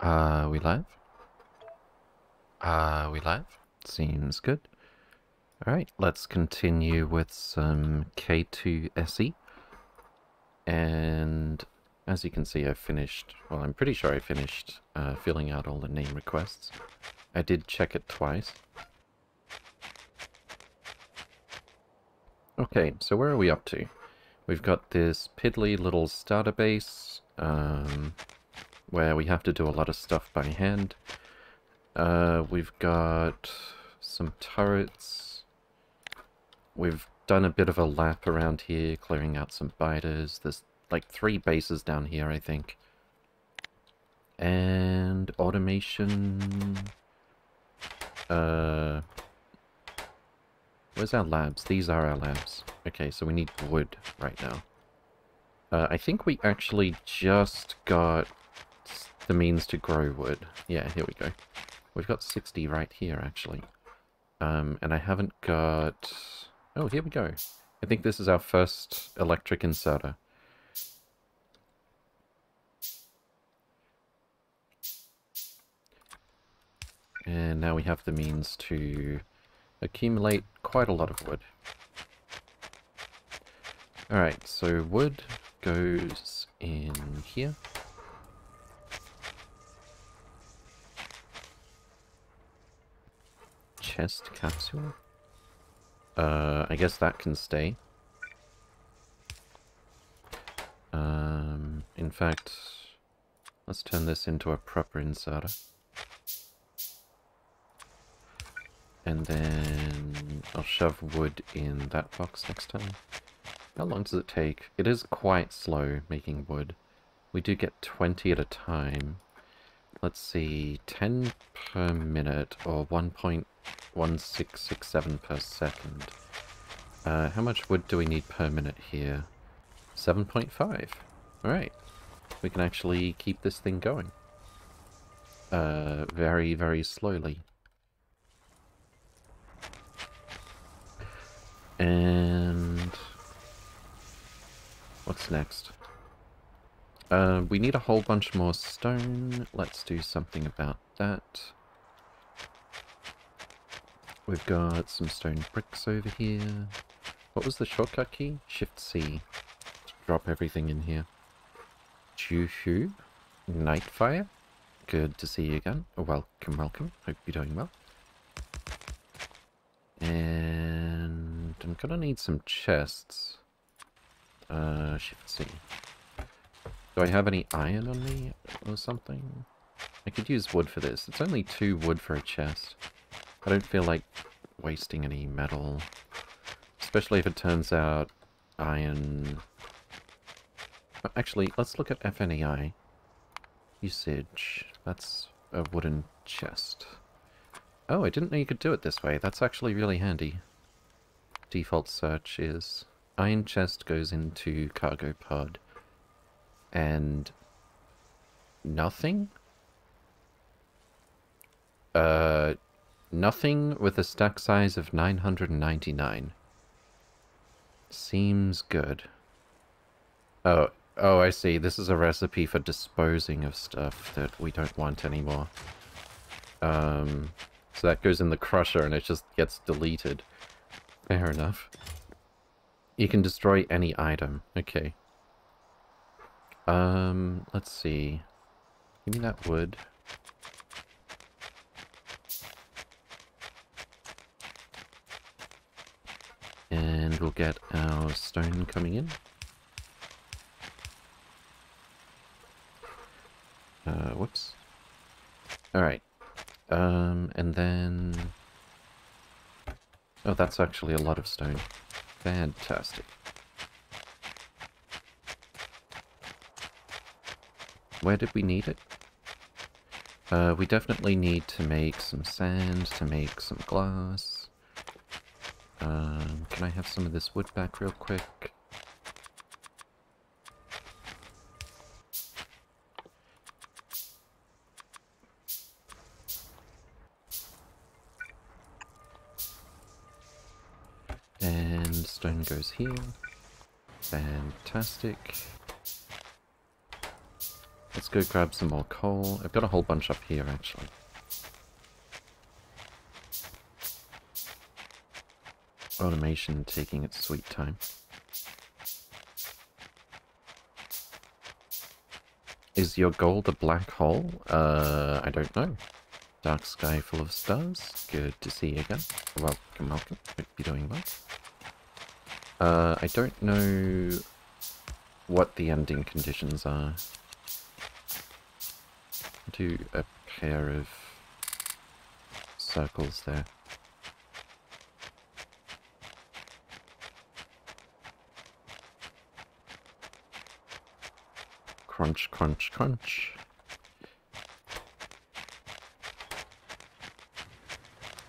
Uh, we live? Uh, we live? Seems good. Alright, let's continue with some K2SE. And as you can see, I finished, well, I'm pretty sure I finished uh, filling out all the name requests. I did check it twice. Okay, so where are we up to? We've got this piddly little starter base, um, where we have to do a lot of stuff by hand. Uh, we've got some turrets. We've done a bit of a lap around here, clearing out some biters. There's like three bases down here, I think. And automation... Uh... Where's our labs? These are our labs. Okay, so we need wood right now. Uh, I think we actually just got the means to grow wood. Yeah, here we go. We've got 60 right here, actually. Um, and I haven't got... Oh, here we go. I think this is our first electric inserter. And now we have the means to accumulate quite a lot of wood. Alright, so wood goes in here. Chest capsule? Uh, I guess that can stay. Um, in fact, let's turn this into a proper inserter. And then I'll shove wood in that box next time. How long does it take? It is quite slow making wood. We do get 20 at a time. Let's see, 10 per minute or 1.1667 per second. Uh, how much wood do we need per minute here? 7.5. Alright. We can actually keep this thing going. Uh, very, very slowly. And... What's next? Uh, we need a whole bunch more stone. Let's do something about that. We've got some stone bricks over here. What was the shortcut key? Shift-C. Drop everything in here. Juhu. Nightfire. Good to see you again. Welcome, welcome. Hope you're doing well. And I'm gonna need some chests. Uh, Shift-C. Do I have any iron on me or something? I could use wood for this. It's only two wood for a chest. I don't feel like wasting any metal. Especially if it turns out iron... Actually, let's look at FNEI. Usage. That's a wooden chest. Oh, I didn't know you could do it this way. That's actually really handy. Default search is iron chest goes into cargo pod. And nothing? Uh, nothing with a stack size of 999. Seems good. Oh, oh, I see. This is a recipe for disposing of stuff that we don't want anymore. Um, so that goes in the crusher and it just gets deleted. Fair enough. You can destroy any item. Okay. Um, let's see. Give me that wood. And we'll get our stone coming in. Uh, whoops. Alright. Um, and then... Oh, that's actually a lot of stone. Fantastic. Where did we need it? Uh, we definitely need to make some sand, to make some glass. Um, can I have some of this wood back real quick? And stone goes here. Fantastic. Let's go grab some more coal. I've got a whole bunch up here, actually. Automation taking its sweet time. Is your goal the black hole? Uh, I don't know. Dark sky full of stars. Good to see you again. Welcome, welcome. Hope you're doing well. Uh, I don't know what the ending conditions are. Do a pair of circles there. Crunch, crunch, crunch.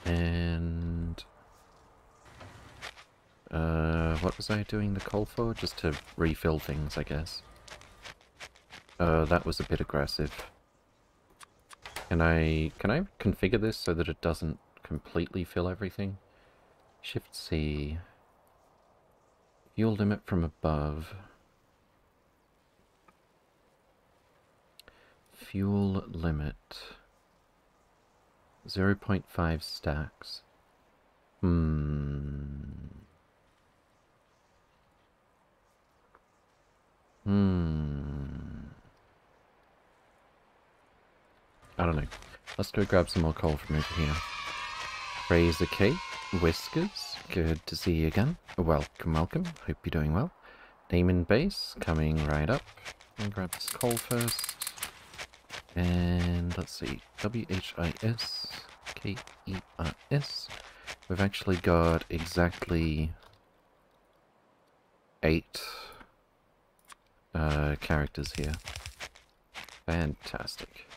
And... Uh, what was I doing the coal for? Just to refill things, I guess. Uh, that was a bit aggressive. Can I, can I configure this so that it doesn't completely fill everything? Shift C. Fuel limit from above. Fuel limit. 0 0.5 stacks. Hmm. Hmm. I don't know. Let's go grab some more coal from over here. Razor Kate, Whiskers, good to see you again. Welcome, welcome. Hope you're doing well. And base, coming right up. And grab this coal first. And let's see, W-H-I-S-K-E-R-S. We've actually got exactly eight uh, characters here. Fantastic.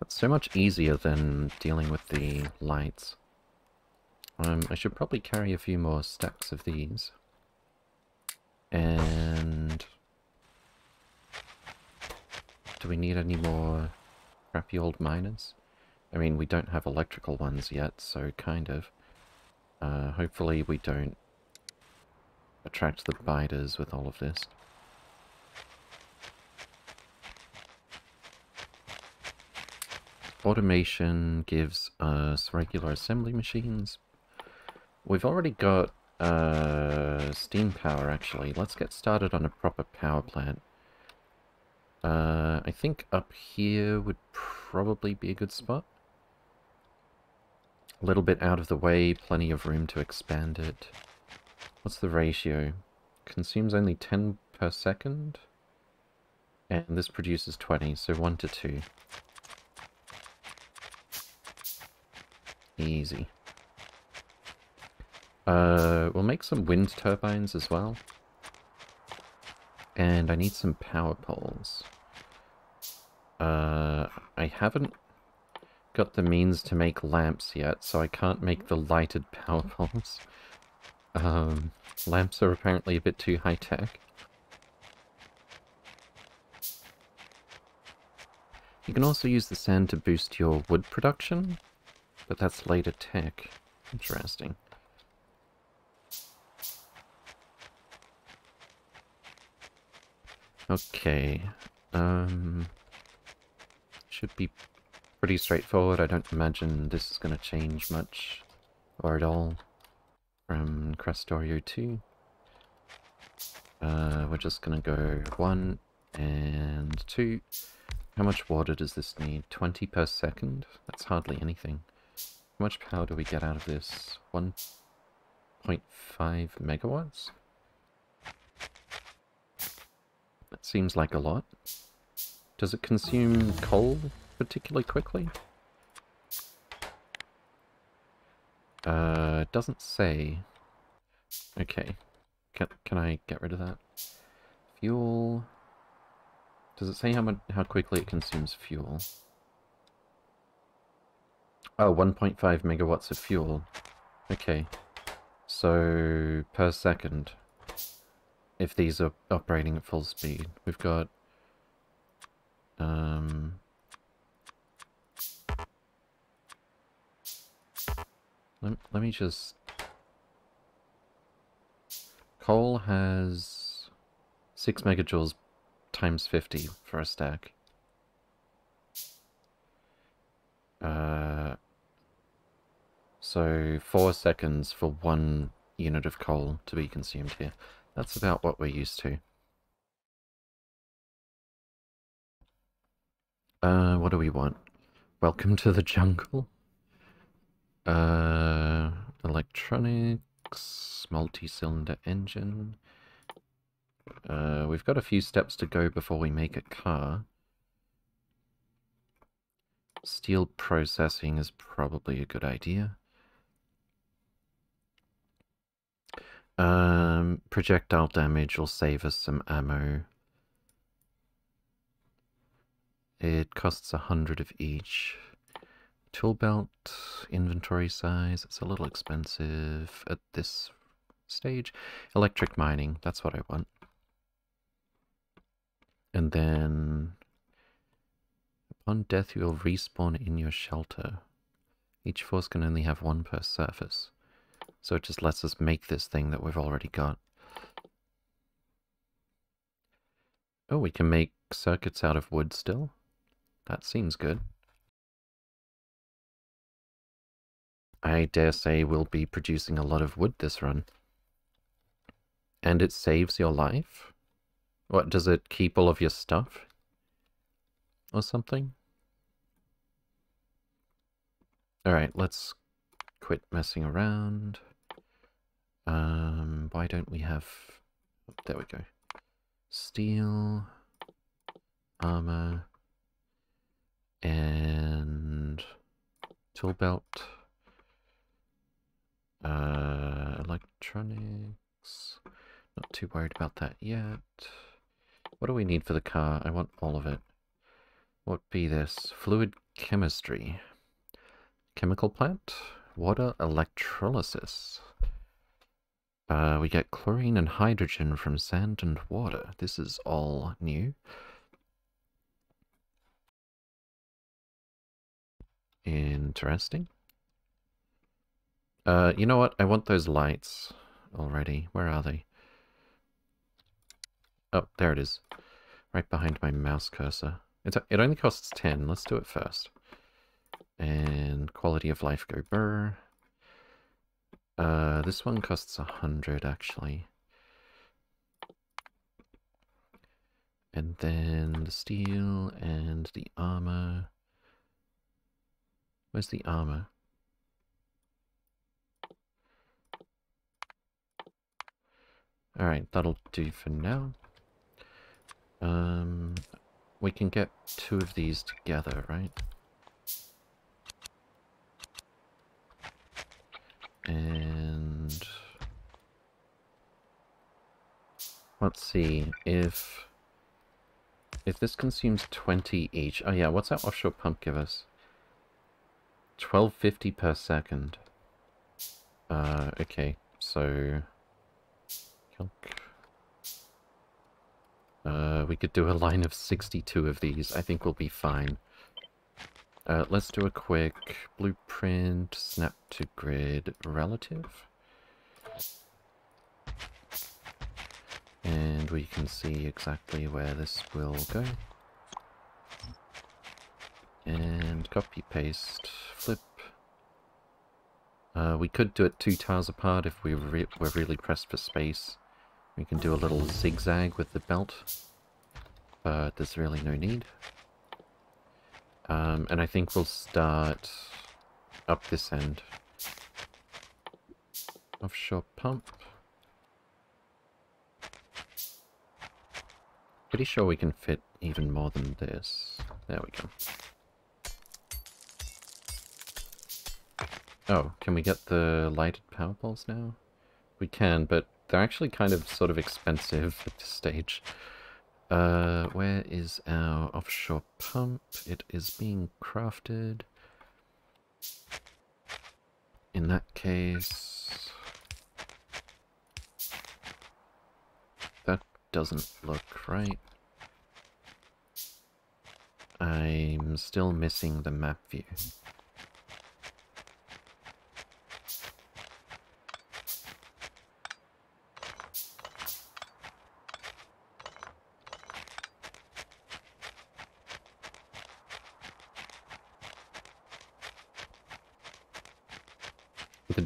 That's so much easier than dealing with the lights. Um, I should probably carry a few more stacks of these. And do we need any more crappy old miners? I mean, we don't have electrical ones yet, so kind of. Uh, hopefully we don't attract the biters with all of this. Automation gives us regular assembly machines. We've already got uh, steam power, actually. Let's get started on a proper power plant. Uh, I think up here would probably be a good spot. A little bit out of the way, plenty of room to expand it. What's the ratio? Consumes only 10 per second. And this produces 20, so 1 to 2. Easy. Uh, we'll make some wind turbines as well. And I need some power poles. Uh, I haven't got the means to make lamps yet, so I can't make the lighted power poles. Um, lamps are apparently a bit too high-tech. You can also use the sand to boost your wood production, but that's later attack. Interesting. Okay, um, should be pretty straightforward. I don't imagine this is going to change much or at all from Krastorio 2. Uh, we're just going to go 1 and 2. How much water does this need? 20 per second? That's hardly anything. How much power do we get out of this? 1.5 megawatts? That seems like a lot. Does it consume coal particularly quickly? Uh, it doesn't say. Okay. Can, can I get rid of that? Fuel... Does it say how much, how quickly it consumes fuel? Oh, 1.5 megawatts of fuel. Okay. So, per second if these are operating at full speed. We've got um, let, let me just coal has 6 megajoules times 50 for a stack. Uh, so 4 seconds for one unit of coal to be consumed here. That's about what we're used to. Uh, what do we want? Welcome to the jungle. Uh, electronics, multi-cylinder engine. Uh, we've got a few steps to go before we make a car. Steel processing is probably a good idea. Um, projectile damage will save us some ammo. It costs a hundred of each. Tool belt, inventory size, it's a little expensive at this stage. Electric mining, that's what I want. And then, upon death you will respawn in your shelter. Each force can only have one per surface. So it just lets us make this thing that we've already got. Oh, we can make circuits out of wood still? That seems good. I dare say we'll be producing a lot of wood this run. And it saves your life? What, does it keep all of your stuff? Or something? Alright, let's quit messing around. Um, why don't we have... There we go. Steel, armor, and tool belt, uh, electronics. Not too worried about that yet. What do we need for the car? I want all of it. What be this? Fluid chemistry. Chemical plant? Water electrolysis. Uh, we get chlorine and hydrogen from sand and water. This is all new. Interesting. Uh, you know what? I want those lights already. Where are they? Oh, there it is. Right behind my mouse cursor. It's, it only costs 10. Let's do it first. And quality of life go burr. Uh, this one costs a 100 actually. And then the steel and the armor. Where's the armor? Alright, that'll do for now. Um, we can get two of these together, right? And... Let's see, if... If this consumes 20 each... Oh yeah, what's that offshore pump give us? 1250 per second. Uh, okay, so... Uh, we could do a line of 62 of these. I think we'll be fine. Uh, let's do a quick blueprint, snap to grid relative. And we can see exactly where this will go. And copy, paste, flip. Uh, we could do it two tiles apart if we re were really pressed for space. We can do a little zigzag with the belt, but there's really no need. Um, and I think we'll start up this end. Offshore pump. Pretty sure we can fit even more than this. There we go. Oh, can we get the lighted power poles now? We can, but they're actually kind of sort of expensive at this stage. Uh, where is our offshore pump? It is being crafted. In that case... That doesn't look right. I'm still missing the map view.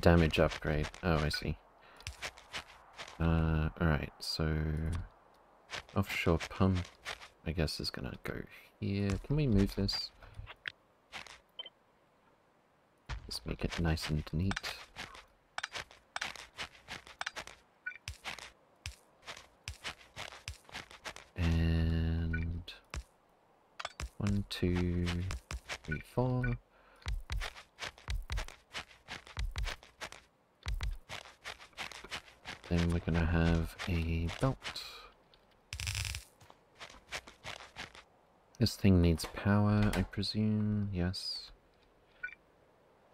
Damage upgrade. Oh, I see. Uh, alright, so... Offshore pump, I guess, is gonna go here. Can we move this? Let's make it nice and neat. This thing needs power, I presume. Yes.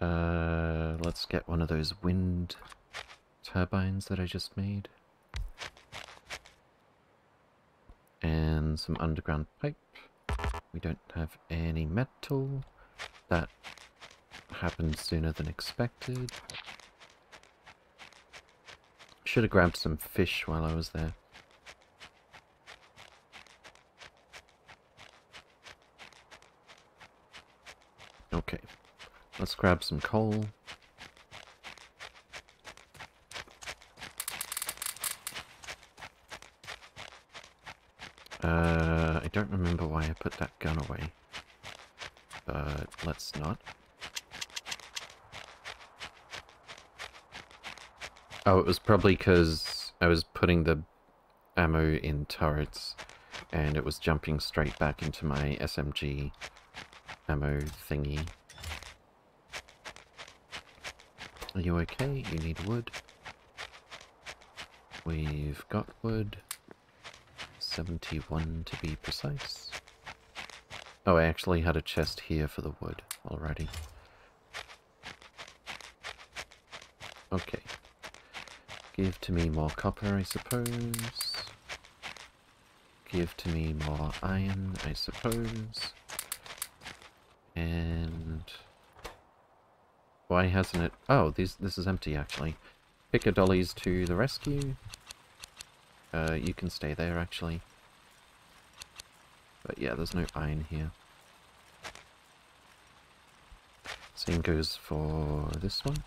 Uh, let's get one of those wind turbines that I just made. And some underground pipe. We don't have any metal. That happened sooner than expected. Should have grabbed some fish while I was there. Okay, let's grab some coal. Uh, I don't remember why I put that gun away. But let's not. Oh, it was probably because I was putting the ammo in turrets and it was jumping straight back into my SMG ammo thingy. Are you okay? You need wood? We've got wood. 71 to be precise. Oh, I actually had a chest here for the wood already. Okay. Give to me more copper, I suppose. Give to me more iron, I suppose. And... Why hasn't it... Oh, this, this is empty, actually. Picker Dollies to the rescue. Uh, you can stay there, actually. But yeah, there's no iron here. Same goes for this one.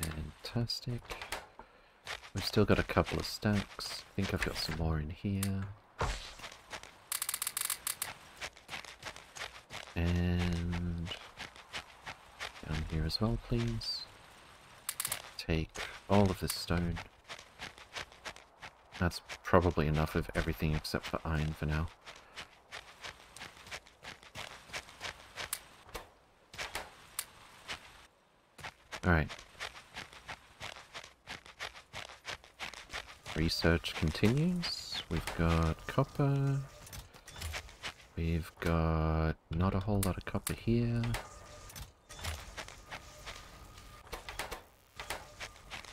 Fantastic. We've still got a couple of stacks. I think I've got some more in here. And down here as well, please. Take all of this stone. That's probably enough of everything except for iron for now. Alright. Research continues. We've got copper. We've got not a whole lot of copper here.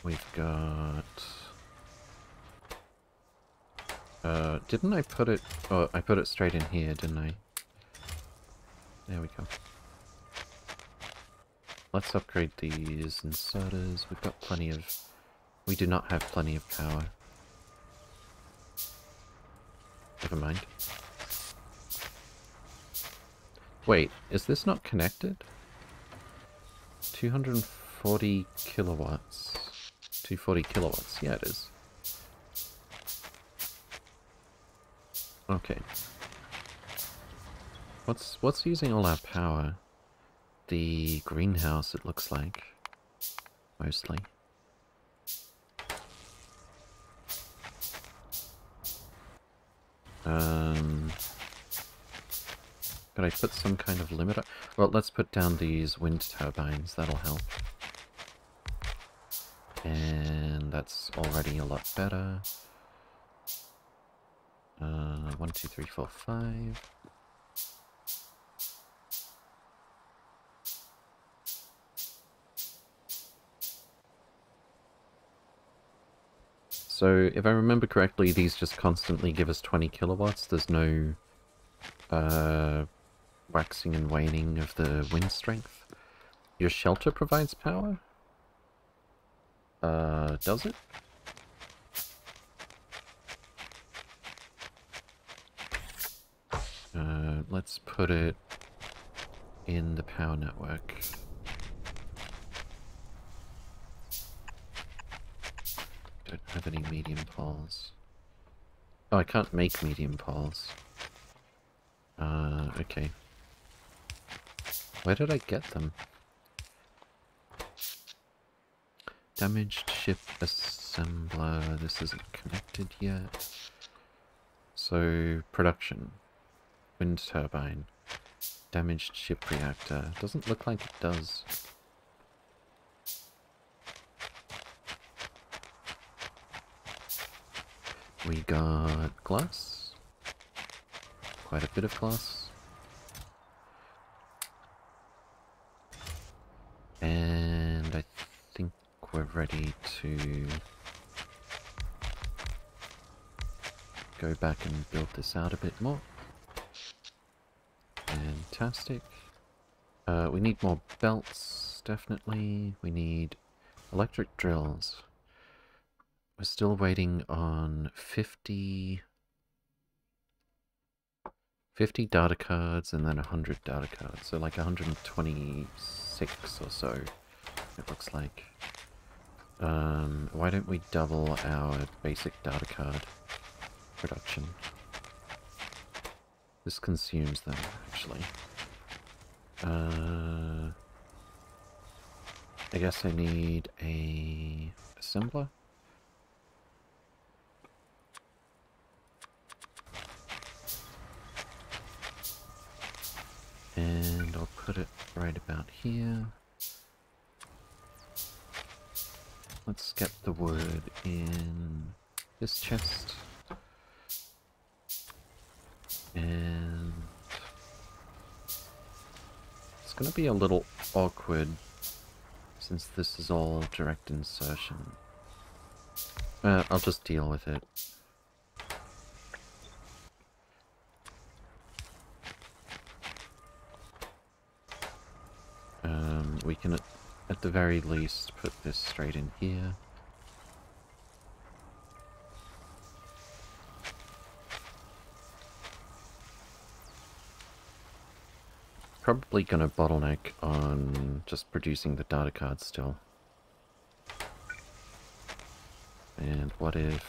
We've got... Uh, didn't I put it... Oh, I put it straight in here, didn't I? There we go. Let's upgrade these inserters. We've got plenty of... We do not have plenty of power. Never mind. Wait, is this not connected? 240 kilowatts. 240 kilowatts, yeah it is. Okay. What's what's using all our power? The greenhouse it looks like. Mostly. Um, could I put some kind of limit? Well, let's put down these wind turbines. That'll help. And that's already a lot better. Uh, one, two, three, four, five. So, if I remember correctly, these just constantly give us 20 kilowatts. There's no uh, waxing and waning of the wind strength. Your shelter provides power? Uh, does it? Uh, let's put it in the power network. Don't have any medium poles. Oh, I can't make medium poles. Uh, okay. Where did I get them? Damaged ship assembler. This isn't connected yet. So, production. Wind turbine. Damaged ship reactor. Doesn't look like it does. We got glass. Quite a bit of glass. And I think we're ready to go back and build this out a bit more. Fantastic. Uh, we need more belts, definitely. We need electric drills. We're still waiting on 50... 50 data cards and then 100 data cards. So like 126 or so, it looks like. Um, why don't we double our basic data card production? This consumes them, actually. Uh, I guess I need a assembler. And I'll put it right about here. Let's get the wood in this chest. And it's going to be a little awkward since this is all direct insertion. Uh, I'll just deal with it. Um, we can, at, at the very least, put this straight in here. Probably gonna bottleneck on just producing the data card still. And what if...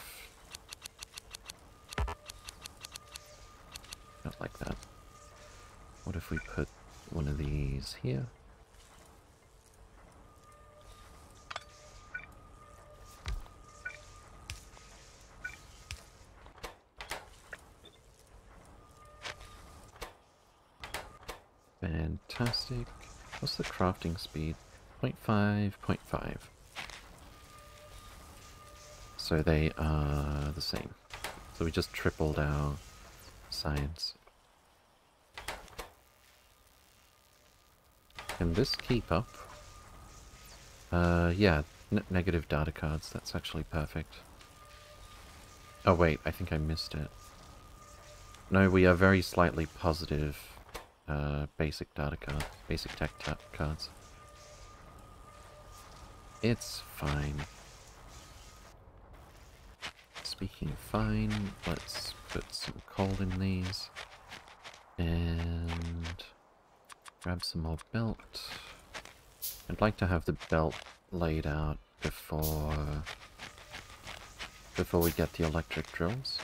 Not like that. What if we put one of these here? Fantastic. What's the crafting speed? 0.5, 0.5. So they are the same. So we just tripled our science. Can this keep up? Uh, yeah, negative data cards. That's actually perfect. Oh wait, I think I missed it. No, we are very slightly positive uh, basic data card, basic tech cards. It's fine. Speaking of fine, let's put some coal in these. And grab some more belt. I'd like to have the belt laid out before before we get the electric drills.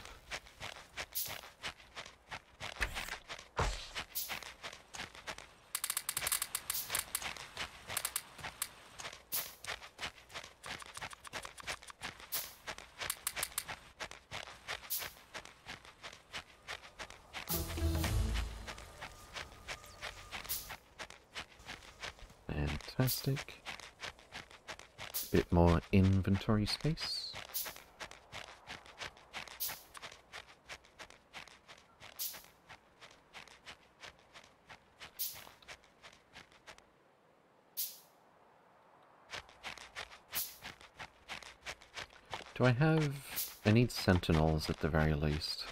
Inventory space. Do I have... I need sentinels at the very least.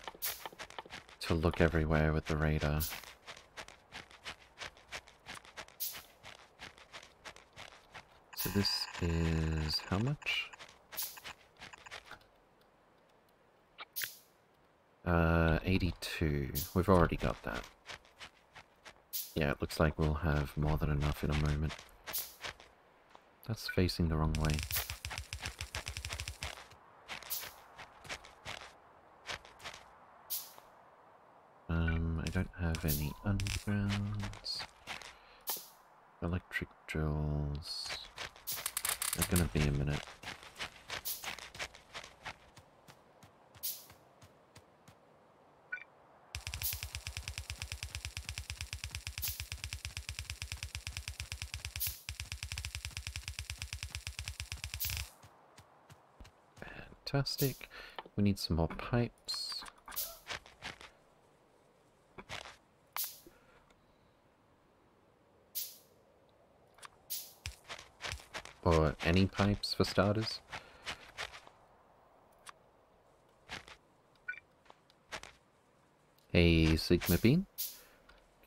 To look everywhere with the radar. So this is how much? Uh, 82. We've already got that. Yeah, it looks like we'll have more than enough in a moment. That's facing the wrong way. Um, I don't have any undergrounds. Fantastic. We need some more pipes. Or any pipes for starters. Hey Sigma Bean.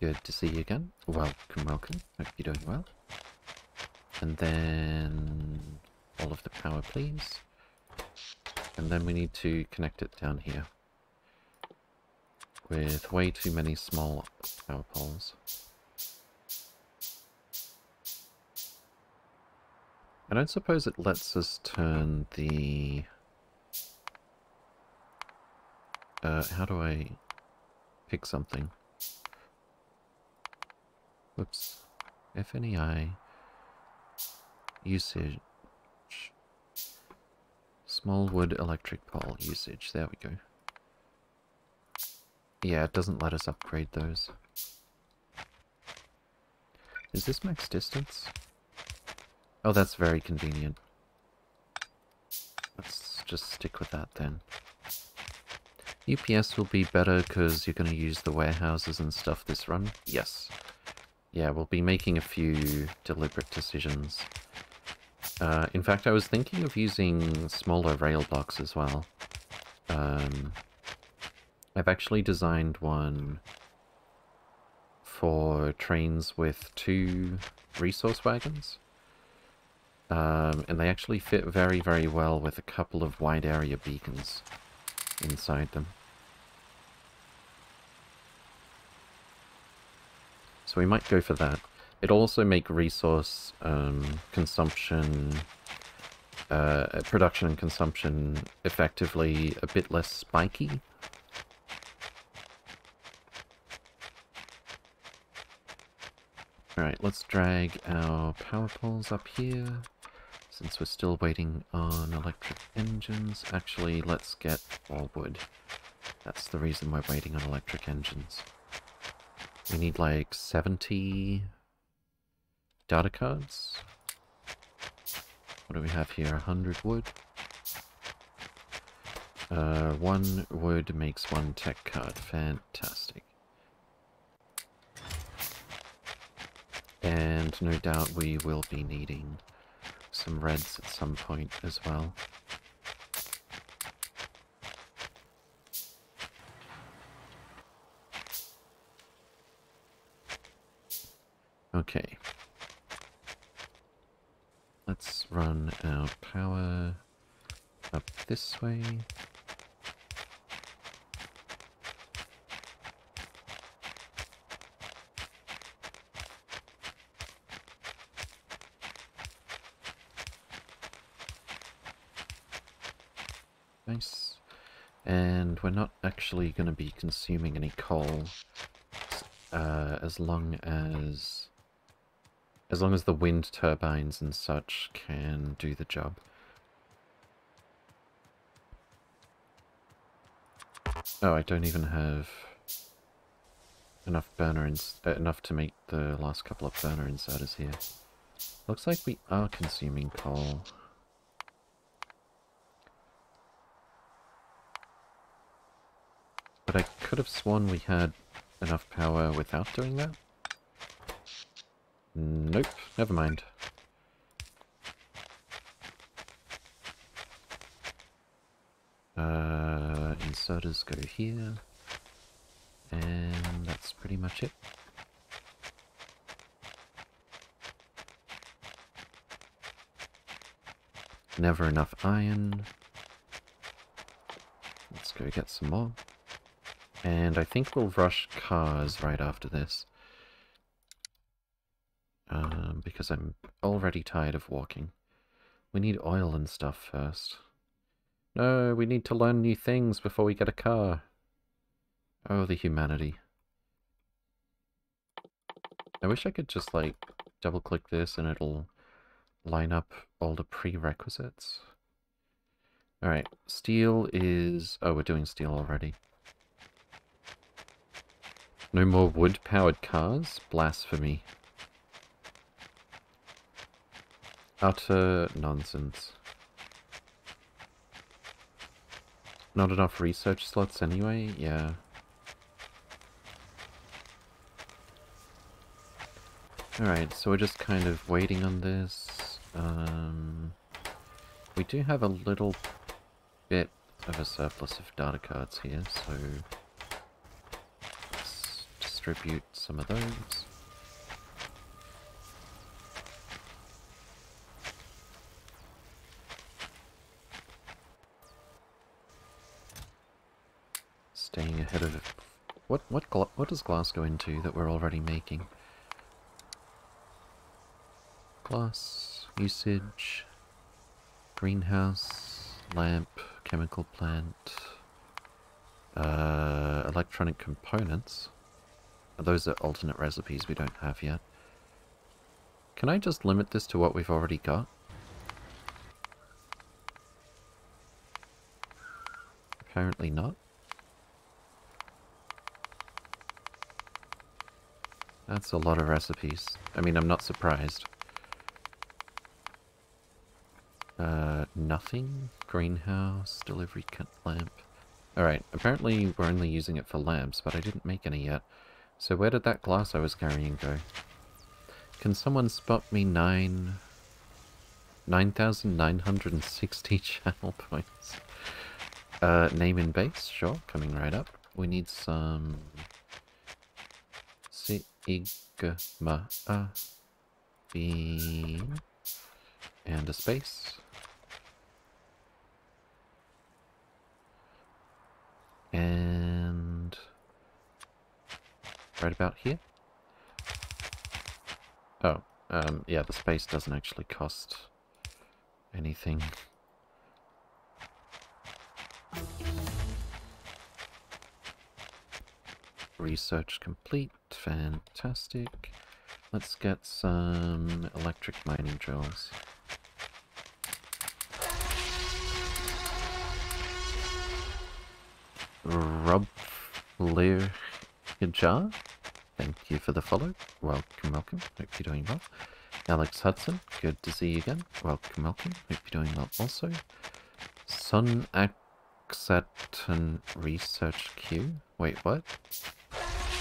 Good to see you again. Welcome, welcome. Hope you're doing well. And then all of the power please. And then we need to connect it down here. With way too many small power poles. I don't suppose it lets us turn the... Uh, how do I pick something? Whoops. FNEI usage Small wood electric pole usage. There we go. Yeah, it doesn't let us upgrade those. Is this max distance? Oh, that's very convenient. Let's just stick with that then. UPS will be better because you're going to use the warehouses and stuff this run. Yes. Yeah, we'll be making a few deliberate decisions. Uh, in fact, I was thinking of using smaller rail blocks as well. Um, I've actually designed one for trains with two resource wagons. Um, and they actually fit very, very well with a couple of wide area beacons inside them. So we might go for that. It'll also make resource um, consumption, uh, production and consumption effectively a bit less spiky. Alright, let's drag our power poles up here. Since we're still waiting on electric engines, actually let's get more wood. That's the reason we're waiting on electric engines. We need like 70 data cards. What do we have here? 100 wood. Uh, one wood makes one tech card. Fantastic. And no doubt we will be needing some reds at some point as well. Okay. Let's run our power up this way. Nice. And we're not actually going to be consuming any coal uh, as long as as long as the wind turbines and such can do the job. Oh, I don't even have enough burner ins uh, enough to make the last couple of burner inserters here. Looks like we are consuming coal. But I could have sworn we had enough power without doing that. Nope, never mind. Uh, inserters go here. And that's pretty much it. Never enough iron. Let's go get some more. And I think we'll rush cars right after this. Um, because I'm already tired of walking. We need oil and stuff first. No, we need to learn new things before we get a car. Oh, the humanity. I wish I could just, like, double-click this and it'll line up all the prerequisites. Alright, steel is... Oh, we're doing steel already. No more wood-powered cars? Blasphemy. Utter nonsense. Not enough research slots anyway? Yeah. Alright, so we're just kind of waiting on this. Um, we do have a little bit of a surplus of data cards here, so let's distribute some of those. Of what what what does glass go into that we're already making? Glass usage, greenhouse, lamp, chemical plant, uh, electronic components. Those are alternate recipes we don't have yet. Can I just limit this to what we've already got? Apparently not. That's a lot of recipes. I mean, I'm not surprised. Uh, nothing? Greenhouse, delivery cut lamp. Alright, apparently we're only using it for lamps, but I didn't make any yet. So where did that glass I was carrying go? Can someone spot me nine... 9,960 channel points? Uh, name and base? Sure, coming right up. We need some... Sigma A and a space. And right about here. Oh, um, yeah, the space doesn't actually cost anything. Research complete, fantastic. Let's get some electric mining drills. Rob Learjar, thank you for the follow. Welcome, welcome. Hope you're doing well. Alex Hudson, good to see you again. Welcome, welcome. Hope you're doing well also. Sonaxaton Research Queue. Wait, what?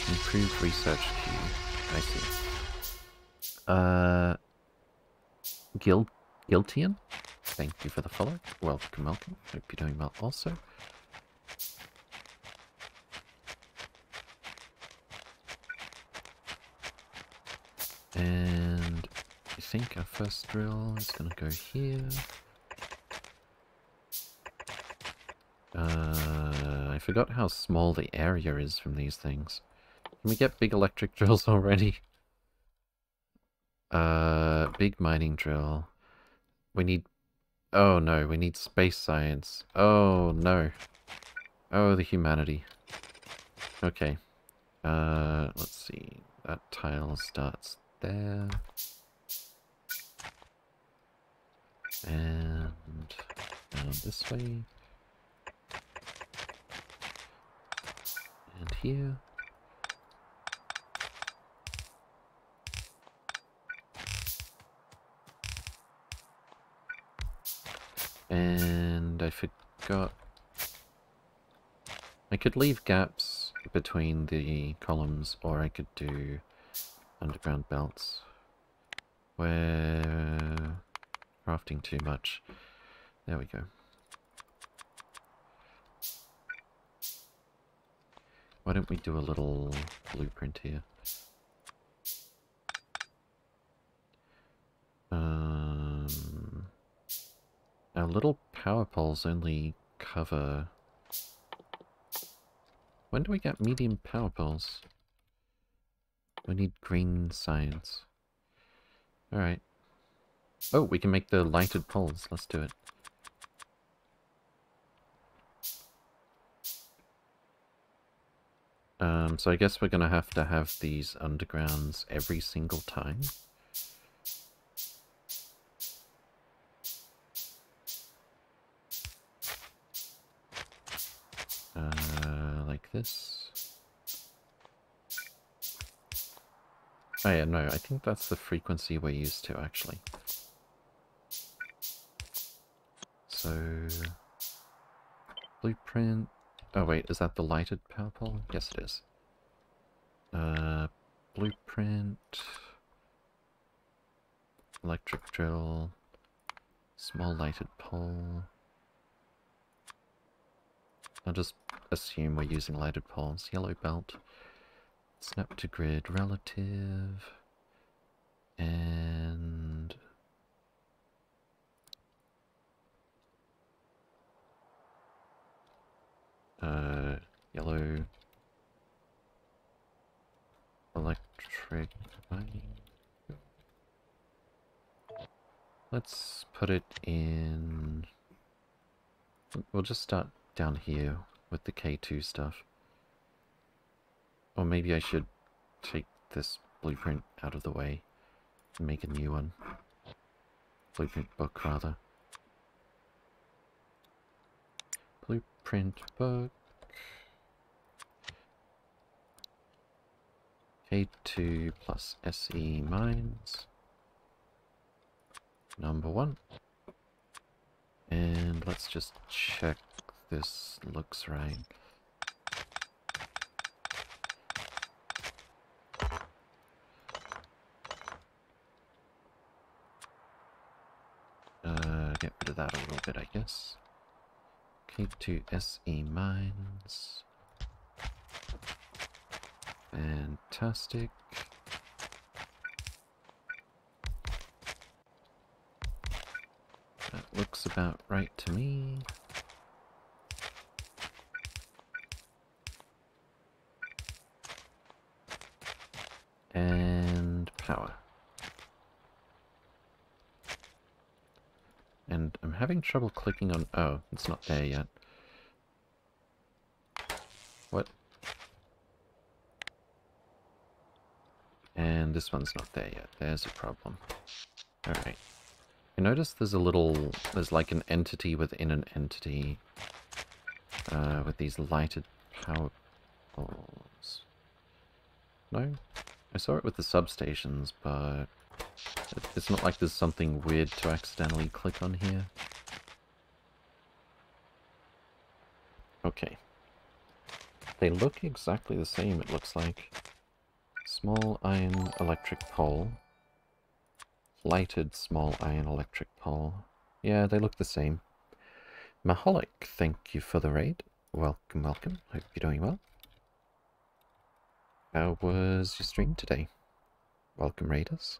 Improve Research Queue. I see. Uh, Gil Giltian, thank you for the follow. Welcome, welcome. Hope you're doing well also. And I think our first drill is going to go here. Uh, I forgot how small the area is from these things. Can we get big electric drills already? Uh, big mining drill. We need... Oh no, we need space science. Oh no. Oh, the humanity. Okay. Uh, let's see. That tile starts there. And down this way. And here. And I forgot... I could leave gaps between the columns, or I could do underground belts. We're crafting too much. There we go. Why don't we do a little blueprint here? Um, our little power poles only cover... When do we get medium power poles? We need green science. Alright. Oh, we can make the lighted poles. Let's do it. Um, so I guess we're going to have to have these undergrounds every single time. Uh, like this. Oh yeah, no, I think that's the frequency we're used to, actually. So... Blueprint... Oh wait, is that the lighted power pole? Yes it is. Uh, blueprint... Electric drill... Small lighted pole... I'll just assume we're using lighted poles. Yellow belt... Snap to grid relative. And... Uh, yellow... Electric... Let's put it in... We'll just start down here with the K2 stuff. Or maybe I should take this blueprint out of the way and make a new one. Blueprint book, rather. Blueprint book. K2 plus SE mines. Number one. And let's just check this looks right. Uh, get rid of that a little bit, I guess. K2 SE mines. Fantastic. That looks about right to me. And power. And I'm having trouble clicking on... Oh, it's not there yet. What? And this one's not there yet. There's a problem. Alright. You notice there's a little... There's like an entity within an entity. Uh, with these lighted power poles. No? I saw it with the substations, but... It's not like there's something weird to accidentally click on here. Okay. They look exactly the same, it looks like. Small iron electric pole. Lighted small iron electric pole. Yeah, they look the same. Maholic, thank you for the raid. Welcome, welcome. Hope you're doing well. How was your stream today? Welcome, raiders.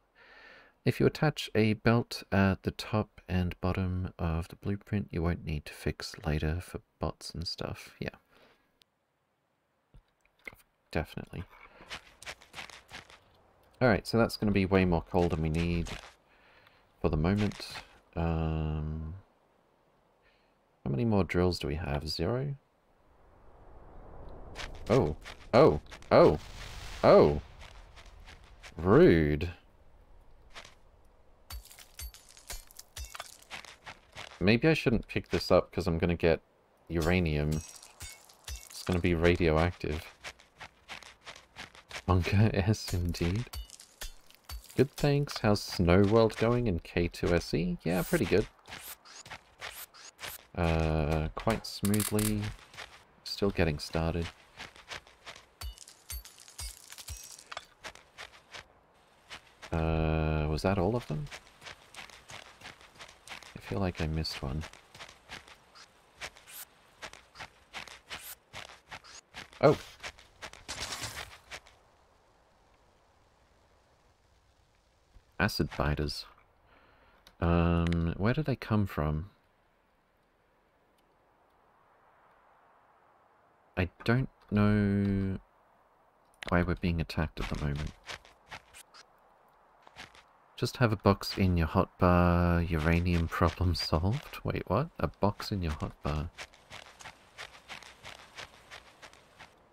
If you attach a belt at the top and bottom of the blueprint, you won't need to fix later for bots and stuff. Yeah. Definitely. Alright, so that's going to be way more coal than we need for the moment. Um, how many more drills do we have? Zero? Oh. Oh. Oh. Oh. Rude. Maybe I shouldn't pick this up because I'm going to get uranium. It's going to be radioactive. Bunker S indeed. Good thanks. How's Snow World going in K2SE? Yeah, pretty good. Uh, quite smoothly. Still getting started. Uh, was that all of them? I feel like I missed one. Oh! Acid biters. Um, where do they come from? I don't know why we're being attacked at the moment. Just have a box in your hotbar, uranium problem solved. Wait, what? A box in your hotbar.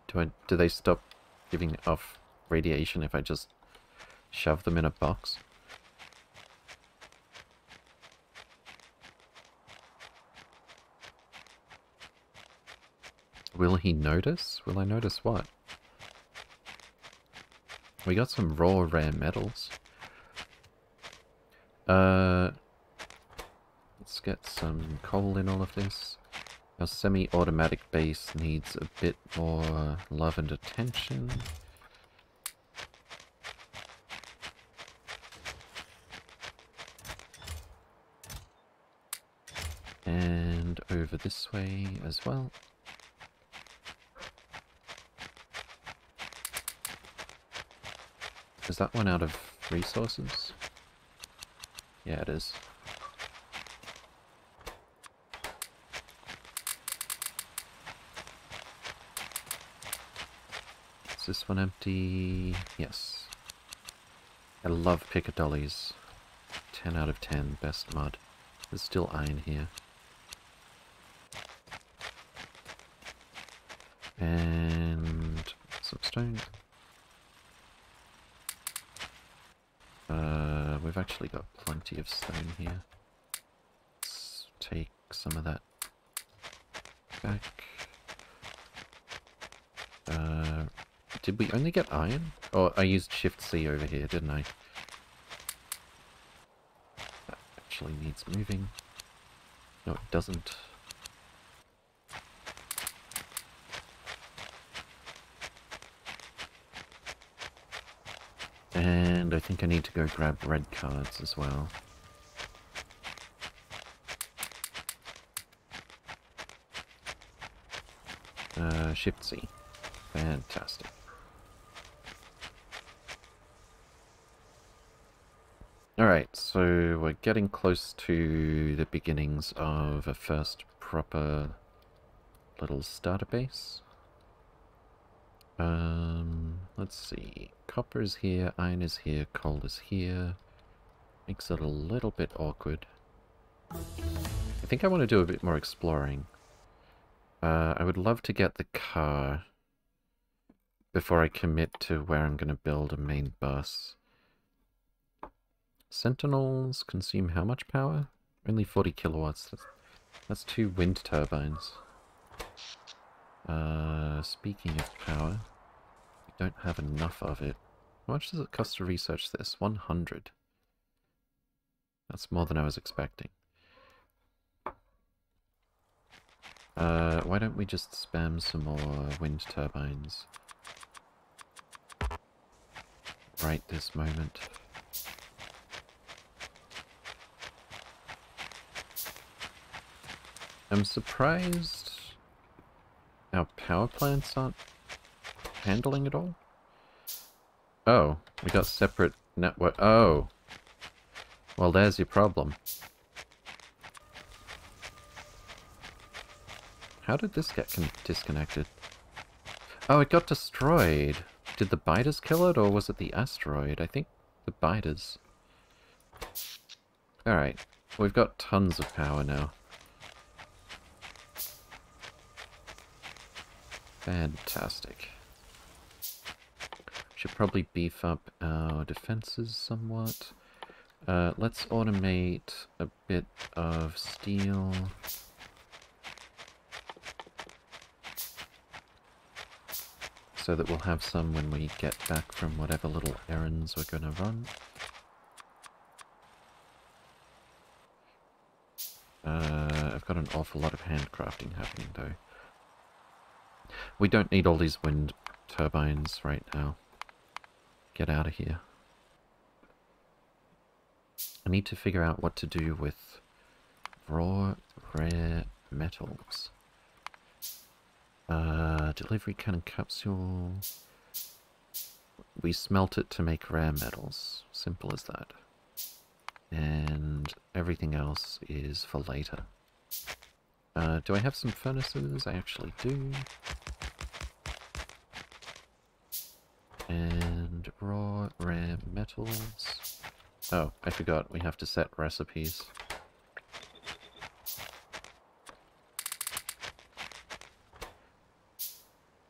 Do I do they stop giving off radiation if I just shove them in a box? Will he notice? Will I notice what? We got some raw rare metals. Uh, let's get some coal in all of this. Our semi-automatic base needs a bit more love and attention. And over this way as well. Is that one out of resources? Yeah, it is. Is this one empty? Yes. I love Picker Dollies. 10 out of 10, best mud. There's still iron here. And some stone. Uh, we've actually got plenty of stone here. Let's take some of that back. Uh, did we only get iron? Oh, I used Shift C over here, didn't I? That actually needs moving. No, it doesn't. And I think I need to go grab red cards as well. Uh, Shift C. Fantastic. Alright, so we're getting close to the beginnings of a first proper little starter base. Um, let's see. Copper is here, iron is here, coal is here. Makes it a little bit awkward. I think I want to do a bit more exploring. Uh, I would love to get the car before I commit to where I'm going to build a main bus. Sentinels consume how much power? Only 40 kilowatts. That's, that's two wind turbines. Uh, speaking of power, we don't have enough of it. How much does it cost to research this? 100. That's more than I was expecting. Uh, why don't we just spam some more wind turbines? Right this moment. I'm surprised our power plants aren't handling it all. Oh, we got separate network. Oh. Well, there's your problem. How did this get disconnected? Oh, it got destroyed. Did the biters kill it, or was it the asteroid? I think the biters. Alright, we've got tons of power now. Fantastic. Should probably beef up our defenses somewhat. Uh, let's automate a bit of steel. So that we'll have some when we get back from whatever little errands we're going to run. Uh, I've got an awful lot of handcrafting happening though. We don't need all these wind turbines right now. Get out of here. I need to figure out what to do with raw rare metals. Uh, delivery cannon capsule. We smelt it to make rare metals. Simple as that. And everything else is for later. Uh, do I have some furnaces? I actually do. And raw rare metals. Oh, I forgot. We have to set recipes.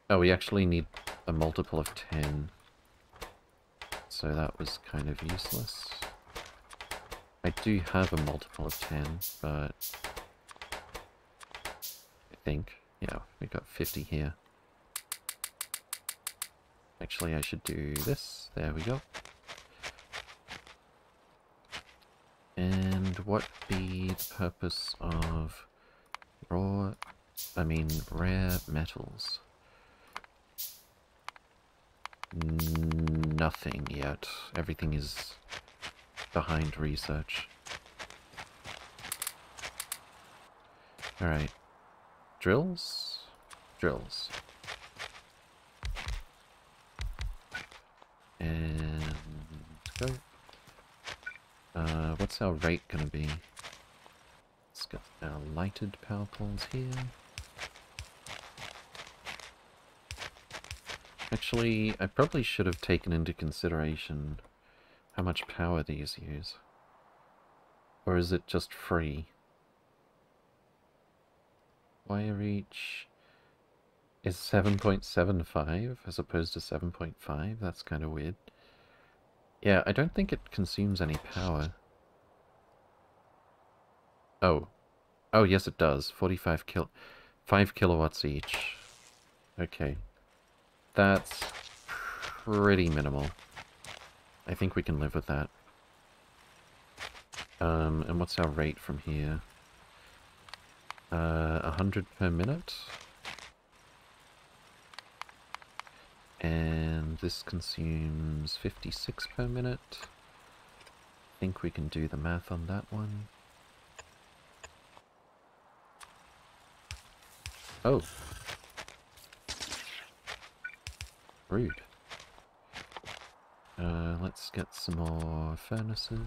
Oh, we actually need a multiple of 10. So that was kind of useless. I do have a multiple of 10, but... I think. Yeah, we got 50 here. Actually, I should do this. There we go. And what be the purpose of raw, I mean rare metals? Nothing yet. Everything is behind research. Alright. Drills? Drills. And go. Uh, what's our rate gonna be? Let's get our lighted power poles here. Actually, I probably should have taken into consideration how much power these use. Or is it just free? Wire each is 7.75 as opposed to 7.5? That's kind of weird. Yeah, I don't think it consumes any power. Oh. Oh, yes it does. 45 kil... 5 kilowatts each. Okay. That's pretty minimal. I think we can live with that. Um, and what's our rate from here? Uh, 100 per minute? And this consumes 56 per minute. I think we can do the math on that one. Oh. Rude. Uh, let's get some more furnaces.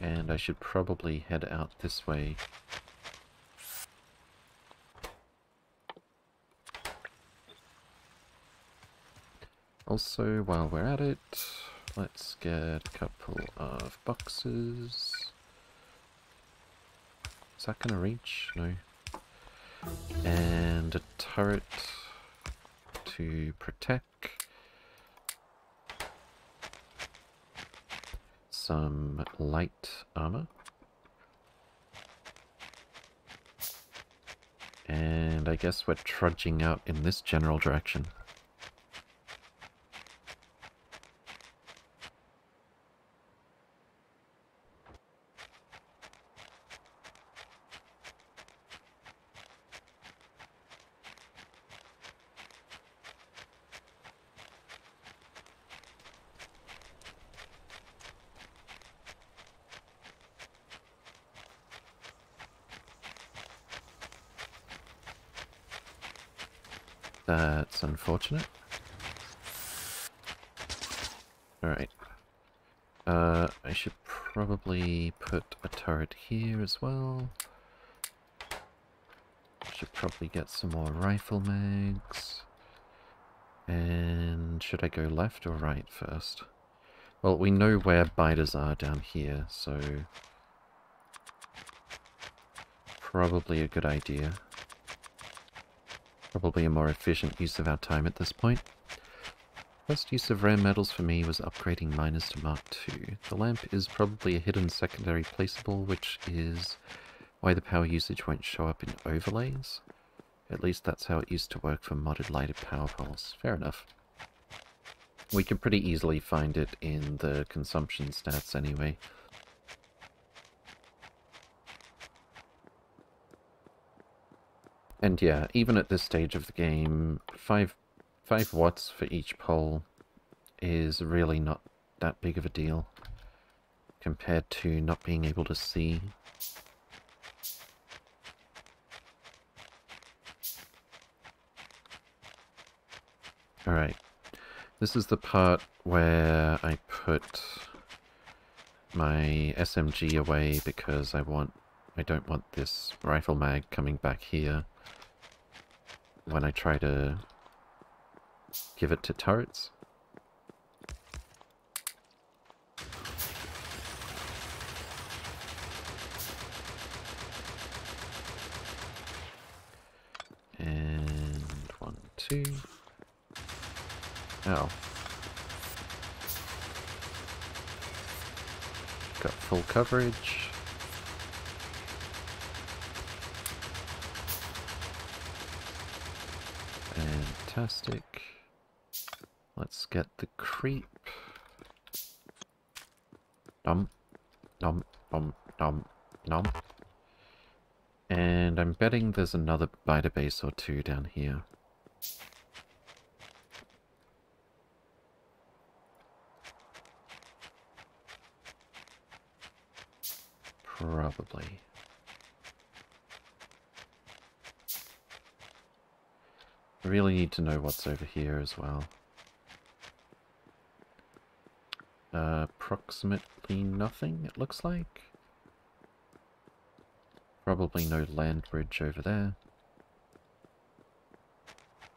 And I should probably head out this way Also, while we're at it, let's get a couple of boxes. Is that gonna reach? No. And a turret to protect. Some light armor. And I guess we're trudging out in this general direction. That's unfortunate. Alright. Uh, I should probably put a turret here as well. Should probably get some more rifle mags. And should I go left or right first? Well, we know where biters are down here, so... Probably a good idea. Probably a more efficient use of our time at this point. First use of rare metals for me was upgrading miners to Mark II. The lamp is probably a hidden secondary placeable, which is why the power usage won't show up in overlays. At least that's how it used to work for modded lighted power poles. Fair enough. We can pretty easily find it in the consumption stats anyway. And yeah, even at this stage of the game, 5, five watts for each pole is really not that big of a deal compared to not being able to see. Alright, this is the part where I put my SMG away because I want I don't want this rifle mag coming back here when I try to give it to turrets. And one, two. Oh. Got full coverage. Fantastic. Let's get the creep. Nom. Nom. Nom. Nom. Nom. And I'm betting there's another biter base or two down here. Probably. Really need to know what's over here as well. Uh, approximately nothing, it looks like. Probably no land bridge over there.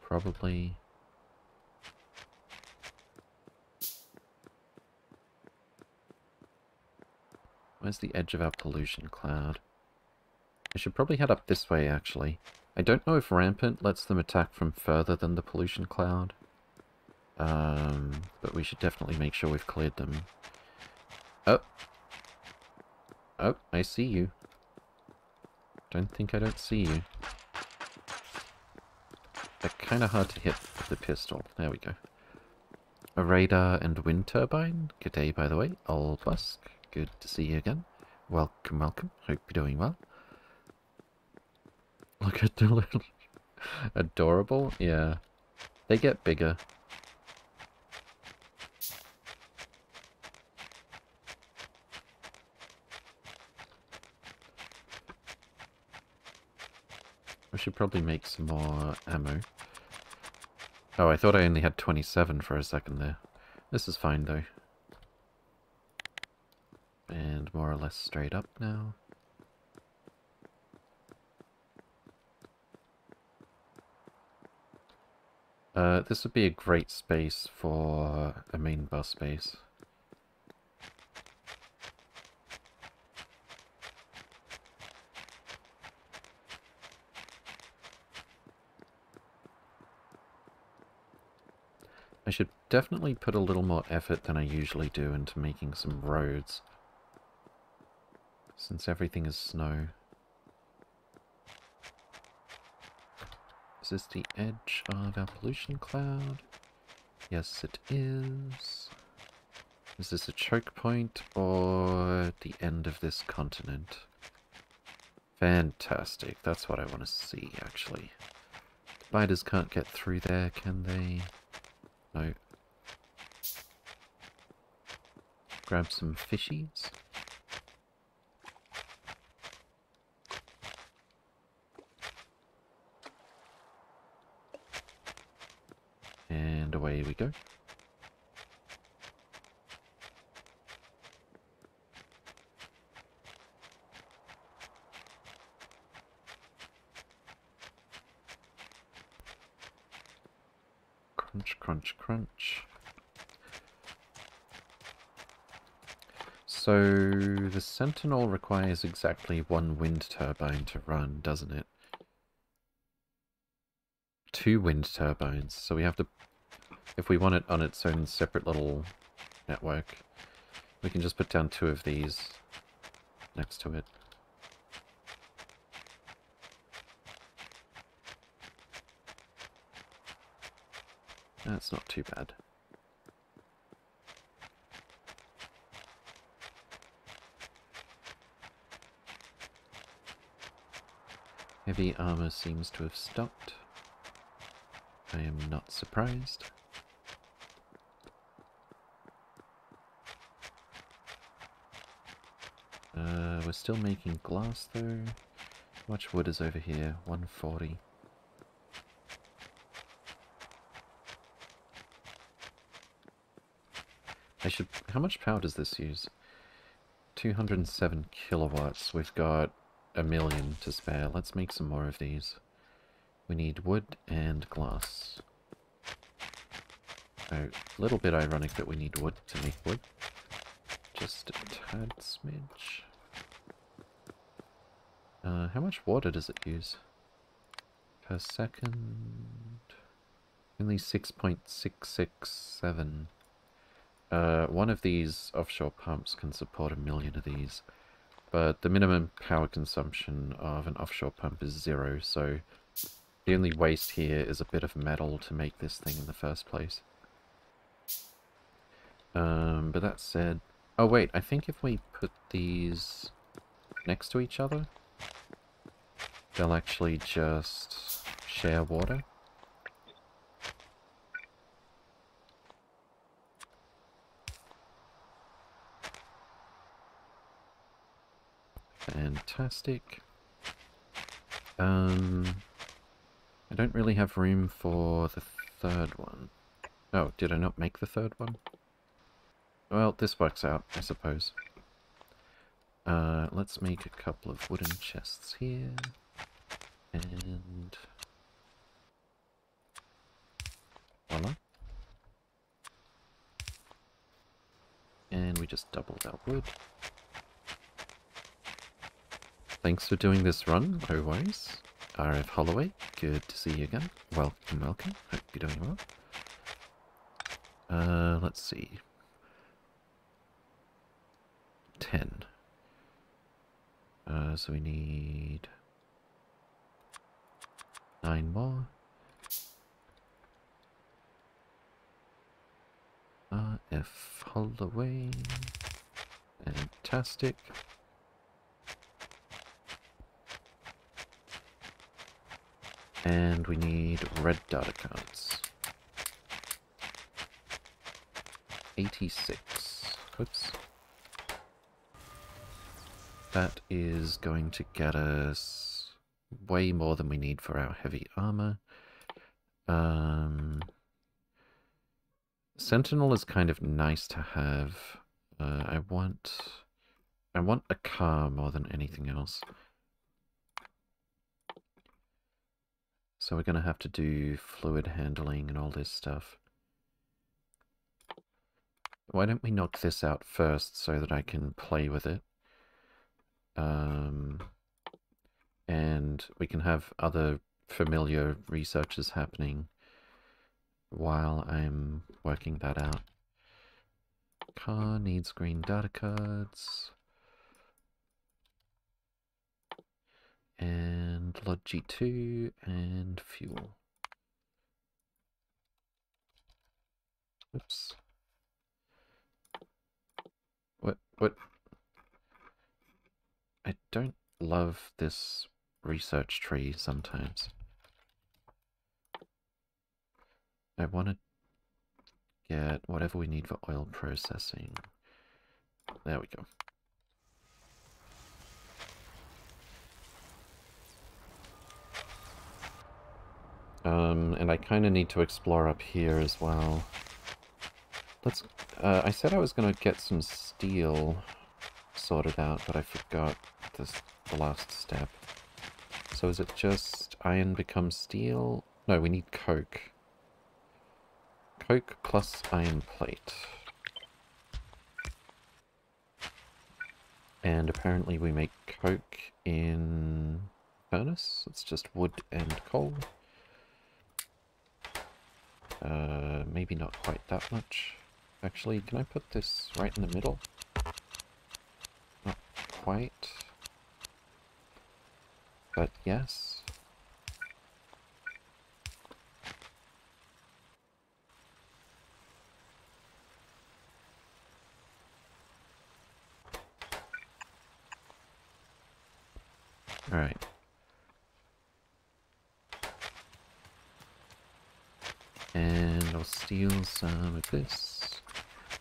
Probably. Where's the edge of our pollution cloud? I should probably head up this way, actually. I don't know if Rampant lets them attack from further than the pollution cloud. Um, but we should definitely make sure we've cleared them. Oh. Oh, I see you. Don't think I don't see you. They're kind of hard to hit with the pistol. There we go. A radar and wind turbine. Good day, by the way. Old Busk. Good to see you again. Welcome, welcome. Hope you're doing well. Look at the little... Adorable? Yeah. They get bigger. We should probably make some more ammo. Oh, I thought I only had 27 for a second there. This is fine, though. And more or less straight up now. Uh, this would be a great space for a main bus base. I should definitely put a little more effort than I usually do into making some roads. Since everything is snow. Is this the edge of our pollution cloud? Yes, it is. Is this a choke point or the end of this continent? Fantastic. That's what I want to see, actually. Spiders can't get through there, can they? No. Grab some fishies. And away we go. Crunch, crunch, crunch. So, the Sentinel requires exactly one wind turbine to run, doesn't it? Two wind turbines, so we have to... If we want it on its own separate little network, we can just put down two of these next to it. That's not too bad. Heavy armor seems to have stopped. I am not surprised. Uh, we're still making glass though. How much wood is over here? 140. I should... How much power does this use? 207 kilowatts. We've got a million to spare. Let's make some more of these. We need wood and glass. A little bit ironic that we need wood to make wood. Just a tad smidge. Uh, how much water does it use? Per second... Only 6.667. Uh, one of these offshore pumps can support a million of these, but the minimum power consumption of an offshore pump is zero, so the only waste here is a bit of metal to make this thing in the first place. Um, but that said... Oh wait, I think if we put these next to each other, they'll actually just share water. Fantastic. Um, I don't really have room for the third one. Oh, did I not make the third one? Well, this works out, I suppose. Uh, let's make a couple of wooden chests here. And... Voila. And we just doubled our wood. Thanks for doing this run, worries. RF Holloway, good to see you again. Welcome, welcome. Hope you're doing well. Uh, let's see. 10. Uh, so we need... 9 more. Uh, RF Holloway. Fantastic. And we need red data cards. 86. Oops. That is going to get us way more than we need for our heavy armor. Um, Sentinel is kind of nice to have. Uh, I want... I want a car more than anything else. So we're going to have to do fluid handling and all this stuff. Why don't we knock this out first so that I can play with it? Um, and we can have other familiar researches happening while I'm working that out. Car needs green data cards. and Logi 2 and fuel. Oops. What, what? I don't love this research tree sometimes. I want to get whatever we need for oil processing. There we go. Um, and I kind of need to explore up here as well. Let's... Uh, I said I was going to get some steel sorted out, but I forgot this, the last step. So is it just iron becomes steel? No, we need coke. Coke plus iron plate. And apparently we make coke in furnace. It's just wood and coal. Uh, maybe not quite that much. Actually, can I put this right in the middle? Not quite. But yes. Alright. And I'll steal some of this,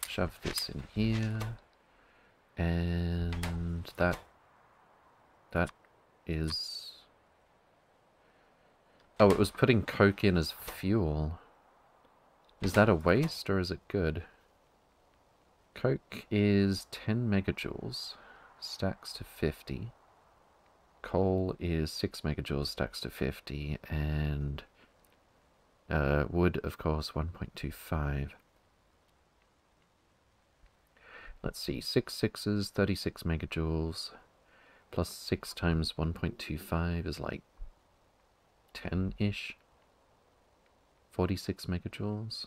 shove this in here, and that, that is, oh, it was putting coke in as fuel. Is that a waste or is it good? Coke is 10 megajoules, stacks to 50. Coal is 6 megajoules, stacks to 50, and uh, wood, of course, 1.25. Let's see, 6 sixes, 36 megajoules, plus 6 times 1.25 is like 10-ish. 46 megajoules.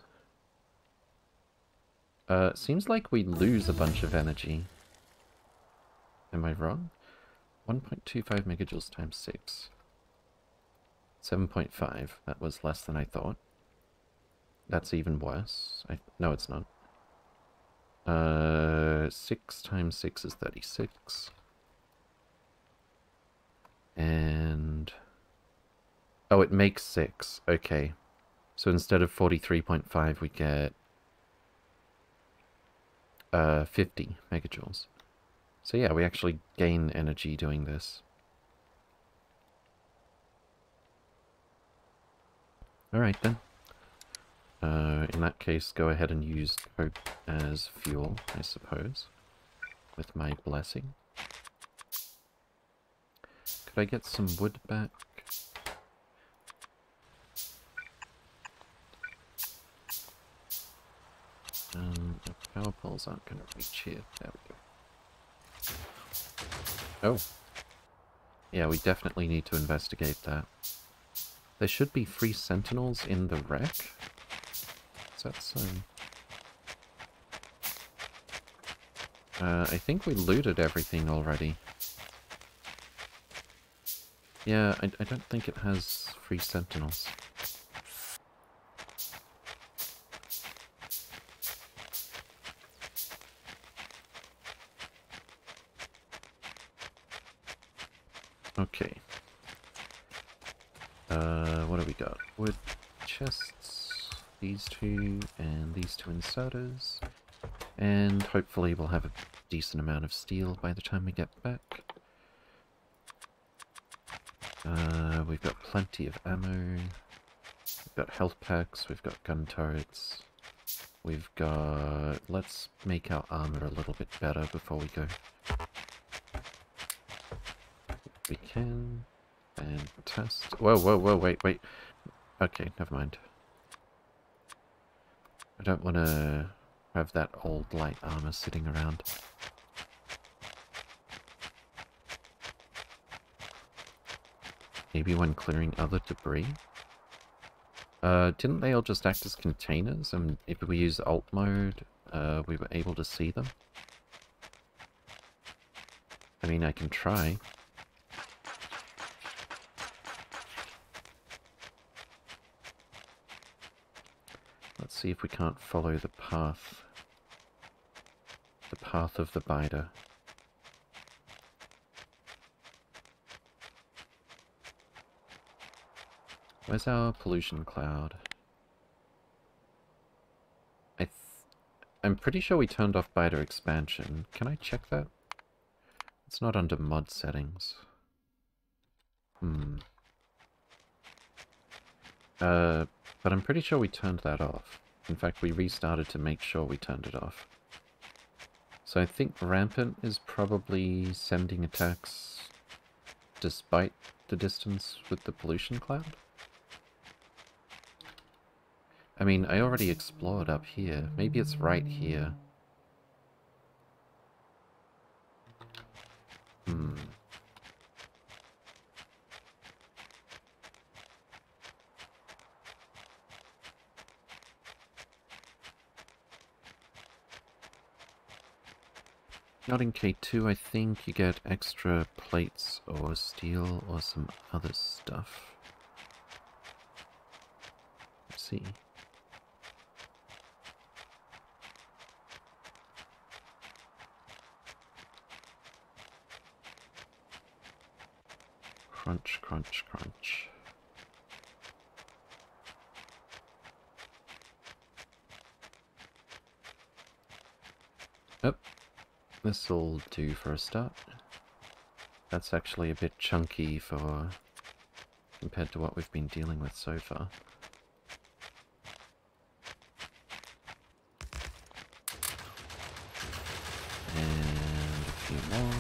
Uh, seems like we lose a bunch of energy. Am I wrong? 1.25 megajoules times 6. 7.5. That was less than I thought. That's even worse. I, no, it's not. Uh, 6 times 6 is 36. And... Oh, it makes 6. Okay. So instead of 43.5, we get uh, 50 megajoules. So yeah, we actually gain energy doing this. Alright then. Uh, in that case, go ahead and use coke as fuel, I suppose. With my blessing. Could I get some wood back? Um, the power poles aren't going to reach here. There we go. Oh. Yeah, we definitely need to investigate that. There should be three sentinels in the wreck. Is that so? Uh, I think we looted everything already. Yeah, I, I don't think it has three sentinels. Okay. Uh, what do we got? Wood chests, these two, and these two inserters. And hopefully we'll have a decent amount of steel by the time we get back. Uh, we've got plenty of ammo. We've got health packs, we've got gun turrets. We've got... Let's make our armor a little bit better before we go we can. And test. Whoa, whoa, whoa, wait, wait. Okay, never mind. I don't want to have that old light armor sitting around. Maybe when clearing other debris? Uh, didn't they all just act as containers? And if we use alt mode, uh, we were able to see them? I mean, I can try. See if we can't follow the path. The path of the biter. Where's our pollution cloud? I I'm pretty sure we turned off biter expansion. Can I check that? It's not under mod settings. Hmm. Uh, but I'm pretty sure we turned that off. In fact, we restarted to make sure we turned it off. So I think Rampant is probably sending attacks despite the distance with the pollution cloud? I mean, I already explored up here. Maybe it's right here. Hmm. Not in K2, I think you get extra plates or steel or some other stuff. Let's see. Crunch, crunch, crunch. This'll do for a start. That's actually a bit chunky for compared to what we've been dealing with so far. And a few more.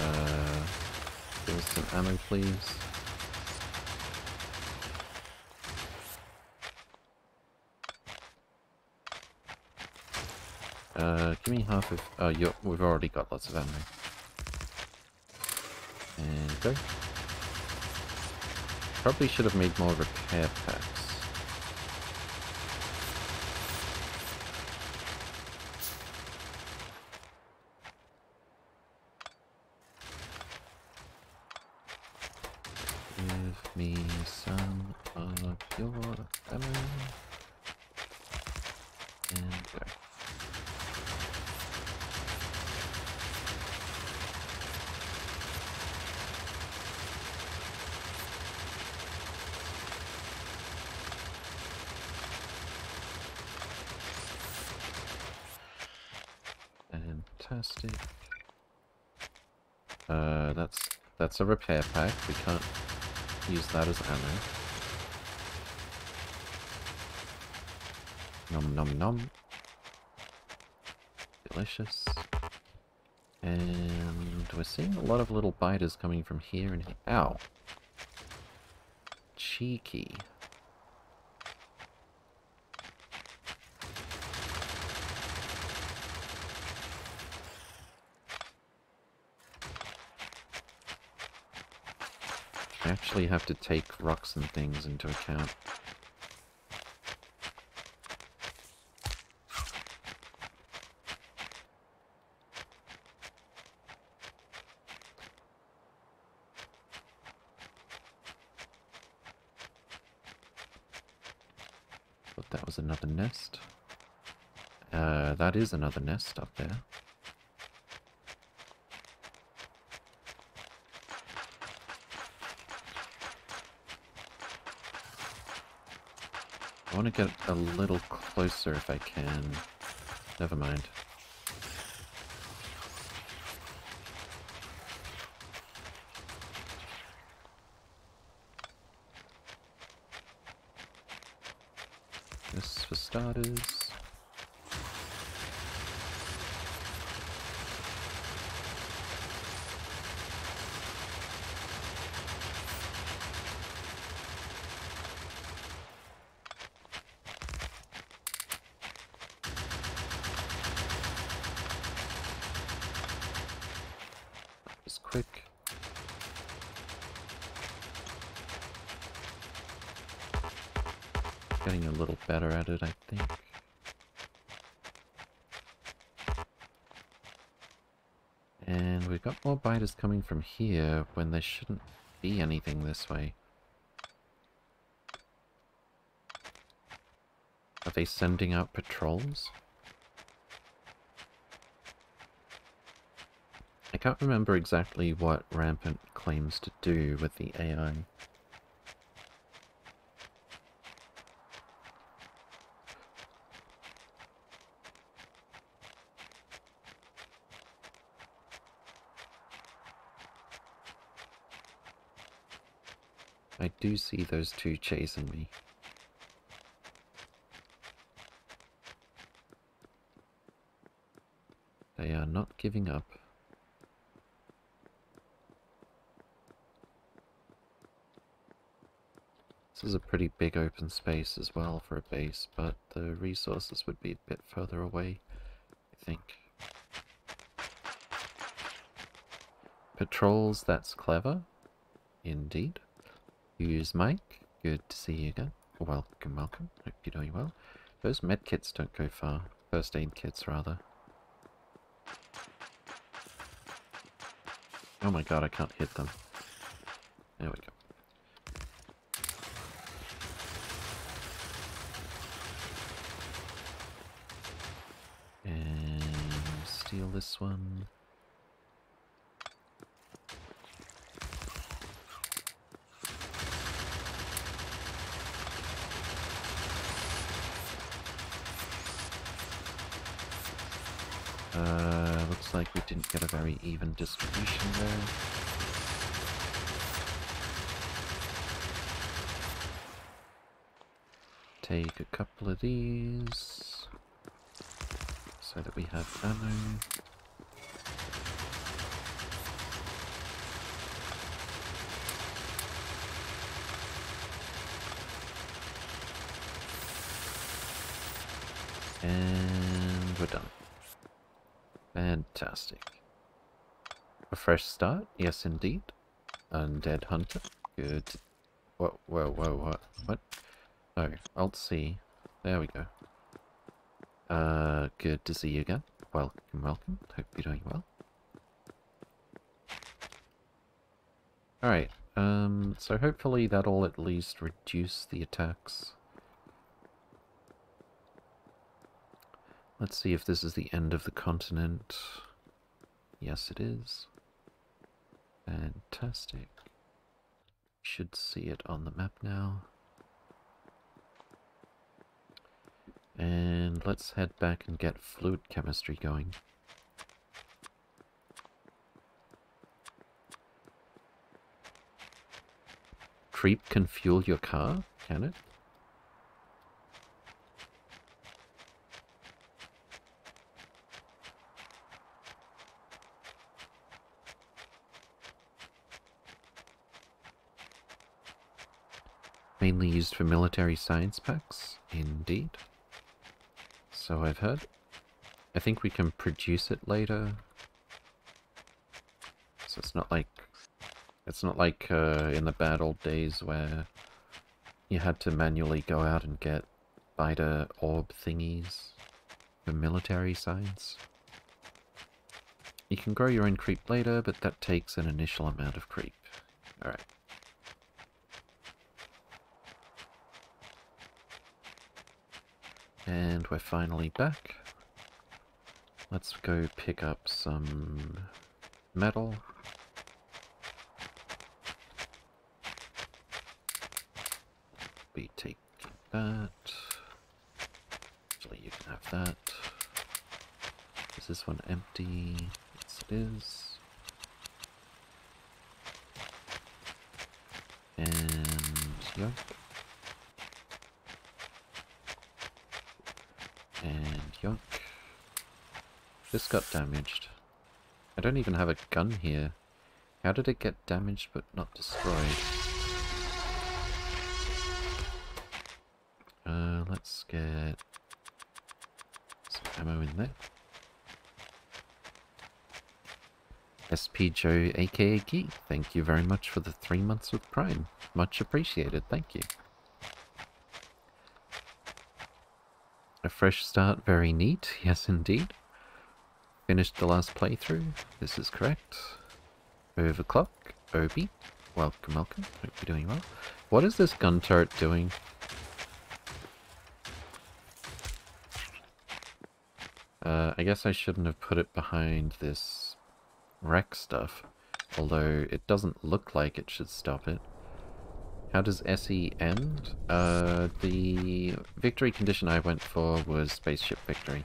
Uh, give us some ammo, please. Uh, give me Oh, you we've already got lots of ammo. And go. probably should have made more repair packs. Give me some of your ammo. And go. Fantastic. Uh, that's a repair pack. We can't use that as ammo. Nom nom nom. Delicious. And we're seeing a lot of little biters coming from here and here. Ow. Cheeky. Actually have to take rocks and things into account. But that was another nest. Uh, that is another nest up there. I want to get a little closer if I can. Never mind. This for starters. Just quick. Getting a little better at it, I think. And we've got more biters coming from here when there shouldn't be anything this way. Are they sending out patrols? I can't remember exactly what Rampant claims to do with the AI. I do see those two chasing me. They are not giving up. This is a pretty big open space as well for a base, but the resources would be a bit further away, I think. Patrols, that's clever. Indeed. Use Mike. Good to see you again. Welcome, welcome. Hope you're doing well. Those med kits don't go far. First aid kits, rather. Oh my god, I can't hit them. There we go. And steal this one. Uh, looks like we didn't get a very even distribution there. Take a couple of these so that we have ammo. And we're done. Fantastic. A fresh start? Yes, indeed. Undead Hunter. Good. Whoa, whoa, whoa, what? What? Oh, Alt C. There we go. Uh, good to see you again. Welcome, welcome. Hope you're doing well. Alright, um, so hopefully that'll at least reduce the attacks. Let's see if this is the end of the continent. Yes, it is. Fantastic. Should see it on the map now. And let's head back and get fluid chemistry going. Creep can fuel your car, can it? Mainly used for military science packs, indeed. So I've heard. I think we can produce it later. So it's not like it's not like uh, in the bad old days where you had to manually go out and get biter orb thingies for military science. You can grow your own creep later, but that takes an initial amount of creep. Alright. And we're finally back. Let's go pick up some metal. Be taking that. Actually, you can have that. Is this one empty? Yes, it is. And yoke. And yoke. This got damaged. I don't even have a gun here. How did it get damaged but not destroyed? Uh, let's get some ammo in there. SP Joe aka Key, thank you very much for the three months with Prime. Much appreciated, thank you. A fresh start, very neat, yes indeed. Finished the last playthrough, this is correct. Overclock, Obi, welcome, welcome, hope you're doing well. What is this gun turret doing? Uh, I guess I shouldn't have put it behind this wreck stuff, although it doesn't look like it should stop it. How does SE end? Uh, the victory condition I went for was spaceship victory.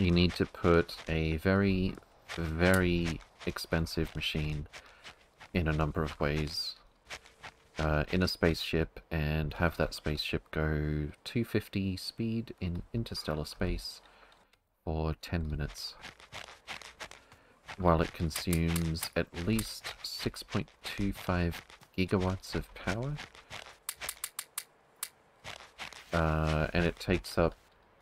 You need to put a very, very expensive machine in a number of ways uh, in a spaceship and have that spaceship go 250 speed in interstellar space for 10 minutes while it consumes at least 6.25 gigawatts of power. Uh, and it takes up,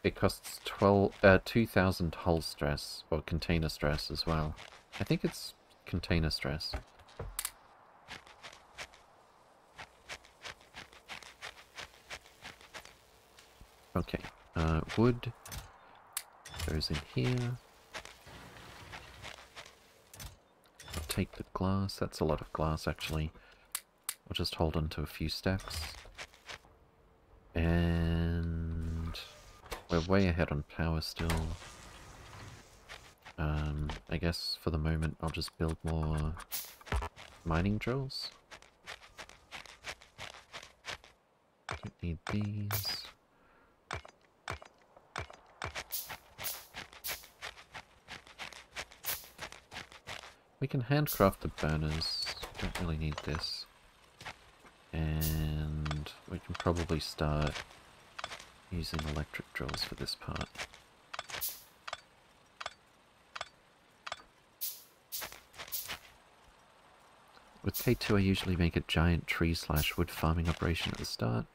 it costs 12, uh, 2,000 hull stress, or container stress as well. I think it's container stress. Okay, uh, wood goes in here. I'll take the glass, that's a lot of glass actually. We'll just hold on to a few stacks. And we're way ahead on power still. Um, I guess for the moment I'll just build more mining drills. Don't need these. We can handcraft the burners. Don't really need this. And we can probably start using electric drills for this part. With K2 I usually make a giant tree slash wood farming operation at the start.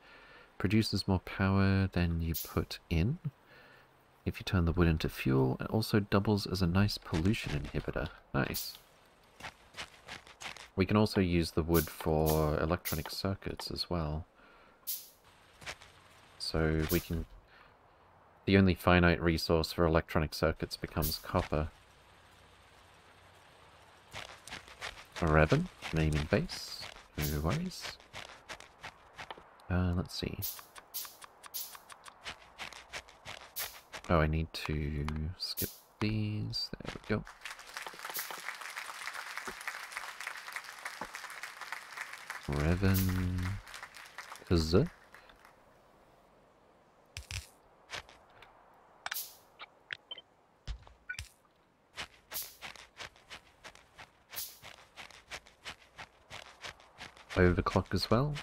Produces more power than you put in. If you turn the wood into fuel, it also doubles as a nice pollution inhibitor. Nice. We can also use the wood for electronic circuits as well. So we can... The only finite resource for electronic circuits becomes copper. Revan, naming base. No worries. Uh, let's see. Oh, I need to skip these. There we go. Revan... Kazoo? Overclock as well.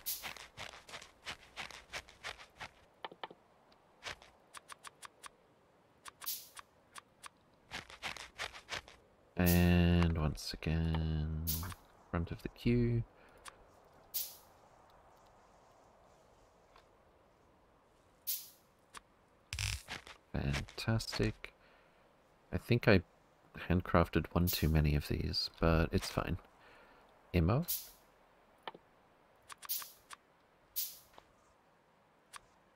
And once again, front of the queue. Fantastic. I think I handcrafted one too many of these, but it's fine. Immo?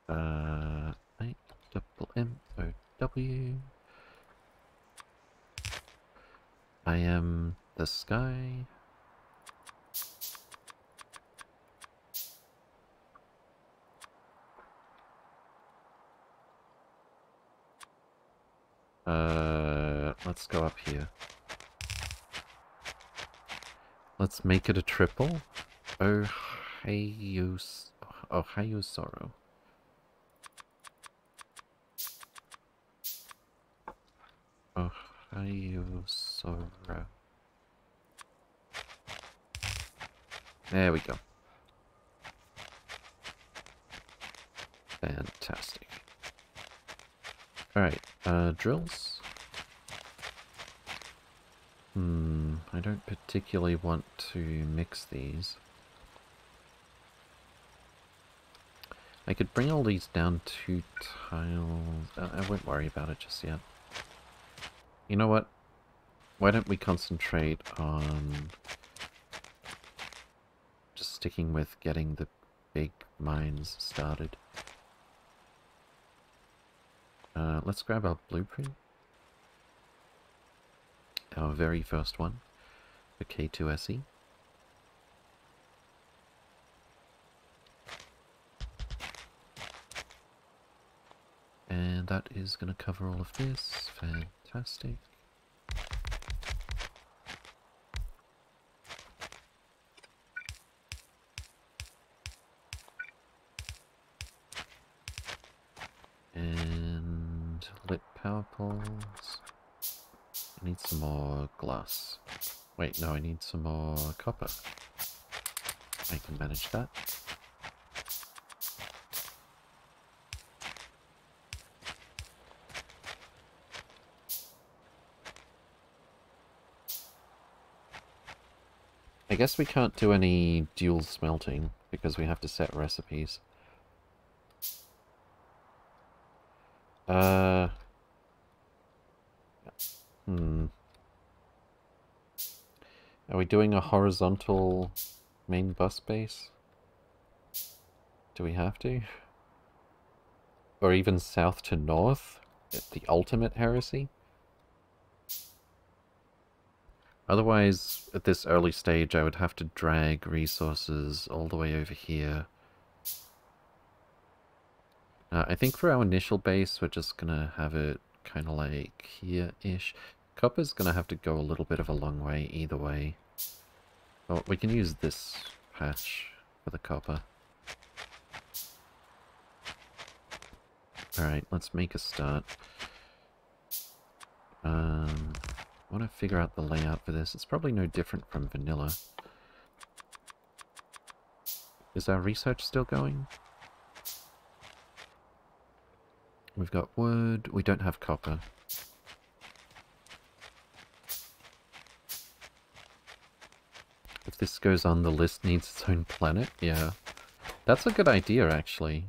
Uh, I double M O W. I am the sky. Uh, let's go up here. Let's make it a triple. Oh, oh, hey you sorrow. Sorrow. There we go. Fantastic. Alright, uh, drills. Hmm, I don't particularly want to mix these. I could bring all these down two tiles. I won't worry about it just yet. You know what? Why don't we concentrate on just sticking with getting the big mines started. Uh, let's grab our blueprint. Our very first one for K2SE. And that is going to cover all of this. Fantastic fantastic. And lit power poles. I need some more glass. Wait, no, I need some more copper. I can manage that. I guess we can't do any dual smelting because we have to set recipes. Uh... Hmm. Are we doing a horizontal main bus base? Do we have to? Or even south to north? The ultimate heresy? Otherwise, at this early stage, I would have to drag resources all the way over here. Uh, I think for our initial base, we're just going to have it kind of like here-ish. Copper's going to have to go a little bit of a long way either way. Well, we can use this patch for the copper. Alright, let's make a start. Um, want to figure out the layout for this. It's probably no different from vanilla. Is our research still going? We've got wood. We don't have copper. If this goes on, the list needs its own planet? Yeah. That's a good idea, actually.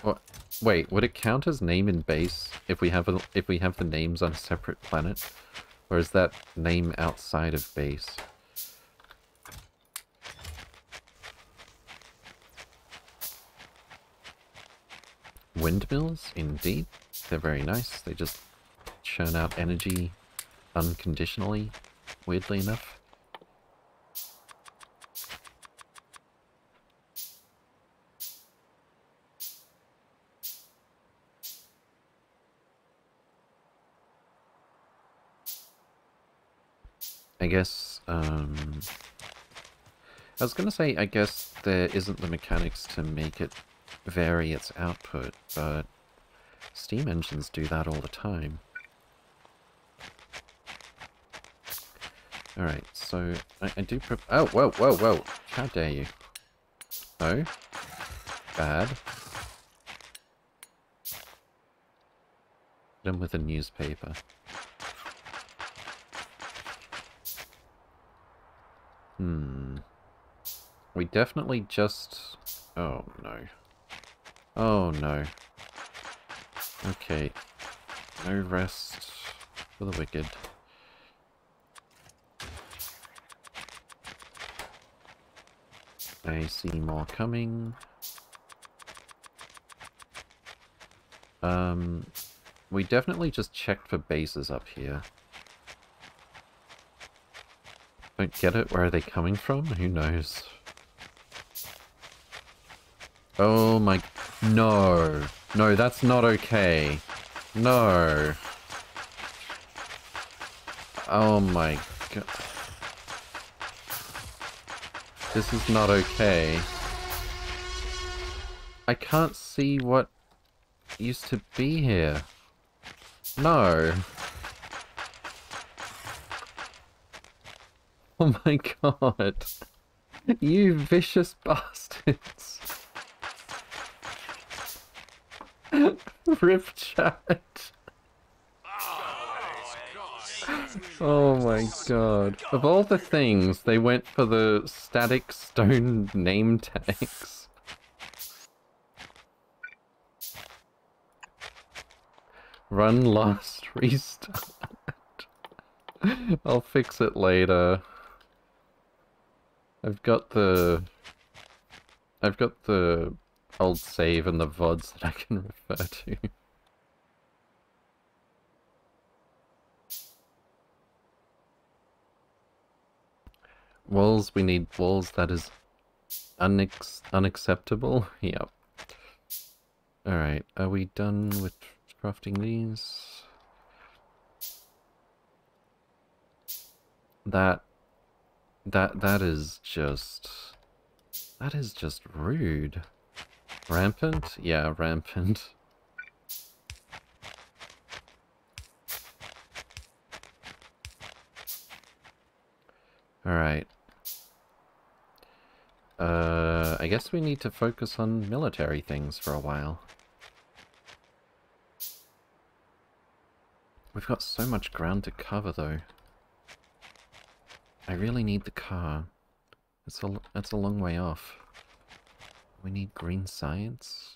What? Wait, would it count as name in base if we have a, if we have the names on a separate planet? Or is that name outside of base? Windmills, indeed. They're very nice. They just churn out energy unconditionally, weirdly enough. I guess, um... I was gonna say, I guess there isn't the mechanics to make it vary its output, but steam engines do that all the time. Alright, so I, I do Oh, whoa, whoa, whoa! How dare you? Oh? Bad. Him with a newspaper. Hmm. We definitely just... Oh, no. Oh, no. Okay. No rest for the wicked. I see more coming. Um, we definitely just checked for bases up here. Don't get it? Where are they coming from? Who knows? Oh my... No. No, that's not okay. No. Oh my god. This is not okay. I can't see what used to be here. No. Oh my god. You vicious bastards. Rip chat. Oh my god. Of all the things, they went for the static stone name tags. Run last restart. I'll fix it later. I've got the... I've got the old save and the VODs that I can refer to. Walls, we need walls that is unex unacceptable. Yep. Alright, are we done with crafting these? That that that is just that is just rude. Rampant? Yeah, rampant. Alright. Uh, I guess we need to focus on military things for a while. We've got so much ground to cover, though. I really need the car. It's a, that's a long way off. We need green science?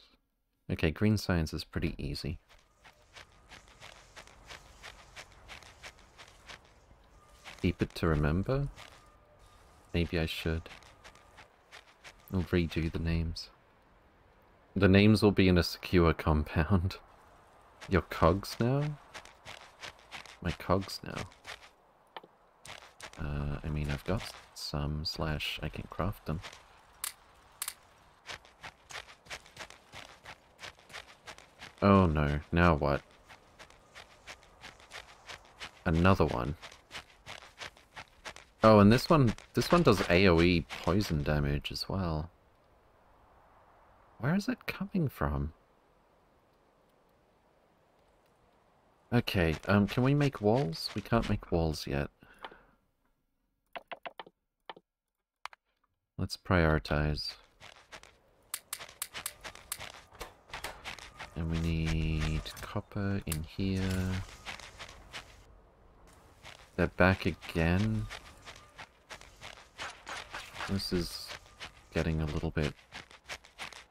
Okay, green science is pretty easy. Keep it to remember? Maybe I should. I'll redo the names. The names will be in a secure compound. Your cogs now? My cogs now. Uh, I mean, I've got some, slash, I can craft them. Oh no, now what? Another one. Oh, and this one, this one does AoE poison damage as well. Where is it coming from? Okay, um, can we make walls? We can't make walls yet. Let's prioritize. And we need copper in here. They're back again. This is getting a little bit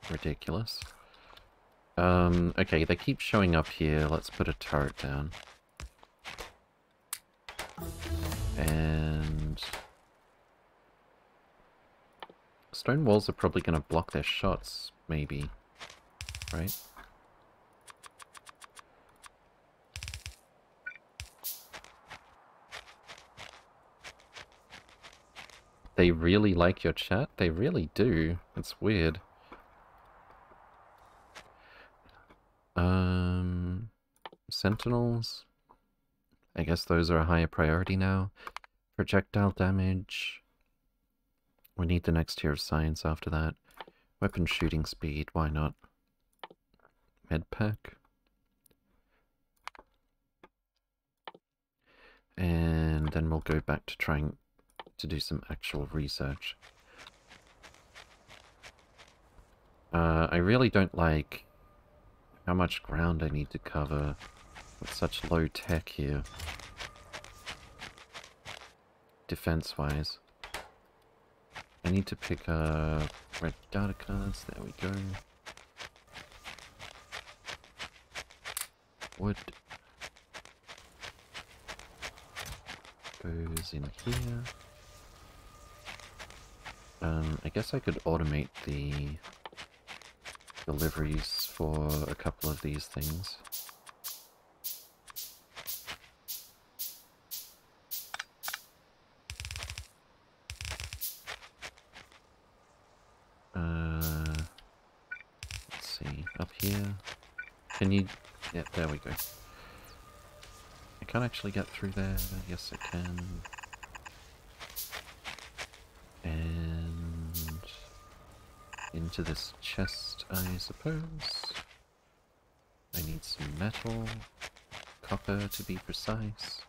ridiculous. Um, okay, they keep showing up here. Let's put a turret down. And... Stone walls are probably going to block their shots, maybe. Right? They really like your chat? They really do. It's weird. Um, sentinels? I guess those are a higher priority now. Projectile damage. We need the next tier of science after that. Weapon shooting speed, why not? Med pack. And then we'll go back to trying to do some actual research. Uh, I really don't like how much ground I need to cover with such low tech here. Defense-wise. I need to pick up red data cards, there we go. Wood goes in here. Um, I guess I could automate the deliveries for a couple of these things. I can't actually get through there. Yes, I can. And into this chest, I suppose. I need some metal, copper to be precise.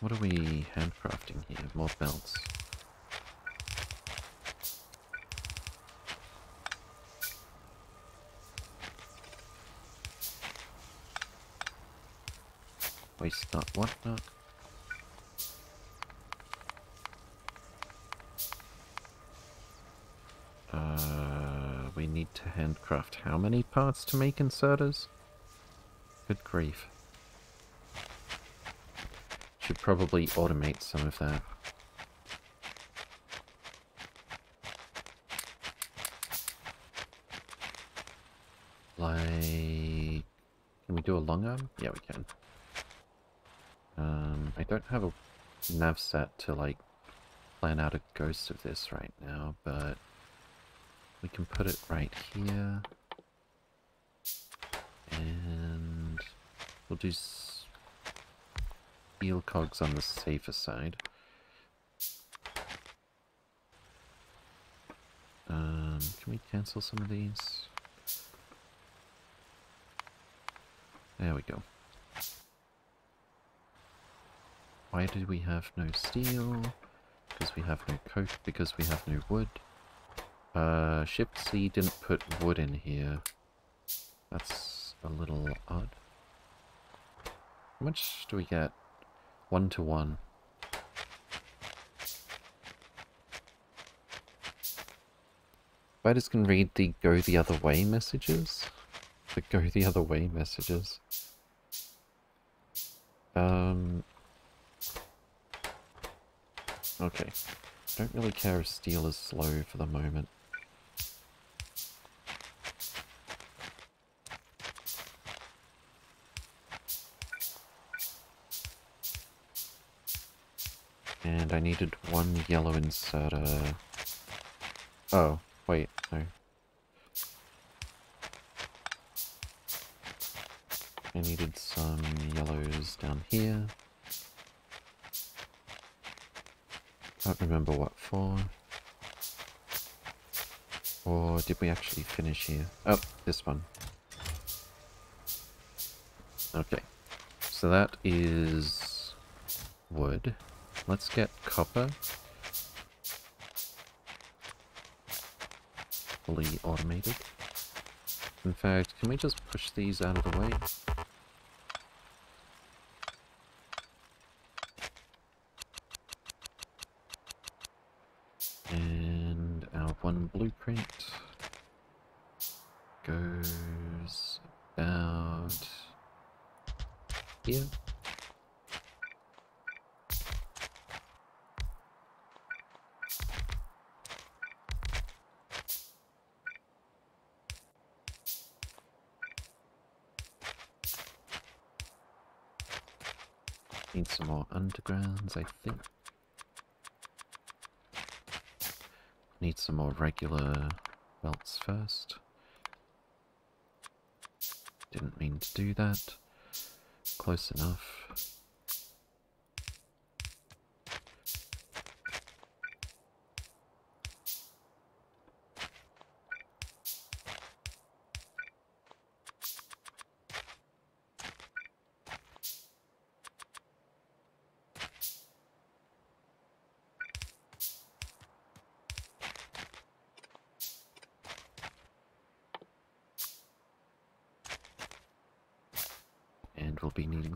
What are we handcrafting here? More belts. Waste what not? Uh, we need to handcraft how many parts to make inserters? Good grief. Should probably automate some of that. Like... Can we do a long arm? Yeah, we can. I don't have a nav set to, like, plan out a ghost of this right now, but we can put it right here. And we'll do steel cogs on the safer side. Um, can we cancel some of these? There we go. Why do we have no steel? Because we have no coke, because we have no wood. Uh, Ship C didn't put wood in here. That's a little odd. How much do we get? One to one. Spiders can read the go the other way messages? The go the other way messages. Um, Okay. Don't really care if steel is slow for the moment. And I needed one yellow inserter. Oh, wait, no. I needed some yellows down here. Can't remember what for. Or did we actually finish here? Oh, this one. Okay. So that is wood. Let's get copper. Fully automated. In fact, can we just push these out of the way? Regular belts first. Didn't mean to do that. Close enough.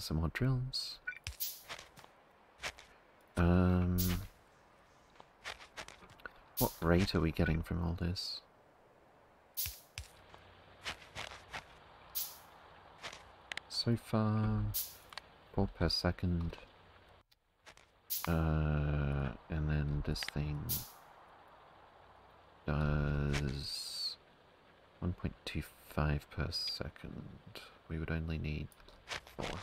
Some more drills. Um, what rate are we getting from all this? So far, 4 per second. Uh, and then this thing does 1.25 per second. We would only need four.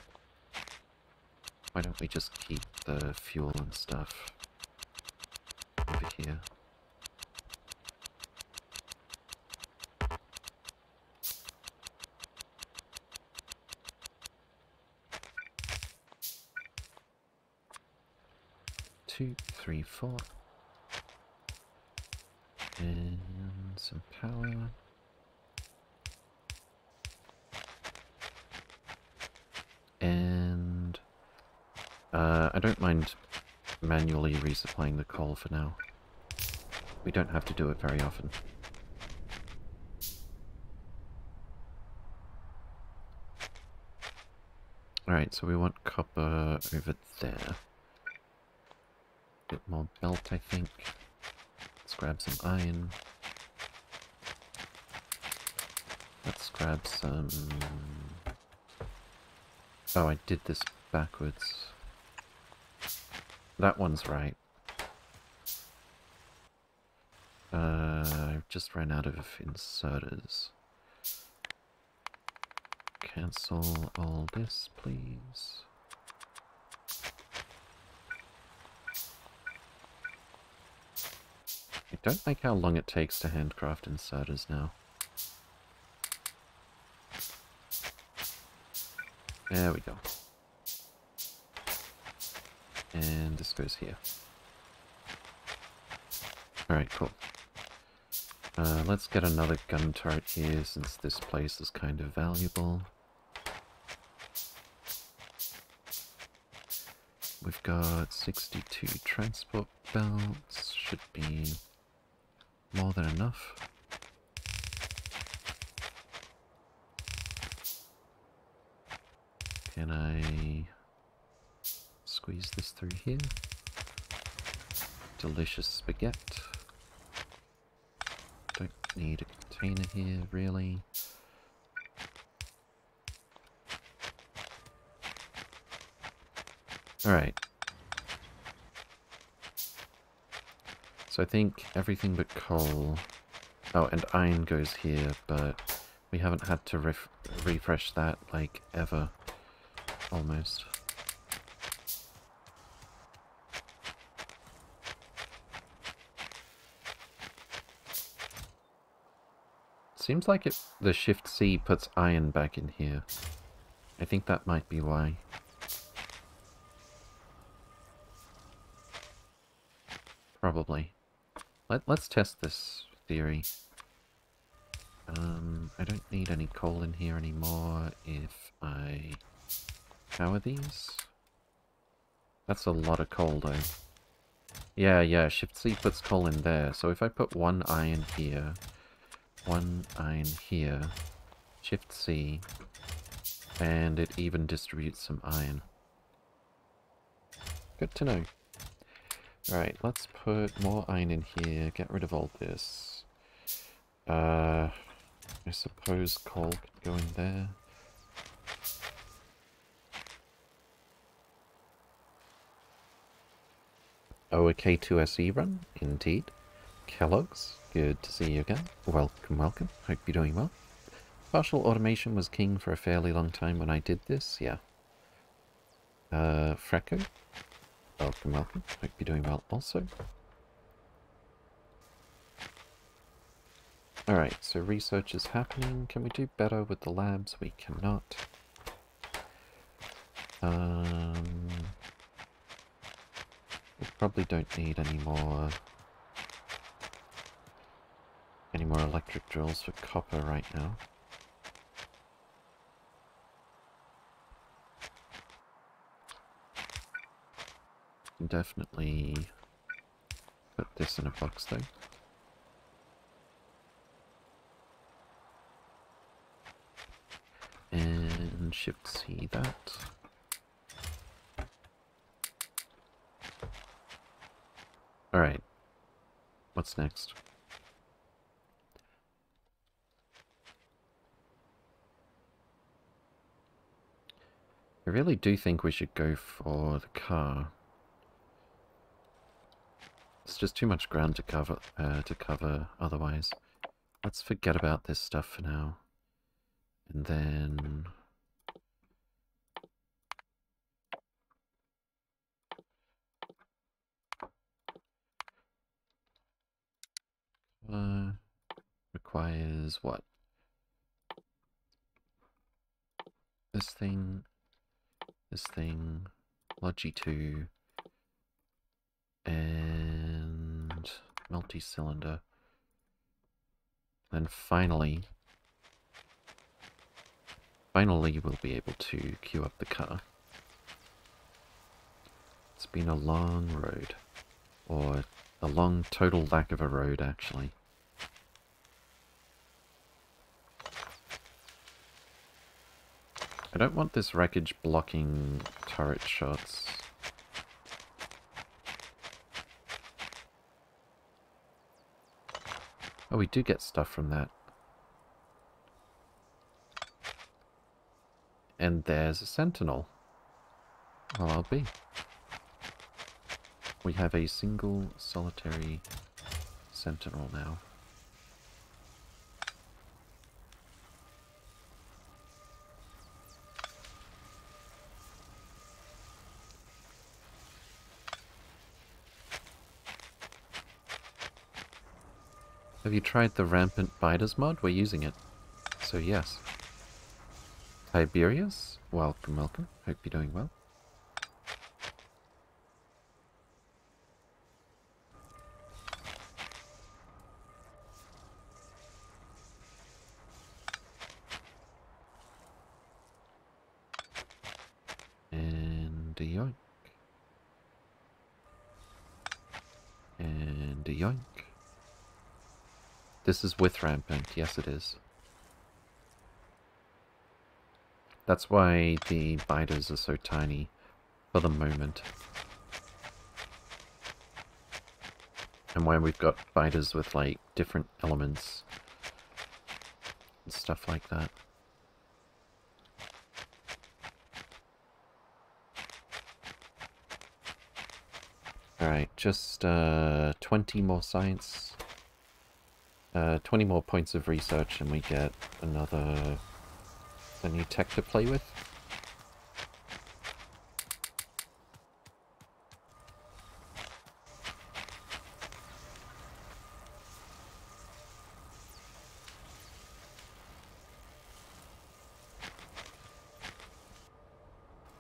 Why don't we just keep the fuel and stuff over here? Two, three, four. And some power. And uh, I don't mind manually resupplying the coal for now. We don't have to do it very often. Alright, so we want copper over there. Bit more belt, I think. Let's grab some iron. Let's grab some... Oh, I did this backwards. That one's right. Uh, I've just ran out of inserters. Cancel all this, please. I don't like how long it takes to handcraft inserters now. There we go. And this goes here. Alright, cool. Uh, let's get another gun turret here since this place is kind of valuable. We've got 62 transport belts, should be more than enough. Can I squeeze this through here? Delicious spaghetti. Don't need a container here, really. Alright. So I think everything but coal... Oh, and iron goes here, but we haven't had to ref refresh that, like, ever. Almost. Seems like it, the Shift C puts iron back in here. I think that might be why. Probably. Let, let's test this theory. Um, I don't need any coal in here anymore if I power these. That's a lot of coal though. Yeah, yeah, Shift C puts coal in there. So if I put one iron here, one iron here, Shift C, and it even distributes some iron. Good to know. Alright, let's put more iron in here, get rid of all this. Uh, I suppose coal could go in there. Oh, a K2SE run? Indeed. Kellogg's, good to see you again. Welcome, welcome. Hope you're doing well. Partial automation was king for a fairly long time when I did this, yeah. Uh, Freco. Welcome, welcome. Hope you're doing well also. Alright, so research is happening. Can we do better with the labs? We cannot. Um, we probably don't need any more any more electric drills for copper right now. Definitely put this in a box though. And shift C that. Alright. What's next? I really do think we should go for the car. It's just too much ground to cover uh, to cover otherwise. Let's forget about this stuff for now. And then... Uh, requires what? This thing, this thing, Logi 2, and multi-cylinder. Then finally, finally we'll be able to queue up the car. It's been a long road, or a long total lack of a road actually. I don't want this wreckage blocking turret shots. Oh, we do get stuff from that. And there's a sentinel. Well, I'll be. We have a single solitary sentinel now. Have you tried the Rampant Biters mod? We're using it. So yes. Tiberius? Welcome, welcome. Hope you're doing well. And a yoink. And a yoink. Is with rampant, yes it is. That's why the biters are so tiny for the moment. And why we've got biters with like different elements and stuff like that. Alright, just uh, 20 more science uh, 20 more points of research and we get another a new tech to play with.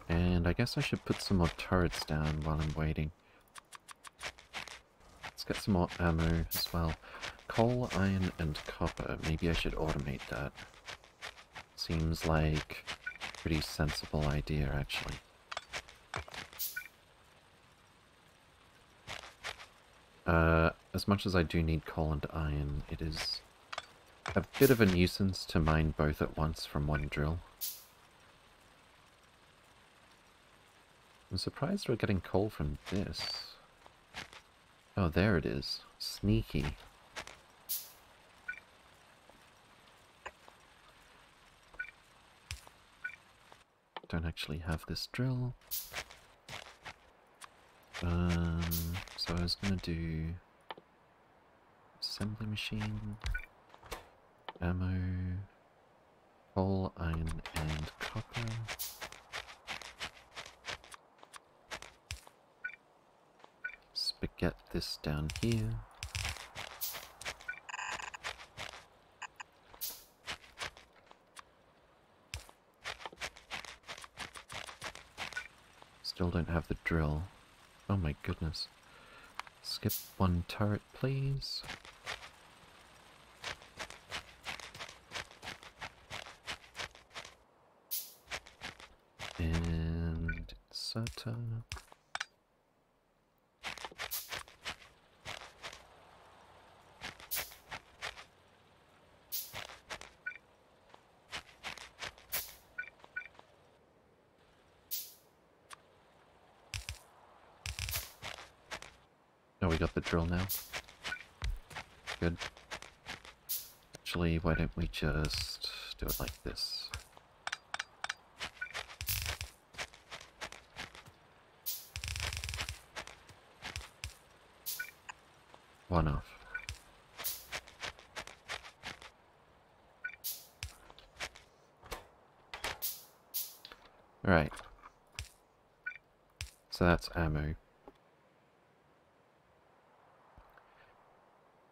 And I guess I should put some more turrets down while I'm waiting. Let's get some more ammo as well. Coal, iron, and copper. Maybe I should automate that. Seems like a pretty sensible idea, actually. Uh, as much as I do need coal and iron, it is a bit of a nuisance to mine both at once from one drill. I'm surprised we're getting coal from this. Oh, there it is. Sneaky. don't actually have this drill. Um, so I was going to do assembly machine, ammo, coal, iron and copper. Spaghetti this down here. Still don't have the drill. Oh my goodness. Skip one turret, please. And SATA. Oh, we got the drill now. Good. Actually, why don't we just do it like this? One off. Right. So that's ammo.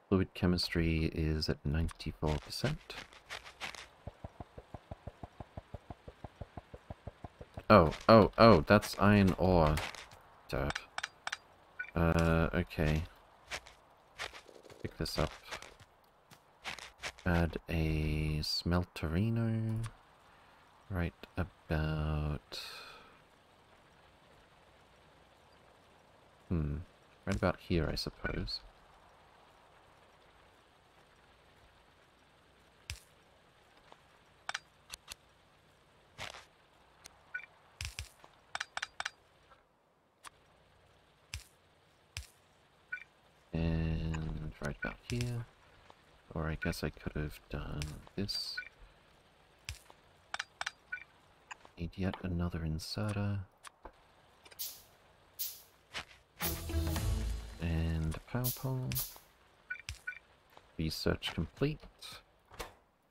Fluid chemistry is at 94%. Oh, oh, oh, that's iron ore. Derp. Uh, okay. Pick this up. Add a smelterino. Right about... Hmm. Right about here, I suppose. And right about here. Or I guess I could have done this. Need yet another inserter. And power pole. Research complete.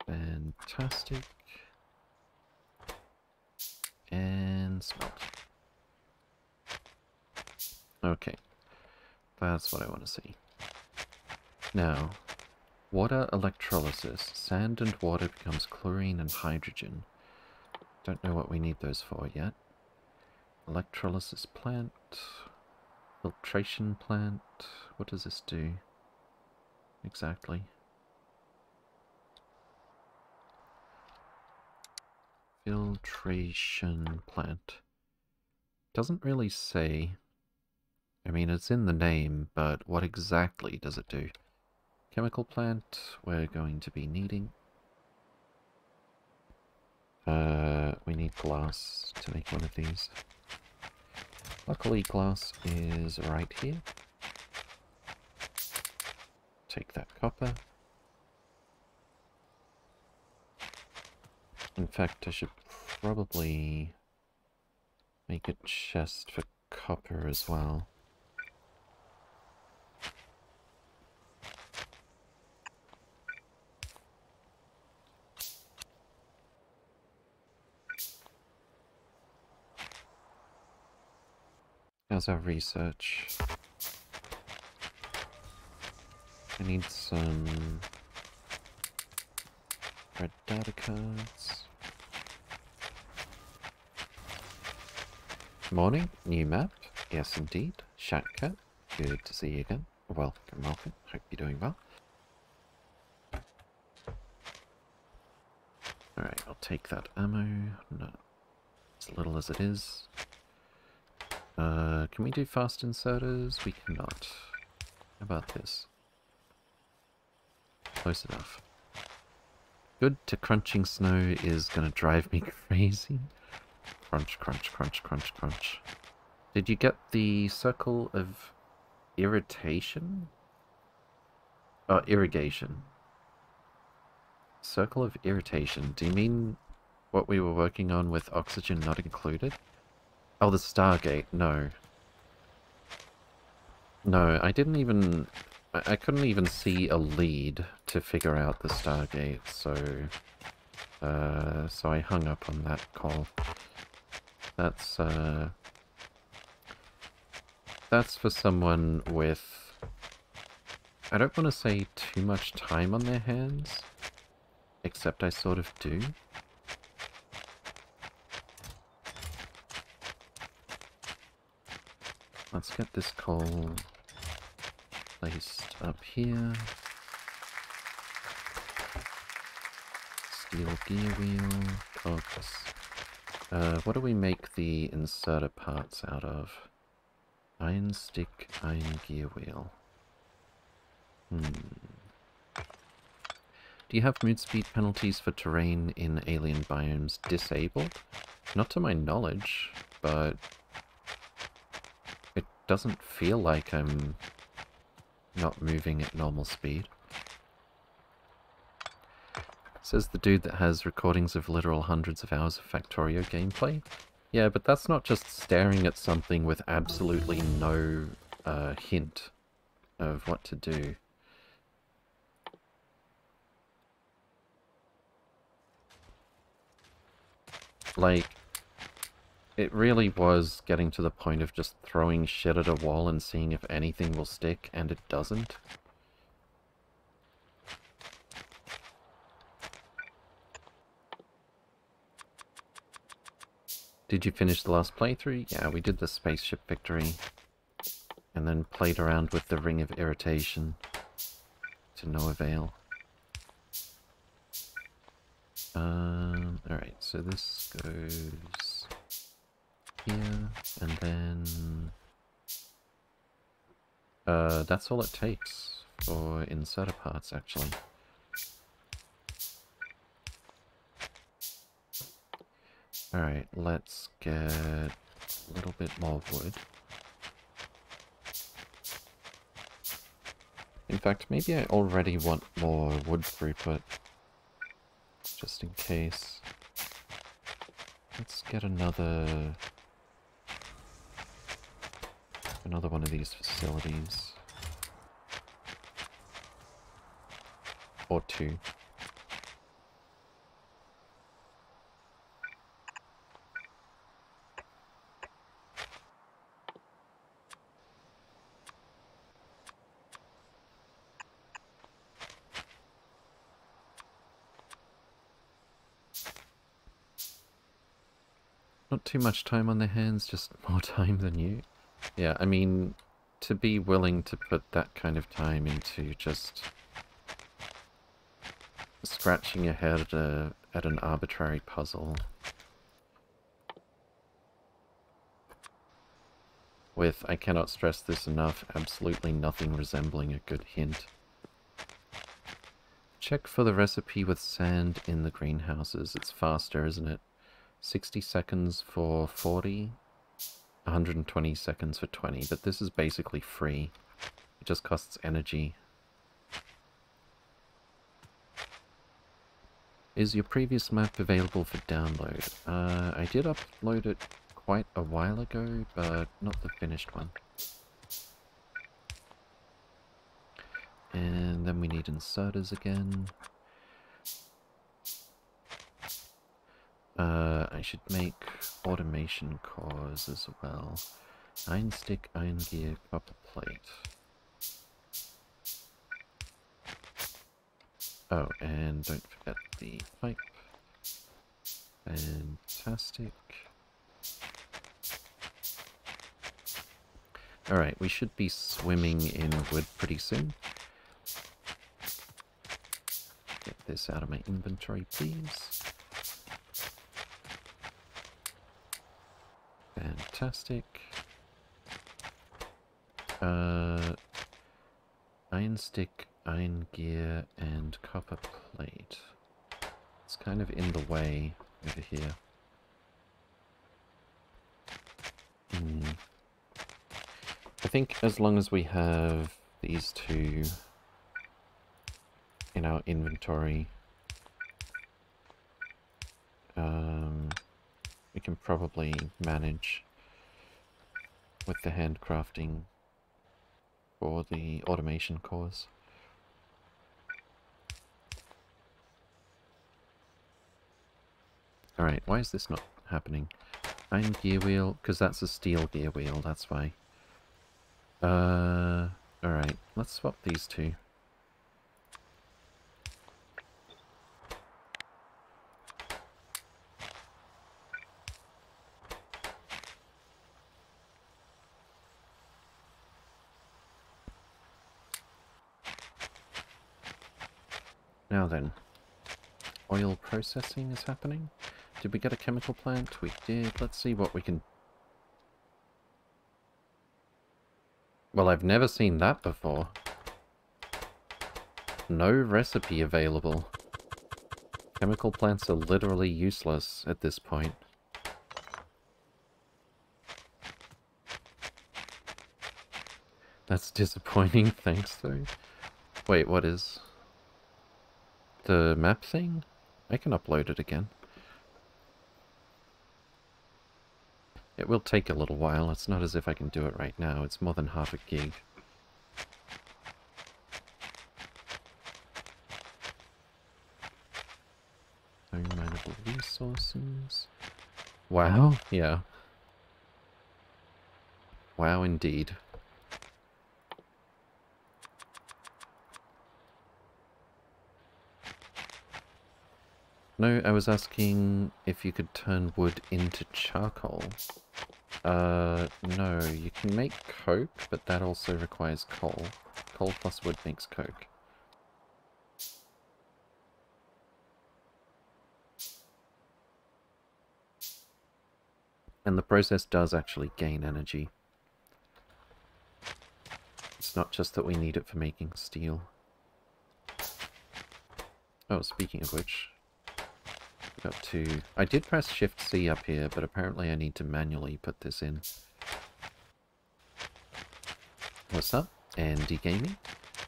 Fantastic. And smelt. Okay. That's what I want to see. Now, water electrolysis. Sand and water becomes chlorine and hydrogen. Don't know what we need those for yet. Electrolysis plant. Filtration plant. What does this do? Exactly. Filtration plant. Doesn't really say. I mean, it's in the name, but what exactly does it do? Chemical plant, we're going to be needing. Uh, we need glass to make one of these. Luckily, glass is right here. Take that copper. In fact, I should probably make a chest for copper as well. How's our research? I need some red data cards. Morning, new map. Yes, indeed. Shatcat, good to see you again. Welcome, welcome. Hope you're doing well. Alright, I'll take that ammo. Not as little as it is. Uh, can we do fast inserters? We cannot. How about this? Close enough. Good to crunching snow is gonna drive me crazy. Crunch, crunch, crunch, crunch, crunch. Did you get the circle of irritation? Oh, irrigation. Circle of irritation. Do you mean what we were working on with oxygen not included? Oh, the Stargate. No. No, I didn't even... I, couldn't even see a lead to figure out the Stargate, so... Uh, so I hung up on that call. That's, uh... that's for someone with... I don't want to say too much time on their hands, except I sort of do. Let's get this coal placed up here. Steel gear wheel, cogs. Uh, what do we make the inserter parts out of? Iron stick, iron gear wheel. Hmm. Do you have mood speed penalties for terrain in alien biomes disabled? Not to my knowledge, but doesn't feel like I'm not moving at normal speed. Says the dude that has recordings of literal hundreds of hours of Factorio gameplay. Yeah, but that's not just staring at something with absolutely no uh, hint of what to do. Like, it really was getting to the point of just throwing shit at a wall and seeing if anything will stick, and it doesn't. Did you finish the last playthrough? Yeah, we did the spaceship victory. And then played around with the Ring of Irritation. To no avail. Um, alright, so this goes here, and then... Uh, that's all it takes for inserter parts, actually. Alright, let's get a little bit more wood. In fact, maybe I already want more wood throughput. Just in case. Let's get another... Another one of these facilities. Or two. Not too much time on their hands, just more time than you. Yeah, I mean, to be willing to put that kind of time into just scratching your head at, a, at an arbitrary puzzle with, I cannot stress this enough, absolutely nothing resembling a good hint. Check for the recipe with sand in the greenhouses. It's faster, isn't it? 60 seconds for 40, 120 seconds for 20, but this is basically free. It just costs energy. Is your previous map available for download? Uh, I did upload it quite a while ago, but not the finished one. And then we need inserters again. Uh, I should make automation cores as well. Iron stick, iron gear, copper plate. Oh, and don't forget the pipe. Fantastic. Alright, we should be swimming in wood pretty soon. Get this out of my inventory, please. Fantastic. Uh, iron stick, iron gear, and copper plate. It's kind of in the way over here. Hmm. I think as long as we have these two in our inventory, um, we can probably manage with the handcrafting for the automation cores. Alright, why is this not happening? Iron gear wheel, because that's a steel gear wheel, that's why. Uh, alright, let's swap these two. Now then, oil processing is happening. Did we get a chemical plant? We did. Let's see what we can... Well, I've never seen that before. No recipe available. Chemical plants are literally useless at this point. That's disappointing, thanks though. Wait, what is... The map thing? I can upload it again. It will take a little while. It's not as if I can do it right now. It's more than half a gig. Mineable resources. Wow, yeah. Wow, indeed. No, I was asking if you could turn wood into charcoal. Uh, no, you can make coke, but that also requires coal. Coal plus wood makes coke. And the process does actually gain energy. It's not just that we need it for making steel. Oh, speaking of which, Got to... I did press Shift-C up here, but apparently I need to manually put this in. What's up? Andy Gaming.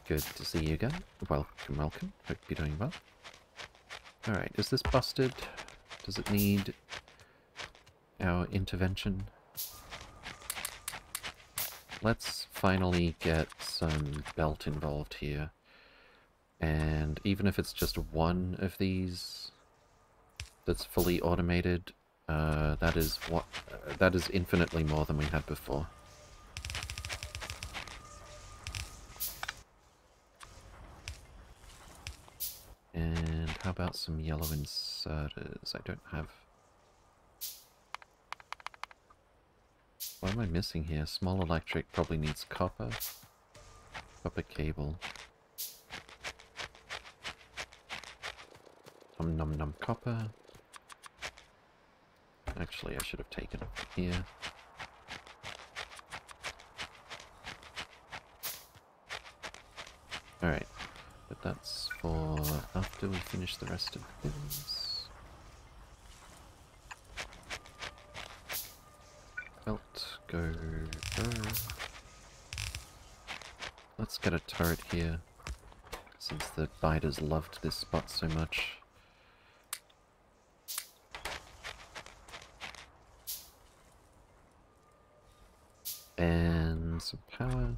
Good to see you again. Welcome, welcome. Hope you're doing well. Alright, is this busted? Does it need our intervention? Let's finally get some belt involved here. And even if it's just one of these that's fully automated, uh, that is what uh, that is infinitely more than we had before. And how about some yellow inserters? I don't have... What am I missing here? Small electric probably needs copper. Copper cable. Num num num copper. Actually, I should have taken it here. Alright, but that's for after we finish the rest of the this. Belt, go, go. Let's get a turret here, since the biters loved this spot so much. And some power.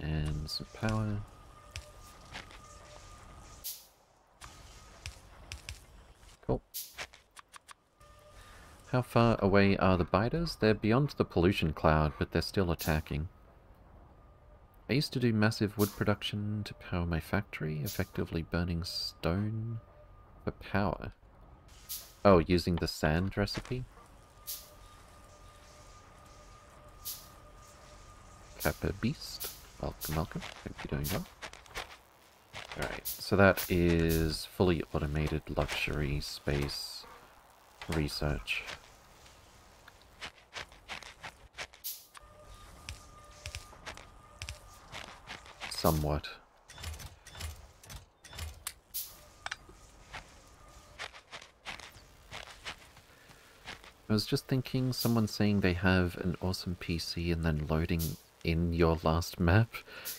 And some power. Cool. How far away are the biters? They're beyond the pollution cloud, but they're still attacking. I used to do massive wood production to power my factory, effectively burning stone for power. Oh, using the sand recipe? Kappa Beast. Welcome, welcome. Hope you're doing well. Alright, so that is fully automated luxury space research. Somewhat. I was just thinking someone saying they have an awesome PC and then loading in your last map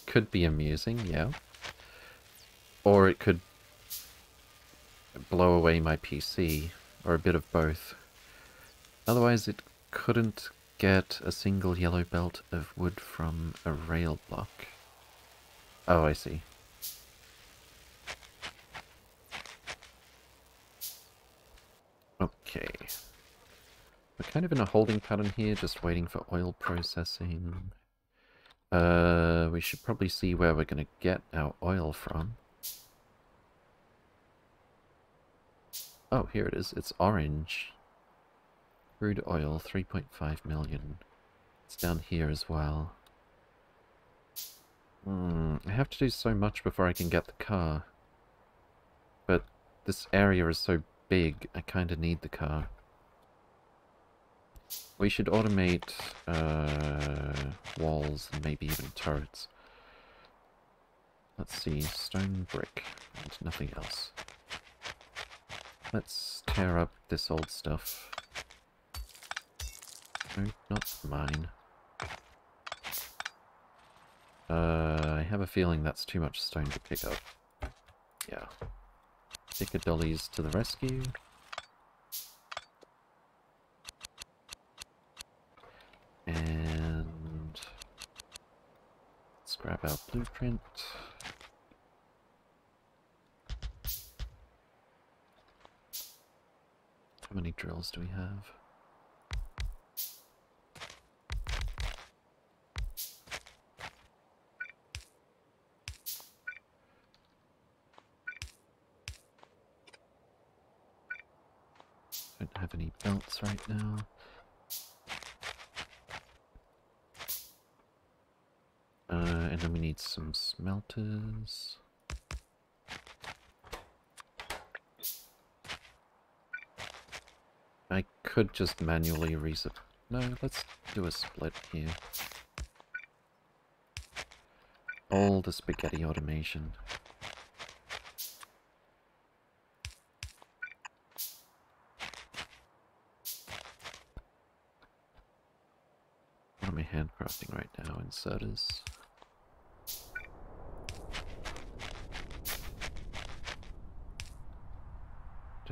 could be amusing, yeah. Or it could blow away my PC, or a bit of both. Otherwise it couldn't get a single yellow belt of wood from a rail block. Oh, I see. Okay. Kind of in a holding pattern here, just waiting for oil processing. Uh, we should probably see where we're going to get our oil from. Oh, here it is. It's orange. Crude oil, 3.5 million. It's down here as well. Hmm, I have to do so much before I can get the car. But this area is so big, I kind of need the car. We should automate uh, walls and maybe even turrets. Let's see, stone brick and nothing else. Let's tear up this old stuff. No, not mine. Uh, I have a feeling that's too much stone to pick up. Yeah. Picker Dollies to the rescue. And let's grab our blueprint. How many drills do we have? Don't have any belts right now. Uh, and then we need some smelters. I could just manually reset. No, let's do a split here. All the spaghetti automation. What am I handcrafting right now? Inserters.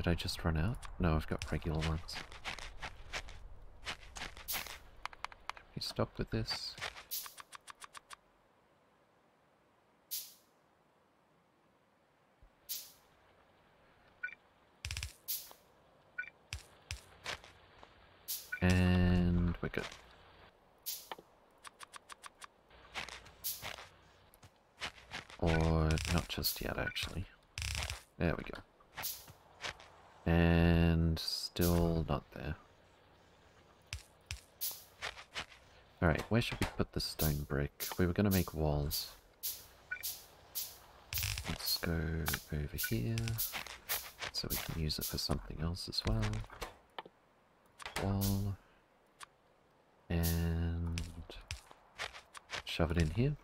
Did I just run out? No, I've got regular ones. Can we stop with this? And we're good. Or not just yet, actually. There we go. And still not there. Alright, where should we put the stone brick? We were going to make walls. Let's go over here, so we can use it for something else as well. Wall. And shove it in here.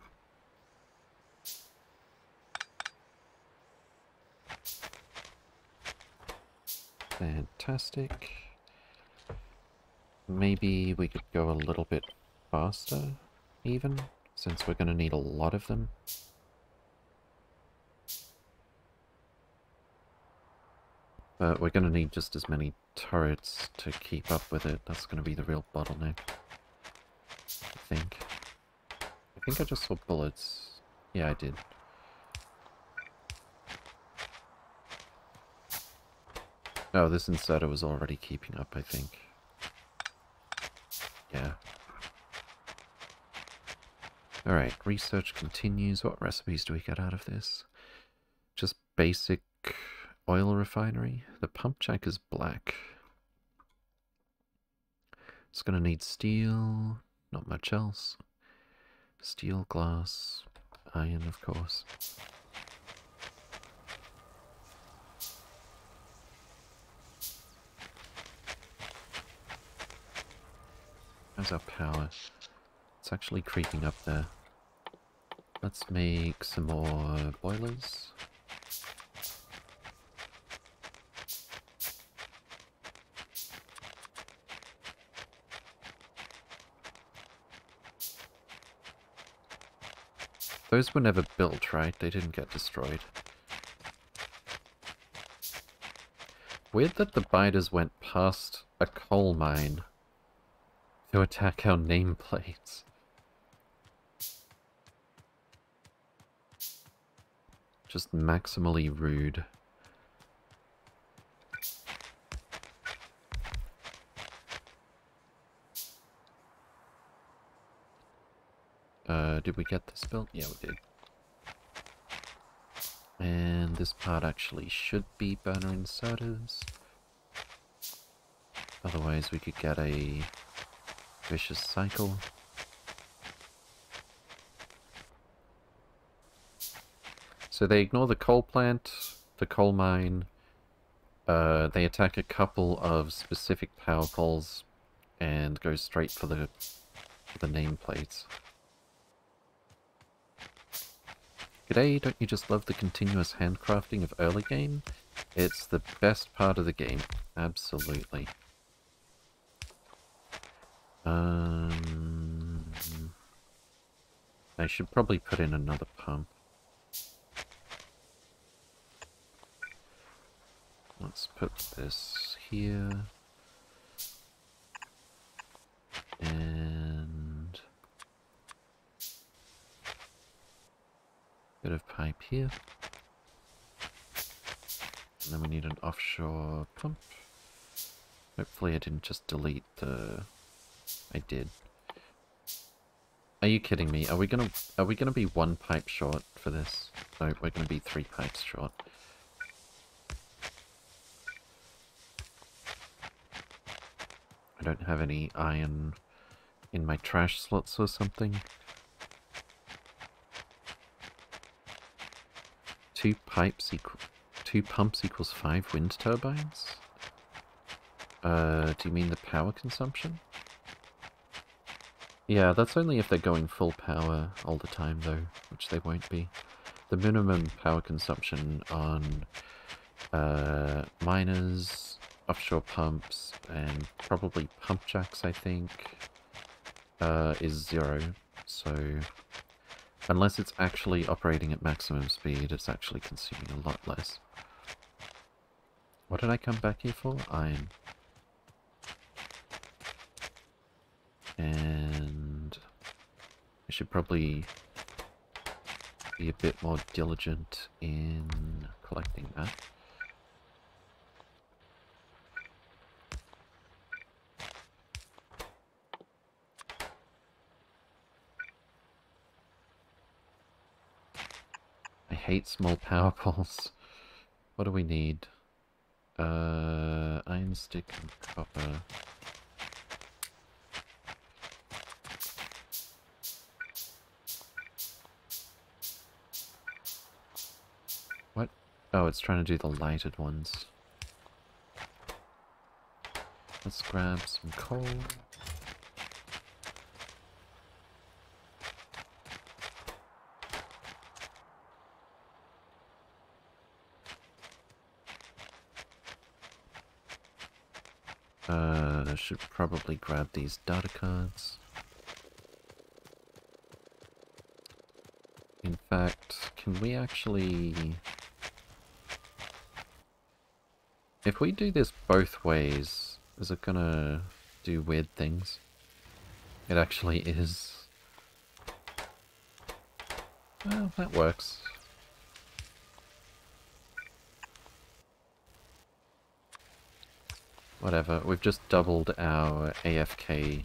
Fantastic. Maybe we could go a little bit faster, even, since we're going to need a lot of them. But we're going to need just as many turrets to keep up with it. That's going to be the real bottleneck. I think. I think I just saw bullets. Yeah, I did. Oh, this inserter was already keeping up, I think. Yeah. Alright, research continues. What recipes do we get out of this? Just basic oil refinery. The pump jack is black. It's going to need steel, not much else. Steel, glass, iron, of course. How's our power? It's actually creeping up there. Let's make some more boilers. Those were never built, right? They didn't get destroyed. Weird that the biters went past a coal mine to attack our nameplates. Just maximally rude. Uh, did we get this built? Yeah, we did. And this part actually should be burner inserters. Otherwise we could get a vicious cycle. So they ignore the coal plant, the coal mine, uh, they attack a couple of specific power poles and go straight for the, the nameplates. G'day, don't you just love the continuous handcrafting of early game? It's the best part of the game, absolutely. Um, I should probably put in another pump. Let's put this here. And... Bit of pipe here. And then we need an offshore pump. Hopefully I didn't just delete the... I did. Are you kidding me? Are we gonna are we gonna be one pipe short for this? No, we're gonna be three pipes short. I don't have any iron in my trash slots or something. Two pipes equal... Two pumps equals five wind turbines? Uh, do you mean the power consumption? Yeah, that's only if they're going full power all the time though, which they won't be. The minimum power consumption on uh, miners, offshore pumps, and probably pump jacks, I think, uh, is zero. So, unless it's actually operating at maximum speed, it's actually consuming a lot less. What did I come back here for? Iron. And I should probably be a bit more diligent in collecting that. I hate small power poles. What do we need? Uh, iron stick and copper. Oh, it's trying to do the lighted ones. Let's grab some coal. Uh, I should probably grab these data cards. In fact, can we actually... If we do this both ways, is it gonna do weird things? It actually is. Well, that works. Whatever, we've just doubled our AFK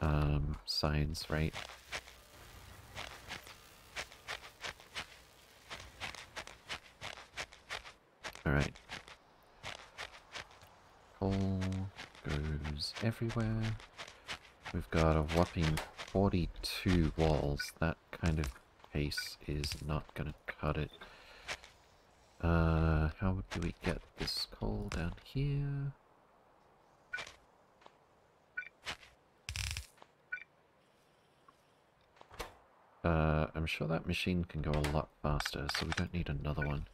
um, signs rate. Everywhere. We've got a whopping 42 walls. That kind of pace is not gonna cut it. Uh, how do we get this coal down here? Uh, I'm sure that machine can go a lot faster, so we don't need another one.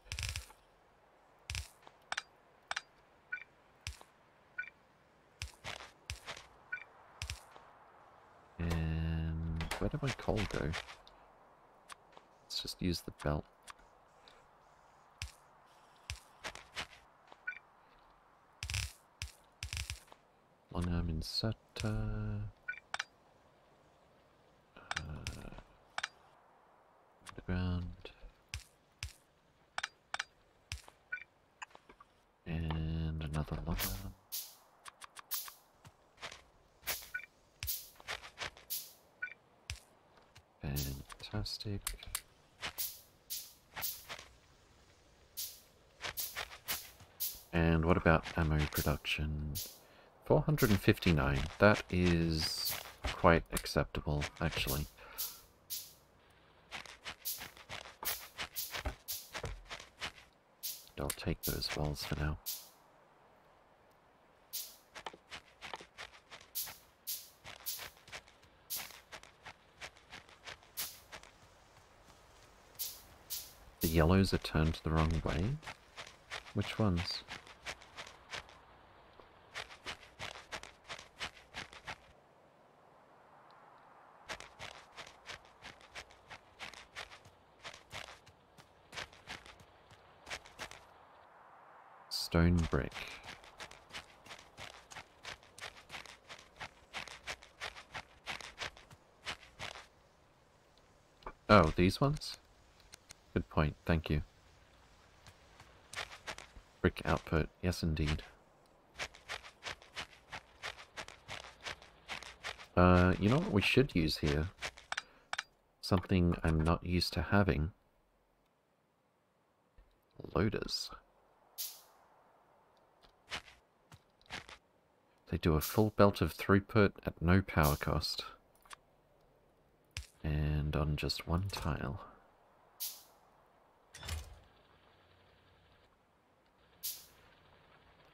Did my coal go? Let's just use the belt. Long arm inserter. Uh, underground. And another long arm. And what about ammo production? 459. That is quite acceptable, actually. I'll take those walls for now. Yellows are turned the wrong way? Which ones? Stone brick. Oh, these ones? Good point, thank you. Brick output, yes indeed. Uh, you know what we should use here? Something I'm not used to having. Loaders. They do a full belt of throughput at no power cost. And on just one tile.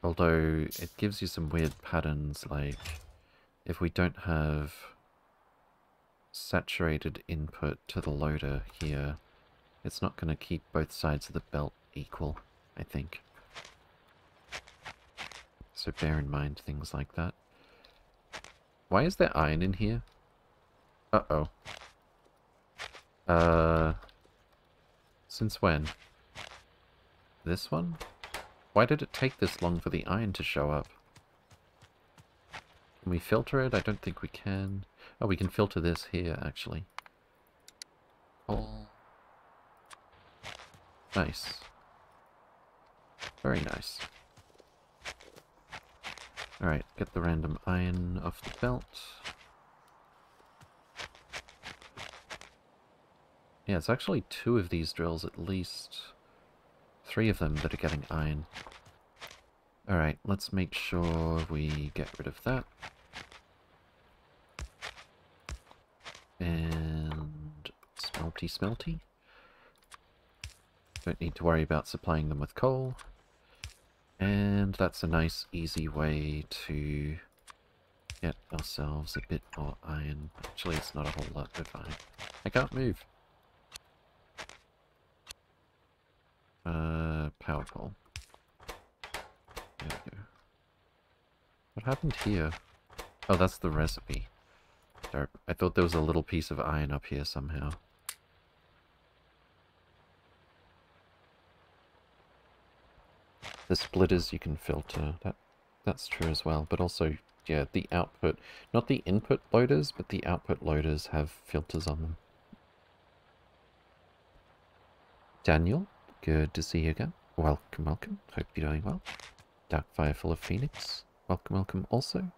Although it gives you some weird patterns like if we don't have saturated input to the loader here, it's not going to keep both sides of the belt equal, I think. So bear in mind things like that. Why is there iron in here? Uh-oh. Uh... Since when? This one? Why did it take this long for the iron to show up? Can we filter it? I don't think we can. Oh, we can filter this here, actually. Oh. Nice. Very nice. Alright, get the random iron off the belt. Yeah, it's actually two of these drills at least. Three of them that are getting iron. Alright, let's make sure we get rid of that. And smelty smelty. Don't need to worry about supplying them with coal. And that's a nice easy way to get ourselves a bit more iron. Actually, it's not a whole lot of iron. I can't move. Uh, power pole. There we go. What happened here? Oh, that's the recipe. I thought there was a little piece of iron up here somehow. The splitters you can filter. That That's true as well. But also, yeah, the output... Not the input loaders, but the output loaders have filters on them. Daniel, Good to see you again. Welcome, welcome. Hope you're doing well. Darkfire full of Phoenix. Welcome, welcome also.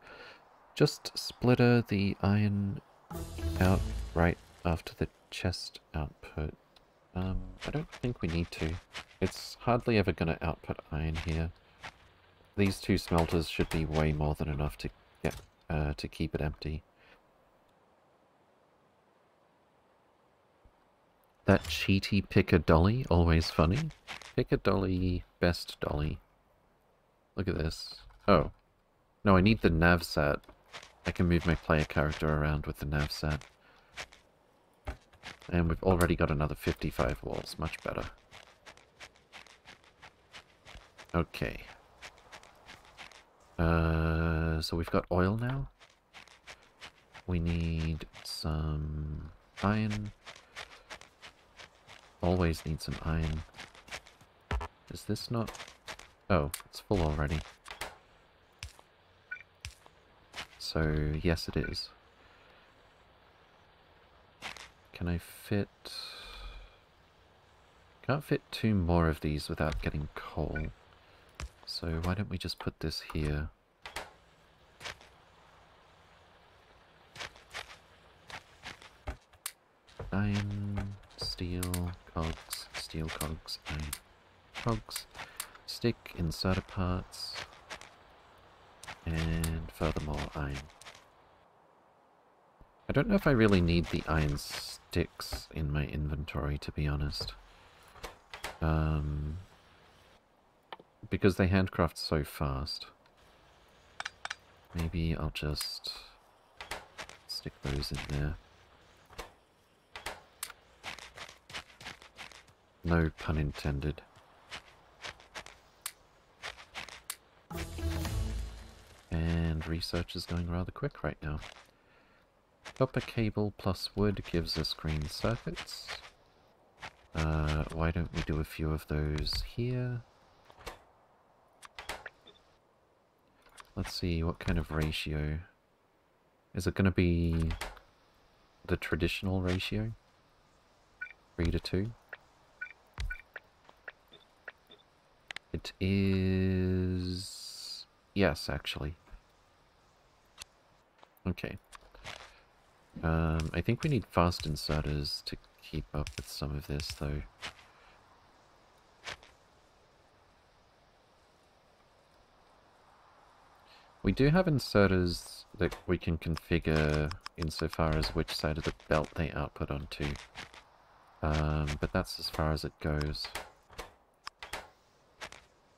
Just splitter the iron out right after the chest output. Um, I don't think we need to. It's hardly ever going to output iron here. These two smelters should be way more than enough to get uh, to keep it empty. That cheaty dolly, always funny. Dolly, best dolly. Look at this. Oh. No, I need the navsat. I can move my player character around with the navsat. And we've already got another 55 walls. Much better. Okay. Uh, so we've got oil now. We need some iron. Always need some iron. Is this not... Oh, it's full already. So, yes it is. Can I fit... Can't fit two more of these without getting coal. So why don't we just put this here. iron, steel, cogs, steel cogs, iron, cogs, stick, inserter parts, and furthermore iron. I don't know if I really need the iron sticks in my inventory, to be honest. Um, because they handcraft so fast. Maybe I'll just stick those in there. No pun intended. And research is going rather quick right now. Copper cable plus wood gives us green circuits. Uh, why don't we do a few of those here? Let's see, what kind of ratio? Is it going to be the traditional ratio? 3 to 2? It is... Yes, actually. Okay. Um, I think we need fast inserters to keep up with some of this, though. We do have inserters that we can configure insofar as which side of the belt they output onto. Um, but that's as far as it goes.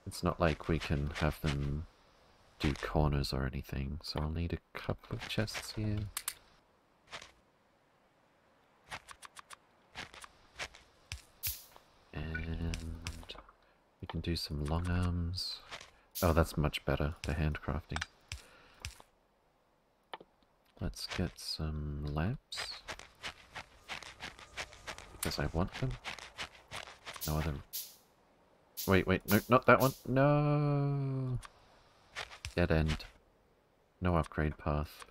It's not like we can have them do corners or anything, so I'll need a couple of chests here. And we can do some long arms. Oh, that's much better, the handcrafting. Let's get some lamps. Because I want them. No other... Wait, wait, no, not that one. No! Dead end. No upgrade path.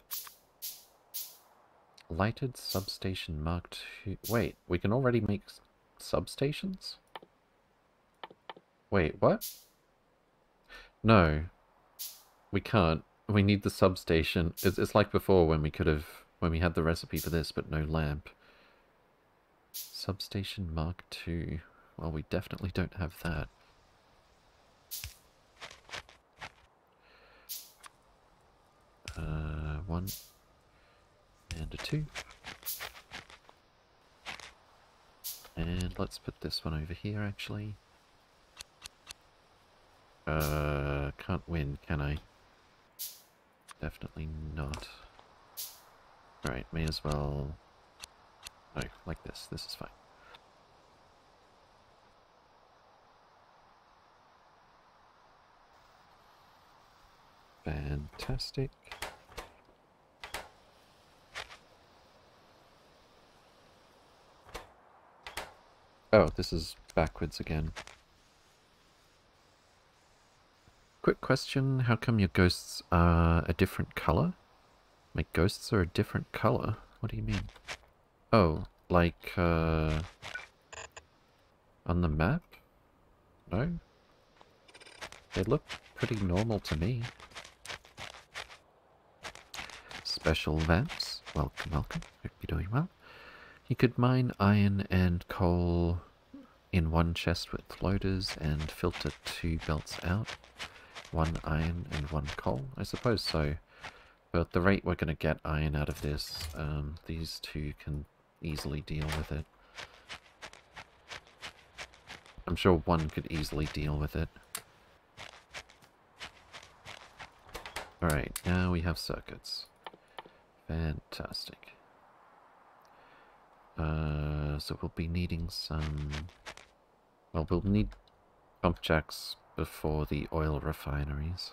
Lighted substation marked... Wait, we can already make substations? Wait, what? No. We can't. We need the substation. It's, it's like before when we could have... When we had the recipe for this, but no lamp. Substation Mark II. Well, we definitely don't have that. Uh, one and a two. And let's put this one over here, actually. Uh, can't win, can I? Definitely not. Alright, may as well... No, like this. This is fine. Fantastic. Oh, this is backwards again. Quick question, how come your ghosts are a different colour? My ghosts are a different colour? What do you mean? Oh, like, uh... On the map? No? They look pretty normal to me. Special Vamps, welcome, welcome. Hope you're doing well. You could mine iron and coal in one chest with loaders and filter two belts out. One iron and one coal? I suppose so. But the rate we're going to get iron out of this, um, these two can easily deal with it. I'm sure one could easily deal with it. Alright, now we have circuits. Fantastic. Uh, so we'll be needing some... Well, we'll need pump jacks before the oil refineries.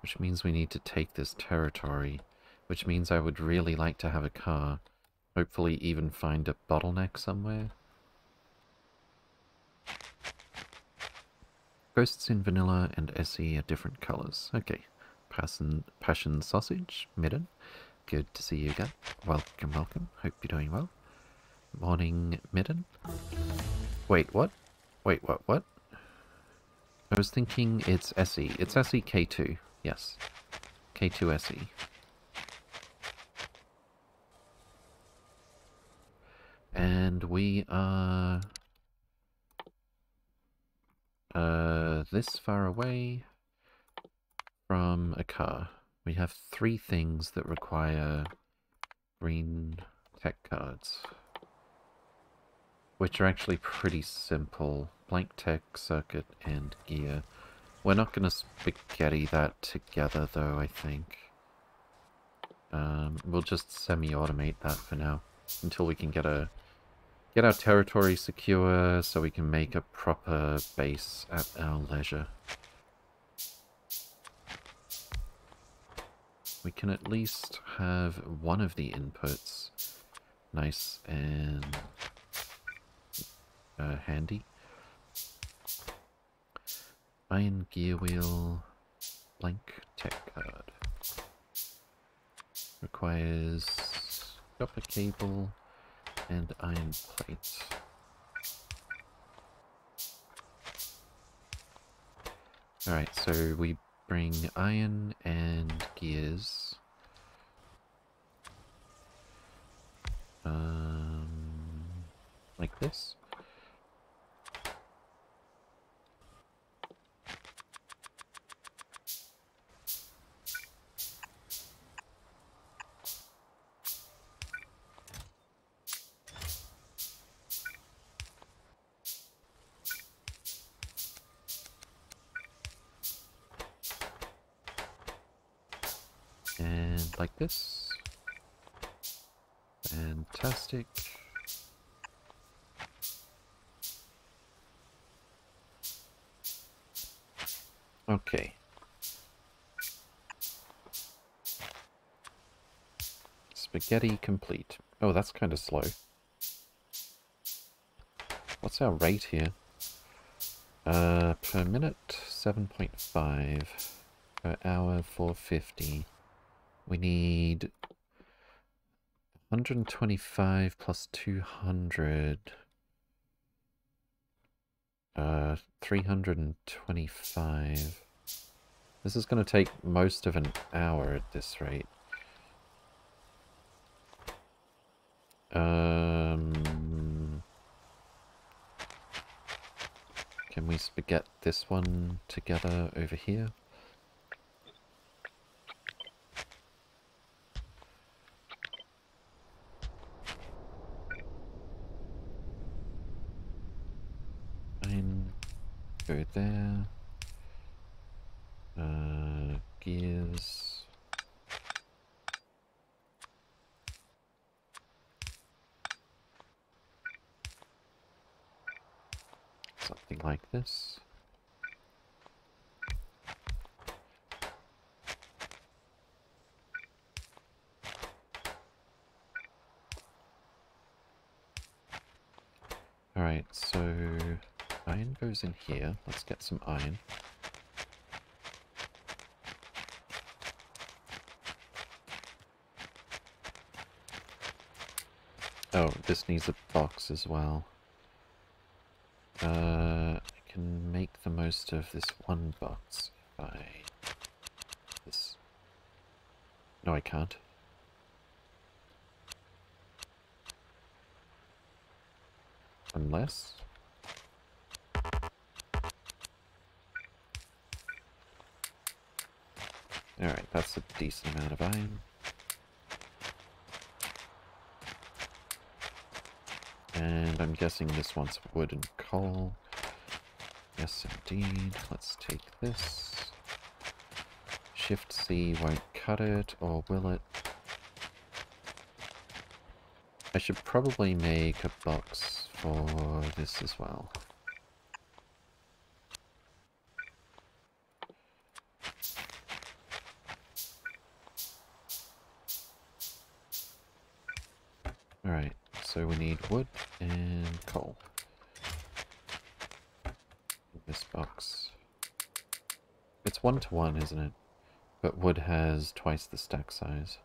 Which means we need to take this territory. Which means I would really like to have a car. Hopefully even find a bottleneck somewhere. Ghosts in vanilla and SE are different colours. Okay. Passion, passion sausage, midden. Good to see you again. Welcome, welcome. Hope you're doing well. Morning, Midden? Wait, what? Wait, what, what? I was thinking it's SE. It's SE K2. Yes. K2 SE. And we are... Uh, this far away from a car. We have three things that require green tech cards. Which are actually pretty simple. Blank tech, circuit, and gear. We're not going to spaghetti that together though, I think. Um, we'll just semi-automate that for now. Until we can get a get our territory secure so we can make a proper base at our leisure. We can at least have one of the inputs nice and uh, handy. Iron gear wheel, blank tech card. Requires copper cable and iron plate. Alright, so we bring iron and gears. Um, like this. Fantastic. Okay. Spaghetti complete. Oh, that's kind of slow. What's our rate here? Uh, per minute, 7.5. Per hour, 450. We need 125 plus 200. Uh, 325. This is going to take most of an hour at this rate. Um, can we spaghetti this one together over here? go there. Uh, gears. Something like this. Alright, so Iron goes in here. Let's get some iron. Oh, this needs a box as well. Uh, I can make the most of this one box if I... This... No, I can't. Unless... that's a decent amount of iron. And I'm guessing this wants wood and coal. Yes, indeed. Let's take this. Shift C won't cut it, or will it? I should probably make a box for this as well. Wood and coal. This box. It's one to one, isn't it? But wood has twice the stack size.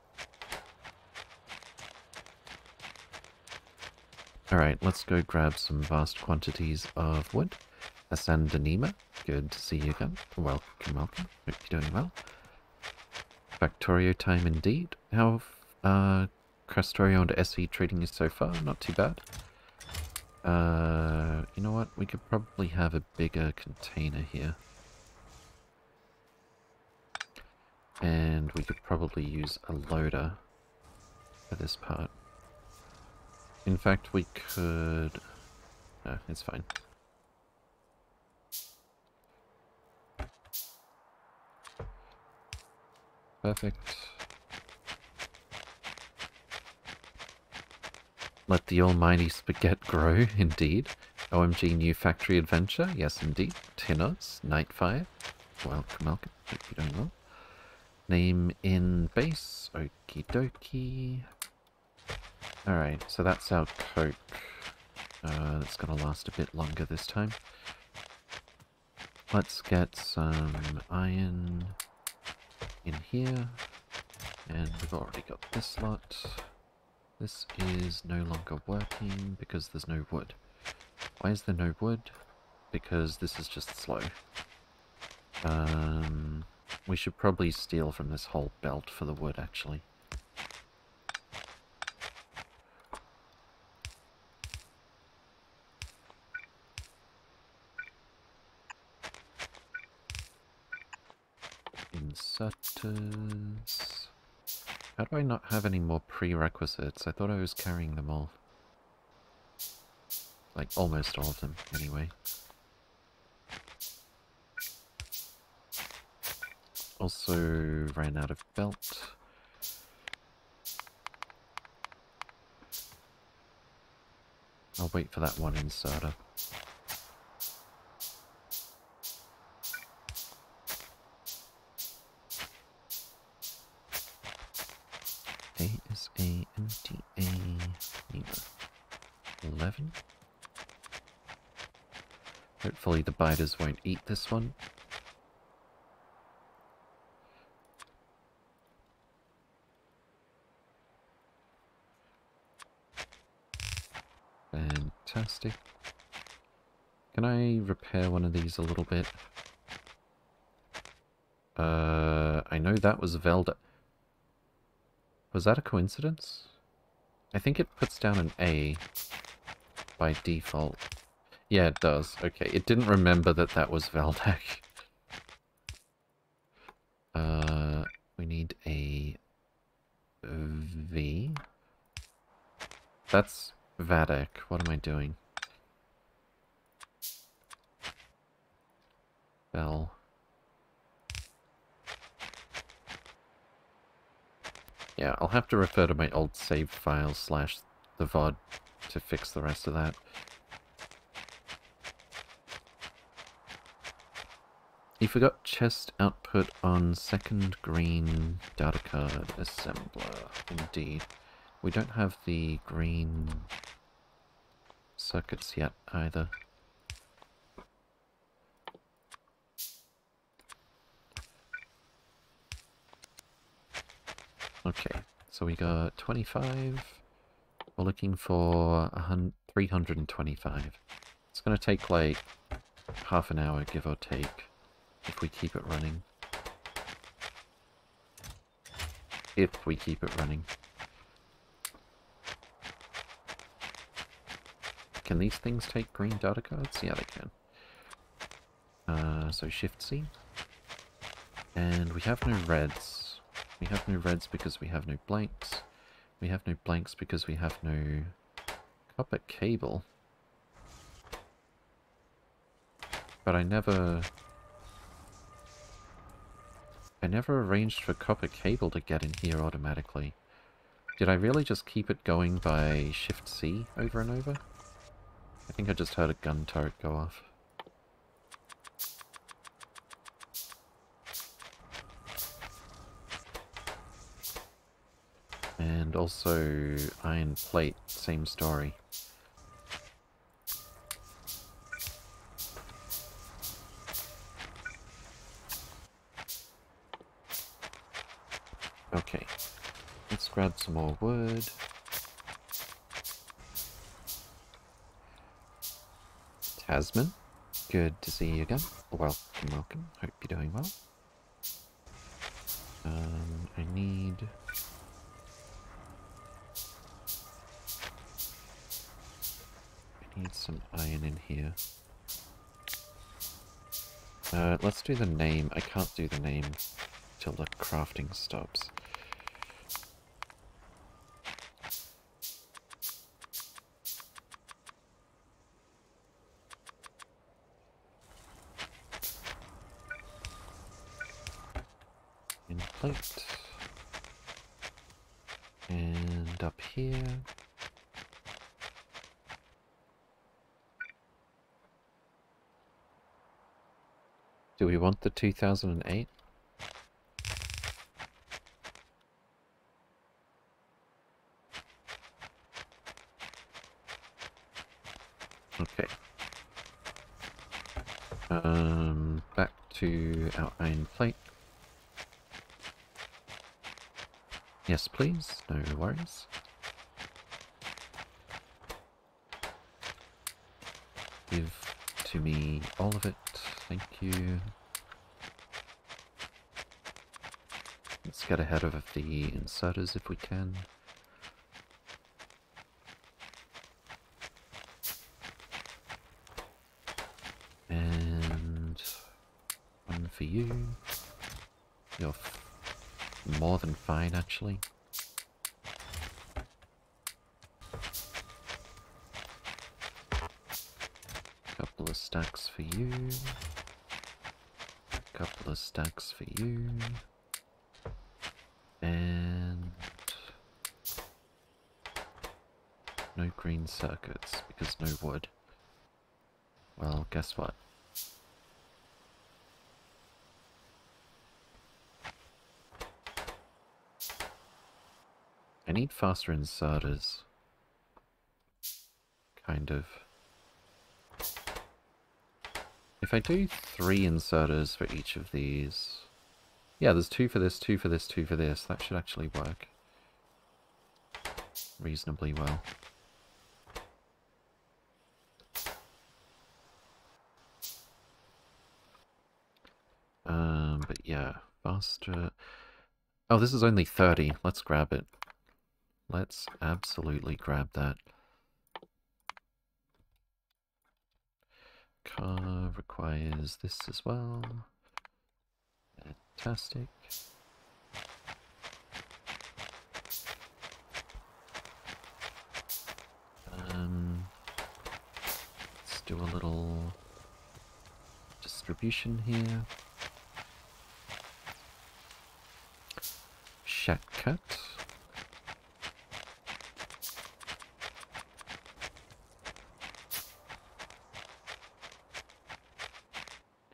Alright, let's go grab some vast quantities of wood. Asandanima, good to see you again. Welcome, welcome. Hope you're doing well. Factorio time indeed. How uh, Krastorio and SE treating you so far? Not too bad. Uh, you know what? We could probably have a bigger container here. And we could probably use a loader for this part. In fact, we could... No, it's fine. Perfect. Let the almighty spaghetti grow, indeed. OMG new factory adventure, yes indeed. Tinos, Nightfire. Welcome, welcome. Hope you're doing well. Name in base, okie dokie. Alright, so that's our coke. Uh, that's gonna last a bit longer this time. Let's get some iron in here. And we've already got this lot. This is no longer working because there's no wood. Why is there no wood? Because this is just slow. Um, we should probably steal from this whole belt for the wood, actually. Inserters... Do I not have any more prerequisites? I thought I was carrying them all. Like, almost all of them, anyway. Also ran out of belt. I'll wait for that one inserter. The won't eat this one. Fantastic. Can I repair one of these a little bit? Uh, I know that was Velda. Was that a coincidence? I think it puts down an A by default. Yeah, it does. Okay, it didn't remember that that was Valdek. Uh, we need a V. That's Vadek. What am I doing? Bell. Yeah, I'll have to refer to my old save file slash the VOD to fix the rest of that. You forgot chest output on second green data card assembler. Indeed. We don't have the green circuits yet either. Okay, so we got 25. We're looking for 325. It's going to take like half an hour, give or take, if we keep it running. If we keep it running. Can these things take green data cards? Yeah, they can. Uh, so Shift C. And we have no reds. We have no reds because we have no blanks. We have no blanks because we have no copper cable. But I never... I never arranged for copper cable to get in here automatically. Did I really just keep it going by Shift-C over and over? I think I just heard a gun turret go off. And also iron plate, same story. Okay, let's grab some more wood. Tasman, good to see you again. Welcome, welcome. Hope you're doing well. Um, I need I Need some iron in here. Uh, let's do the name. I can't do the name till the crafting stops. Plate. And up here. Do we want the 2008? Okay. Um, back to our iron plate. Yes, please. No worries. Give to me all of it. Thank you. Let's get ahead of the inserters if we can. And one for you. You're more than fine, actually. Couple of stacks for you. Couple of stacks for you. And no green circuits because no wood. Well, guess what? I need faster inserters. Kind of. If I do three inserters for each of these... Yeah, there's two for this, two for this, two for this. That should actually work. Reasonably well. Um, but yeah, faster... Oh, this is only 30. Let's grab it. Let's absolutely grab that. Car requires this as well. Fantastic. Um, let's do a little distribution here. Shack cut.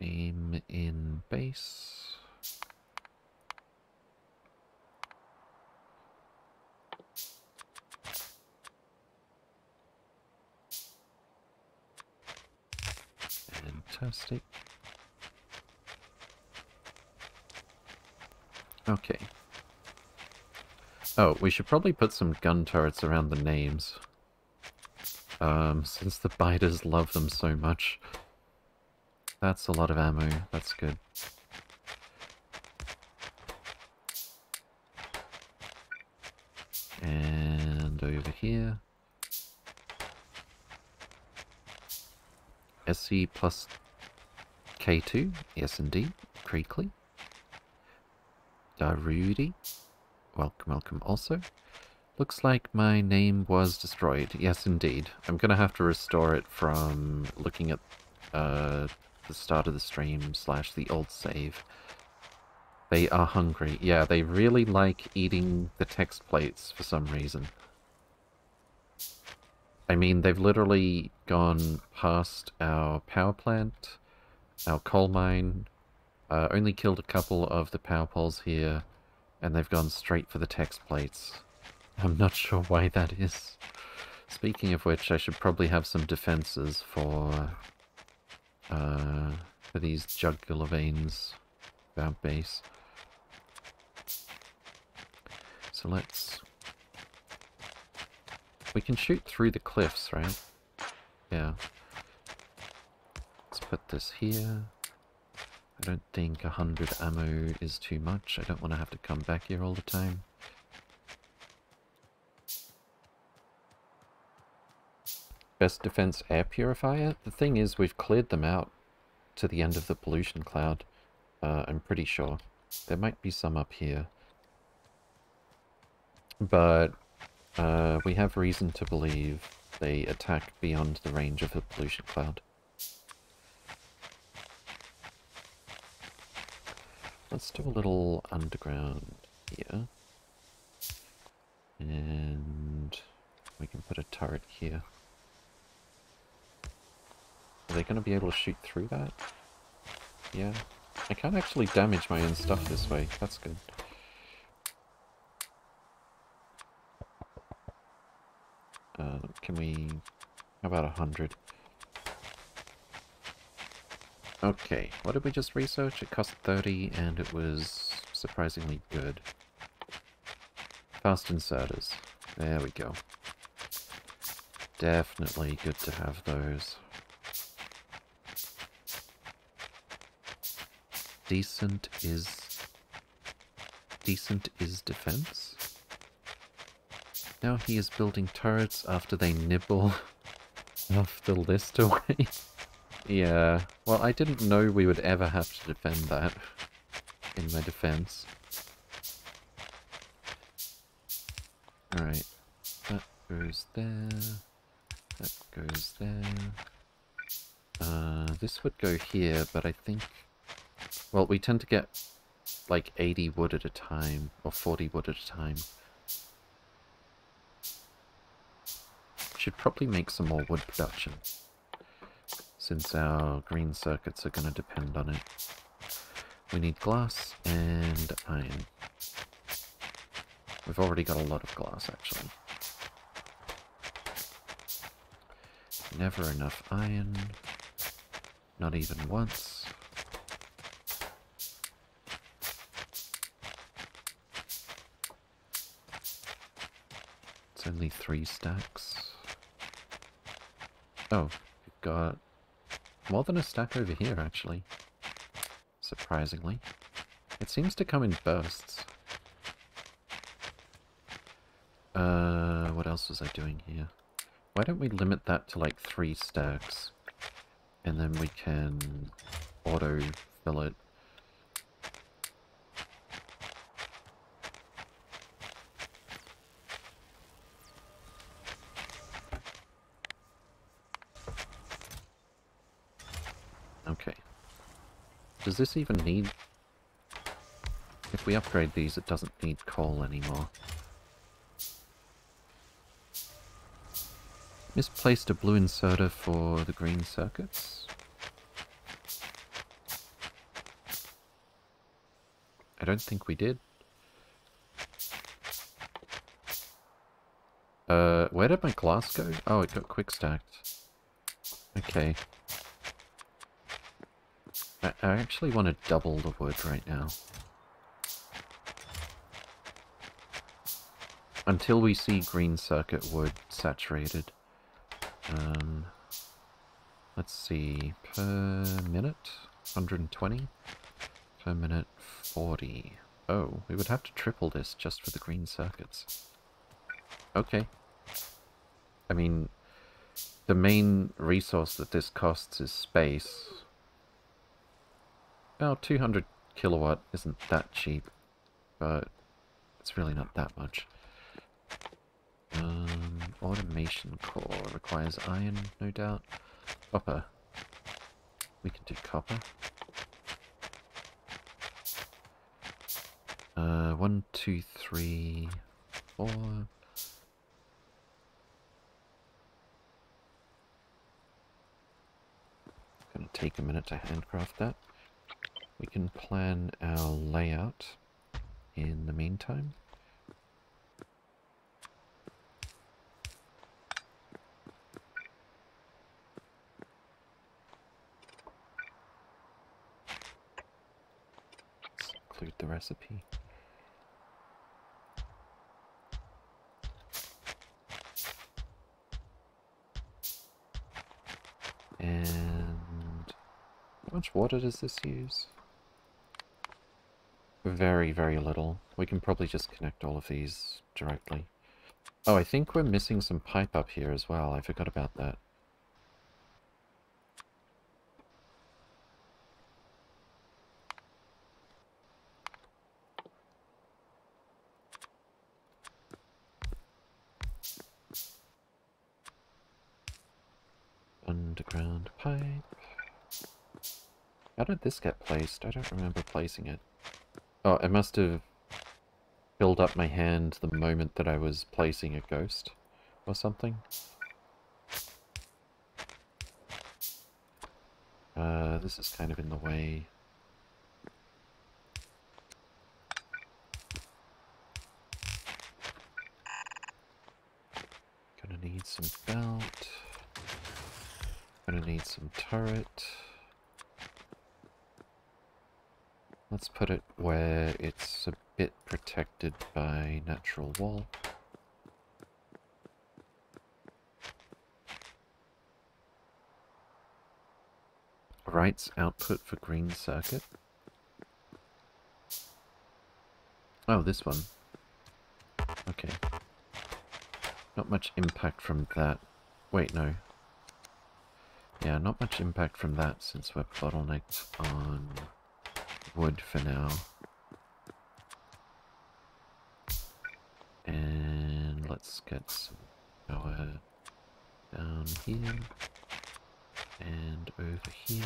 Aim in base. Fantastic. Okay. Oh, we should probably put some gun turrets around the names. Um, since the biters love them so much. That's a lot of ammo. That's good. And over here. SC plus K2. Yes, indeed. Creakley. Darudi. Welcome, welcome also. Looks like my name was destroyed. Yes, indeed. I'm gonna have to restore it from looking at uh, the start of the stream slash the old save. They are hungry. Yeah, they really like eating the text plates for some reason. I mean, they've literally gone past our power plant, our coal mine, uh, only killed a couple of the power poles here, and they've gone straight for the text plates. I'm not sure why that is. Speaking of which, I should probably have some defenses for uh, for these jugular veins about base. So let's... We can shoot through the cliffs, right? Yeah. Let's put this here. I don't think a hundred ammo is too much. I don't want to have to come back here all the time. Best defense air purifier? The thing is, we've cleared them out to the end of the pollution cloud. Uh, I'm pretty sure. There might be some up here. But uh, we have reason to believe they attack beyond the range of the pollution cloud. Let's do a little underground here. And we can put a turret here. Are they going to be able to shoot through that? Yeah. I can't actually damage my own stuff this way. That's good. Uh, can we... How about a hundred? Okay, what did we just research? It cost 30 and it was surprisingly good. Fast inserters. There we go. Definitely good to have those. Decent is... Decent is defense? Now he is building turrets after they nibble off the list away. Yeah, well, I didn't know we would ever have to defend that, in my defense. Alright, that goes there, that goes there. Uh, this would go here, but I think... Well, we tend to get like 80 wood at a time, or 40 wood at a time. Should probably make some more wood production since our green circuits are going to depend on it. We need glass and iron. We've already got a lot of glass, actually. Never enough iron. Not even once. It's only three stacks. Oh, we've got more than a stack over here, actually. Surprisingly. It seems to come in bursts. Uh, what else was I doing here? Why don't we limit that to like three stacks? And then we can auto-fill it Does this even need... If we upgrade these, it doesn't need coal anymore. Misplaced a blue inserter for the green circuits. I don't think we did. Uh, where did my glass go? Oh, it got quick stacked. Okay. I, actually want to double the wood right now. Until we see green circuit wood saturated. Um, let's see, per minute, 120? Per minute, 40. Oh, we would have to triple this just for the green circuits. Okay. I mean, the main resource that this costs is space, well, 200 kilowatt isn't that cheap, but it's really not that much. Um, automation core requires iron, no doubt. Copper. We can do copper. Uh, one, two, three, four. Gonna take a minute to handcraft that. We can plan our layout in the meantime. Let's include the recipe. And how much water does this use? Very, very little. We can probably just connect all of these directly. Oh, I think we're missing some pipe up here as well. I forgot about that. Underground pipe. How did this get placed? I don't remember placing it. Oh, it must have filled up my hand the moment that I was placing a ghost or something. Uh, this is kind of in the way. Gonna need some belt. Gonna need some turret. Let's put it where it's a bit protected by natural wall. Writes output for green circuit. Oh, this one. Okay. Not much impact from that. Wait, no. Yeah, not much impact from that since we're bottlenecked on wood for now. And let's get some power down here and over here.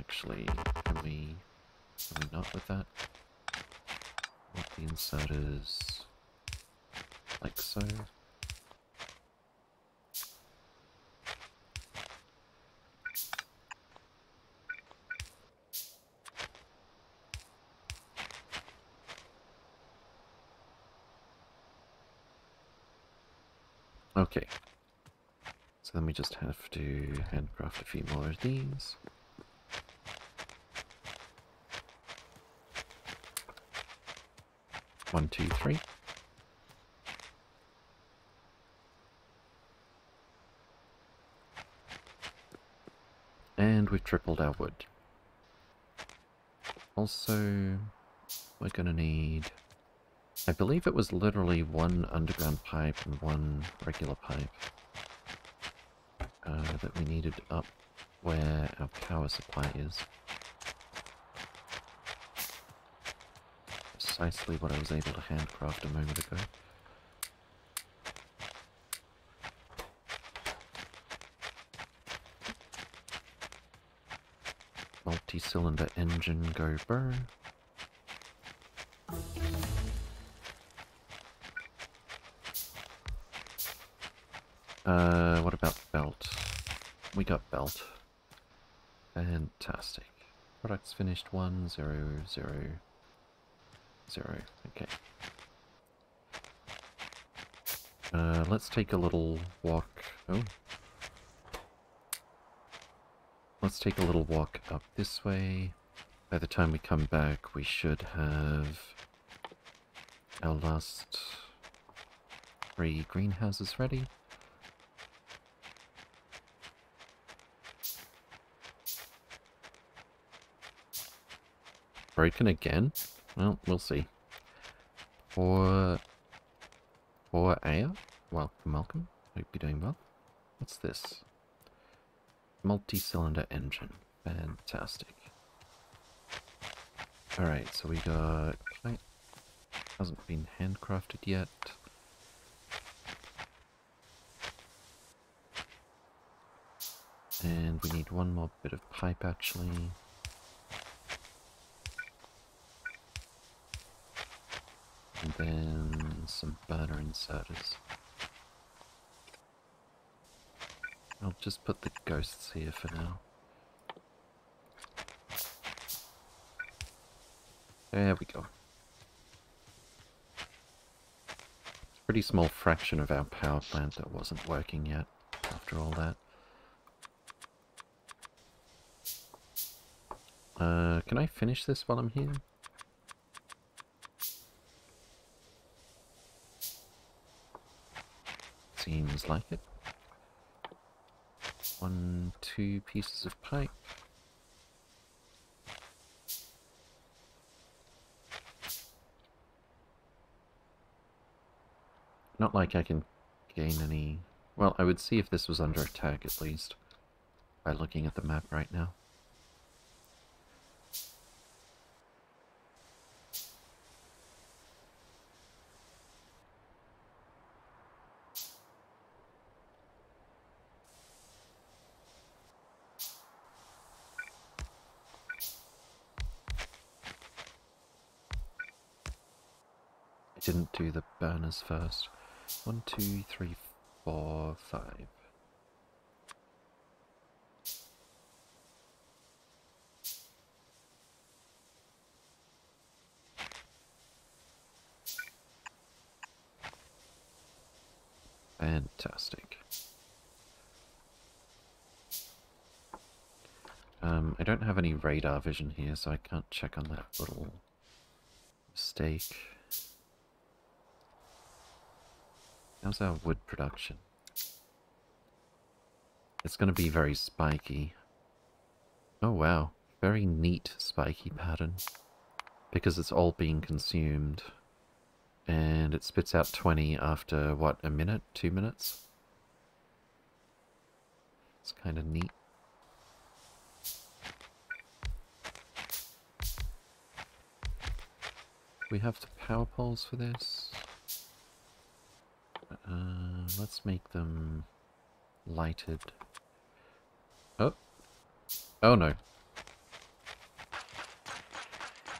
Actually, can we, can we not with that? What the inserters like so. Okay. So then we just have to handcraft a few more of these. One, two, three. And we've tripled our wood. Also, we're gonna need I believe it was literally one underground pipe and one regular pipe uh, that we needed up where our power supply is. Precisely what I was able to handcraft a moment ago. Multi-cylinder engine go burn. Uh, what about belt? We got belt. Fantastic. Products finished one, zero, zero, zero. Okay. Uh, let's take a little walk. Oh. Let's take a little walk up this way. By the time we come back, we should have our last three greenhouses ready. Broken again? Well, we'll see. For... For Aya? Welcome, welcome. Hope you're doing well. What's this? Multi-cylinder engine. Fantastic. Alright, so we got... Hasn't been handcrafted yet. And we need one more bit of pipe, actually. And some burner inserters. I'll just put the ghosts here for now. There we go. It's a pretty small fraction of our power plant that wasn't working yet, after all that. Uh, can I finish this while I'm here? Seems like it. One, two pieces of pipe. Not like I can gain any... Well, I would see if this was under attack at least, by looking at the map right now. didn't do burners first. One, two, three, four, five. Fantastic. Um, I don't have any radar vision here, so I can't check on that little mistake. How's our wood production? It's going to be very spiky. Oh wow, very neat spiky pattern. Because it's all being consumed. And it spits out 20 after, what, a minute? Two minutes? It's kind of neat. We have the power poles for this. Uh, let's make them lighted. Oh. Oh no.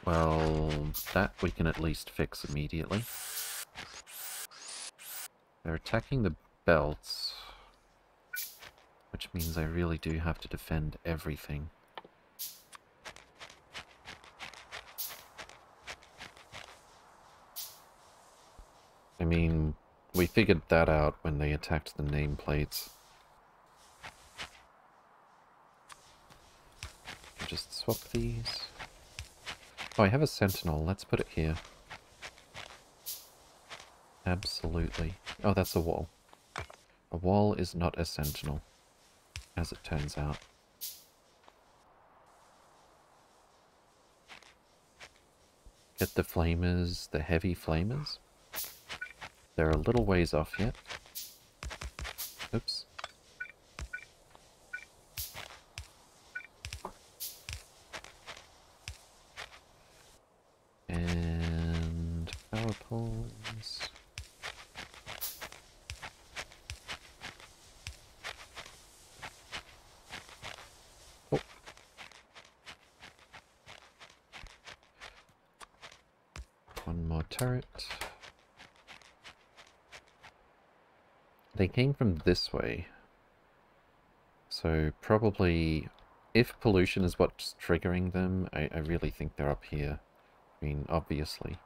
Well, that we can at least fix immediately. They're attacking the belts. Which means I really do have to defend everything. I mean, we figured that out when they attacked the nameplates. Just swap these. Oh, I have a sentinel. Let's put it here. Absolutely. Oh, that's a wall. A wall is not a sentinel, as it turns out. Get the flamers, the heavy flamers. They're a little ways off yet. Oops. And power poles. Oh. One more turret. They came from this way. So probably, if pollution is what's triggering them, I, I really think they're up here. I mean, obviously.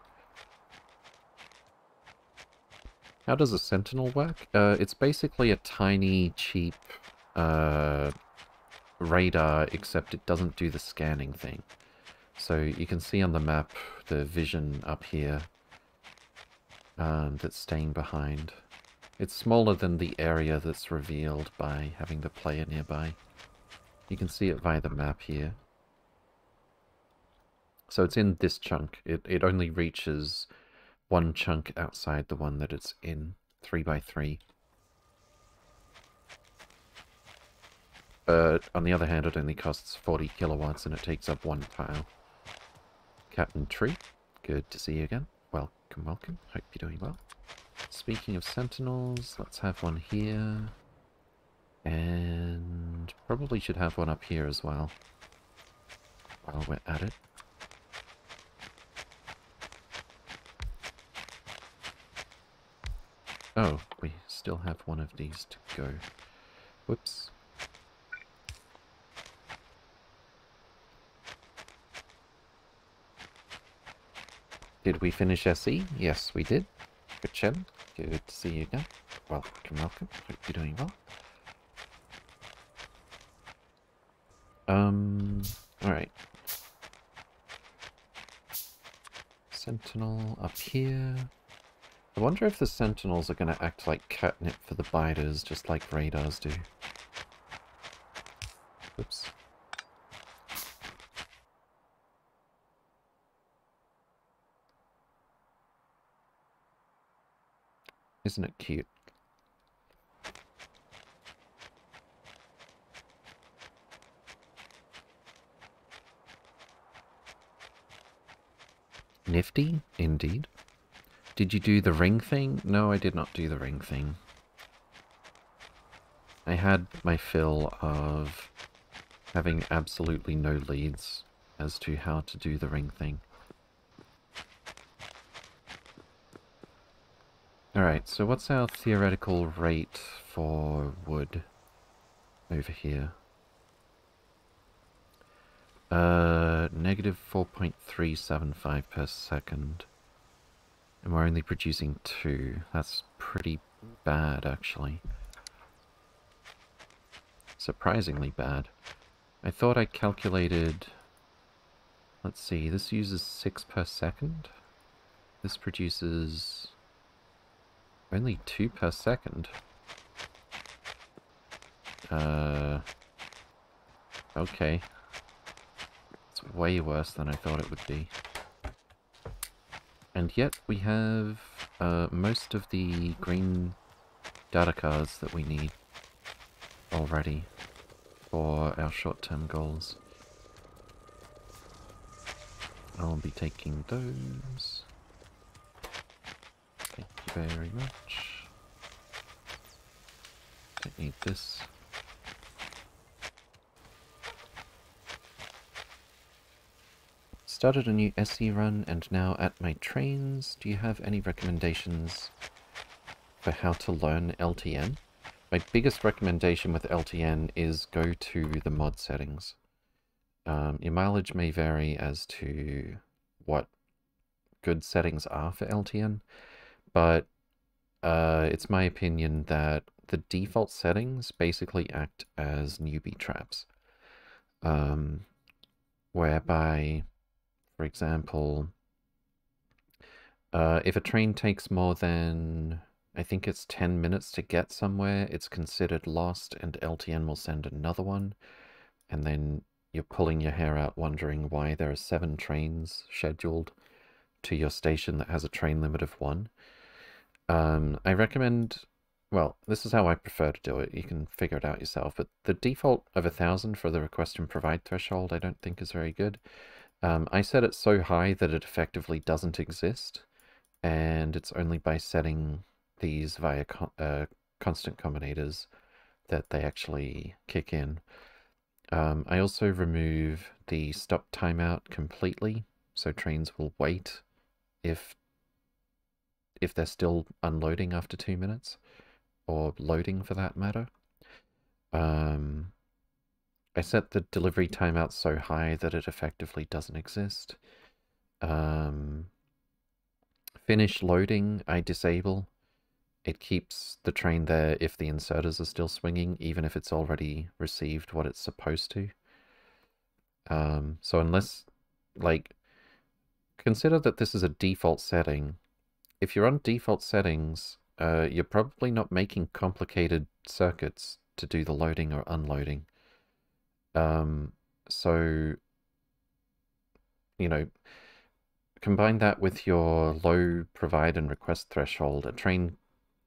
How does a sentinel work? Uh, it's basically a tiny, cheap uh, radar, except it doesn't do the scanning thing. So you can see on the map the vision up here um, that's staying behind. It's smaller than the area that's revealed by having the player nearby. You can see it via the map here. So it's in this chunk. It, it only reaches one chunk outside the one that it's in, 3 by 3 But on the other hand, it only costs 40 kilowatts and it takes up one tile. Captain Tree, good to see you again. Welcome, welcome. Hope you're doing well. Speaking of sentinels, let's have one here. And probably should have one up here as well. While we're at it. Oh, we still have one of these to go. Whoops. Did we finish SE? Yes, we did. Good chin. Good to see you again. Welcome, welcome. Hope you're doing well. Um, alright. Sentinel up here. I wonder if the sentinels are going to act like catnip for the biters, just like radars do. Oops. Isn't it cute? Nifty, indeed. Did you do the ring thing? No, I did not do the ring thing. I had my fill of having absolutely no leads as to how to do the ring thing. Alright, so what's our theoretical rate for wood over here? Uh, negative 4.375 per second. And we're only producing two. That's pretty bad, actually. Surprisingly bad. I thought I calculated... Let's see, this uses six per second? This produces only two per second. Uh, okay. It's way worse than I thought it would be. And yet we have uh, most of the green data cards that we need already for our short-term goals. I'll be taking those. Very much. Don't need this. Started a new SE run and now at my trains. Do you have any recommendations for how to learn LTN? My biggest recommendation with LTN is go to the mod settings. Um, your mileage may vary as to what good settings are for LTN, but uh, it's my opinion that the default settings basically act as newbie traps. Um, whereby, for example, uh, if a train takes more than, I think it's 10 minutes to get somewhere, it's considered lost and LTN will send another one. And then you're pulling your hair out wondering why there are seven trains scheduled to your station that has a train limit of one. Um, I recommend, well, this is how I prefer to do it. You can figure it out yourself. But the default of a thousand for the request and provide threshold I don't think is very good. Um, I set it so high that it effectively doesn't exist. And it's only by setting these via con uh, constant combinators that they actually kick in. Um, I also remove the stop timeout completely, so trains will wait if if they're still unloading after two minutes, or loading for that matter. Um, I set the delivery timeout so high that it effectively doesn't exist. Um, finish loading, I disable. It keeps the train there if the inserters are still swinging, even if it's already received what it's supposed to. Um, so unless, like, consider that this is a default setting. If you're on default settings, uh, you're probably not making complicated circuits to do the loading or unloading. Um, so, you know, combine that with your low provide and request threshold. A train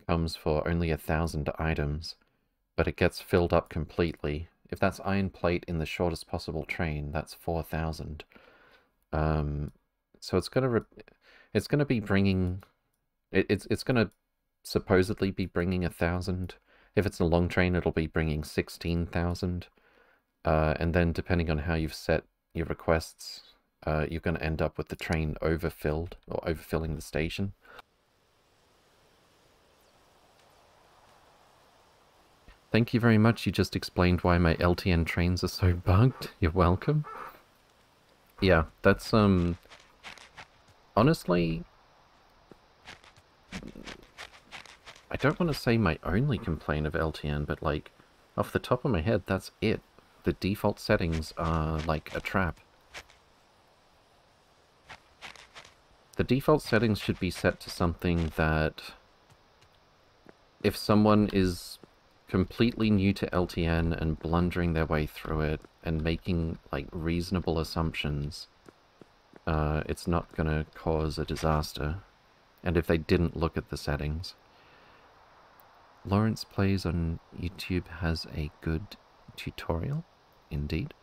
comes for only a thousand items, but it gets filled up completely. If that's iron plate in the shortest possible train, that's 4,000. Um, so it's gonna it's gonna be bringing it, it's it's gonna supposedly be bringing a thousand. If it's a long train, it'll be bringing sixteen thousand. Uh, and then depending on how you've set your requests, uh, you're going to end up with the train overfilled or overfilling the station. Thank you very much. You just explained why my LTN trains are so bugged. You're welcome. Yeah, that's, um... Honestly... I don't want to say my only complaint of LTN, but, like, off the top of my head, that's it. The default settings are, like, a trap. The default settings should be set to something that... If someone is completely new to LTN and blundering their way through it and making like reasonable assumptions, uh, it's not going to cause a disaster. And if they didn't look at the settings. Lawrence Plays on YouTube has a good tutorial, indeed.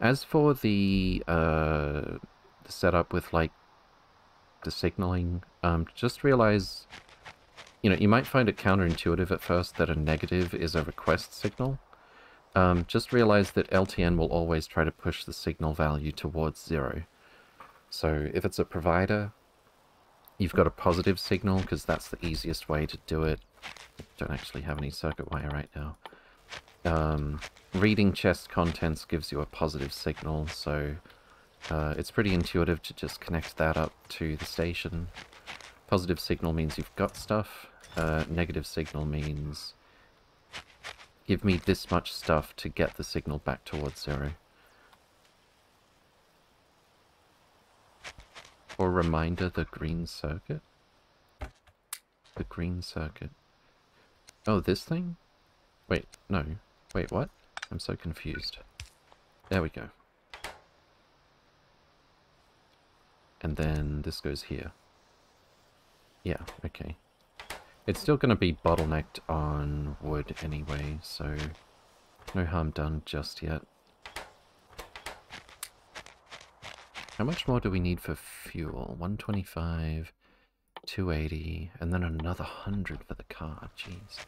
As for the, uh, the setup with like the signaling, um, just realize you know, you might find it counterintuitive at first that a negative is a request signal. Um, just realize that LTN will always try to push the signal value towards zero. So if it's a provider, you've got a positive signal, because that's the easiest way to do it. Don't actually have any circuit wire right now. Um, reading chest contents gives you a positive signal, so uh, it's pretty intuitive to just connect that up to the station. Positive signal means you've got stuff. Uh, negative signal means give me this much stuff to get the signal back towards zero. For reminder, the green circuit? The green circuit. Oh, this thing? Wait, no. Wait, what? I'm so confused. There we go. And then this goes here. Yeah, okay. It's still going to be bottlenecked on wood anyway, so no harm done just yet. How much more do we need for fuel? 125, 280, and then another 100 for the car. Jeez.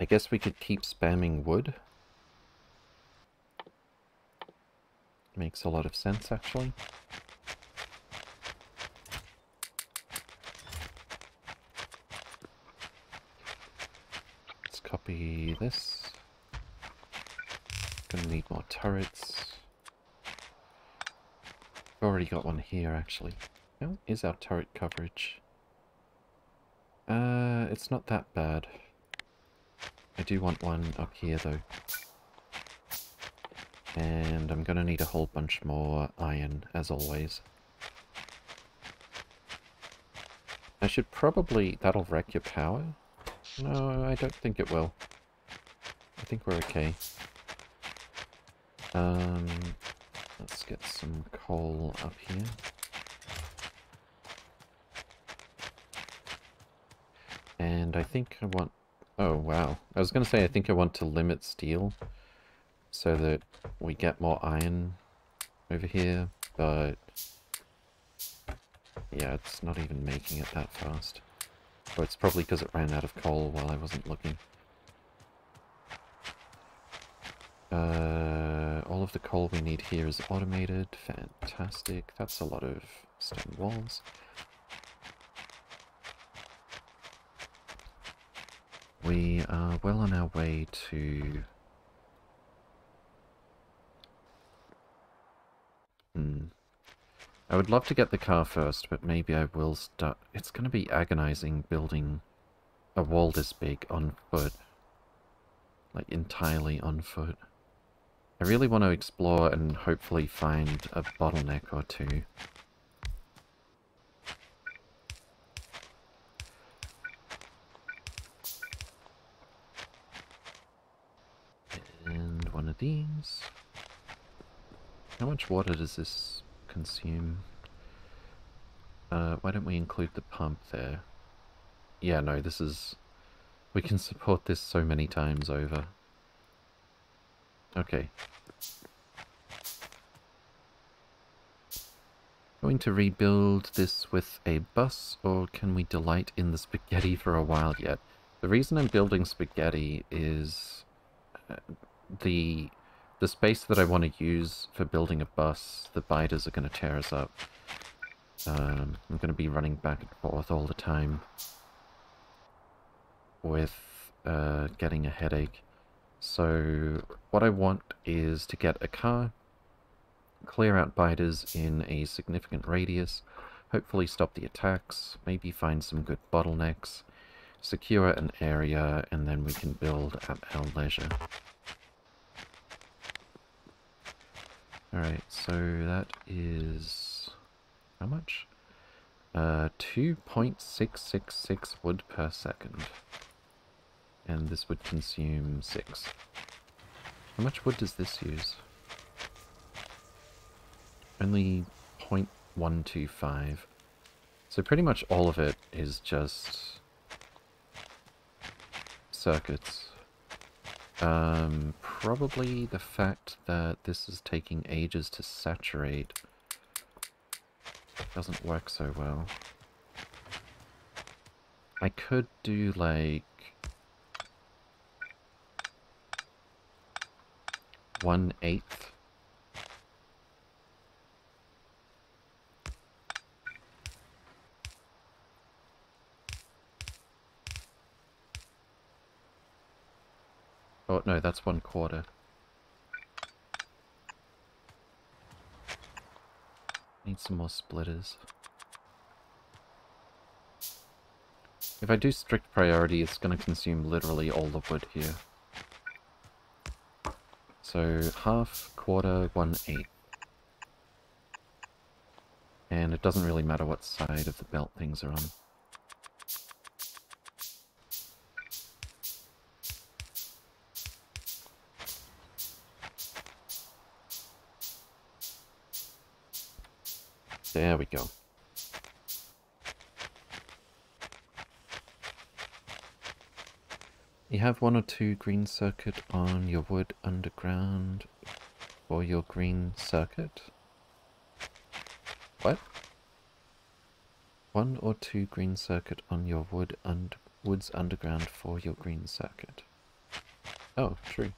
I guess we could keep spamming wood. Makes a lot of sense, actually. Let's copy this. Need more turrets. We've already got one here, actually. How is our turret coverage? Uh, it's not that bad. I do want one up here though. And I'm gonna need a whole bunch more iron, as always. I should probably... that'll wreck your power? No, I don't think it will. I think we're okay. Um, let's get some coal up here. And I think I want Oh, wow. I was going to say, I think I want to limit steel so that we get more iron over here, but yeah, it's not even making it that fast. Or it's probably because it ran out of coal while I wasn't looking. Uh, all of the coal we need here is automated. Fantastic. That's a lot of stone walls. We are well on our way to... Hmm. I would love to get the car first, but maybe I will start... It's going to be agonizing building a wall this big on foot. Like, entirely on foot. I really want to explore and hopefully find a bottleneck or two. And one of these. How much water does this consume? Uh, why don't we include the pump there? Yeah, no, this is... We can support this so many times over. Okay. Going to rebuild this with a bus, or can we delight in the spaghetti for a while yet? The reason I'm building spaghetti is... Uh, the the space that I want to use for building a bus, the biters are going to tear us up. Um, I'm going to be running back and forth all the time with uh, getting a headache. So what I want is to get a car, clear out biters in a significant radius, hopefully stop the attacks, maybe find some good bottlenecks, secure an area, and then we can build at our leisure. Alright, so that is... how much? Uh, 2.666 wood per second. And this would consume 6. How much wood does this use? Only 0.125. So pretty much all of it is just circuits. Um, probably the fact that this is taking ages to saturate doesn't work so well. I could do like one eighth. Oh, no, that's one quarter. Need some more splitters. If I do strict priority, it's going to consume literally all the wood here. So, half, quarter, one, eight. And it doesn't really matter what side of the belt things are on. There we go. You have one or two green circuit on your wood underground for your green circuit? What? One or two green circuit on your wood und woods underground for your green circuit. Oh, true.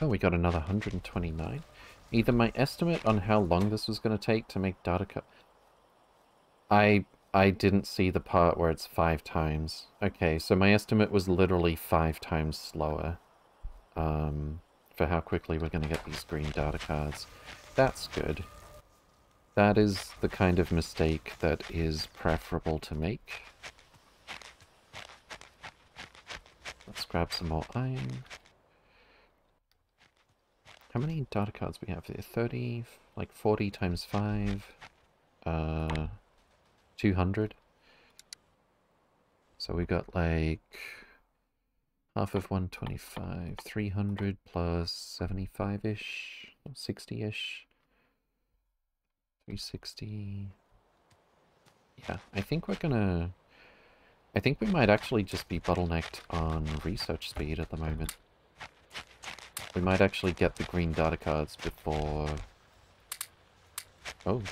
Oh, we got another 129. Either my estimate on how long this was going to take to make data cut... I I didn't see the part where it's five times. Okay, so my estimate was literally five times slower. Um, for how quickly we're going to get these green data cards. That's good. That is the kind of mistake that is preferable to make. Let's grab some more iron. How many data cards we have here? 30, like 40 times 5, uh, 200. So we've got like half of 125, 300 plus 75-ish, 60-ish, 360. Yeah, I think we're gonna... I think we might actually just be bottlenecked on research speed at the moment. We might actually get the green data cards before... Oh.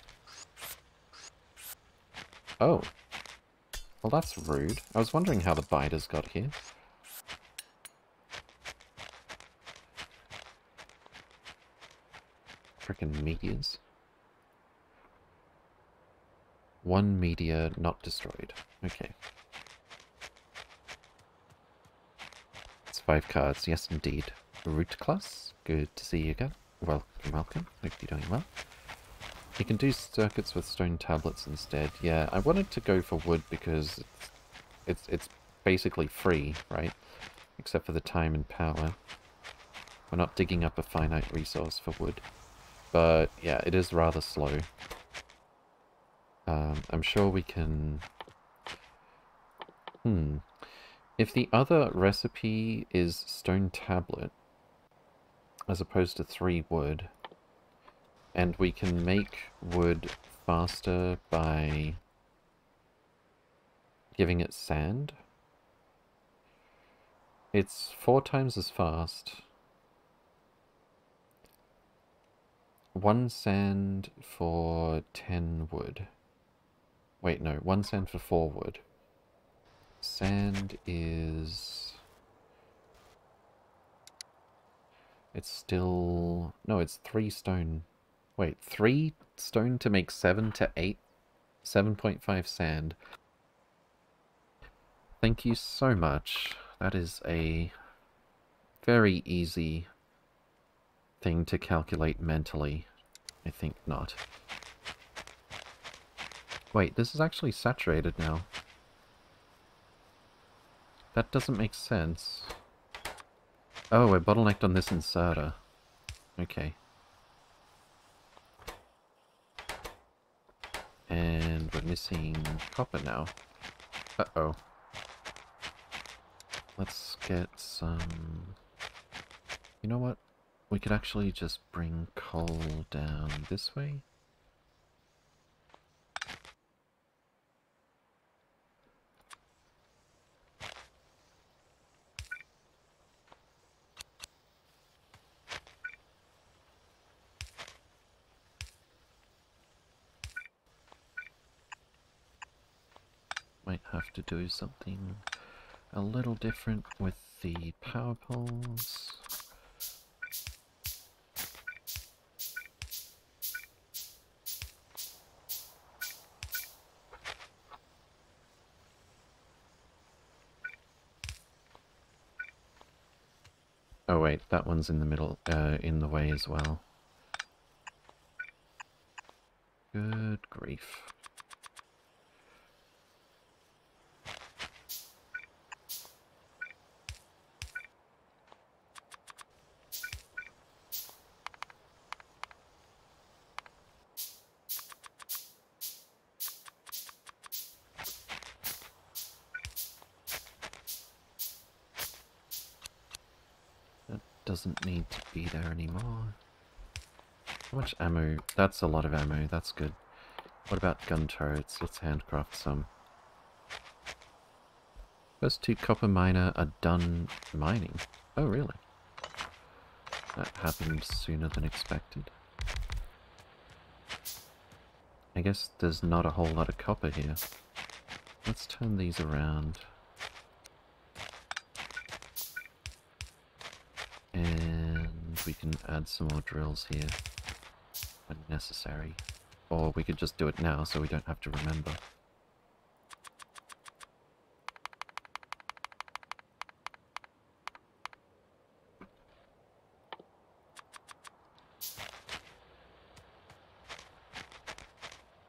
Oh. Well, that's rude. I was wondering how the biters got here. Frickin' meteors. One meteor not destroyed. Okay. It's five cards, yes indeed. Root class. Good to see you again. Welcome, welcome. Hope you're doing well. You can do circuits with stone tablets instead. Yeah, I wanted to go for wood because it's, it's, it's basically free, right? Except for the time and power. We're not digging up a finite resource for wood. But yeah, it is rather slow. Um, I'm sure we can... Hmm. If the other recipe is stone tablet, as opposed to three wood. And we can make wood faster by giving it sand. It's four times as fast. One sand for ten wood. Wait, no, one sand for four wood. Sand is... It's still... No, it's three stone. Wait, three stone to make seven to eight? 7.5 sand. Thank you so much. That is a very easy thing to calculate mentally. I think not. Wait, this is actually saturated now. That doesn't make sense. Oh, we're bottlenecked on this inserter. Okay. And we're missing copper now. Uh-oh. Let's get some... You know what? We could actually just bring coal down this way. Might have to do something a little different with the power poles. Oh wait, that one's in the middle, uh, in the way as well. Good grief. Ammo? That's a lot of ammo, that's good. What about gun turrets? Let's handcraft some. First two copper miner are done mining. Oh, really? That happened sooner than expected. I guess there's not a whole lot of copper here. Let's turn these around. And we can add some more drills here necessary. Or we could just do it now so we don't have to remember.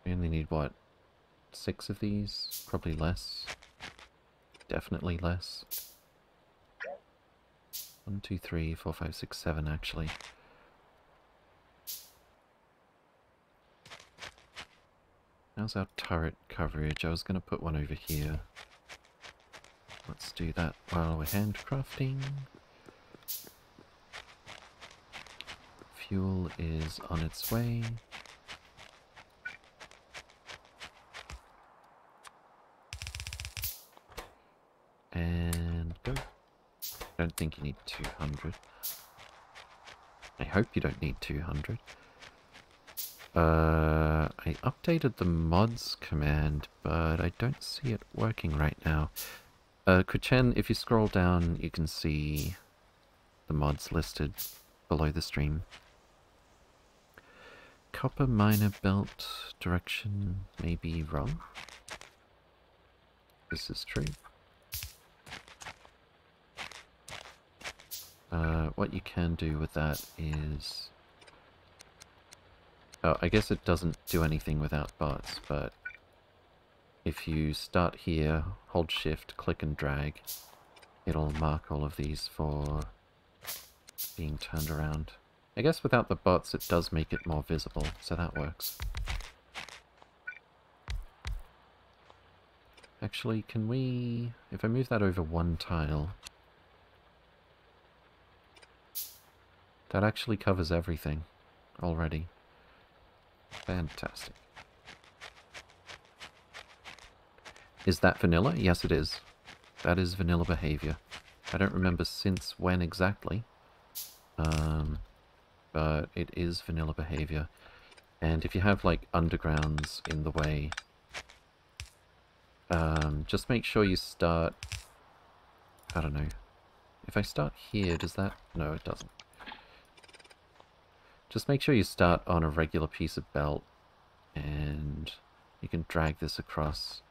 We only need, what, six of these? Probably less. Definitely less. One, two, three, four, five, six, seven, actually. How's our turret coverage? I was going to put one over here. Let's do that while we're handcrafting. Fuel is on its way. And go. I don't think you need 200. I hope you don't need 200. Uh, I updated the mods command, but I don't see it working right now. Uh, Kuchen, if you scroll down, you can see the mods listed below the stream. Copper miner belt direction may be wrong. This is true. Uh, what you can do with that is... Oh, I guess it doesn't do anything without bots, but if you start here, hold shift, click and drag, it'll mark all of these for being turned around. I guess without the bots it does make it more visible, so that works. Actually, can we... If I move that over one tile, That actually covers everything already. Fantastic. Is that vanilla? Yes, it is. That is vanilla behavior. I don't remember since when exactly. Um, but it is vanilla behavior. And if you have, like, undergrounds in the way, um, just make sure you start... I don't know. If I start here, does that... No, it doesn't. Just make sure you start on a regular piece of belt and you can drag this across.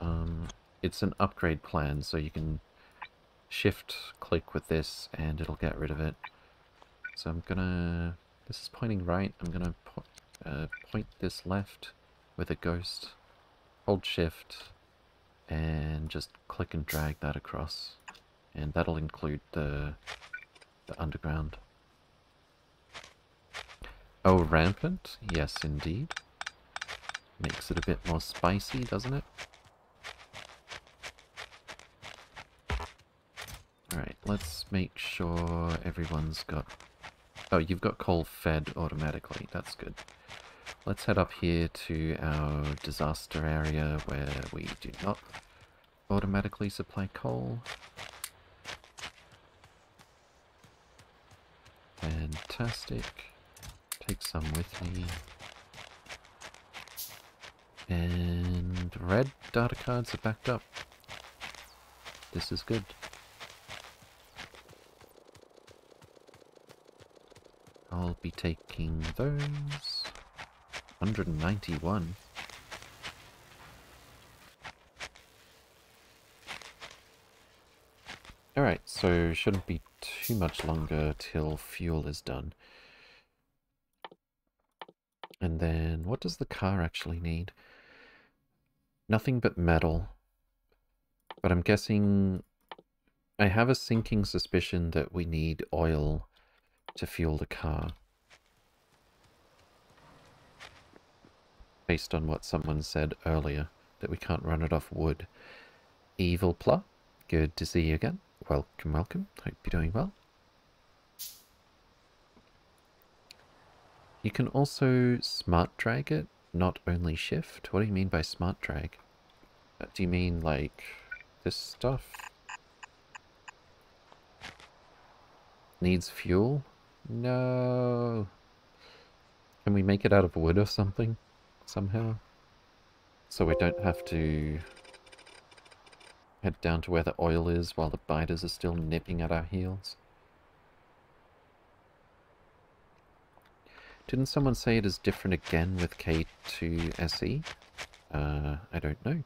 Um, it's an upgrade plan, so you can shift click with this and it'll get rid of it. So I'm gonna, this is pointing right, I'm gonna po uh, point this left with a ghost, hold shift, and just click and drag that across. And that'll include the, the underground. Oh, rampant? Yes, indeed. Makes it a bit more spicy, doesn't it? Alright, let's make sure everyone's got... Oh, you've got coal fed automatically. That's good. Let's head up here to our disaster area where we do not automatically supply coal. Fantastic. Take some with me. And red data cards are backed up. This is good. I'll be taking those. 191. Alright, so shouldn't be too much longer till fuel is done. And then, what does the car actually need? Nothing but metal. But I'm guessing... I have a sinking suspicion that we need oil to fuel the car. Based on what someone said earlier, that we can't run it off wood. Evil Plot, good to see you again. Welcome, welcome. Hope you're doing well. You can also smart drag it, not only shift. What do you mean by smart drag? Uh, do you mean like this stuff? Needs fuel? No. Can we make it out of wood or something? Somehow? So we don't have to head down to where the oil is while the biters are still nipping at our heels. Didn't someone say it is different again with K2 SE? Uh, I don't know.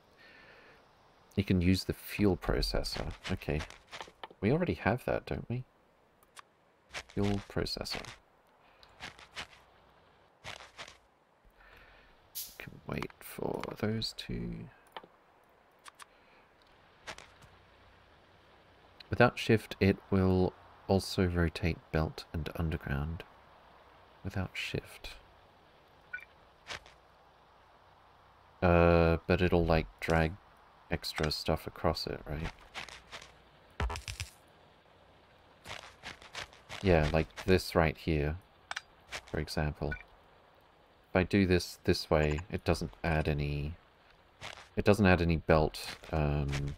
You can use the fuel processor. Okay. We already have that, don't we? Fuel processor. Can wait for those two. Without shift, it will also rotate belt and underground. Without shift. Uh, but it'll like drag extra stuff across it, right? Yeah, like this right here, for example. If I do this this way, it doesn't add any... It doesn't add any belt, um,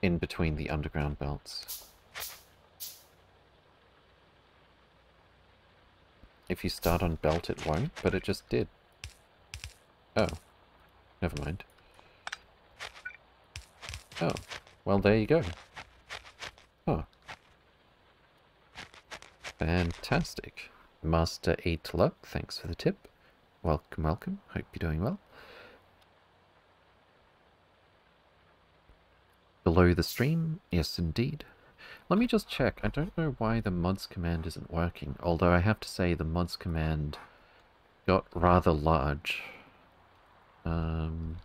in between the underground belts. If you start on belt it won't, but it just did. Oh. Never mind. Oh. Well, there you go. Huh. Fantastic. Master 8 Luck, thanks for the tip. Welcome, welcome. Hope you're doing well. Below the stream? Yes, indeed. Let me just check. I don't know why the mods command isn't working, although I have to say the mods command got rather large. Um,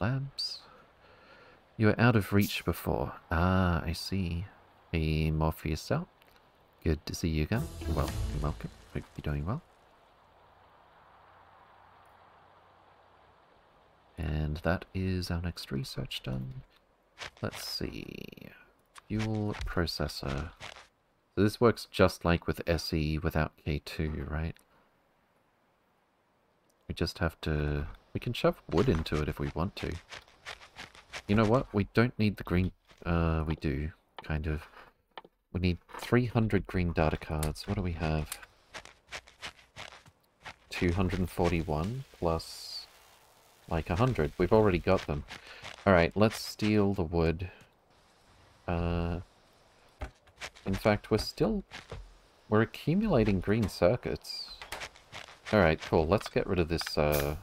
labs? You were out of reach before. Ah, I see. A Morpheus out. Good to see you again. Welcome, welcome. Hope you're doing well. And that is our next research done. Let's see. Fuel processor. So this works just like with SE without K2, right? We just have to... We can shove wood into it if we want to. You know what? We don't need the green... Uh, we do, kind of. We need 300 green data cards. What do we have? 241 plus like 100. We've already got them. Alright, let's steal the wood. Uh, in fact, we're still... We're accumulating green circuits. Alright, cool. Let's get rid of this uh,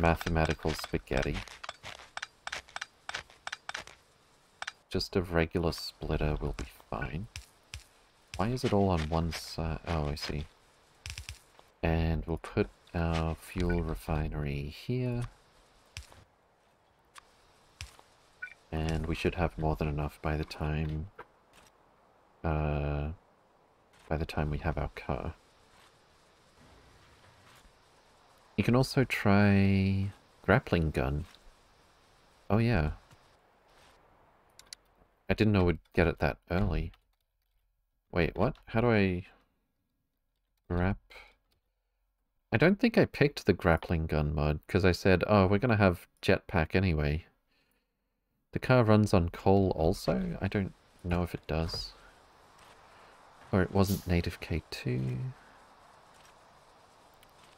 mathematical spaghetti. Just a regular splitter will be fine. Why is it all on one side? Oh, I see. And we'll put our fuel refinery here. And we should have more than enough by the time... Uh, by the time we have our car. You can also try grappling gun. Oh yeah. I didn't know we'd get it that early. Wait, what? How do I... Grap... I don't think I picked the grappling gun mod, because I said, oh, we're going to have jetpack anyway. The car runs on coal also? I don't know if it does. Or it wasn't native K2.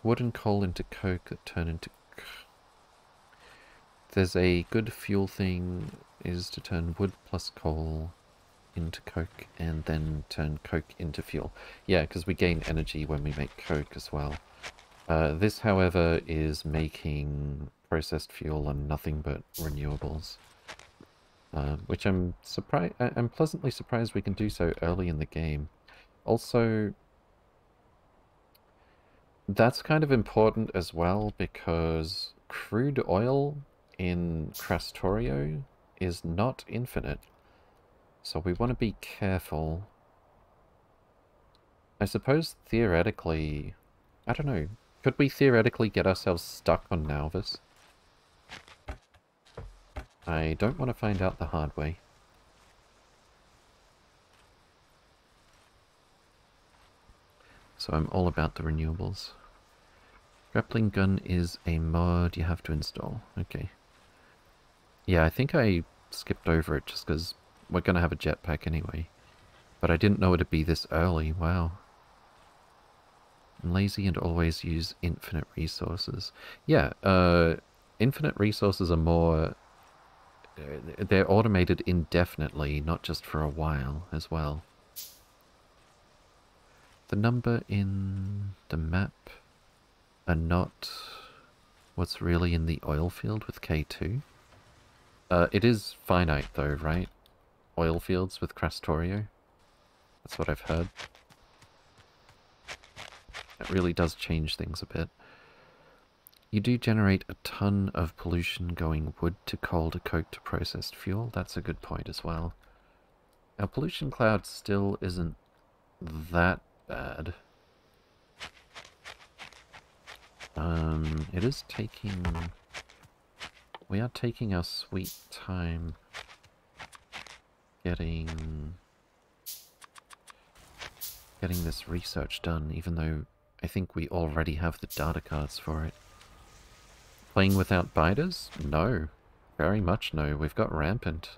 Wood and coal into coke that turn into... there's a good fuel thing is to turn wood plus coal into coke and then turn coke into fuel. Yeah, because we gain energy when we make coke as well. Uh, this, however, is making processed fuel and nothing but renewables. Uh, which I'm surprised. I'm pleasantly surprised we can do so early in the game. Also, that's kind of important as well because crude oil in Krastorio is not infinite. So we want to be careful. I suppose theoretically, I don't know, could we theoretically get ourselves stuck on Nauvis? I don't want to find out the hard way. So I'm all about the renewables. Grappling gun is a mod you have to install. Okay. Yeah, I think I skipped over it just because we're going to have a jetpack anyway. But I didn't know it'd be this early. Wow. I'm lazy and always use infinite resources. Yeah, uh, infinite resources are more... They're automated indefinitely, not just for a while as well. The number in the map are not what's really in the oil field with K2. Uh, it is finite though, right? Oil fields with Krastorio. That's what I've heard. It really does change things a bit. You do generate a ton of pollution going wood to coal to coke to processed fuel. That's a good point as well. Our pollution cloud still isn't that bad. Um, it is taking... We are taking our sweet time getting... getting this research done, even though I think we already have the data cards for it. Playing without biters? No. Very much no. We've got rampant.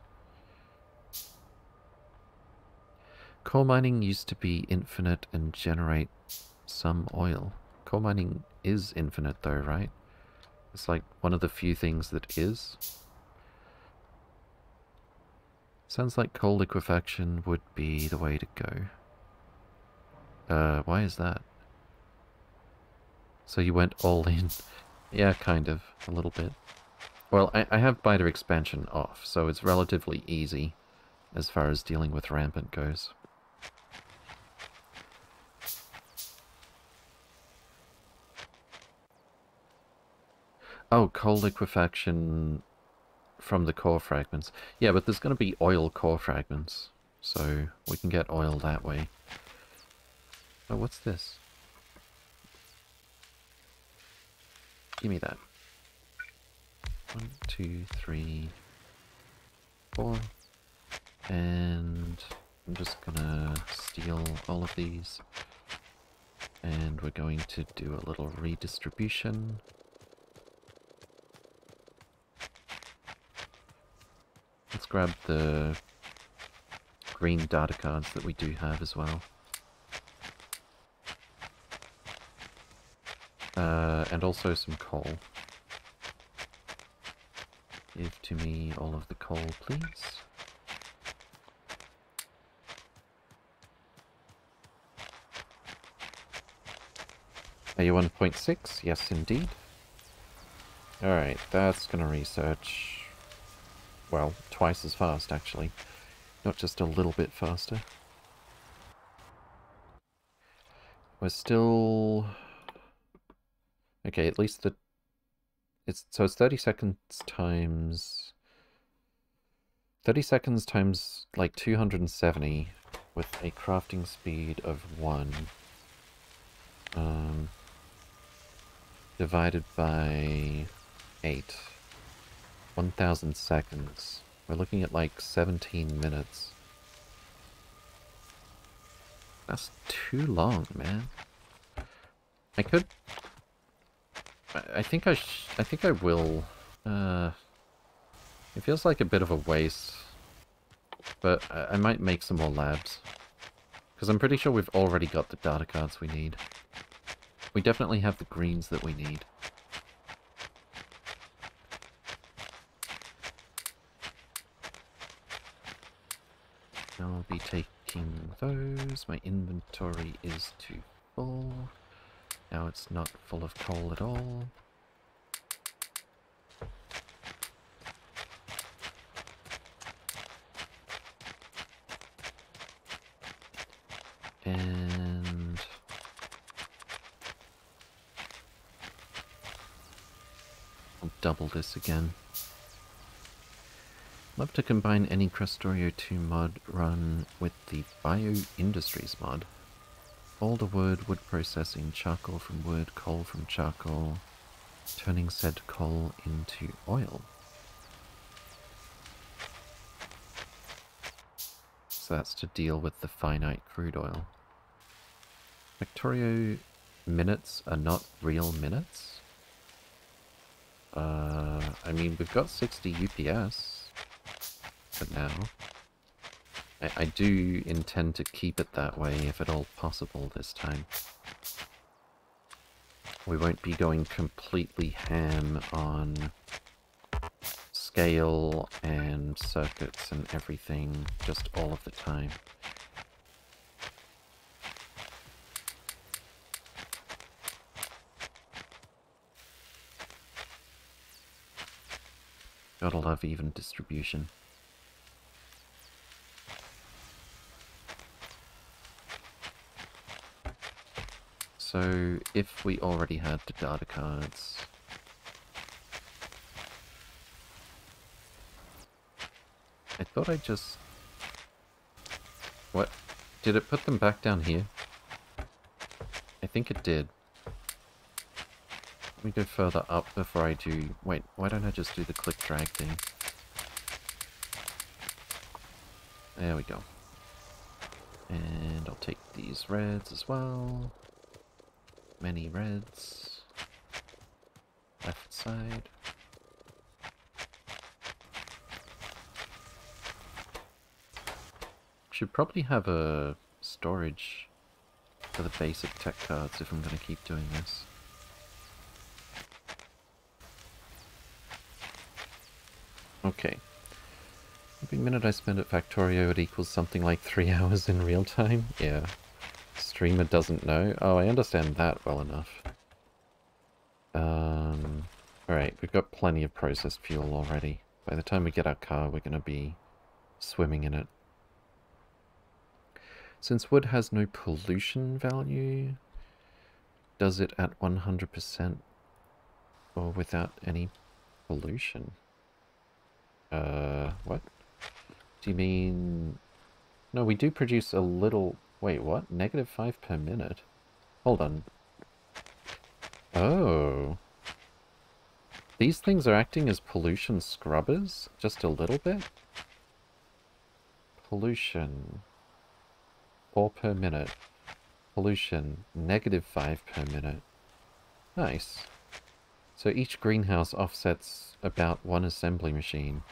Coal mining used to be infinite and generate some oil. Coal mining is infinite though, right? It's like one of the few things that is. Sounds like coal liquefaction would be the way to go. Uh, why is that? So you went all in? Yeah, kind of, a little bit. Well, I, I have biter expansion off, so it's relatively easy as far as dealing with rampant goes. Oh, coal liquefaction from the core fragments. Yeah, but there's going to be oil core fragments, so we can get oil that way. Oh, what's this? Give me that. One, two, three, four. And I'm just gonna steal all of these. And we're going to do a little redistribution. Let's grab the green data cards that we do have as well. Uh, and also some coal. Give to me all of the coal, please. Are you 1.6? Yes, indeed. Alright, that's gonna research well, twice as fast, actually. Not just a little bit faster. We're still... Okay, at least the... It's So it's 30 seconds times... 30 seconds times, like, 270 with a crafting speed of 1. Um, divided by 8. 1,000 seconds. We're looking at like 17 minutes. That's too long, man. I could... I think I, I think I will. Uh, it feels like a bit of a waste, but I, I might make some more labs. Because I'm pretty sure we've already got the data cards we need. We definitely have the greens that we need. I'll be taking those. My inventory is too full. Now it's not full of coal at all. And... I'll double this again. Love to combine any Krastorio 2 mod run with the Bio Industries mod. The wood, wood processing, charcoal from wood, coal from charcoal, turning said coal into oil. So that's to deal with the finite crude oil. Factorio minutes are not real minutes? Uh, I mean, we've got 60 UPS for now. I, I do intend to keep it that way if at all possible this time. We won't be going completely ham on scale and circuits and everything just all of the time. Gotta love even distribution. So, if we already had the data cards... I thought I just... What? Did it put them back down here? I think it did. Let me go further up before I do... Wait, why don't I just do the click drag thing? There we go. And I'll take these reds as well. Many reds. Left side. Should probably have a storage for the basic tech cards if I'm going to keep doing this. Okay. Every minute I spend at Factorio, it equals something like three hours in real time? Yeah. Streamer doesn't know? Oh, I understand that well enough. Um, Alright, we've got plenty of processed fuel already. By the time we get our car, we're going to be swimming in it. Since wood has no pollution value, does it at 100% or without any pollution? Uh, what? Do you mean... No, we do produce a little... Wait, what? Negative 5 per minute? Hold on. Oh. These things are acting as pollution scrubbers? Just a little bit? Pollution. 4 per minute. Pollution. Negative 5 per minute. Nice. So each greenhouse offsets about one assembly machine.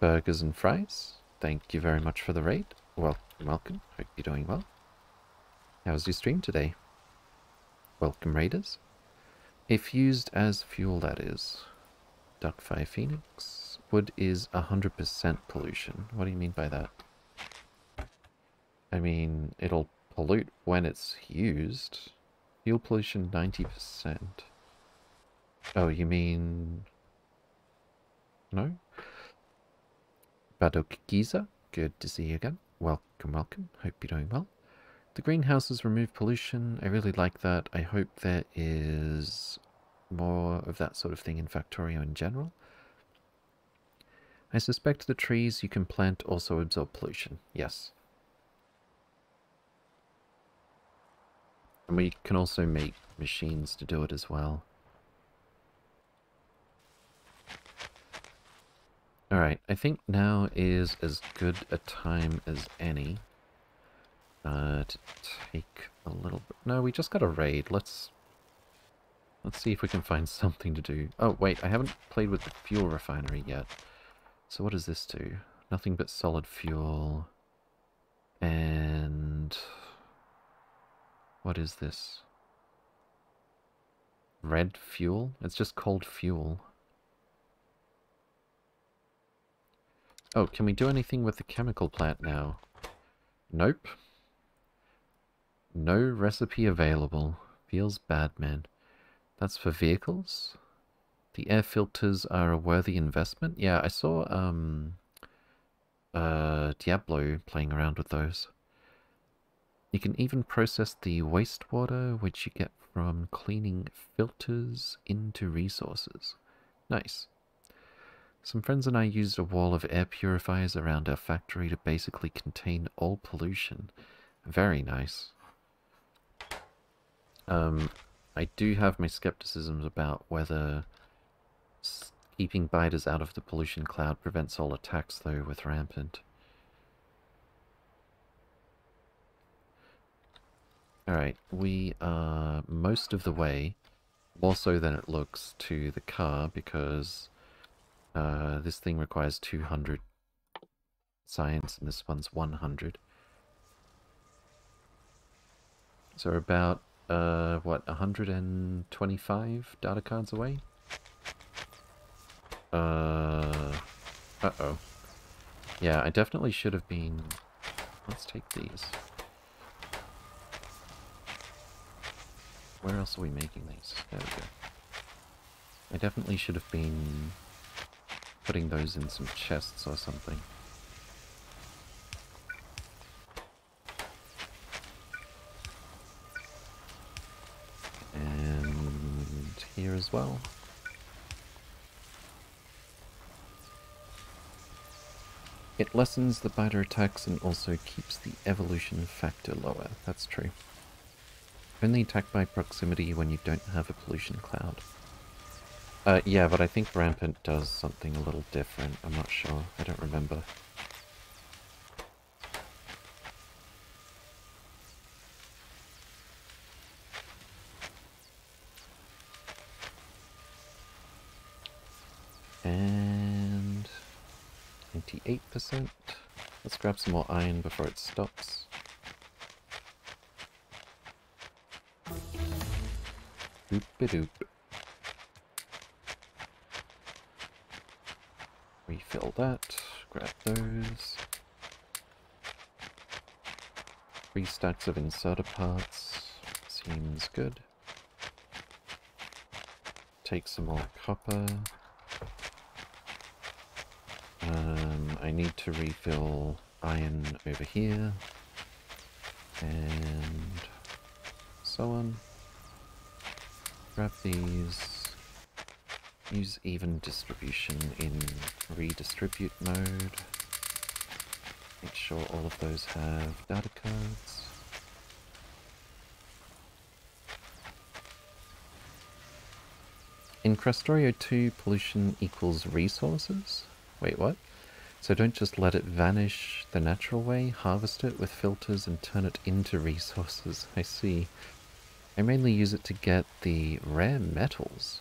Burgers and fries. Thank you very much for the raid. Welcome, welcome. Hope you're doing well. How's your stream today? Welcome, raiders. If used as fuel, that is. Duckfire Phoenix. Wood is 100% pollution. What do you mean by that? I mean, it'll pollute when it's used. Fuel pollution 90%. Oh, you mean... No? Badok Giza, good to see you again. Welcome, welcome. Hope you're doing well. The greenhouses remove pollution. I really like that. I hope there is more of that sort of thing in Factorio in general. I suspect the trees you can plant also absorb pollution. Yes. And we can also make machines to do it as well. Alright, I think now is as good a time as any uh, to take a little bit... No, we just got a raid. Let's... Let's see if we can find something to do. Oh, wait, I haven't played with the fuel refinery yet. So what does this do? Nothing but solid fuel. And... What is this? Red fuel? It's just cold fuel. Oh, can we do anything with the chemical plant now? Nope. No recipe available. Feels bad, man. That's for vehicles? The air filters are a worthy investment? Yeah, I saw um, uh, Diablo playing around with those. You can even process the wastewater which you get from cleaning filters into resources. Nice. Some friends and I used a wall of air purifiers around our factory to basically contain all pollution. Very nice. Um, I do have my skepticisms about whether keeping biters out of the pollution cloud prevents all attacks, though, with Rampant. Alright, we are most of the way, more so than it looks, to the car, because uh, this thing requires 200 science, and this one's 100. So about, uh, what, 125 data cards away? Uh, uh-oh. Yeah, I definitely should have been... Let's take these. Where else are we making these? There we go. I definitely should have been putting those in some chests or something. And here as well. It lessens the biter attacks and also keeps the evolution factor lower. That's true. Only attack by proximity when you don't have a pollution cloud. Uh, yeah, but I think Rampant does something a little different. I'm not sure. I don't remember. And... 98%. Let's grab some more iron before it stops. Doop -a doop. Refill that. Grab those. Three stacks of inserter parts. Seems good. Take some more copper. Um, I need to refill iron over here. And so on. Grab these. Use even distribution in redistribute mode. Make sure all of those have data cards. In Krastorio 2, pollution equals resources? Wait, what? So don't just let it vanish the natural way, harvest it with filters and turn it into resources. I see. I mainly use it to get the rare metals.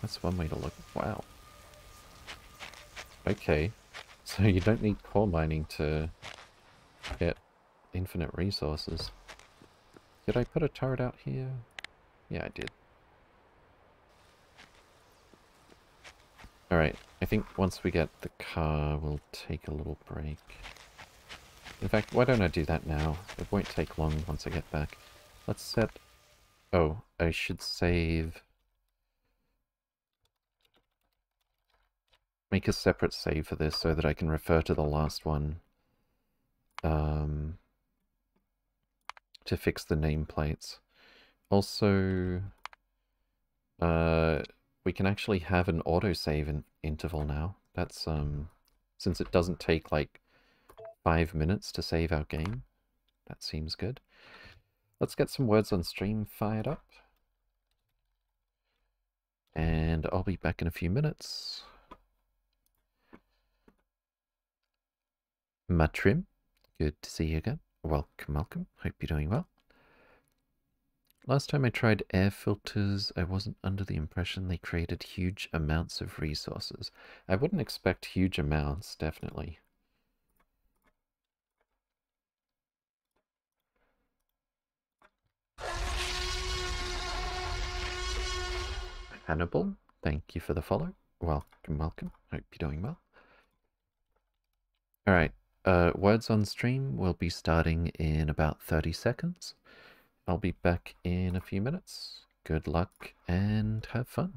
That's one way to look. Wow. Okay. So you don't need coal mining to get infinite resources. Did I put a turret out here? Yeah, I did. Alright, I think once we get the car, we'll take a little break. In fact, why don't I do that now? It won't take long once I get back. Let's set... Oh, I should save make a separate save for this so that I can refer to the last one um, to fix the nameplates. Also, uh, we can actually have an autosave in interval now. That's, um, since it doesn't take like five minutes to save our game. That seems good. Let's get some words on stream fired up. And I'll be back in a few minutes. Matrim, good to see you again. Welcome, welcome. Hope you're doing well. Last time I tried air filters, I wasn't under the impression they created huge amounts of resources. I wouldn't expect huge amounts, definitely. Hannibal, thank you for the follow. Welcome, welcome. Hope you're doing well. Alright, uh, words on stream will be starting in about 30 seconds. I'll be back in a few minutes. Good luck and have fun.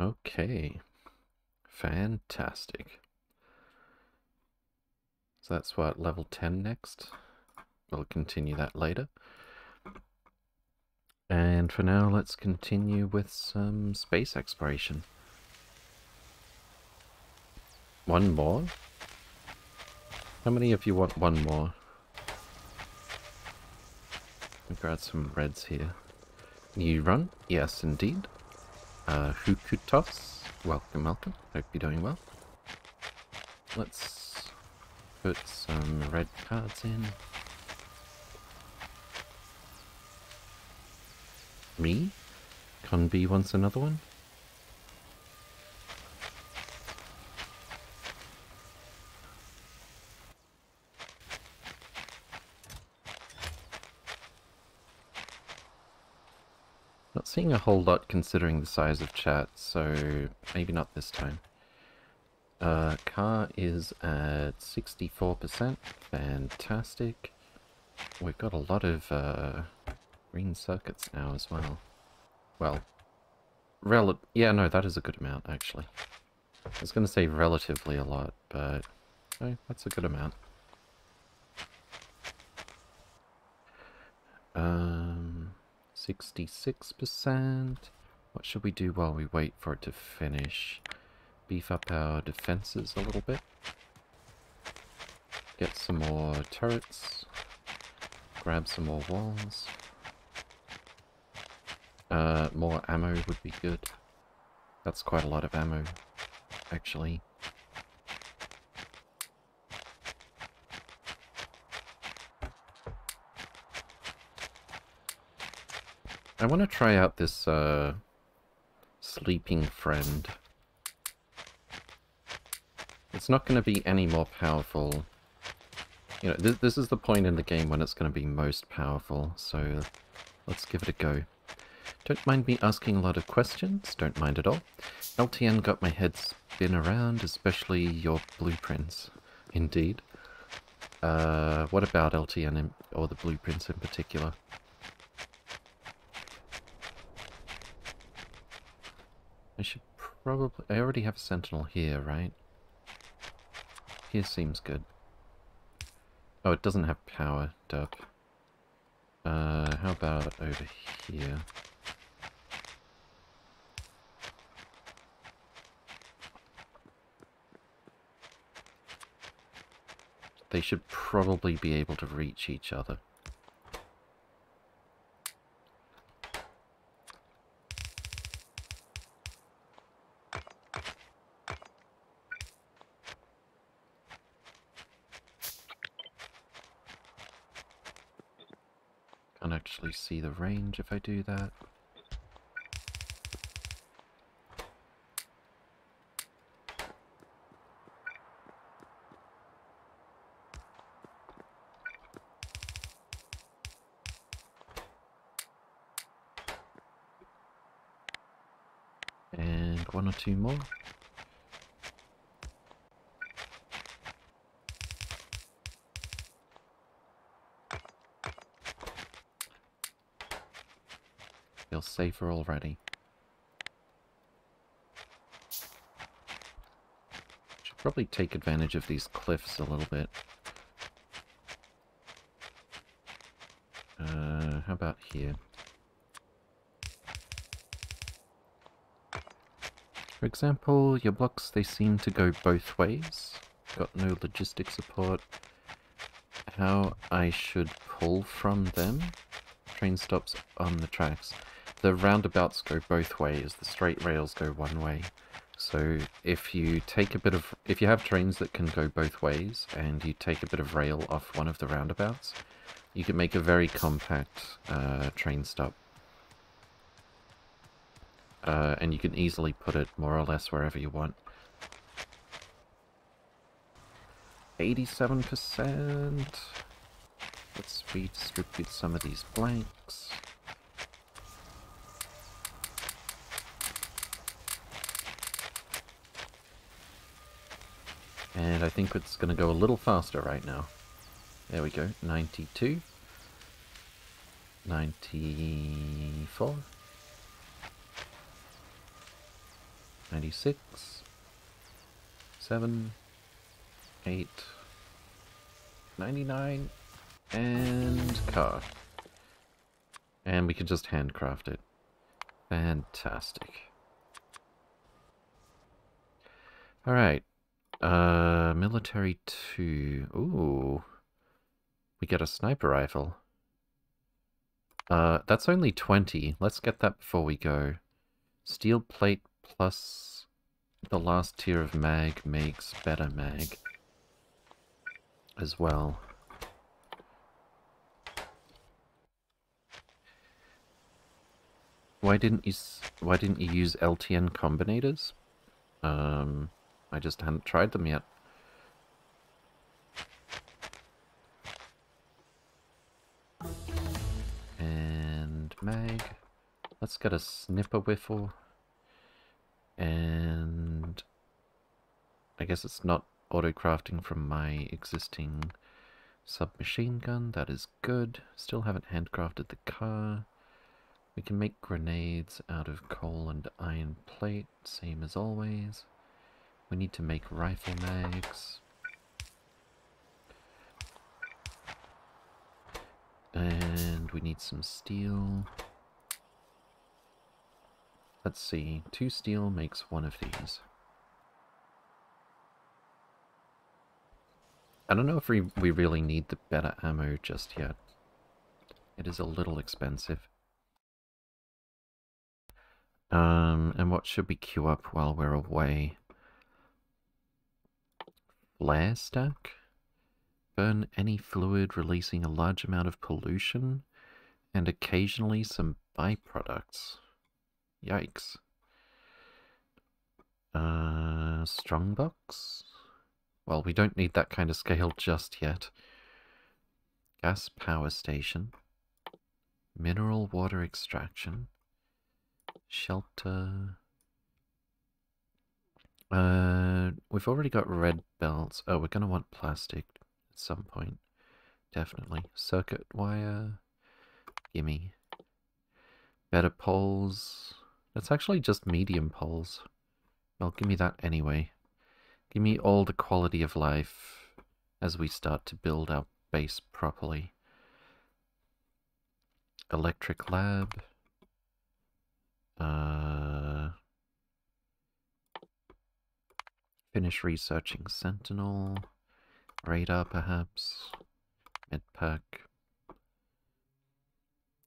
Okay. Fantastic. So that's what, level 10 next? We'll continue that later. And for now, let's continue with some space exploration. One more? How many of you want one more? Grab some reds here. You run? Yes, indeed. Uh, Hukutos, welcome, welcome. Hope you're doing well. Let's put some red cards in. Me? Conby wants another one? Seeing a whole lot considering the size of chat, so maybe not this time. Uh, car is at 64%. Fantastic. We've got a lot of uh, green circuits now as well. Well, rel yeah, no, that is a good amount, actually. I was going to say relatively a lot, but no, that's a good amount. Um, 66%. What should we do while we wait for it to finish? Beef up our defenses a little bit. Get some more turrets. Grab some more walls. Uh, more ammo would be good. That's quite a lot of ammo, actually. I want to try out this, uh, sleeping friend. It's not going to be any more powerful. You know, this, this is the point in the game when it's going to be most powerful, so let's give it a go. Don't mind me asking a lot of questions, don't mind at all. LTN got my head spin around, especially your blueprints. Indeed. Uh, what about LTN in, or the blueprints in particular? I should probably... I already have a sentinel here, right? Here seems good. Oh, it doesn't have power, dub. Uh, how about over here? They should probably be able to reach each other. Can't actually see the range if I do that. And one or two more. Feel safer already. Should probably take advantage of these cliffs a little bit. Uh, how about here? For example, your blocks, they seem to go both ways. Got no logistic support. How I should pull from them? Train stops on the tracks. The roundabouts go both ways, the straight rails go one way. So if you take a bit of, if you have trains that can go both ways, and you take a bit of rail off one of the roundabouts, you can make a very compact uh, train stop uh, and you can easily put it more or less wherever you want. 87%. Let's redistribute some of these blanks. And I think it's going to go a little faster right now. There we go, 92. 94. 96, 7, 8, 99, and car. And we can just handcraft it. Fantastic. Alright. Uh, military 2. Ooh. We get a sniper rifle. Uh, that's only 20. Let's get that before we go. Steel plate plus the last tier of mag makes better mag as well. Why didn't you why didn't you use LTN combinators? Um I just hadn't tried them yet. And mag. Let's get a snipper whiffle. And I guess it's not auto-crafting from my existing submachine gun. That is good. Still haven't handcrafted the car. We can make grenades out of coal and iron plate, same as always. We need to make rifle mags. And we need some steel. Let's see, two steel makes one of these. I don't know if we, we really need the better ammo just yet. It is a little expensive. Um, and what should we queue up while we're away? Flare stack? Burn any fluid releasing a large amount of pollution and occasionally some byproducts. Yikes. Uh, strongbox? Well, we don't need that kind of scale just yet. Gas power station. Mineral water extraction. Shelter. Uh, we've already got red belts. Oh, we're going to want plastic at some point. Definitely. Circuit wire. Gimme. Better poles. That's actually just medium poles. Well, give me that anyway. Give me all the quality of life as we start to build our base properly. Electric lab. Uh, Finish researching Sentinel. Radar, perhaps. Medpack.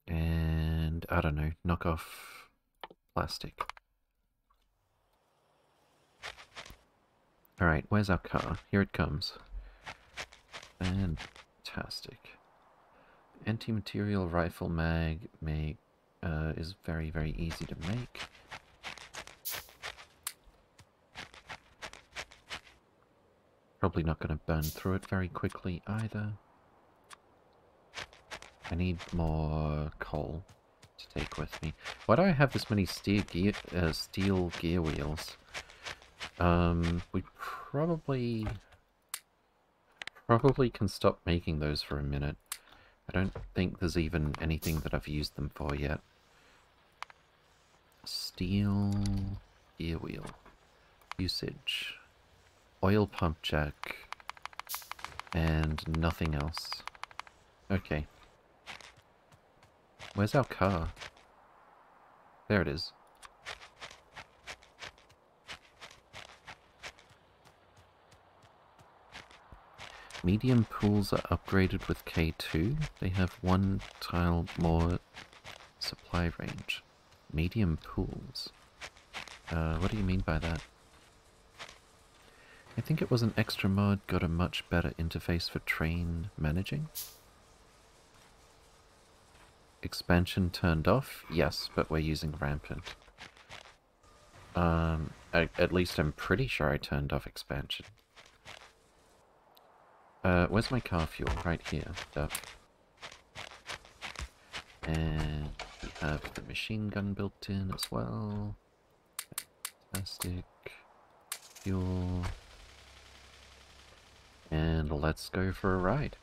And, I don't know, knock off plastic. Alright, where's our car? Here it comes. Fantastic. Anti-material rifle mag make uh, is very, very easy to make. Probably not going to burn through it very quickly either. I need more coal to take with me. Why do I have this many steel gear, uh, steel gear wheels? Um, we probably... Probably can stop making those for a minute. I don't think there's even anything that I've used them for yet. Steel gear wheel. Usage oil pump jack, and nothing else. Okay. Where's our car? There it is. Medium pools are upgraded with K2. They have one tile more supply range. Medium pools. Uh, what do you mean by that? I think it was an extra mod got a much better interface for train managing. Expansion turned off? Yes, but we're using rampant. Um, I, at least I'm pretty sure I turned off expansion. Uh, where's my car fuel? Right here. Duff. And we have the machine gun built in as well. Fantastic. Fuel. And let's go for a ride.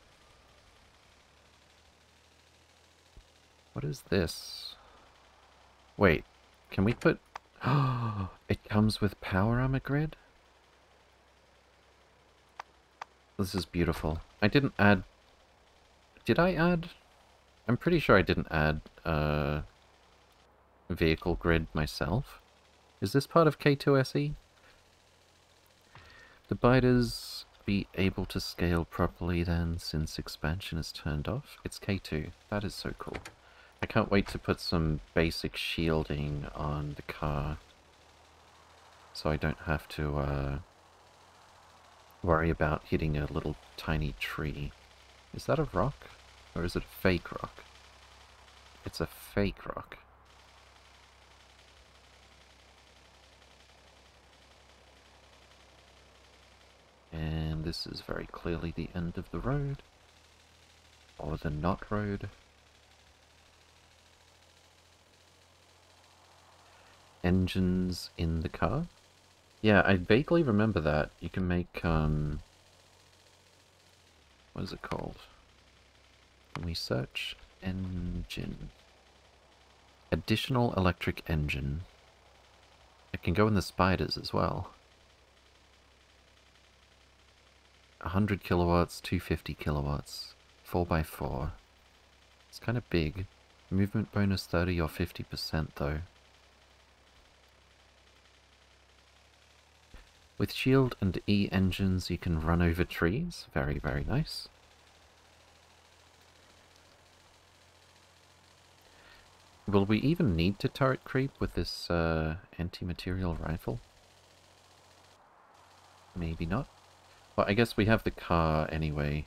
What is this? Wait, can we put... it comes with power armor grid? This is beautiful. I didn't add... Did I add? I'm pretty sure I didn't add uh, vehicle grid myself. Is this part of K2SE? The biters be able to scale properly then since expansion is turned off? It's K2. That is so cool. I can't wait to put some basic shielding on the car so I don't have to uh, worry about hitting a little tiny tree. Is that a rock? Or is it a fake rock? It's a fake rock. And this is very clearly the end of the road. Or the not road. Engines in the car? Yeah, I vaguely remember that. You can make, um... What is it called? Can we search? Engine. Additional electric engine. It can go in the spiders as well. 100 kilowatts, 250 kilowatts, 4x4. It's kind of big. Movement bonus 30 or 50% though. With shield and E engines you can run over trees. Very, very nice. Will we even need to turret creep with this uh, anti-material rifle? Maybe not. I guess we have the car anyway.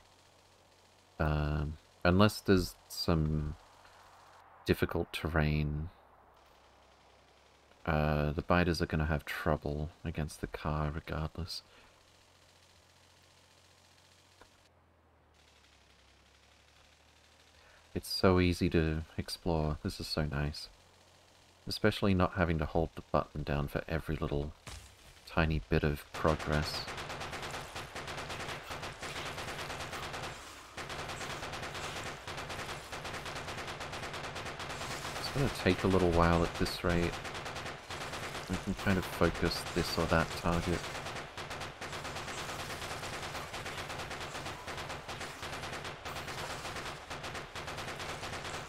Um, unless there's some difficult terrain. Uh, the biters are going to have trouble against the car regardless. It's so easy to explore. This is so nice. Especially not having to hold the button down for every little tiny bit of progress. Going to take a little while at this rate. I can kind of focus this or that target.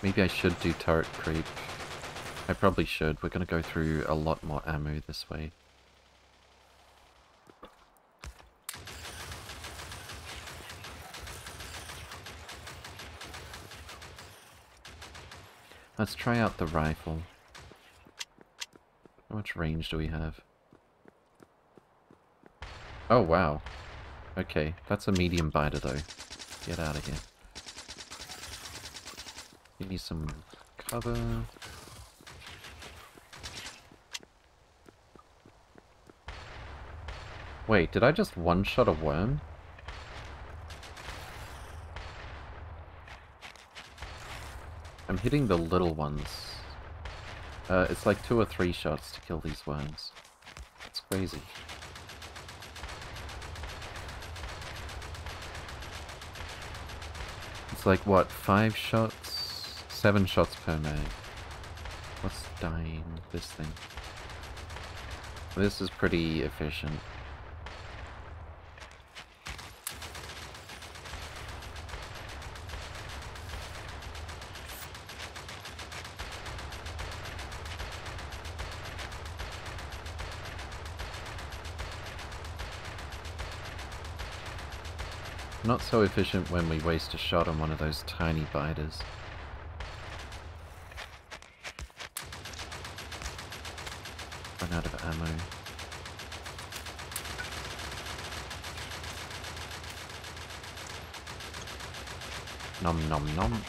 Maybe I should do turret creep. I probably should. We're going to go through a lot more ammo this way. Let's try out the rifle. How much range do we have? Oh, wow. Okay, that's a medium biter though. Get out of here. Give me some cover. Wait, did I just one-shot a worm? I'm hitting the little ones. Uh, it's like two or three shots to kill these worms. It's crazy. It's like, what, five shots? Seven shots per mag. What's dying this thing? This is pretty efficient. Not so efficient when we waste a shot on one of those tiny biters. Run out of ammo. Nom nom nom.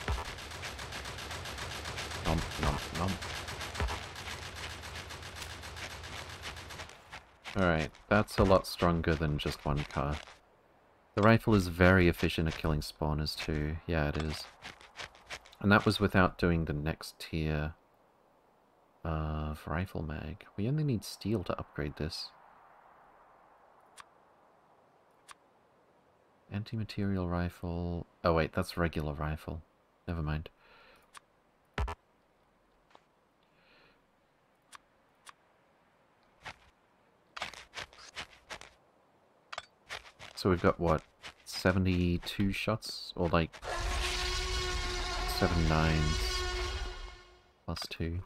Nom nom nom. Alright, that's a lot stronger than just one car. The rifle is very efficient at killing spawners too. Yeah, it is. And that was without doing the next tier of rifle mag. We only need steel to upgrade this. Anti-material rifle... Oh wait, that's regular rifle. Never mind. So we've got, what, 72 shots? Or like, 7 nines plus 2.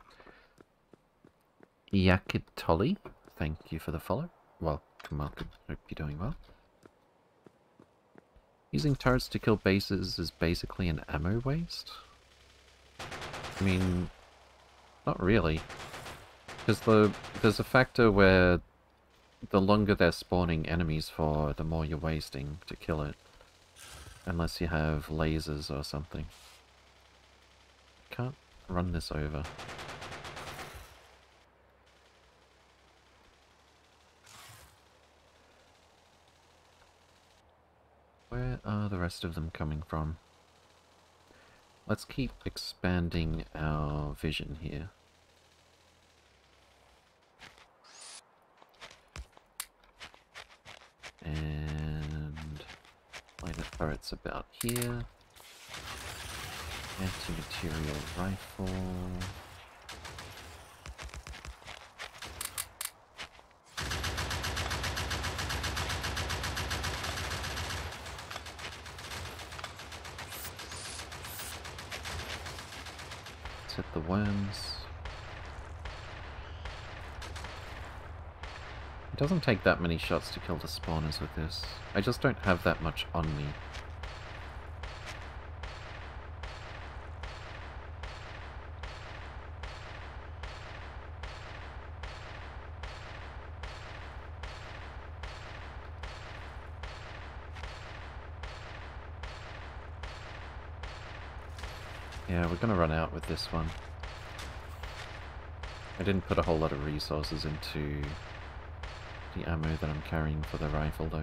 Yakitoli, thank you for the follow. Welcome, welcome. Hope you're doing well. Using turrets to kill bases is basically an ammo waste? I mean, not really. Because the, there's a factor where the longer they're spawning enemies for, the more you're wasting to kill it. Unless you have lasers or something. Can't run this over. Where are the rest of them coming from? Let's keep expanding our vision here. And line of turrets about here. Anti-material rifle. Hit the worms. It doesn't take that many shots to kill the spawners with this. I just don't have that much on me. Yeah, we're gonna run out with this one. I didn't put a whole lot of resources into the ammo that I'm carrying for the rifle though.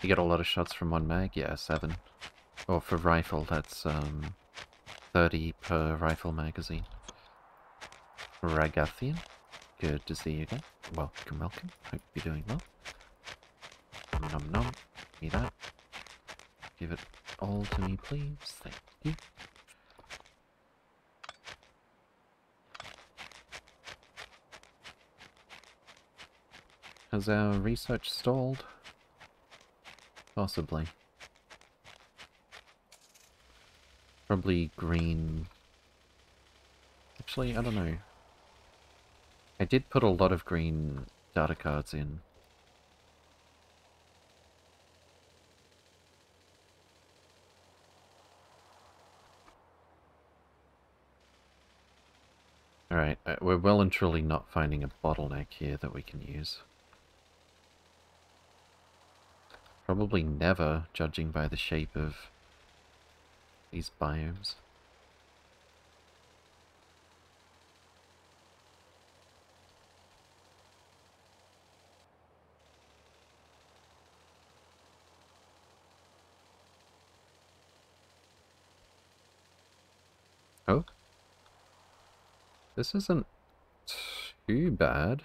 You get a lot of shots from one mag? Yeah, seven. Or for rifle, that's um, 30 per rifle magazine. Ragathian, good to see you again. Welcome, welcome. Hope you're doing well. Nom nom nom. Give that. Give it all to me, please. Thank you. Has our research stalled? Possibly. Probably green. Actually, I don't know. I did put a lot of green data cards in. Alright, uh, we're well and truly not finding a bottleneck here that we can use. Probably never, judging by the shape of these biomes. Oh. This isn't too bad.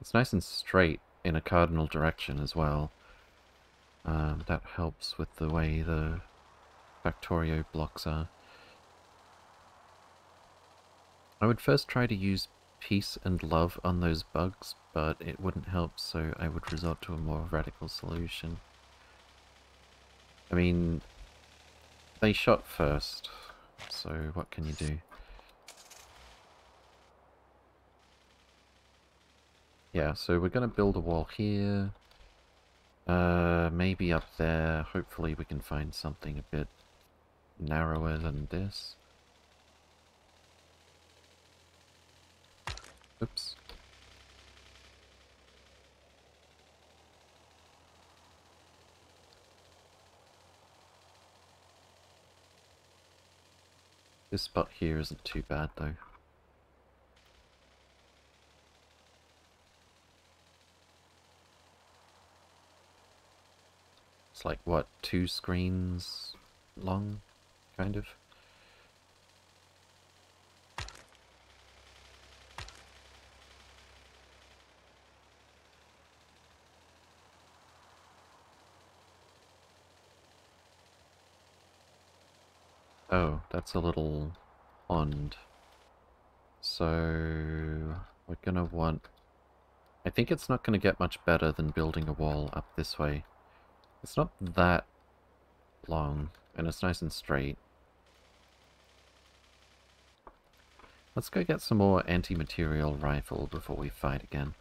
It's nice and straight in a cardinal direction as well. Um, that helps with the way the Factorio blocks are. I would first try to use peace and love on those bugs, but it wouldn't help, so I would resort to a more radical solution. I mean, they shot first, so what can you do? Yeah, so we're going to build a wall here. Uh, maybe up there. Hopefully we can find something a bit narrower than this. Oops. This spot here isn't too bad though. It's like, what, two screens long, kind of. Oh, that's a little pond. So we're gonna want... I think it's not gonna get much better than building a wall up this way. It's not that long and it's nice and straight. Let's go get some more anti-material rifle before we fight again.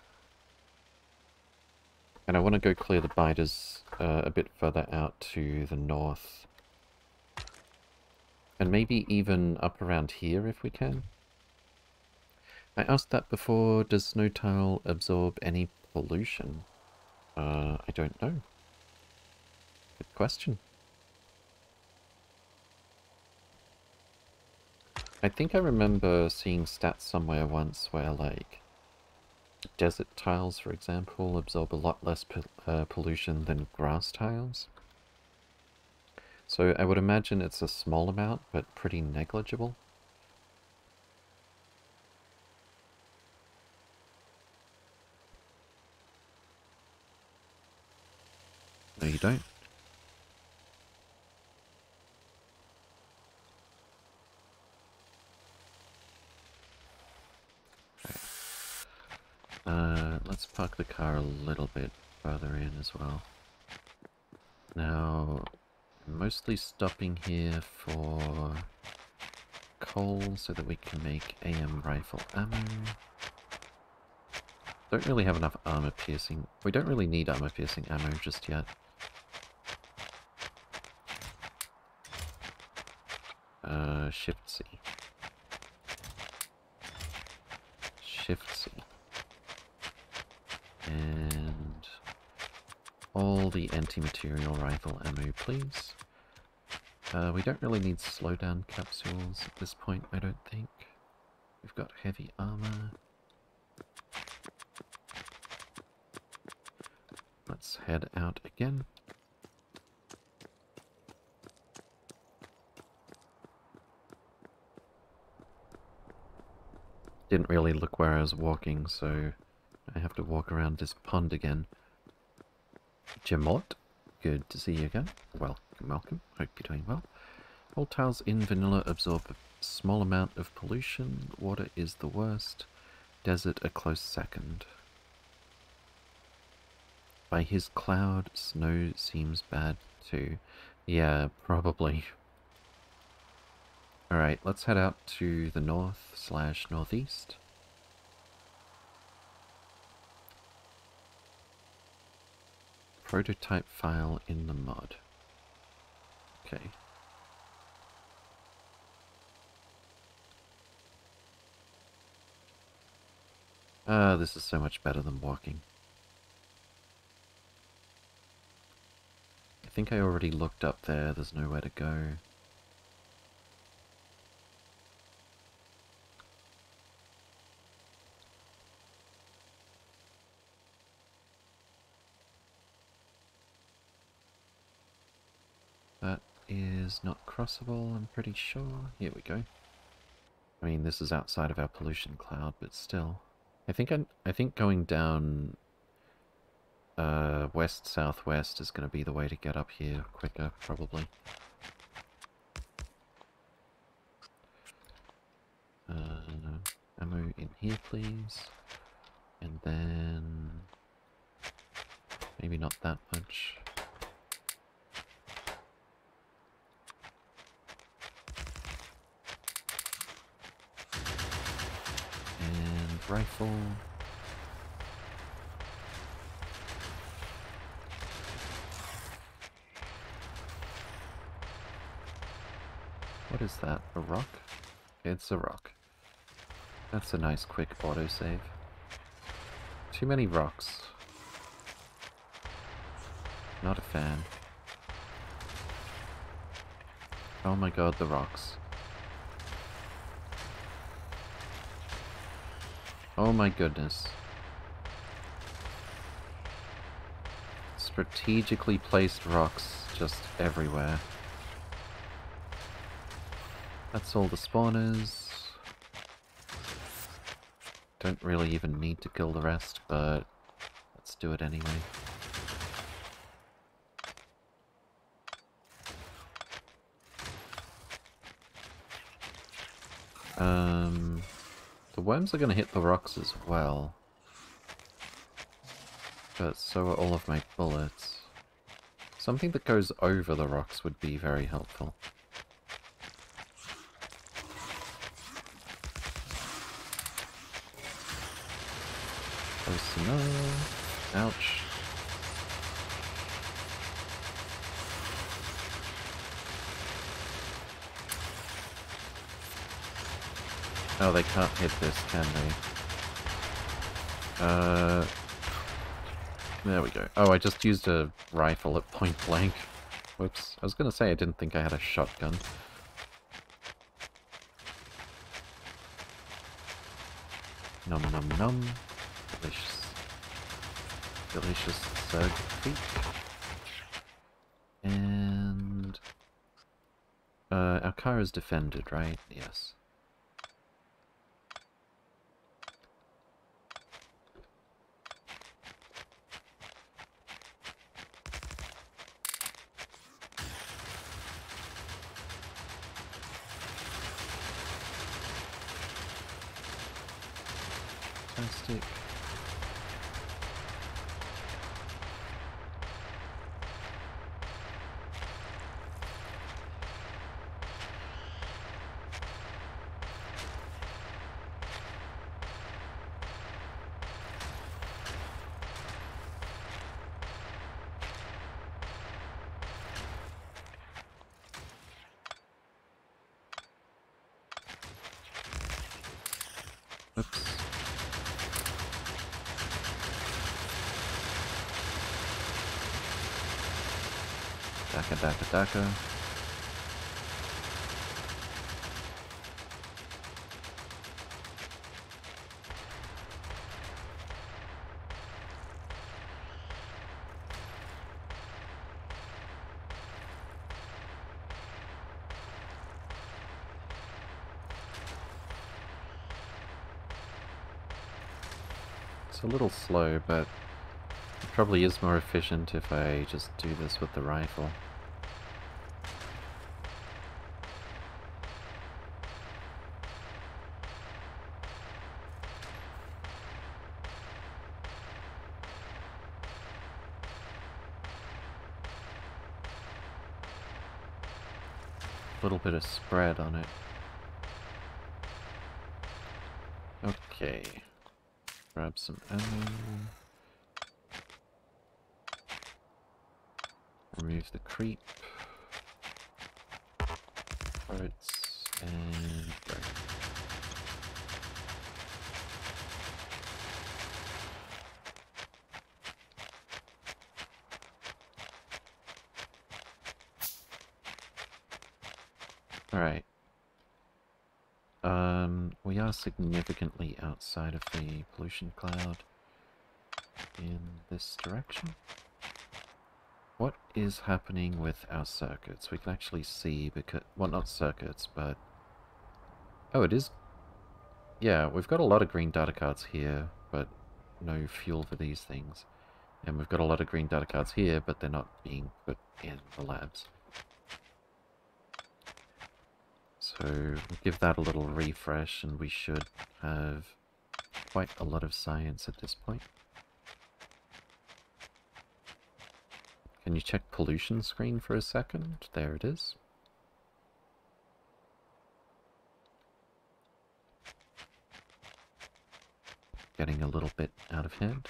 And I want to go clear the biters uh, a bit further out to the north. And maybe even up around here if we can. I asked that before, does snow tile absorb any pollution? Uh, I don't know. Good question. I think I remember seeing stats somewhere once where, like, desert tiles, for example, absorb a lot less uh, pollution than grass tiles. So I would imagine it's a small amount, but pretty negligible. No, you don't. Park the car a little bit further in as well. Now, mostly stopping here for coal so that we can make AM rifle ammo. Don't really have enough armor piercing. We don't really need armor piercing ammo just yet. Uh, Shift C. Shift C. And all the anti-material rifle ammo, please. Uh, we don't really need slowdown capsules at this point, I don't think. We've got heavy armor. Let's head out again. Didn't really look where I was walking, so I have to walk around this pond again. Jamot, good to see you again. Welcome, welcome. Hope you're doing well. All tiles in vanilla absorb a small amount of pollution. Water is the worst. Desert a close second. By his cloud, snow seems bad too. Yeah, probably. Alright, let's head out to the north slash northeast. Prototype file in the mod. Okay. Ah, uh, this is so much better than walking. I think I already looked up there, there's nowhere to go. Is not crossable, I'm pretty sure. Here we go. I mean, this is outside of our pollution cloud, but still. I think I'm, I think going down uh, west southwest is going to be the way to get up here quicker, probably. Uh, ammo in here, please. And then... Maybe not that much. Rifle. What is that? A rock? It's a rock. That's a nice quick autosave. Too many rocks. Not a fan. Oh my god, the rocks. Oh my goodness. Strategically placed rocks just everywhere. That's all the spawners. Don't really even need to kill the rest, but let's do it anyway. Um, the worms are going to hit the rocks as well. But so are all of my bullets. Something that goes over the rocks would be very helpful. Close enough. Ouch. Oh, they can't hit this, can they? Uh... There we go. Oh, I just used a rifle at point blank. Whoops. I was gonna say I didn't think I had a shotgun. Num num num. Delicious. Delicious Zerg feet. And... Uh, our car is defended, right? Yes. Daka. It's a little slow, but it probably is more efficient if I just do this with the rifle. Spread on it. Okay. Grab some ammo. Remove the creep. Parts and burn. Alright. Um, we are significantly outside of the pollution cloud in this direction. What is happening with our circuits? We can actually see because, well not circuits, but... Oh, it is... Yeah, we've got a lot of green data cards here, but no fuel for these things. And we've got a lot of green data cards here, but they're not being put in the labs. So give that a little refresh and we should have quite a lot of science at this point. Can you check pollution screen for a second? There it is. Getting a little bit out of hand.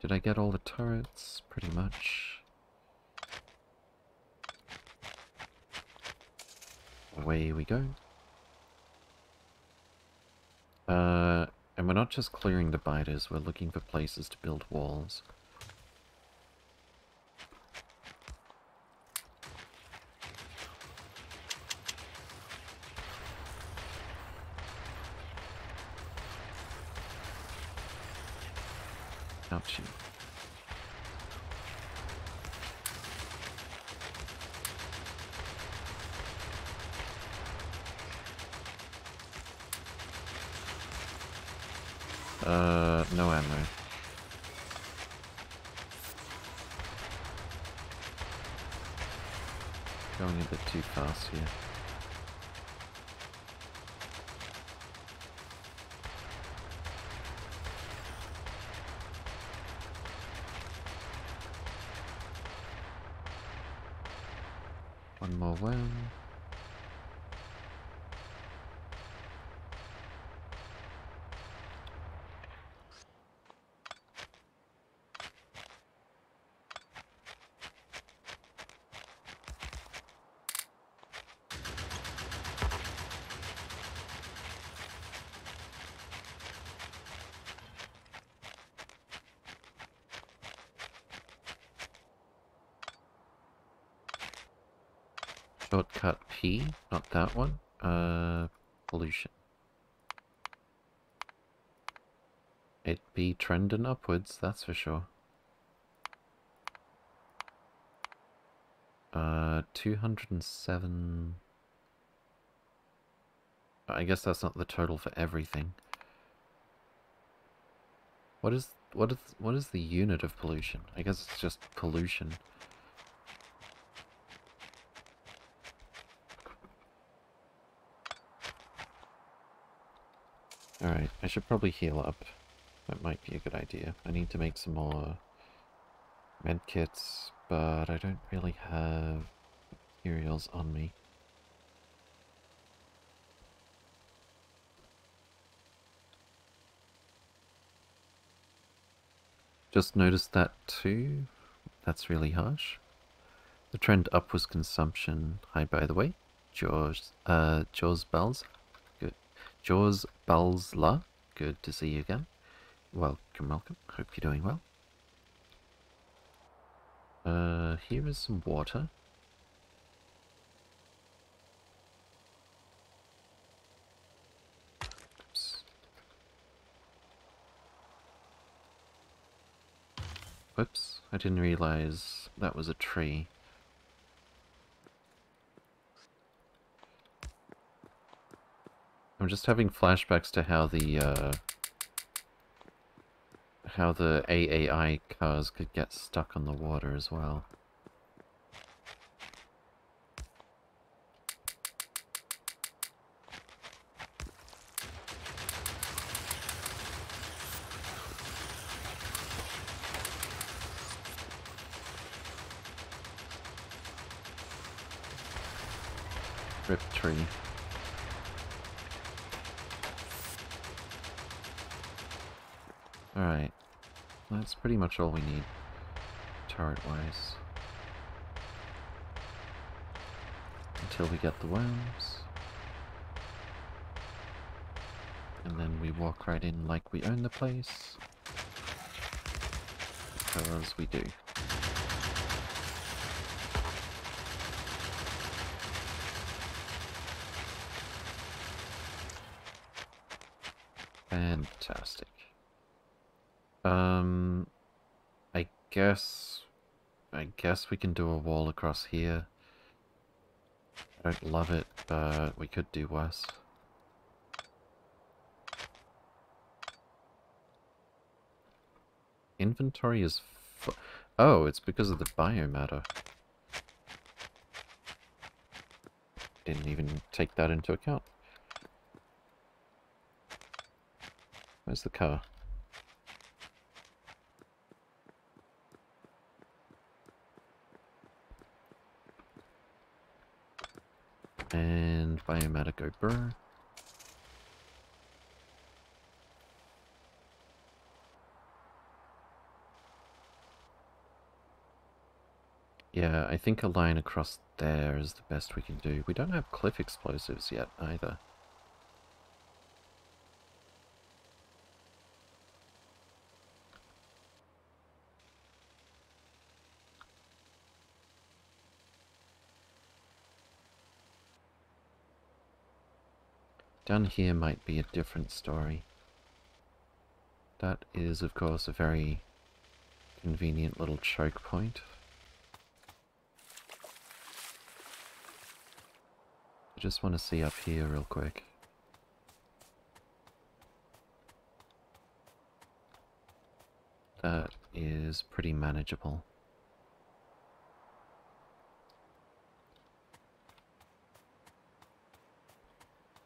Did I get all the turrets? Pretty much. Away we go. Uh, and we're not just clearing the biters, we're looking for places to build walls. Ouchie. Uh, no ammo. Going a bit too fast here. One more worm. Shortcut Not that one. Uh, pollution. It be trending upwards, that's for sure. Uh, 207... I guess that's not the total for everything. What is what is what is the unit of pollution? I guess it's just pollution. Alright, I should probably heal up. That might be a good idea. I need to make some more medkits, but I don't really have materials on me. Just noticed that too. That's really harsh. The trend up was consumption. Hi, by the way. Jaws, uh, Jaws Bells. Jaws Balsla, good to see you again. Welcome, welcome. Hope you're doing well. Uh, here is some water. Oops. Whoops, I didn't realize that was a tree. I'm just having flashbacks to how the, uh, how the AAI cars could get stuck on the water as well. Rip tree. Alright. That's much all we need, turret-wise. Until we get the worms. And then we walk right in like we own the place. Because we do. Fantastic. Um, guess, I guess we can do a wall across here. I don't love it, but we could do worse. Inventory is Oh, it's because of the biomatter. Didn't even take that into account. Where's the car? And Biomatic Burr. Yeah, I think a line across there is the best we can do. We don't have cliff explosives yet, either. Down here might be a different story. That is, of course, a very convenient little choke point. I just want to see up here real quick. That is pretty manageable.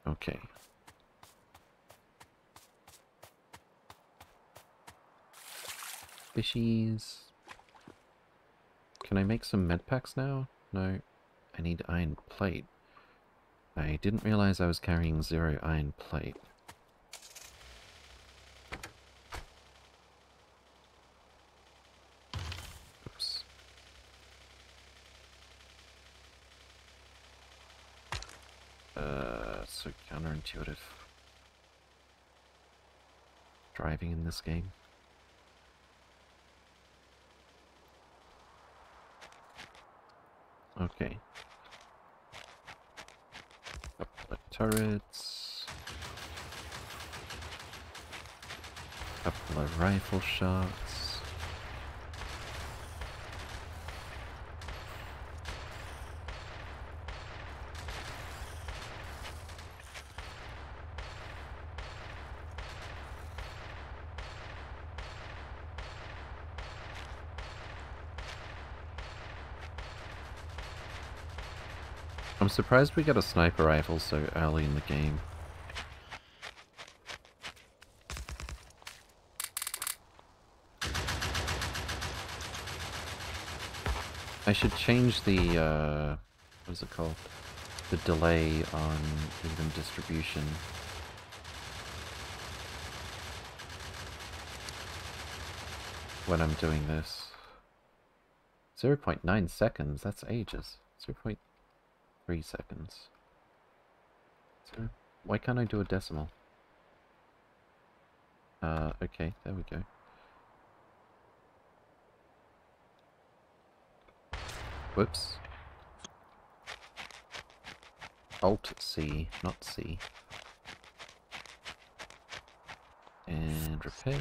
Okay. Fishies. Can I make some med packs now? No. I need iron plate. I didn't realize I was carrying zero iron plate. Oops. Uh, so counterintuitive. Driving in this game. Okay. Couple of turrets. Couple of rifle shots. I'm surprised we got a sniper rifle so early in the game. I should change the, uh, what is it called? The delay on even distribution. When I'm doing this. 0.9 seconds, that's ages. 0 three seconds. So, why can't I do a decimal? Uh, okay, there we go. Whoops. Alt C, not C. And repair.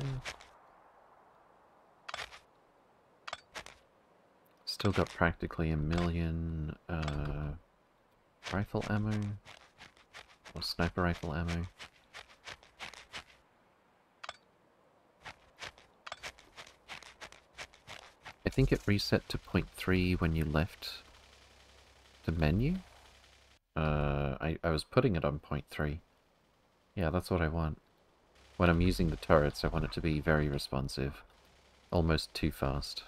Still got practically a million, uh, Rifle ammo? Or sniper rifle ammo? I think it reset to 0.3 when you left the menu. Uh, I, I was putting it on 0.3. Yeah, that's what I want. When I'm using the turrets, I want it to be very responsive. Almost too fast.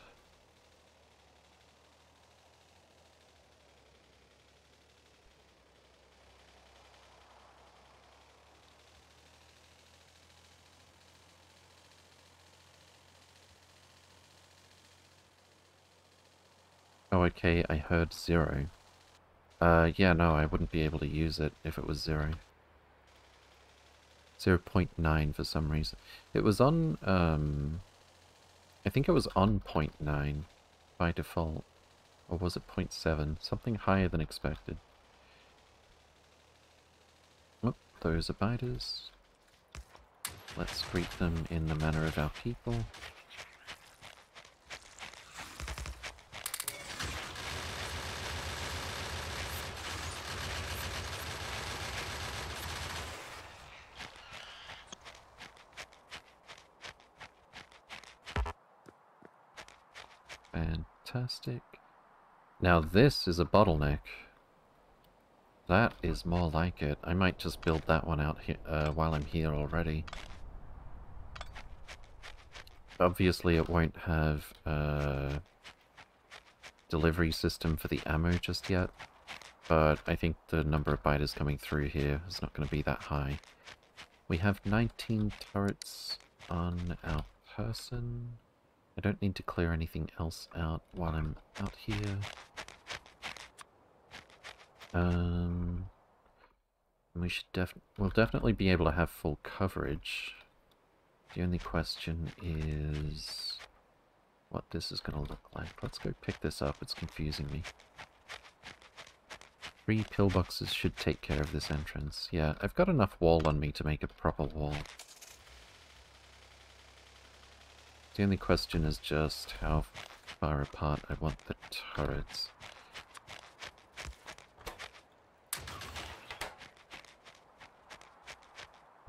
Okay, I heard zero. Uh, yeah, no, I wouldn't be able to use it if it was zero. 0 0.9 for some reason. It was on, um... I think it was on 0.9 by default. Or was it 0.7? Something higher than expected. Oh, those are biters. Let's greet them in the manner of our people. Fantastic. Now this is a bottleneck. That is more like it. I might just build that one out here, uh, while I'm here already. Obviously it won't have a uh, delivery system for the ammo just yet, but I think the number of biters coming through here is not going to be that high. We have 19 turrets on our person. I don't need to clear anything else out while I'm out here. Um, we should def we'll definitely be able to have full coverage. The only question is what this is going to look like. Let's go pick this up. It's confusing me. Three pillboxes should take care of this entrance. Yeah, I've got enough wall on me to make a proper wall. The only question is just how far apart I want the turrets.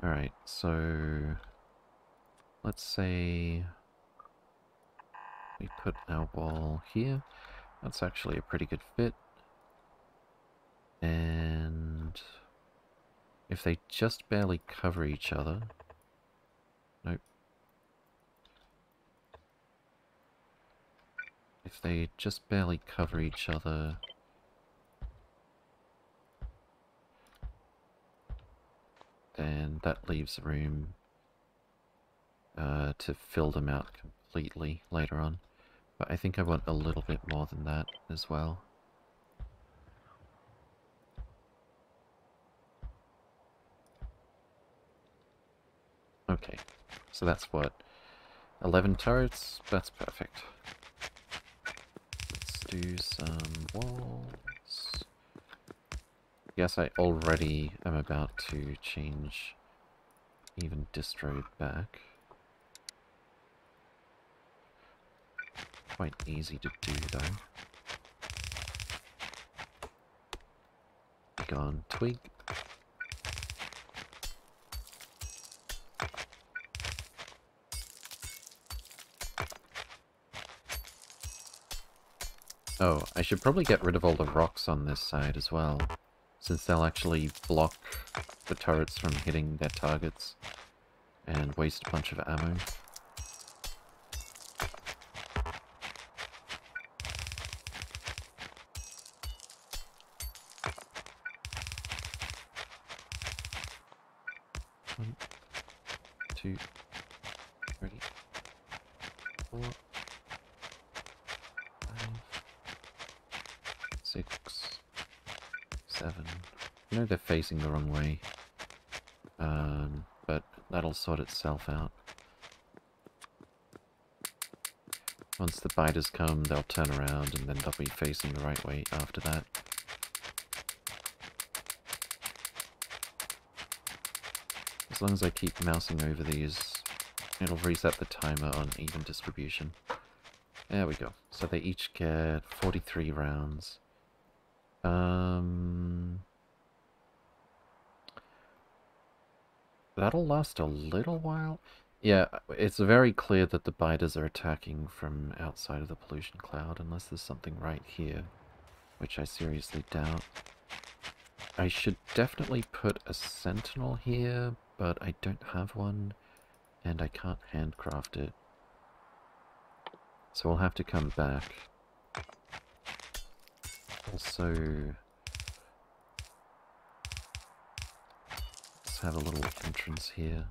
Alright, so let's say we put our wall here. That's actually a pretty good fit. And if they just barely cover each other... Nope. If they just barely cover each other... Then that leaves room uh, to fill them out completely later on. But I think I want a little bit more than that as well. Okay, so that's what? 11 turrets? That's perfect. Do some walls. Yes, I already am about to change even distro back. Quite easy to do though. Gone twig. Oh, I should probably get rid of all the rocks on this side as well, since they'll actually block the turrets from hitting their targets and waste a bunch of ammo. One, two, facing the wrong way, um, but that'll sort itself out. Once the biters come, they'll turn around and then they'll be facing the right way after that. As long as I keep mousing over these, it'll reset the timer on even distribution. There we go. So they each get 43 rounds. Um, that'll last a little while. Yeah, it's very clear that the biters are attacking from outside of the pollution cloud, unless there's something right here, which I seriously doubt. I should definitely put a sentinel here, but I don't have one, and I can't handcraft it. So we'll have to come back. Also, have a little entrance here.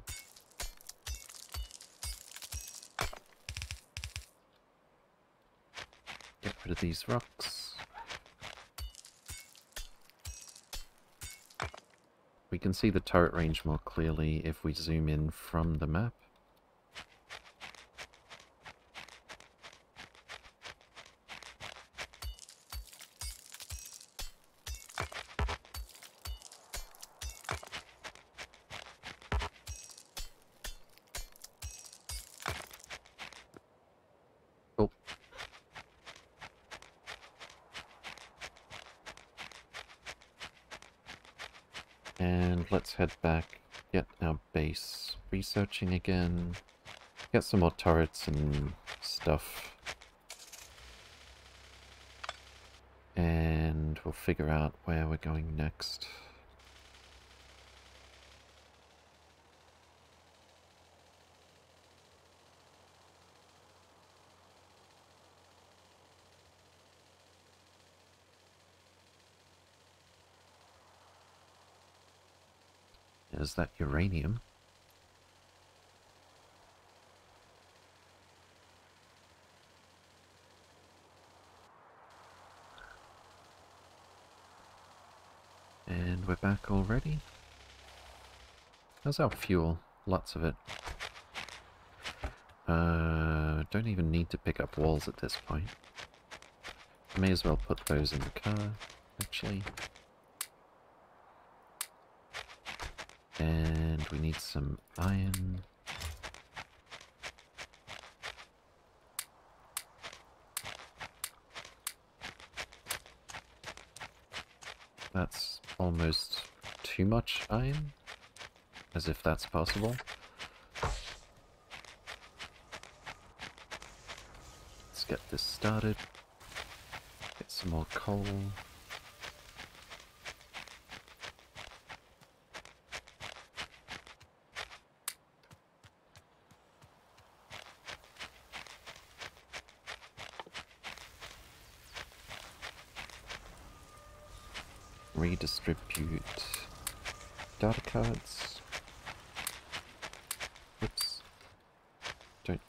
Get rid of these rocks. We can see the turret range more clearly if we zoom in from the map. Base researching again, get some more turrets and stuff. And we'll figure out where we're going next. Is that uranium? And we're back already. How's our fuel? Lots of it. Uh, don't even need to pick up walls at this point. May as well put those in the car, actually. And we need some iron. That's almost too much iron, as if that's possible. Let's get this started. Get some more coal. redistribute data cards.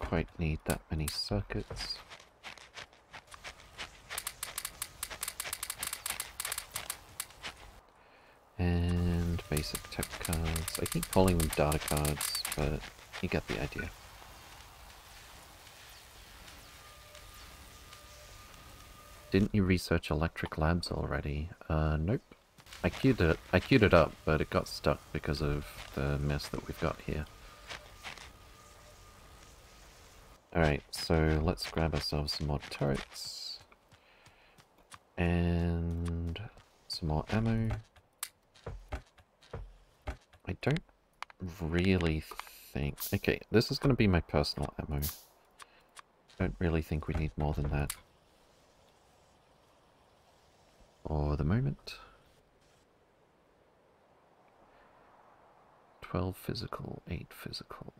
Quite need that many circuits. And basic tech cards. I keep calling them data cards, but you get the idea. Didn't you research electric labs already? Uh, nope. I queued it. I queued it up, but it got stuck because of the mess that we've got here. Alright, so let's grab ourselves some more turrets. And some more ammo. I don't really think... Okay, this is going to be my personal ammo. Don't really think we need more than that. For the moment. 12 physical, 8 physical.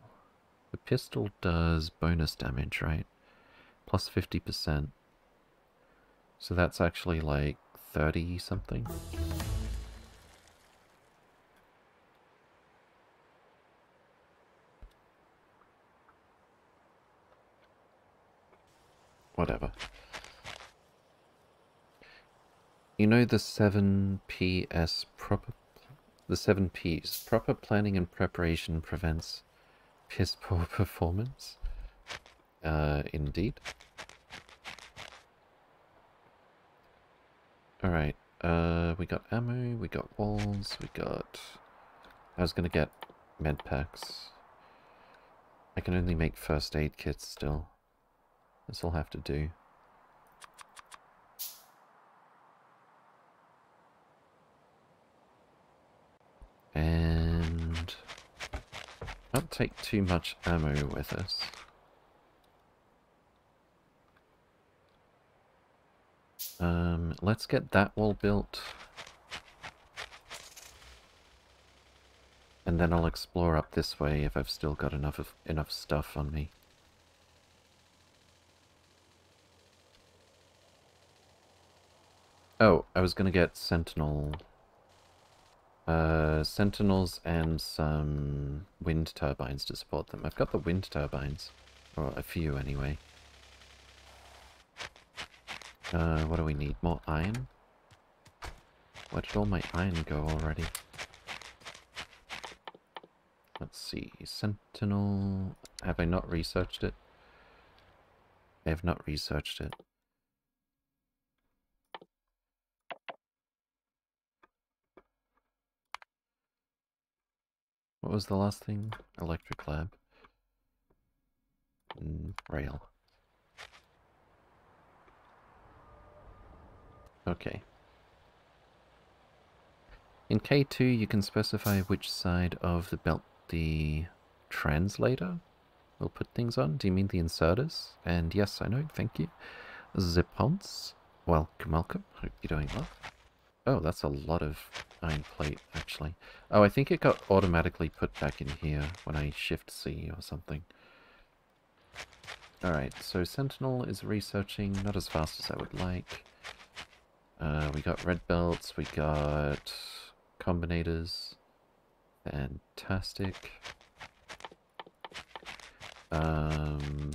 The pistol does bonus damage, right? Plus 50%. So that's actually like 30 something. Whatever. You know the 7PS proper... The 7 Ps. Proper planning and preparation prevents piss poor performance? Uh, indeed. Alright, uh, we got ammo, we got walls, we got... I was gonna get med packs. I can only make first aid kits still. This will have to do. And... Not take too much ammo with us. Um, let's get that wall built. And then I'll explore up this way if I've still got enough of enough stuff on me. Oh, I was gonna get Sentinel. Uh, Sentinels and some wind turbines to support them. I've got the wind turbines. Or a few, anyway. Uh, what do we need? More iron? Where did all my iron go already? Let's see. Sentinel... Have I not researched it? I have not researched it. What was the last thing? Electric lab. Mm, rail. Okay. In K2 you can specify which side of the belt the translator will put things on. Do you mean the inserters? And yes, I know, thank you. Zipons. Welcome, welcome. Hope you're doing well. Oh, that's a lot of iron plate, actually. Oh, I think it got automatically put back in here when I Shift-C or something. Alright, so Sentinel is researching, not as fast as I would like. Uh, we got red belts, we got combinators. Fantastic. Um,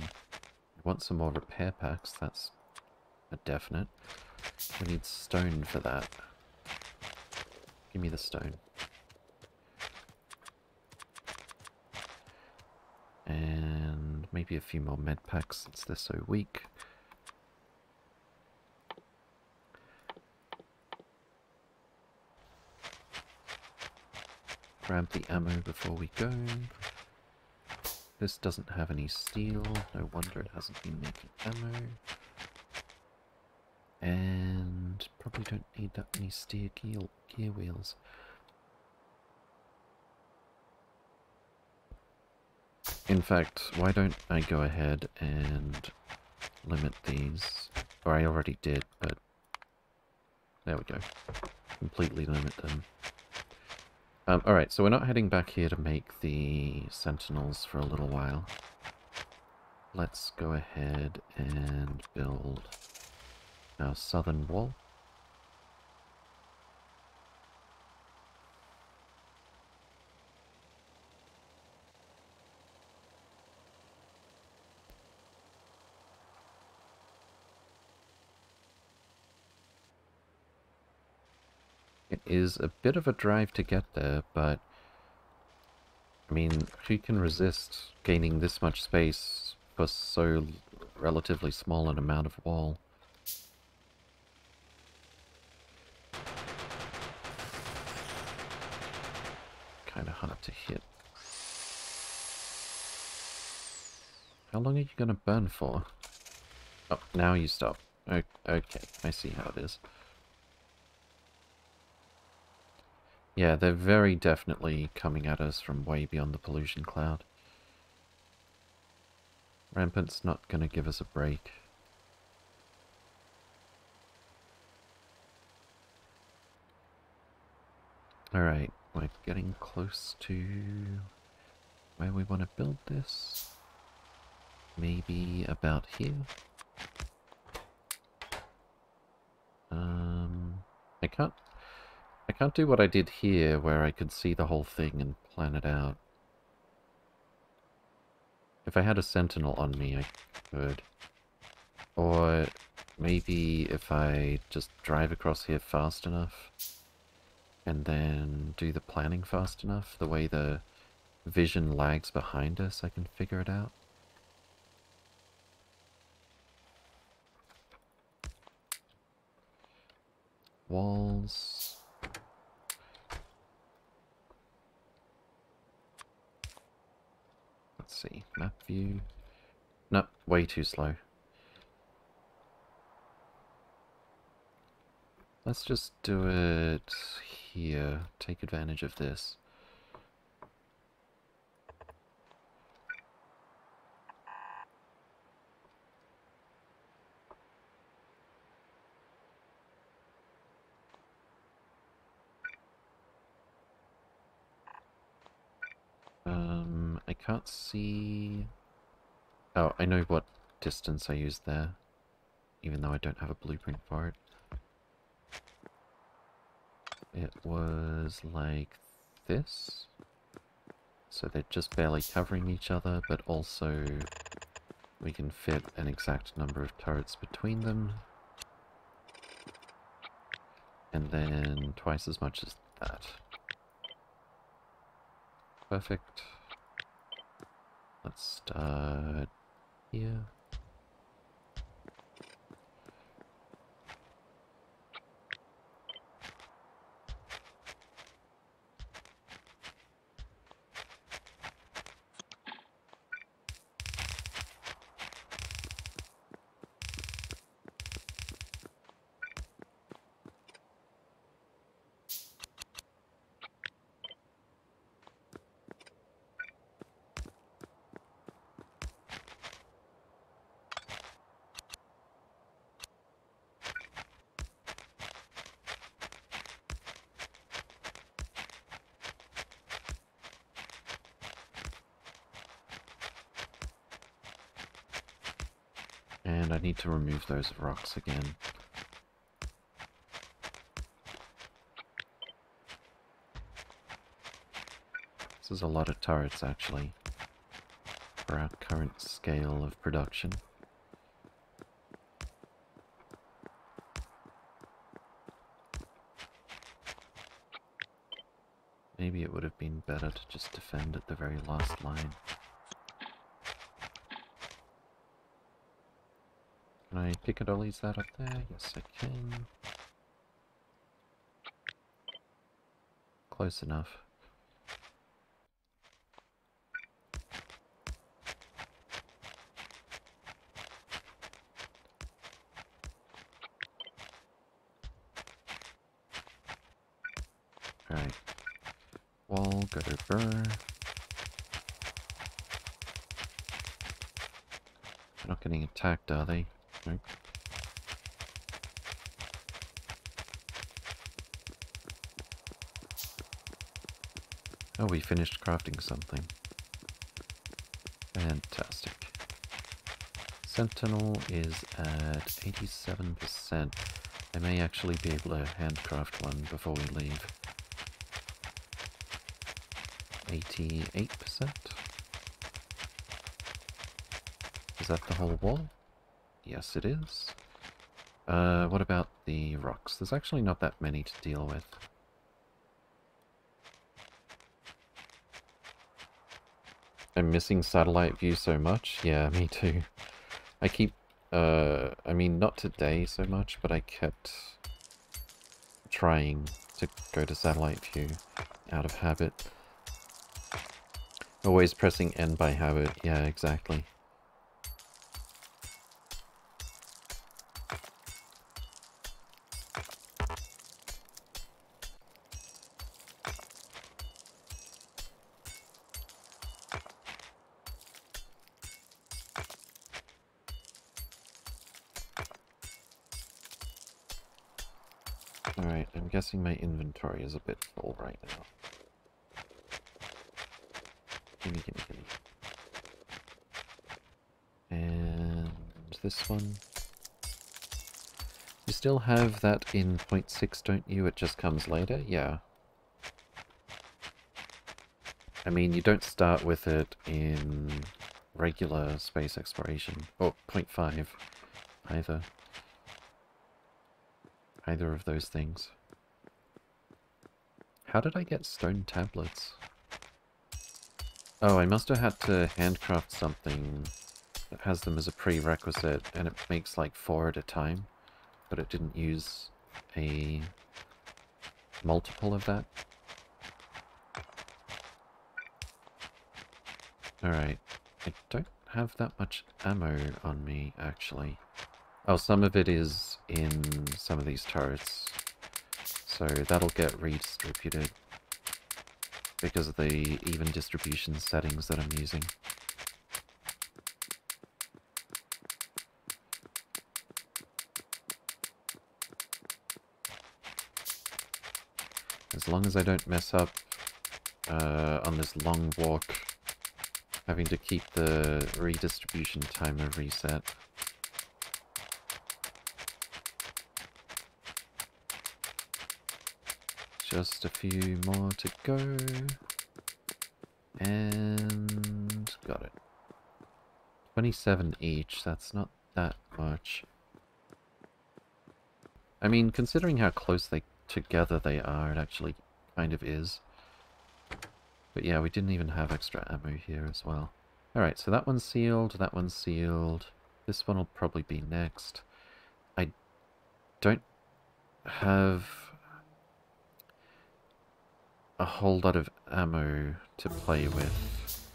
want some more repair packs, that's a definite. We need stone for that. Give me the stone. And maybe a few more med packs since they're so weak. Grab the ammo before we go. This doesn't have any steel, no wonder it hasn't been making ammo. And probably don't need that many steer gear, gear wheels. In fact, why don't I go ahead and limit these? Or I already did, but there we go. Completely limit them. Um, alright, so we're not heading back here to make the sentinels for a little while. Let's go ahead and build our southern wall. It is a bit of a drive to get there, but I mean, who can resist gaining this much space for so relatively small an amount of wall? Kind of hard to hit. How long are you going to burn for? Oh, now you stop. Okay, I see how it is. Yeah, they're very definitely coming at us from way beyond the pollution cloud. Rampant's not going to give us a break. Alright, we're getting close to where we want to build this. Maybe about here. Um, I can't, I can't do what I did here where I could see the whole thing and plan it out. If I had a sentinel on me, I could. Or maybe if I just drive across here fast enough and then do the planning fast enough, the way the vision lags behind us, I can figure it out. walls. Let's see, map view. No, way too slow. Let's just do it here, take advantage of this. Um, I can't see... Oh, I know what distance I used there, even though I don't have a blueprint for it. It was like this. So they're just barely covering each other, but also we can fit an exact number of turrets between them. And then twice as much as that. Perfect. Let's start here. And I need to remove those rocks again. This is a lot of turrets, actually, for our current scale of production. Maybe it would have been better to just defend at the very last line. I Picker Dollies that up there? Yes, I can. Close enough. Alright. Wall, gutter, burr. They're not getting attacked, are they? Oh, we finished crafting something. Fantastic. Sentinel is at 87%. I may actually be able to handcraft one before we leave. 88%? Is that the whole wall? Yes, it is. Uh, what about the rocks? There's actually not that many to deal with. I'm missing satellite view so much. Yeah, me too. I keep, uh, I mean, not today so much, but I kept trying to go to satellite view out of habit. Always pressing N by habit. Yeah, exactly. That in 0.6, don't you? It just comes later? Yeah. I mean, you don't start with it in regular space exploration. Or 0.5, either. Either of those things. How did I get stone tablets? Oh, I must have had to handcraft something that has them as a prerequisite, and it makes like four at a time, but it didn't use a multiple of that. Alright, I don't have that much ammo on me, actually. Oh, some of it is in some of these turrets. So that'll get redistributed because of the even distribution settings that I'm using. As long as I don't mess up uh, on this long walk, having to keep the redistribution timer reset. Just a few more to go. And got it. 27 each, that's not that much. I mean, considering how close they together they are, it actually kind of is. But yeah, we didn't even have extra ammo here as well. Alright, so that one's sealed, that one's sealed. This one will probably be next. I don't have a whole lot of ammo to play with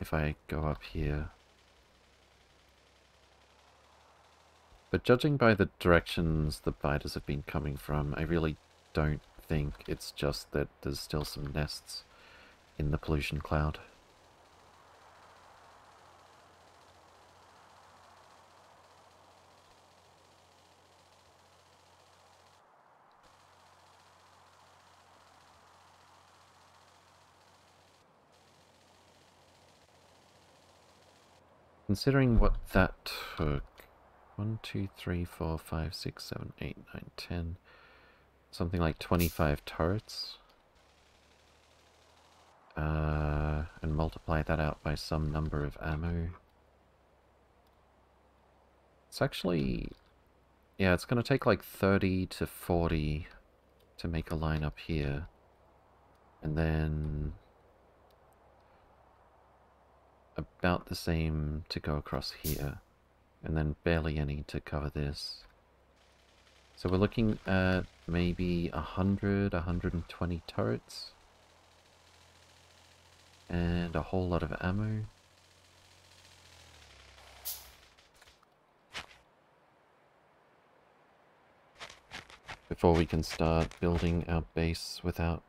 if I go up here. But judging by the directions the biters have been coming from, I really don't think it's just that there's still some nests in the pollution cloud. Considering what that took, 1, 2, 3, 4, 5, 6, 7, 8, 9, 10, something like 25 turrets, uh, and multiply that out by some number of ammo. It's actually, yeah, it's going to take like 30 to 40 to make a line up here, and then about the same to go across here, and then barely any to cover this. So we're looking at maybe 100, 120 turrets, and a whole lot of ammo. Before we can start building our base without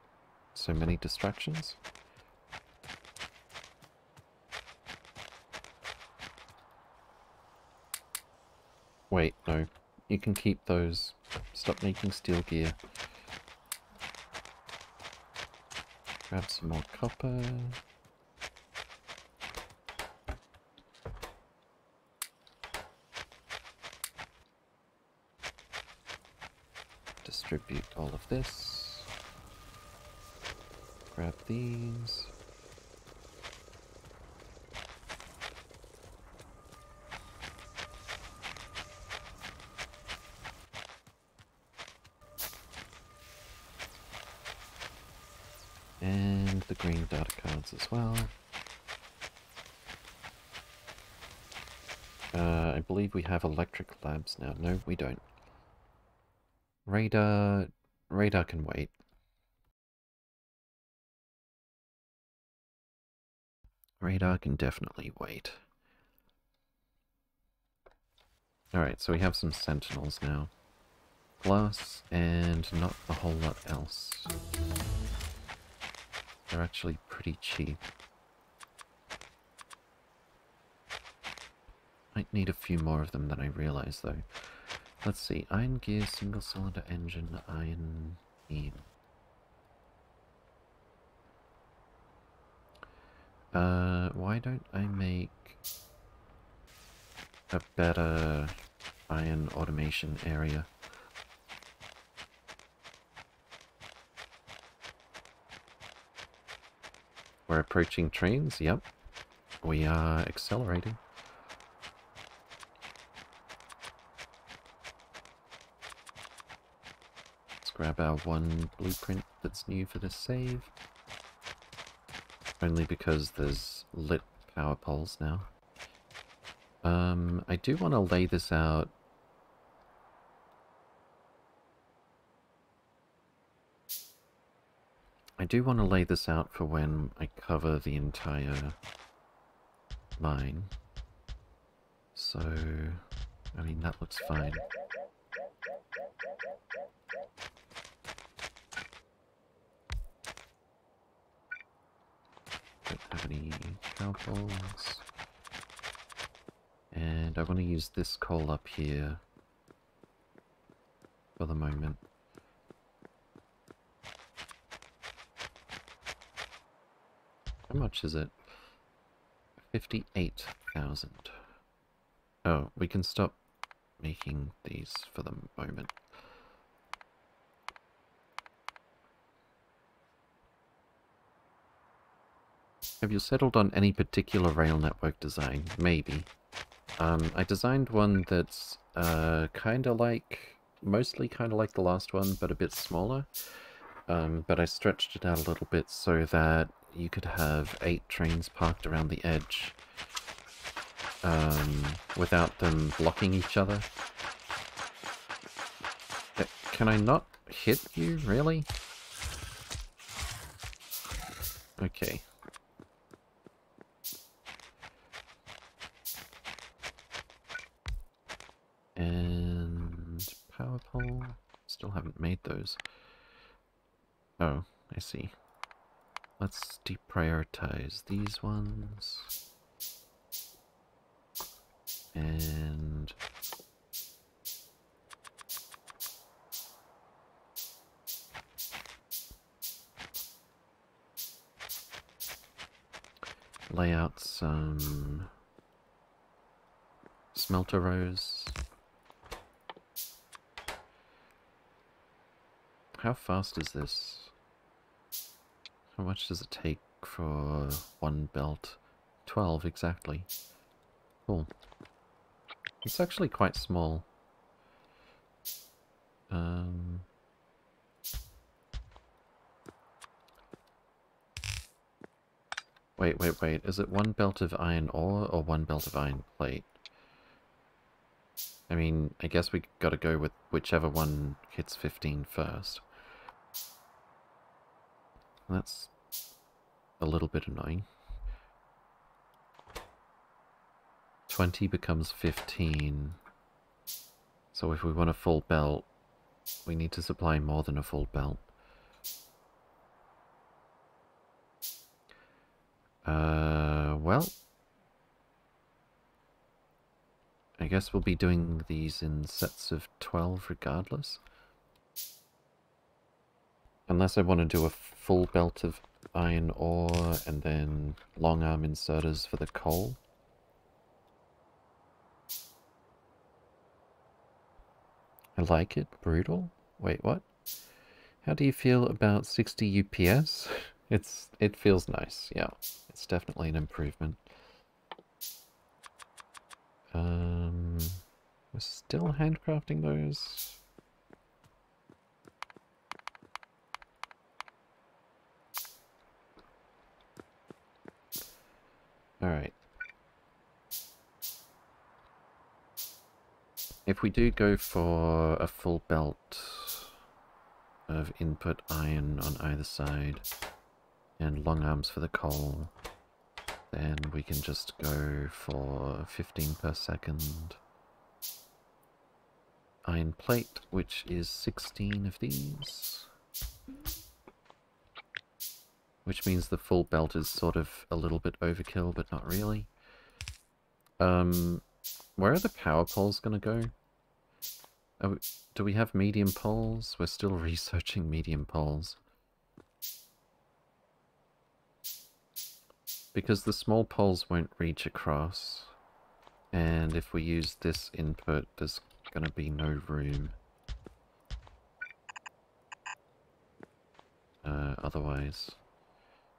so many distractions. Wait, no. You can keep those. Stop making steel gear. Grab some more copper. Distribute all of this. Grab these. cards as well. Uh, I believe we have electric labs now. No, we don't. Radar... Radar can wait. Radar can definitely wait. Alright, so we have some sentinels now. Glass, and not a whole lot else. They're actually pretty cheap. Might need a few more of them than I realize, though. Let's see. Iron gear, single cylinder engine, iron beam. Uh, why don't I make a better iron automation area? We're approaching trains, yep. We are accelerating. Let's grab our one blueprint that's new for the save. Only because there's lit power poles now. Um, I do want to lay this out I do want to lay this out for when I cover the entire mine. So, I mean, that looks fine. Don't have any cow. And I want to use this coal up here for the moment. Much is it? 58,000. Oh, we can stop making these for the moment. Have you settled on any particular rail network design? Maybe. Um, I designed one that's uh, kind of like, mostly kind of like the last one, but a bit smaller. Um, but I stretched it out a little bit so that you could have eight trains parked around the edge um, without them blocking each other. Uh, can I not hit you, really? Okay. And power pole. Still haven't made those. Oh, I see. Let's deprioritize these ones. And... Lay out some smelter rows. How fast is this? How much does it take for one belt? 12 exactly. Cool. It's actually quite small. Um... Wait, wait, wait. Is it one belt of iron ore or one belt of iron plate? I mean, I guess we gotta go with whichever one hits 15 first. That's a little bit annoying. 20 becomes 15. So if we want a full belt, we need to supply more than a full belt. Uh, well... I guess we'll be doing these in sets of 12 regardless. Unless I want to do a full belt of iron ore and then long arm inserters for the coal. I like it. Brutal? Wait, what? How do you feel about 60 UPS? It's It feels nice, yeah. It's definitely an improvement. Um, we're still handcrafting those. Alright. if we do go for a full belt of input iron on either side and long arms for the coal, then we can just go for 15 per second iron plate, which is 16 of these. Which means the full belt is sort of a little bit overkill, but not really. Um, where are the power poles going to go? We, do we have medium poles? We're still researching medium poles. Because the small poles won't reach across. And if we use this input, there's going to be no room. Uh, otherwise.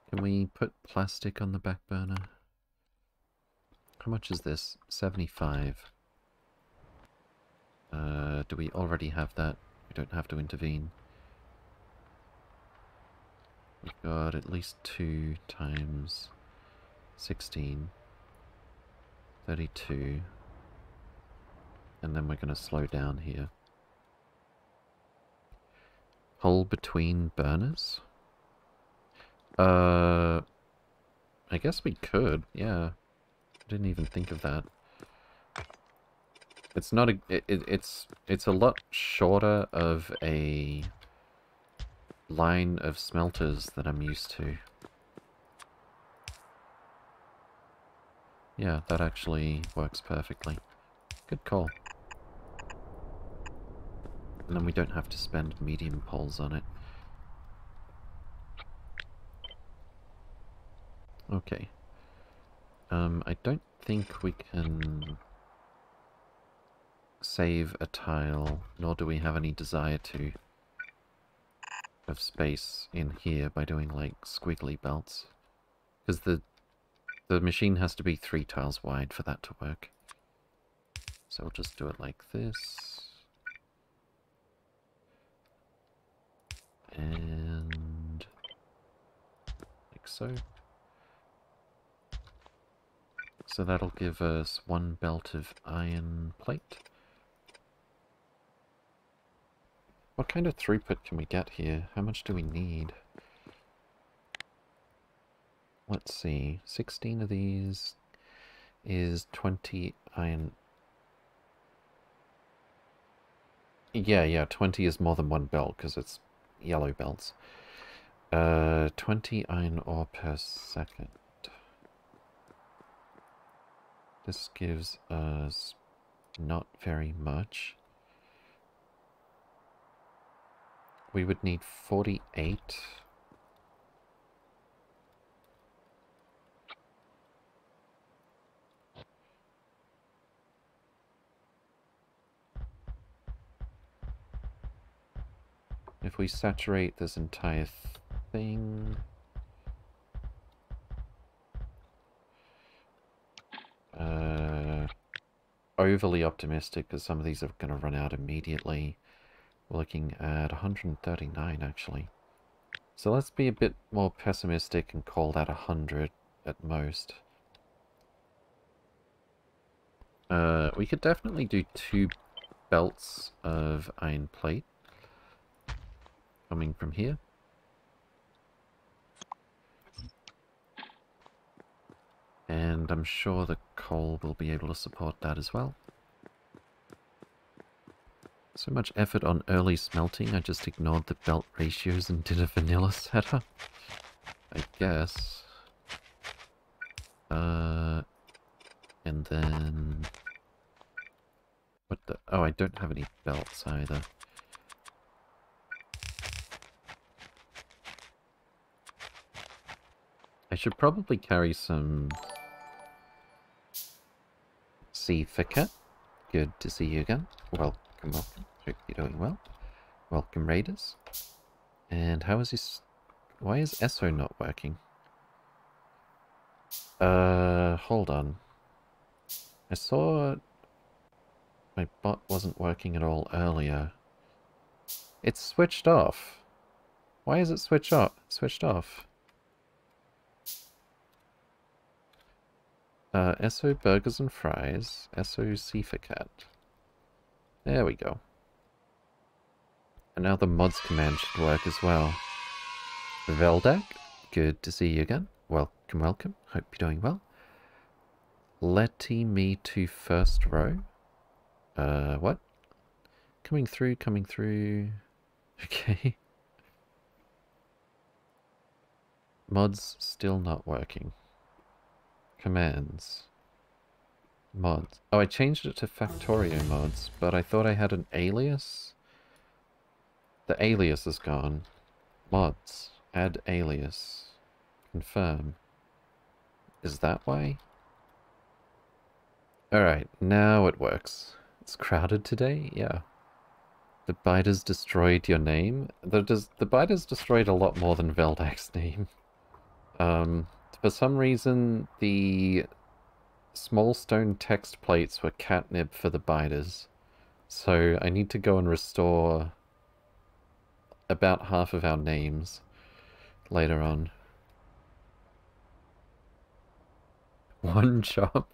Can we put plastic on the back burner? How much is this? 75. Uh, do we already have that? We don't have to intervene. We've got at least two times 16. 32. And then we're going to slow down here. Hole between burners? Uh, I guess we could, yeah. I didn't even think of that. It's not a, it, it's, it's a lot shorter of a line of smelters that I'm used to. Yeah, that actually works perfectly. Good call. And then we don't have to spend medium poles on it. Okay. Um, I don't think we can save a tile, nor do we have any desire to, of space in here by doing, like, squiggly belts. Because the the machine has to be three tiles wide for that to work. So we'll just do it like this. And like so. So that'll give us one belt of iron plate. What kind of throughput can we get here? How much do we need? let's see, 16 of these is 20 iron. Yeah, yeah, 20 is more than one belt because it's yellow belts. Uh, 20 iron ore per second. This gives us not very much. We would need 48 If we saturate this entire thing... Uh, overly optimistic because some of these are going to run out immediately. We're looking at 139 actually. So let's be a bit more pessimistic and call that 100 at most. Uh, we could definitely do two belts of iron plate coming from here. And I'm sure the coal will be able to support that as well. So much effort on early smelting, I just ignored the belt ratios and did a vanilla setup. I guess. Uh, and then... What the... Oh, I don't have any belts either. I should probably carry some Seaficat. Good to see you again. Welcome, welcome. Hope you're doing well. Welcome, Raiders. And how is this... Why is Esso not working? Uh, hold on. I saw my bot wasn't working at all earlier. It's switched off. Why is it switched off? Switched off. Uh, Esso Burgers and Fries, Esso Seaficat. There we go. And now the mods command should work as well. Veldak, good to see you again. Welcome, welcome. Hope you're doing well. Letty me to first row. Uh, what? Coming through, coming through. Okay. Mods still not working. Commands. Mods. Oh, I changed it to Factorio mods, but I thought I had an alias? The alias is gone. Mods. Add alias. Confirm. Is that why? Alright, now it works. It's crowded today? Yeah. The biters destroyed your name? The, does, the biters destroyed a lot more than Veldak's name. Um, for some reason, the small stone text plates were catnip for the biters. So I need to go and restore about half of our names later on. One job?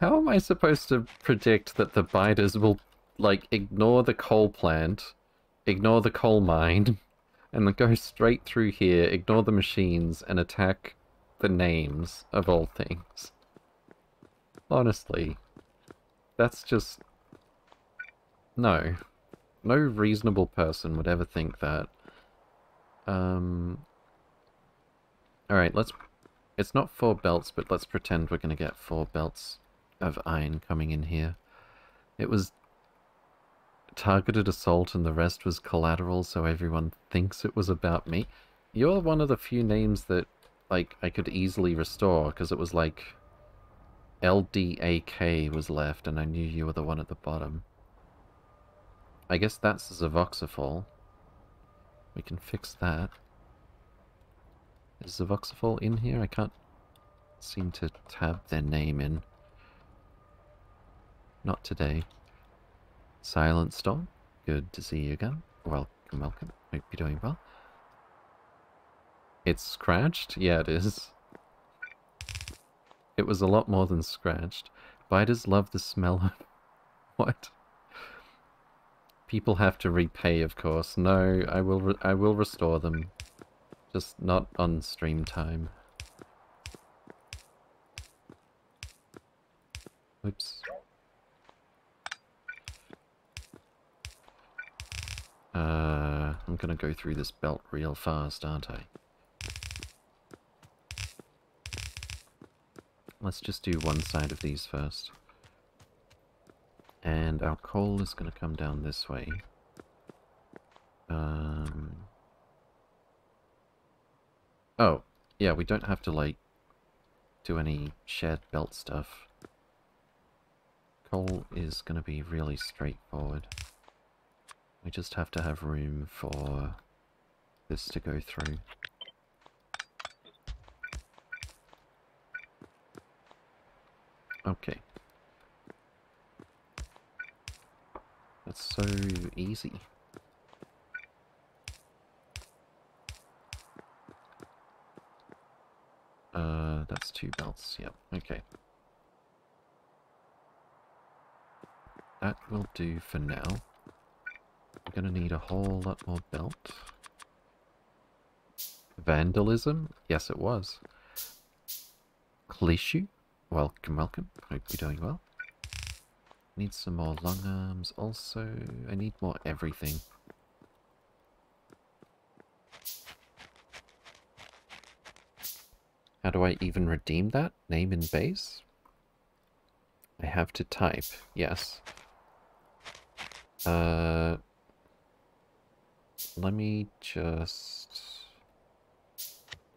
How am I supposed to predict that the biters will, like, ignore the coal plant, ignore the coal mine, and then go straight through here, ignore the machines, and attack the names of all things? Honestly, that's just... No. No reasonable person would ever think that. Um... Alright, let's... It's not four belts, but let's pretend we're going to get four belts of iron coming in here. It was targeted assault and the rest was collateral, so everyone thinks it was about me. You're one of the few names that, like, I could easily restore, because it was like... LDAK was left, and I knew you were the one at the bottom. I guess that's Zavoxifol. We can fix that. Is Zavoxifol in here? I can't seem to tab their name in. Not today. Silent Storm, good to see you again. Welcome, welcome. Hope you're doing well. It's scratched? Yeah, it is. It was a lot more than scratched. Biters love the smell of... what? People have to repay, of course. No, I will I will restore them. Just not on stream time. Oops. Uh, I'm gonna go through this belt real fast, aren't I? Let's just do one side of these first. And our coal is gonna come down this way. Um... Oh, yeah, we don't have to, like, do any shared belt stuff. Coal is gonna be really straightforward. We just have to have room for this to go through. Okay. That's so easy. Uh, that's two belts, yep, okay. That will do for now. I'm gonna need a whole lot more belt. Vandalism? Yes, it was. Clishu? Welcome, welcome. Hope you're doing well. Need some more long arms also. I need more everything. How do I even redeem that? Name and base? I have to type, yes. Uh, let me just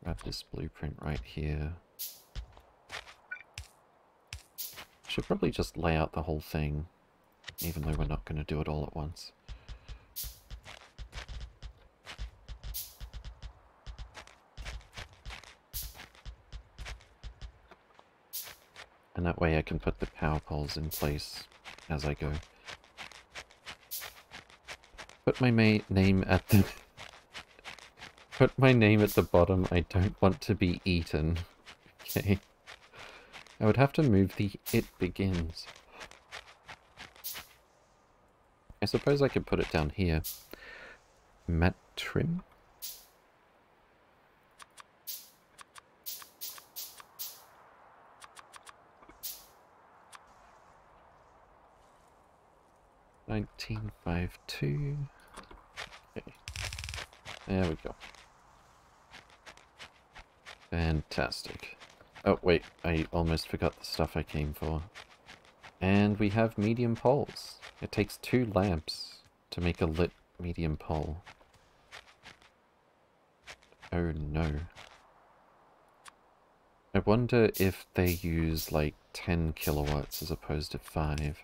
grab this blueprint right here. Should probably just lay out the whole thing, even though we're not going to do it all at once. And that way I can put the power poles in place as I go. Put my name at the... Put my name at the bottom. I don't want to be eaten. Okay. I would have to move the it begins. I suppose I could put it down here. Mat trim? Nineteen five two. Okay. There we go. Fantastic. Oh, wait, I almost forgot the stuff I came for. And we have medium poles. It takes two lamps to make a lit medium pole. Oh no. I wonder if they use like 10 kilowatts as opposed to 5.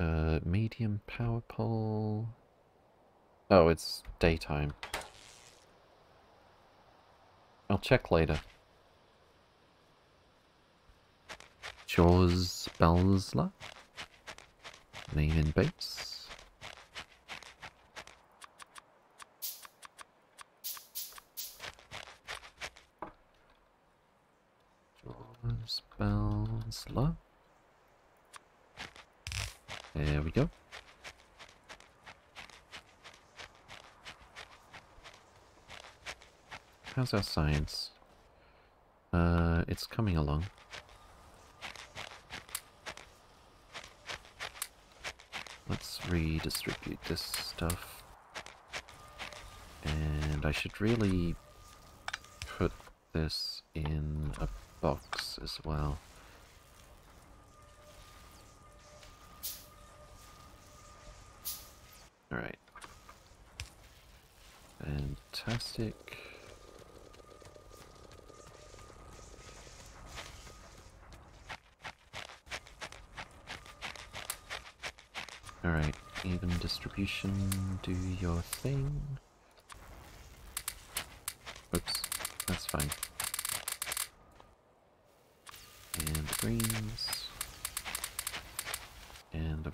Uh, medium power pole... Oh, it's daytime. I'll check later. Jaws Belzler. Main and base. Jaws Belzler. There we go. How's our science? Uh, it's coming along. Let's redistribute this stuff. And I should really put this in a box as well. Alright. Fantastic. Alright, even distribution, do your thing. Oops, that's fine. And greens. And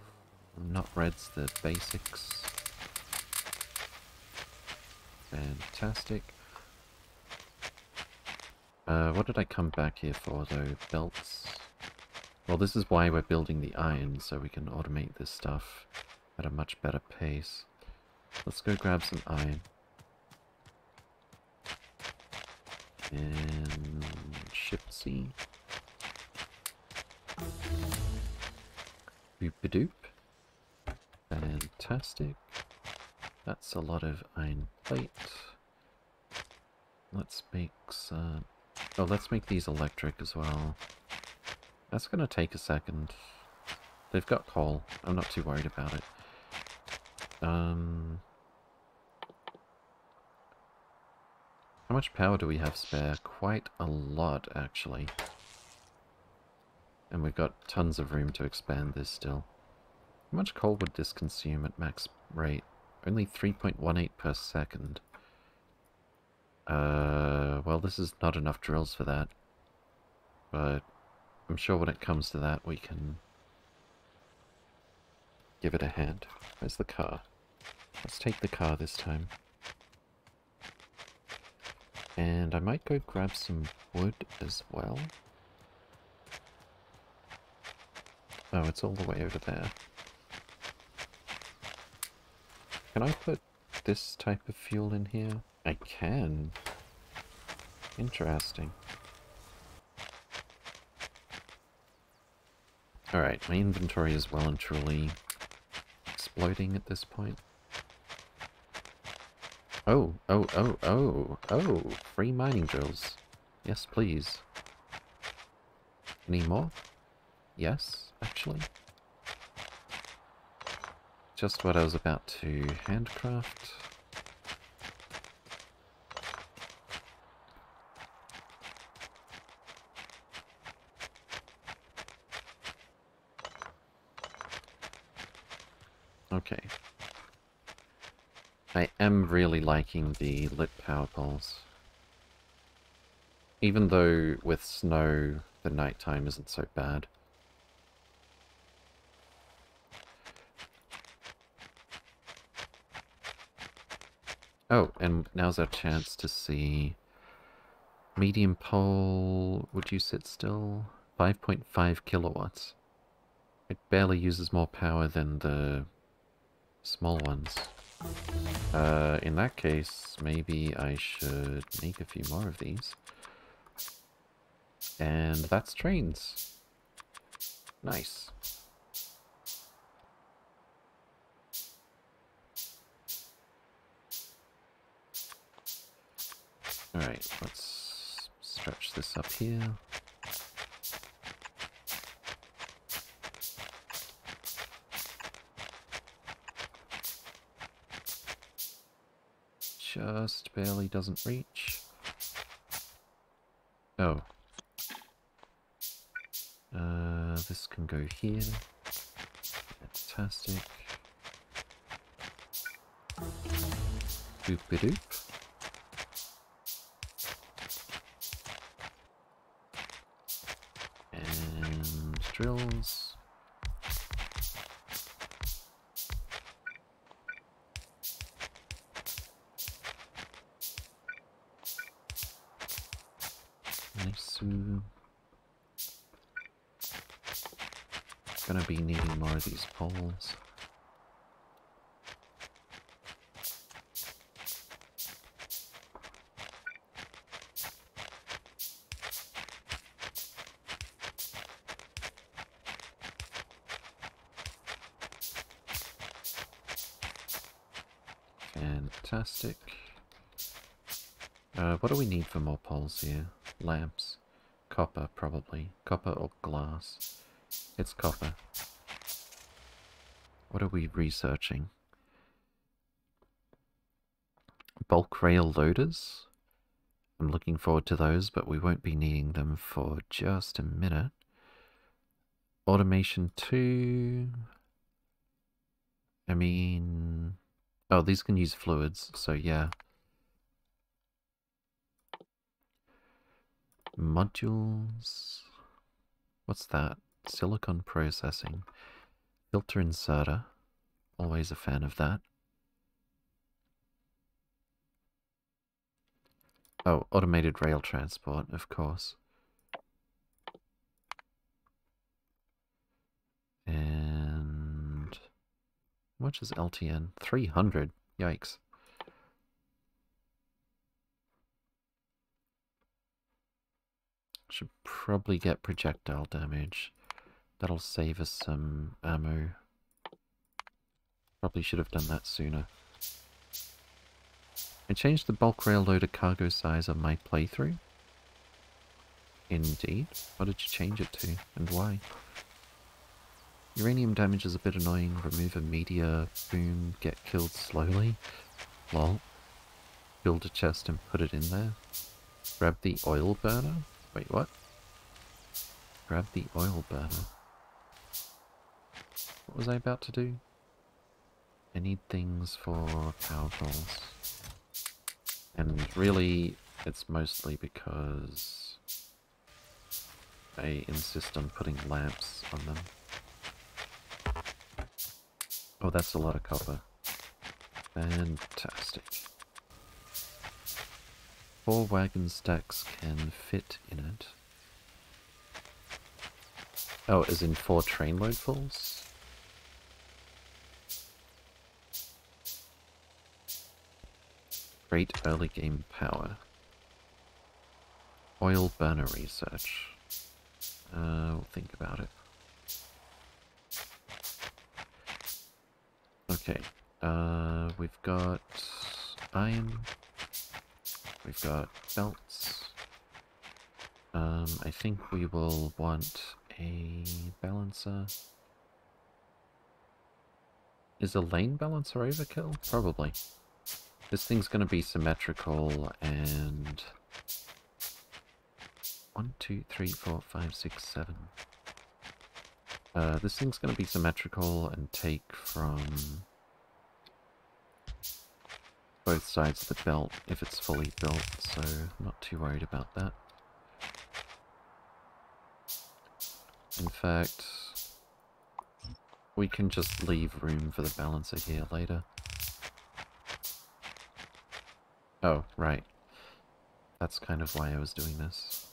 not reds, the basics. Fantastic. Uh, what did I come back here for though? Belts. Well, this is why we're building the iron, so we can automate this stuff at a much better pace. Let's go grab some iron. And shipsy. Boop-a-doop. Fantastic. That's a lot of iron plate. Let's make some... Oh, let's make these electric as well. That's going to take a second. They've got coal. I'm not too worried about it. Um, how much power do we have spare? Quite a lot, actually. And we've got tons of room to expand this still. How much coal would this consume at max rate? Only 3.18 per second. Uh, well, this is not enough drills for that. But I'm sure when it comes to that, we can give it a hand. Where's the car? Let's take the car this time. And I might go grab some wood as well. Oh, it's all the way over there. Can I put this type of fuel in here? I can. Interesting. Alright, my inventory is well and truly exploding at this point. Oh, oh, oh, oh, oh, free mining drills. Yes, please. Any more? Yes, actually. Just what I was about to handcraft. Okay. I am really liking the lit power poles. Even though with snow, the nighttime isn't so bad. Oh, and now's our chance to see... Medium pole... Would you sit still? 5.5 kilowatts. It barely uses more power than the small ones. Uh, in that case, maybe I should make a few more of these. And that's trains. Nice. Alright, let's stretch this up here. Just barely doesn't reach. Oh. Uh, this can go here. Fantastic. Boop these poles. Fantastic. Uh, what do we need for more poles here? Lamps. Copper, probably. Copper or glass. It's copper. What are we researching? Bulk rail loaders? I'm looking forward to those, but we won't be needing them for just a minute. Automation 2... I mean... Oh, these can use fluids, so yeah. Modules... What's that? Silicon processing. Filter inserter. Always a fan of that. Oh, automated rail transport, of course. And... How much is LTN? 300. Yikes. Should probably get projectile damage. That'll save us some ammo. Probably should have done that sooner. I changed the bulk rail loader cargo size on my playthrough. Indeed. What did you change it to, and why? Uranium damage is a bit annoying. Remove a meteor, boom, get killed slowly. Lol. Build a chest and put it in there. Grab the oil burner? Wait, what? Grab the oil burner. What was I about to do? I need things for power poles. And really, it's mostly because I insist on putting lamps on them. Oh, that's a lot of copper. Fantastic. Four wagon stacks can fit in it. Oh, as in four train loadfuls? Great early game power. Oil burner research. Uh, we'll think about it. Okay, uh, we've got iron. We've got belts. Um, I think we will want a balancer. Is a lane balancer overkill? Probably. This thing's gonna be symmetrical and... One, two, three, four, five, six, seven. Uh, this thing's going to be symmetrical and take from both sides of the belt if it's fully built, so I'm not too worried about that. In fact, we can just leave room for the balancer here later. Oh, right. That's kind of why I was doing this.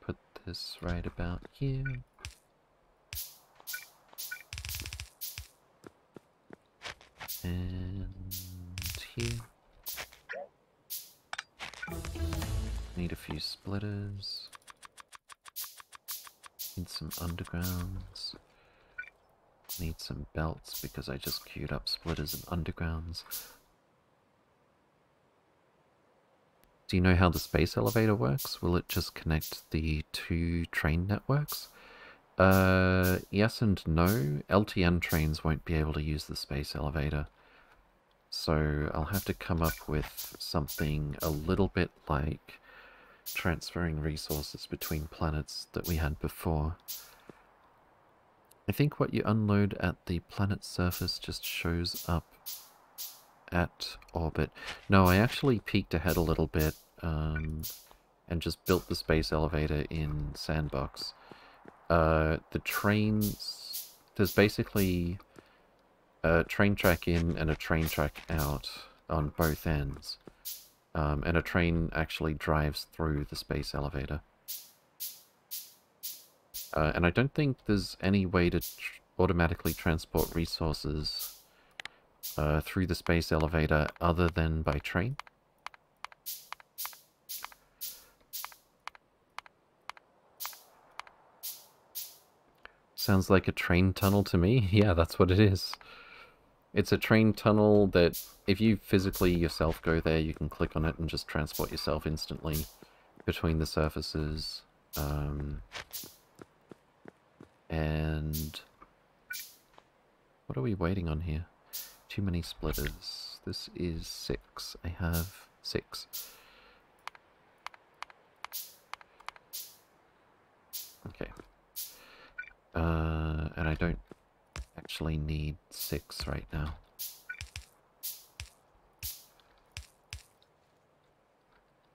Put this right about here. And here. Need a few splitters. Need some undergrounds. Need some belts because I just queued up splitters and undergrounds. Do you know how the space elevator works? Will it just connect the two train networks? Uh, yes and no. LTN trains won't be able to use the space elevator. So I'll have to come up with something a little bit like transferring resources between planets that we had before. I think what you unload at the planet's surface just shows up at orbit. No, I actually peeked ahead a little bit um, and just built the space elevator in Sandbox. Uh, the trains... There's basically a train track in and a train track out on both ends. Um, and a train actually drives through the space elevator. Uh, and I don't think there's any way to tr automatically transport resources uh, through the space elevator other than by train. Sounds like a train tunnel to me. Yeah, that's what it is. It's a train tunnel that if you physically yourself go there, you can click on it and just transport yourself instantly between the surfaces. Um, and what are we waiting on here? Too many splitters. This is six. I have six. Okay. Uh, and I don't actually need six right now.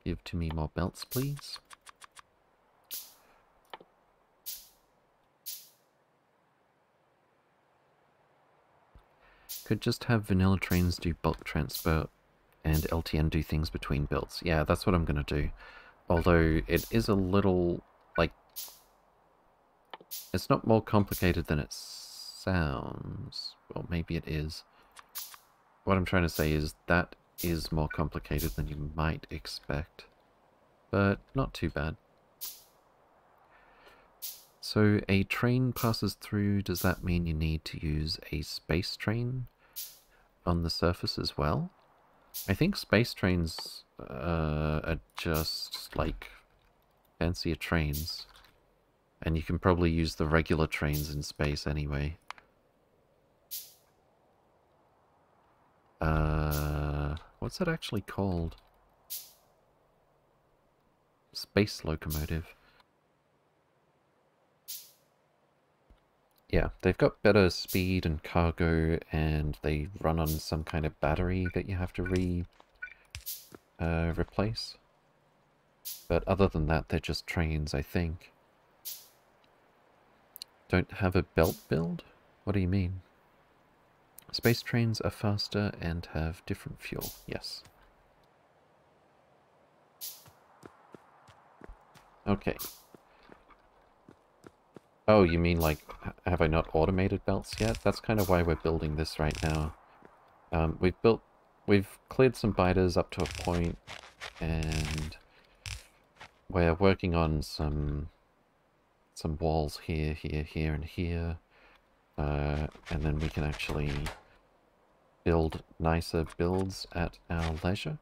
Give to me more belts, please. Could just have vanilla trains do bulk transport and LTN do things between builds. Yeah, that's what I'm going to do. Although it is a little, like, it's not more complicated than it sounds. Well, maybe it is. What I'm trying to say is that is more complicated than you might expect. But not too bad. So a train passes through, does that mean you need to use a space train on the surface as well? I think space trains uh, are just like fancier trains. And you can probably use the regular trains in space anyway. Uh, what's that actually called? Space locomotive. Yeah, they've got better speed and cargo, and they run on some kind of battery that you have to re uh, replace. But other than that, they're just trains, I think. Don't have a belt build? What do you mean? Space trains are faster and have different fuel, yes. Okay. Oh, you mean like, have I not automated belts yet? That's kind of why we're building this right now. Um, we've built, we've cleared some biters up to a point, and we're working on some some walls here, here, here, and here. Uh, and then we can actually build nicer builds at our leisure.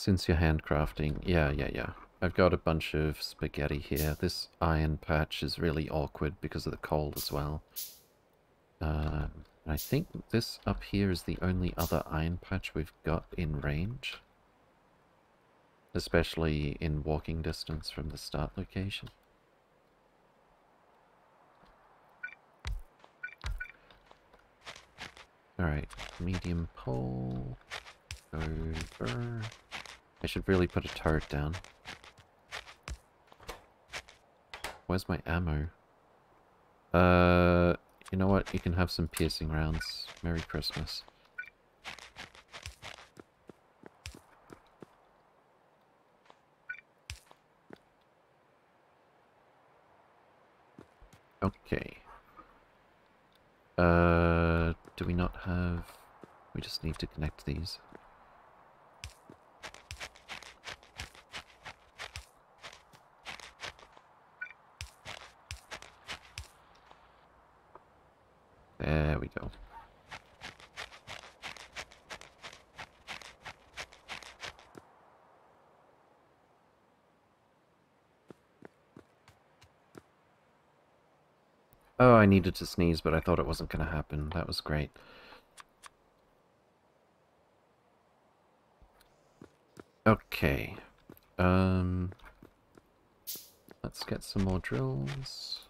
Since you're handcrafting, yeah, yeah, yeah. I've got a bunch of spaghetti here. This iron patch is really awkward because of the cold as well. Um, I think this up here is the only other iron patch we've got in range. Especially in walking distance from the start location. Alright, medium pole. Over. I should really put a turret down. Where's my ammo? Uh, You know what? You can have some piercing rounds. Merry Christmas. Okay. Uh, do we not have... We just need to connect these. There we go. Oh, I needed to sneeze, but I thought it wasn't going to happen. That was great. Okay. Um, let's get some more drills.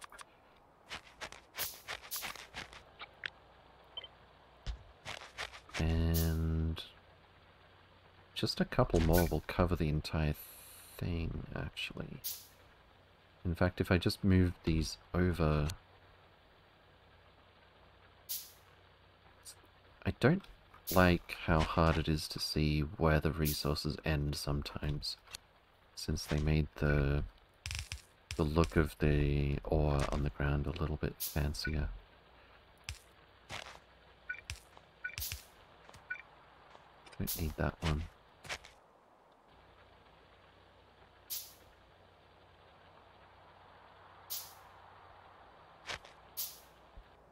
And just a couple more will cover the entire thing, actually. In fact, if I just move these over... I don't like how hard it is to see where the resources end sometimes, since they made the the look of the ore on the ground a little bit fancier. Don't need that one.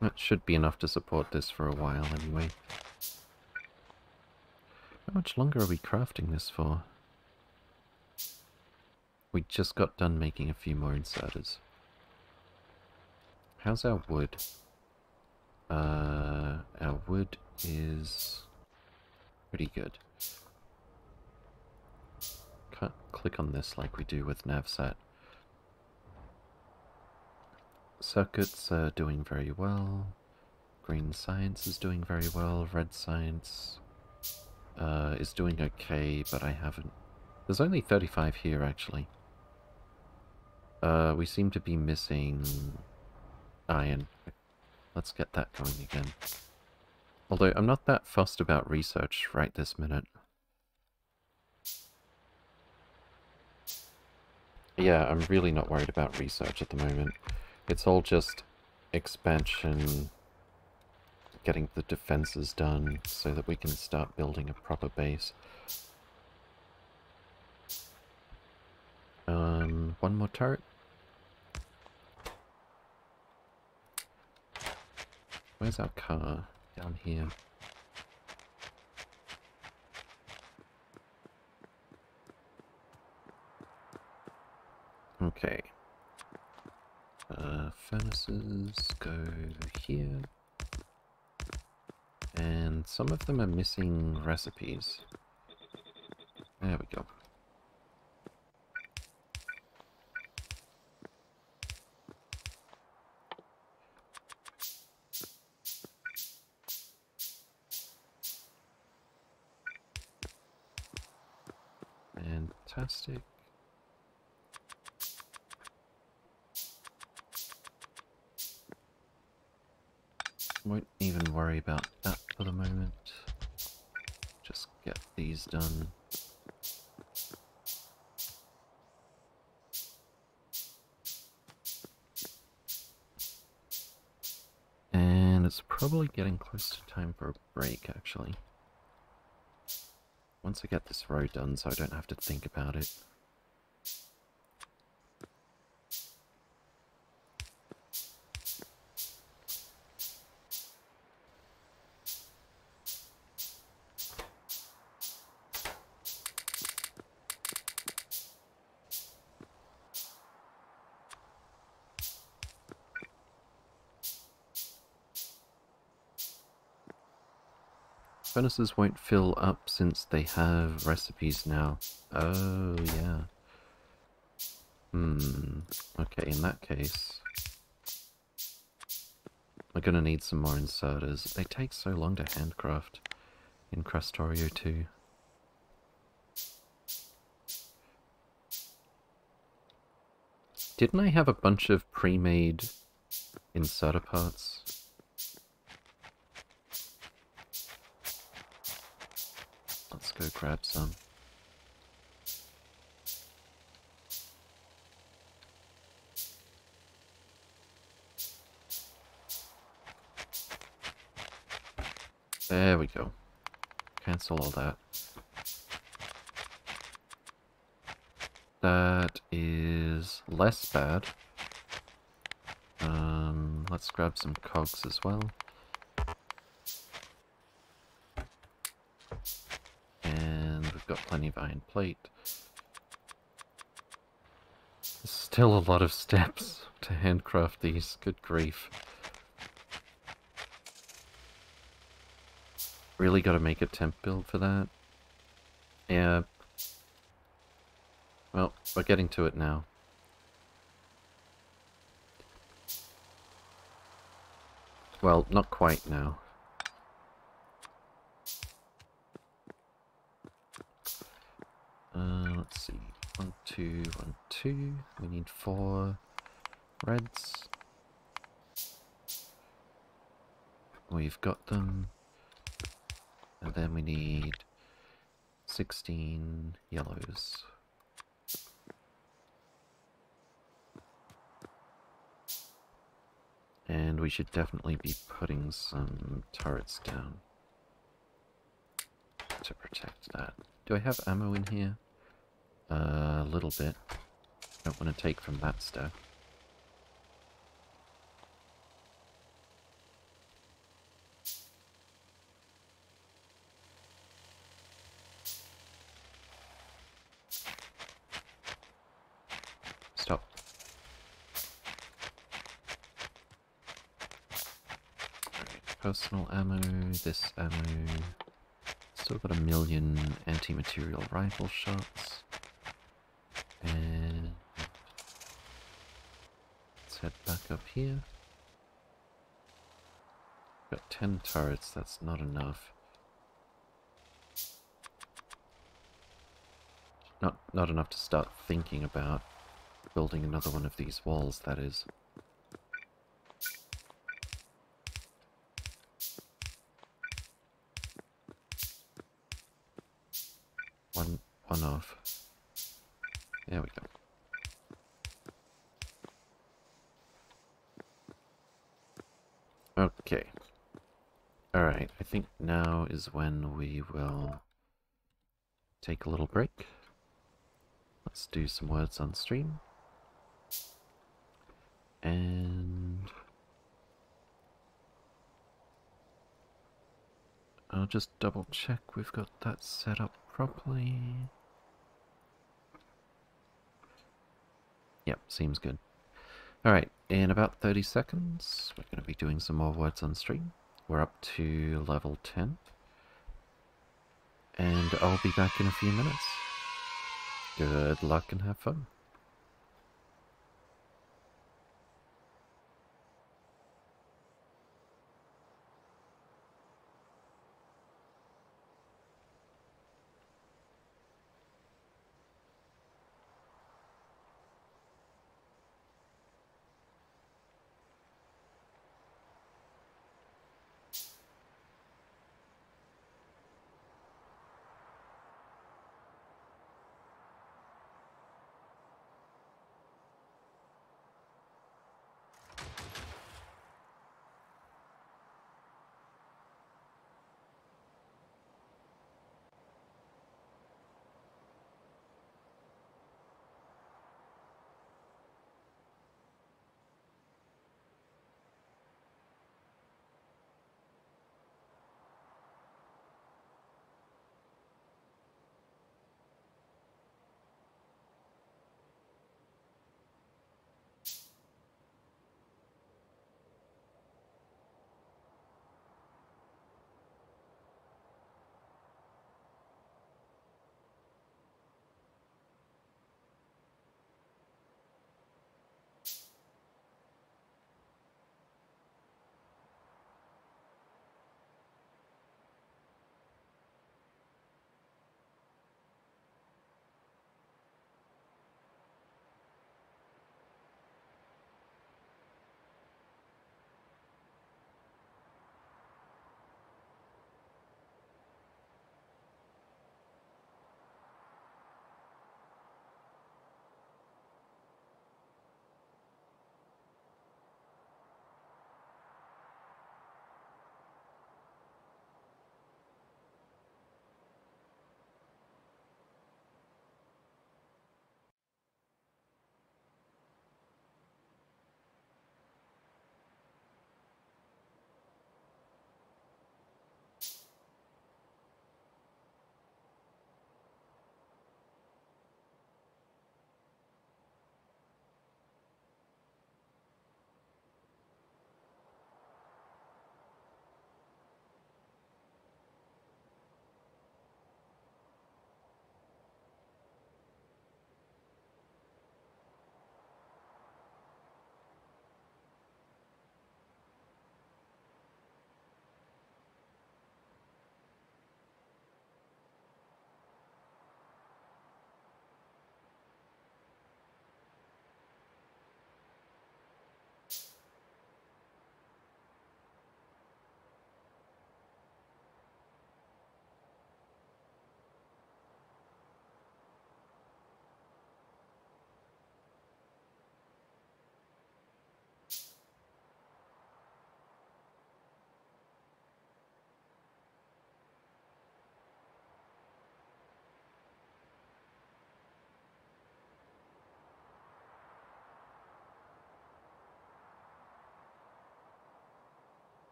That should be enough to support this for a while anyway. How much longer are we crafting this for? We just got done making a few more inserters. How's our wood? Uh, our wood is pretty good. Can't click on this like we do with Navsat. Circuits are doing very well. Green science is doing very well. Red science uh, is doing okay, but I haven't... There's only 35 here, actually. Uh, we seem to be missing iron. Let's get that going again. Although I'm not that fussed about research right this minute. Yeah, I'm really not worried about research at the moment. It's all just expansion, getting the defenses done so that we can start building a proper base. Um, one more turret. Where's our car? Down here. Okay. Uh, furnaces go here. And some of them are missing recipes. There we go. Fantastic. Won't even worry about that for the moment. Just get these done. And it's probably getting close to time for a break, actually. Once I get this road done so I don't have to think about it. Furnaces won't fill up since they have recipes now. Oh, yeah. Hmm. Okay, in that case... We're gonna need some more inserters. They take so long to handcraft in Krastorio 2. Didn't I have a bunch of pre-made inserter parts? Go grab some. There we go. Cancel all that. That is less bad. Um, let's grab some cogs as well. Plenty of iron plate. Still a lot of steps to handcraft these, good grief. Really gotta make a temp build for that. Yeah. Well, we're getting to it now. Well, not quite now. Uh, let's see. One, two, one, two. We need four reds. We've got them. And then we need 16 yellows. And we should definitely be putting some turrets down to protect that. Do I have ammo in here? A little bit. Don't want to take from that stuff. Stop. personal ammo, this ammo. Still got a million anti-material rifle shots. And let's head back up here. Got 10 turrets, that's not enough. Not, not enough to start thinking about building another one of these walls, that is. One, one off. There we go. Okay. Alright, I think now is when we will take a little break. Let's do some words on stream. And I'll just double check we've got that set up properly. Yep, seems good. Alright, in about 30 seconds, we're going to be doing some more words on stream. We're up to level 10. And I'll be back in a few minutes. Good luck and have fun.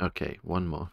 Okay, one more.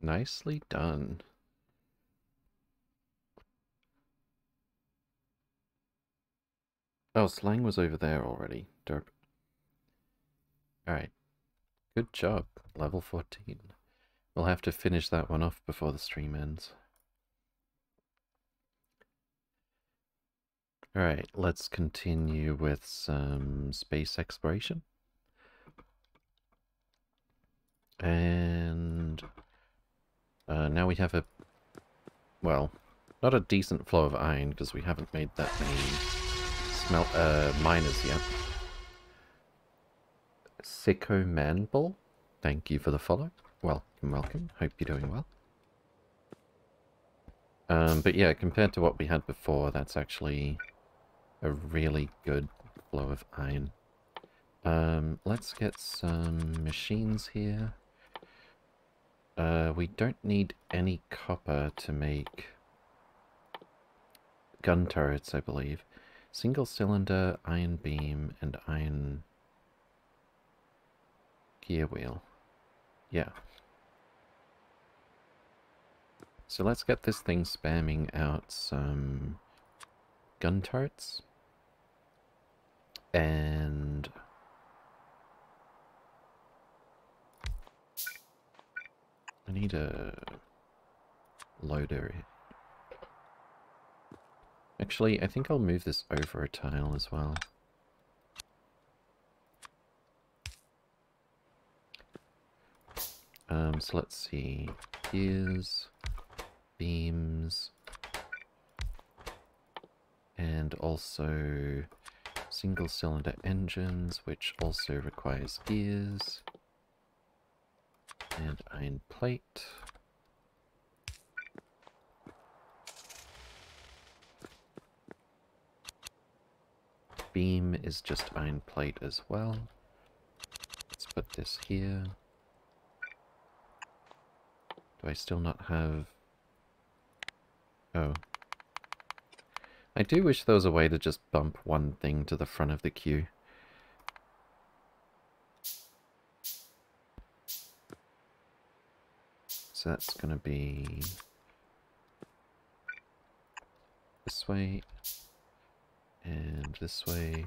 Nicely done. Oh, slang was over there already. Derp. Alright. Good job. Level 14. We'll have to finish that one off before the stream ends. Alright, let's continue with some space exploration. And uh, now we have a, well, not a decent flow of iron because we haven't made that many smelt uh, miners yet. Sicko Manbull, thank you for the follow. Welcome, welcome. Hope you're doing well. Um, but yeah, compared to what we had before, that's actually a really good flow of iron. Um, let's get some machines here. Uh, we don't need any copper to make gun turrets, I believe. Single cylinder, iron beam, and iron gear wheel. Yeah. So let's get this thing spamming out some gun turrets. And I need a load area. Actually, I think I'll move this over a tile as well. Um, so let's see. Gears, beams, and also single cylinder engines, which also requires gears and iron plate. Beam is just iron plate as well. Let's put this here. Do I still not have... Oh. I do wish there was a way to just bump one thing to the front of the queue. That's going to be this way, and this way,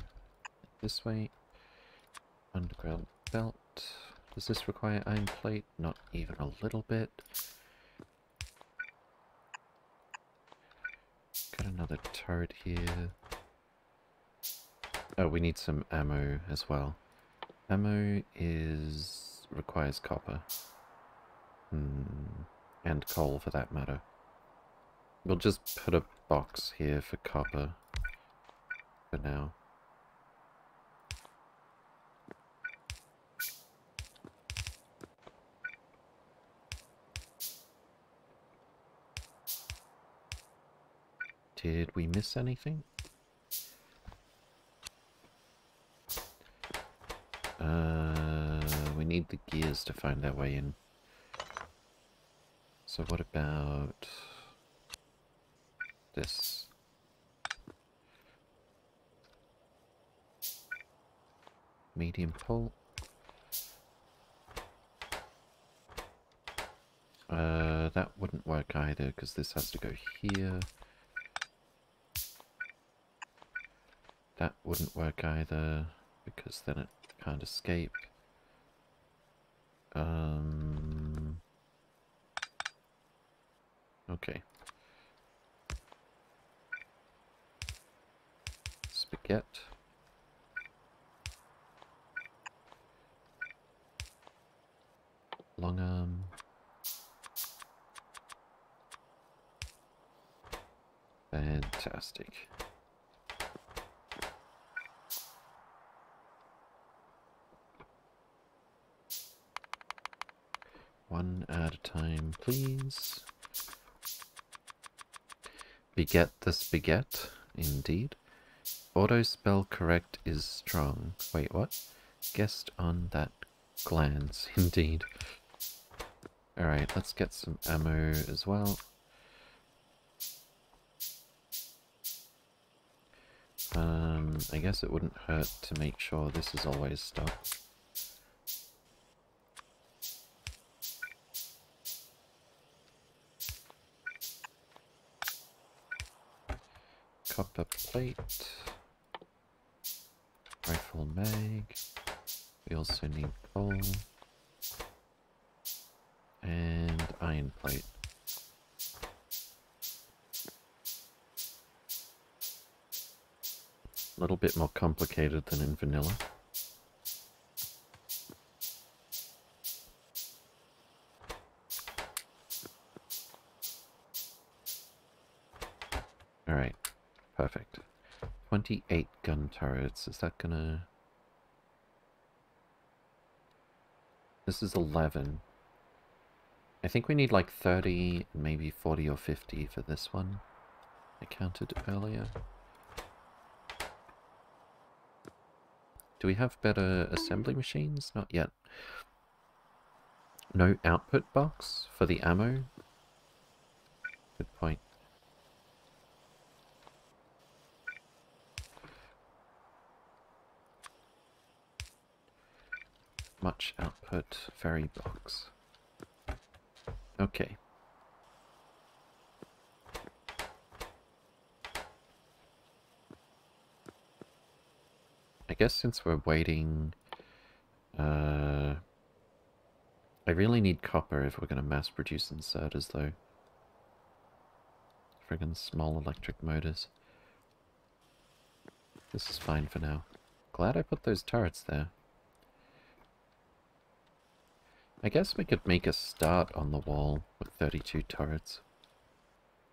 this way. Underground belt. Does this require iron plate? Not even a little bit. Got another turret here. Oh, we need some ammo as well. Ammo is... requires copper. Mm, and coal, for that matter. We'll just put a box here for copper for now. Did we miss anything? Uh, we need the gears to find their way in. So what about this? Medium pull. Uh, that wouldn't work either because this has to go here. That wouldn't work either because then it can't escape. Um, okay. Spaghetti. Long arm. Fantastic. One at a time, please. Beget the spaghetti, indeed. Auto spell correct is strong. Wait, what? Guessed on that glance, indeed. Alright, let's get some ammo as well. Um, I guess it wouldn't hurt to make sure this is always stocked. Copper plate. Rifle mag. We also need coal. And iron plate. A little bit more complicated than in vanilla. Alright, perfect. 28 gun turrets, is that gonna... This is 11. I think we need like 30, maybe 40 or 50 for this one. I counted earlier. Do we have better assembly machines? Not yet. No output box for the ammo? Good point. Much output, very box. Okay. I guess since we're waiting, uh, I really need copper if we're going to mass produce inserters though. Friggin' small electric motors. This is fine for now. Glad I put those turrets there. I guess we could make a start on the wall with 32 turrets.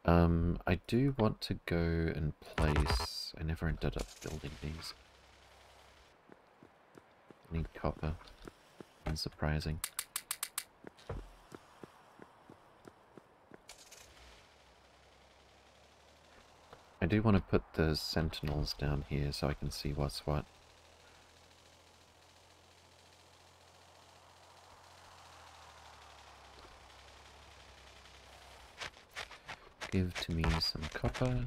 Um, I do want to go and place... I never ended up building these. Need copper. Unsurprising. I do want to put the sentinels down here so I can see what's what. Give to me some copper.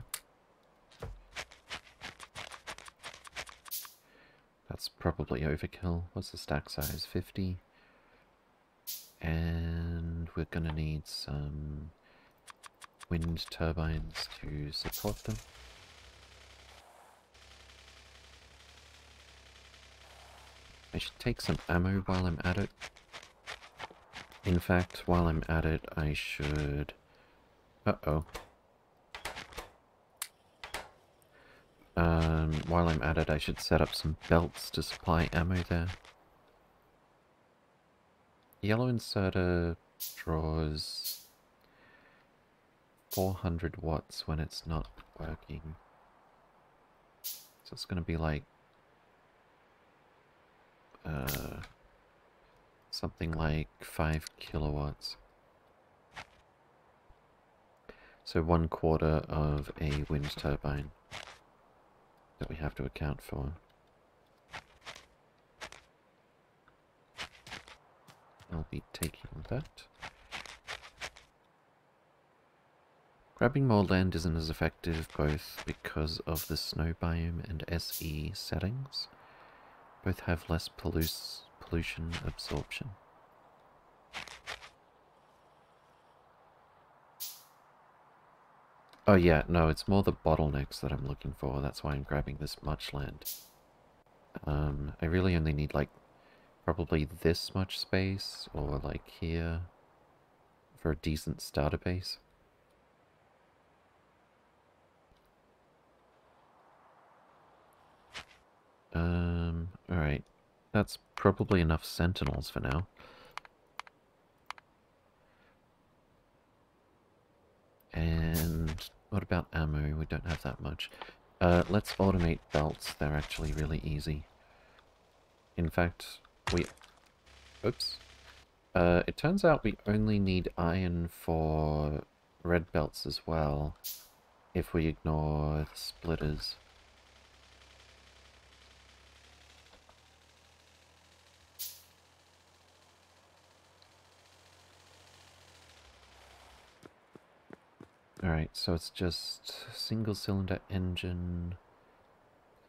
That's probably overkill. What's the stack size? 50. And we're gonna need some wind turbines to support them. I should take some ammo while I'm at it. In fact, while I'm at it, I should... Uh-oh. Um, while I'm at it, I should set up some belts to supply ammo there. Yellow inserter draws 400 watts when it's not working. So it's going to be like uh, something like 5 kilowatts. So one quarter of a wind turbine that we have to account for. I'll be taking that. Grabbing more land isn't as effective both because of the snow biome and SE settings. Both have less pollution absorption. Oh yeah, no, it's more the bottlenecks that I'm looking for. That's why I'm grabbing this much land. Um, I really only need like probably this much space or like here for a decent starter base. Um, alright. That's probably enough sentinels for now. And what about ammo? We don't have that much. Uh, let's automate belts. They're actually really easy. In fact, we... Oops. Uh, it turns out we only need iron for red belts as well, if we ignore the splitters. Alright, so it's just single cylinder engine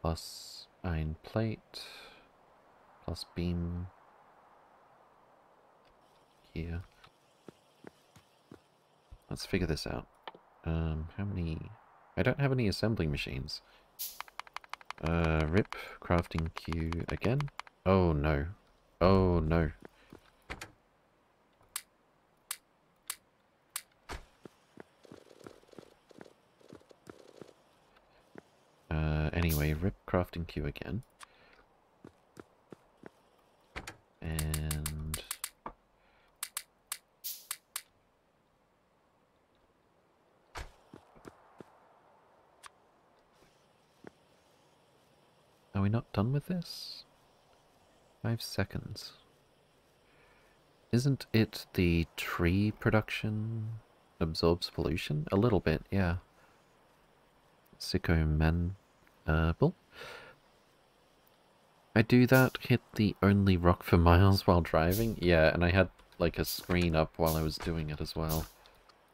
plus iron plate plus beam here. Let's figure this out. Um, how many... I don't have any assembly machines. Uh, rip, crafting queue again. Oh no. Oh no. Uh, anyway, rip crafting queue again. And... Are we not done with this? Five seconds. Isn't it the tree production absorbs pollution? A little bit, yeah. Sicko man bull. I do that, hit the only rock for miles while driving? Yeah, and I had like a screen up while I was doing it as well.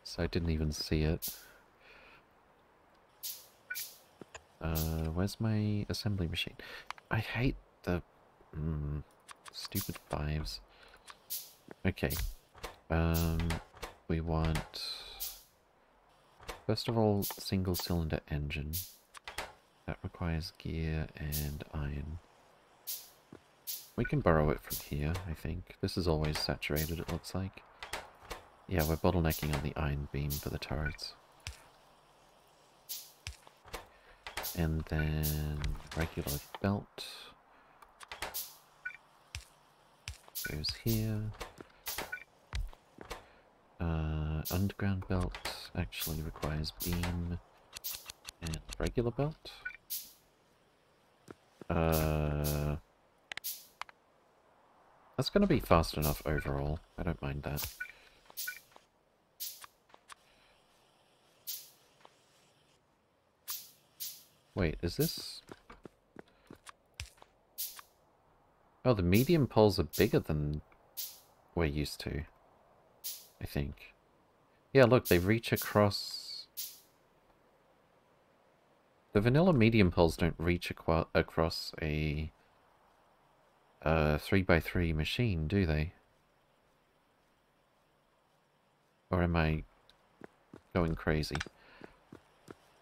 So I didn't even see it. Uh, where's my assembly machine? I hate the mm, stupid fives. Okay. Um, we want... First of all, single cylinder engine. That requires gear and iron. We can borrow it from here, I think. This is always saturated, it looks like. Yeah, we're bottlenecking on the iron beam for the turrets. And then regular belt goes here. Uh, underground belt actually requires beam and regular belt. Uh, that's going to be fast enough overall. I don't mind that. Wait, is this... Oh, the medium poles are bigger than we're used to. I think. Yeah, look, they reach across the vanilla medium poles don't reach across a uh, 3x3 machine, do they? Or am I going crazy?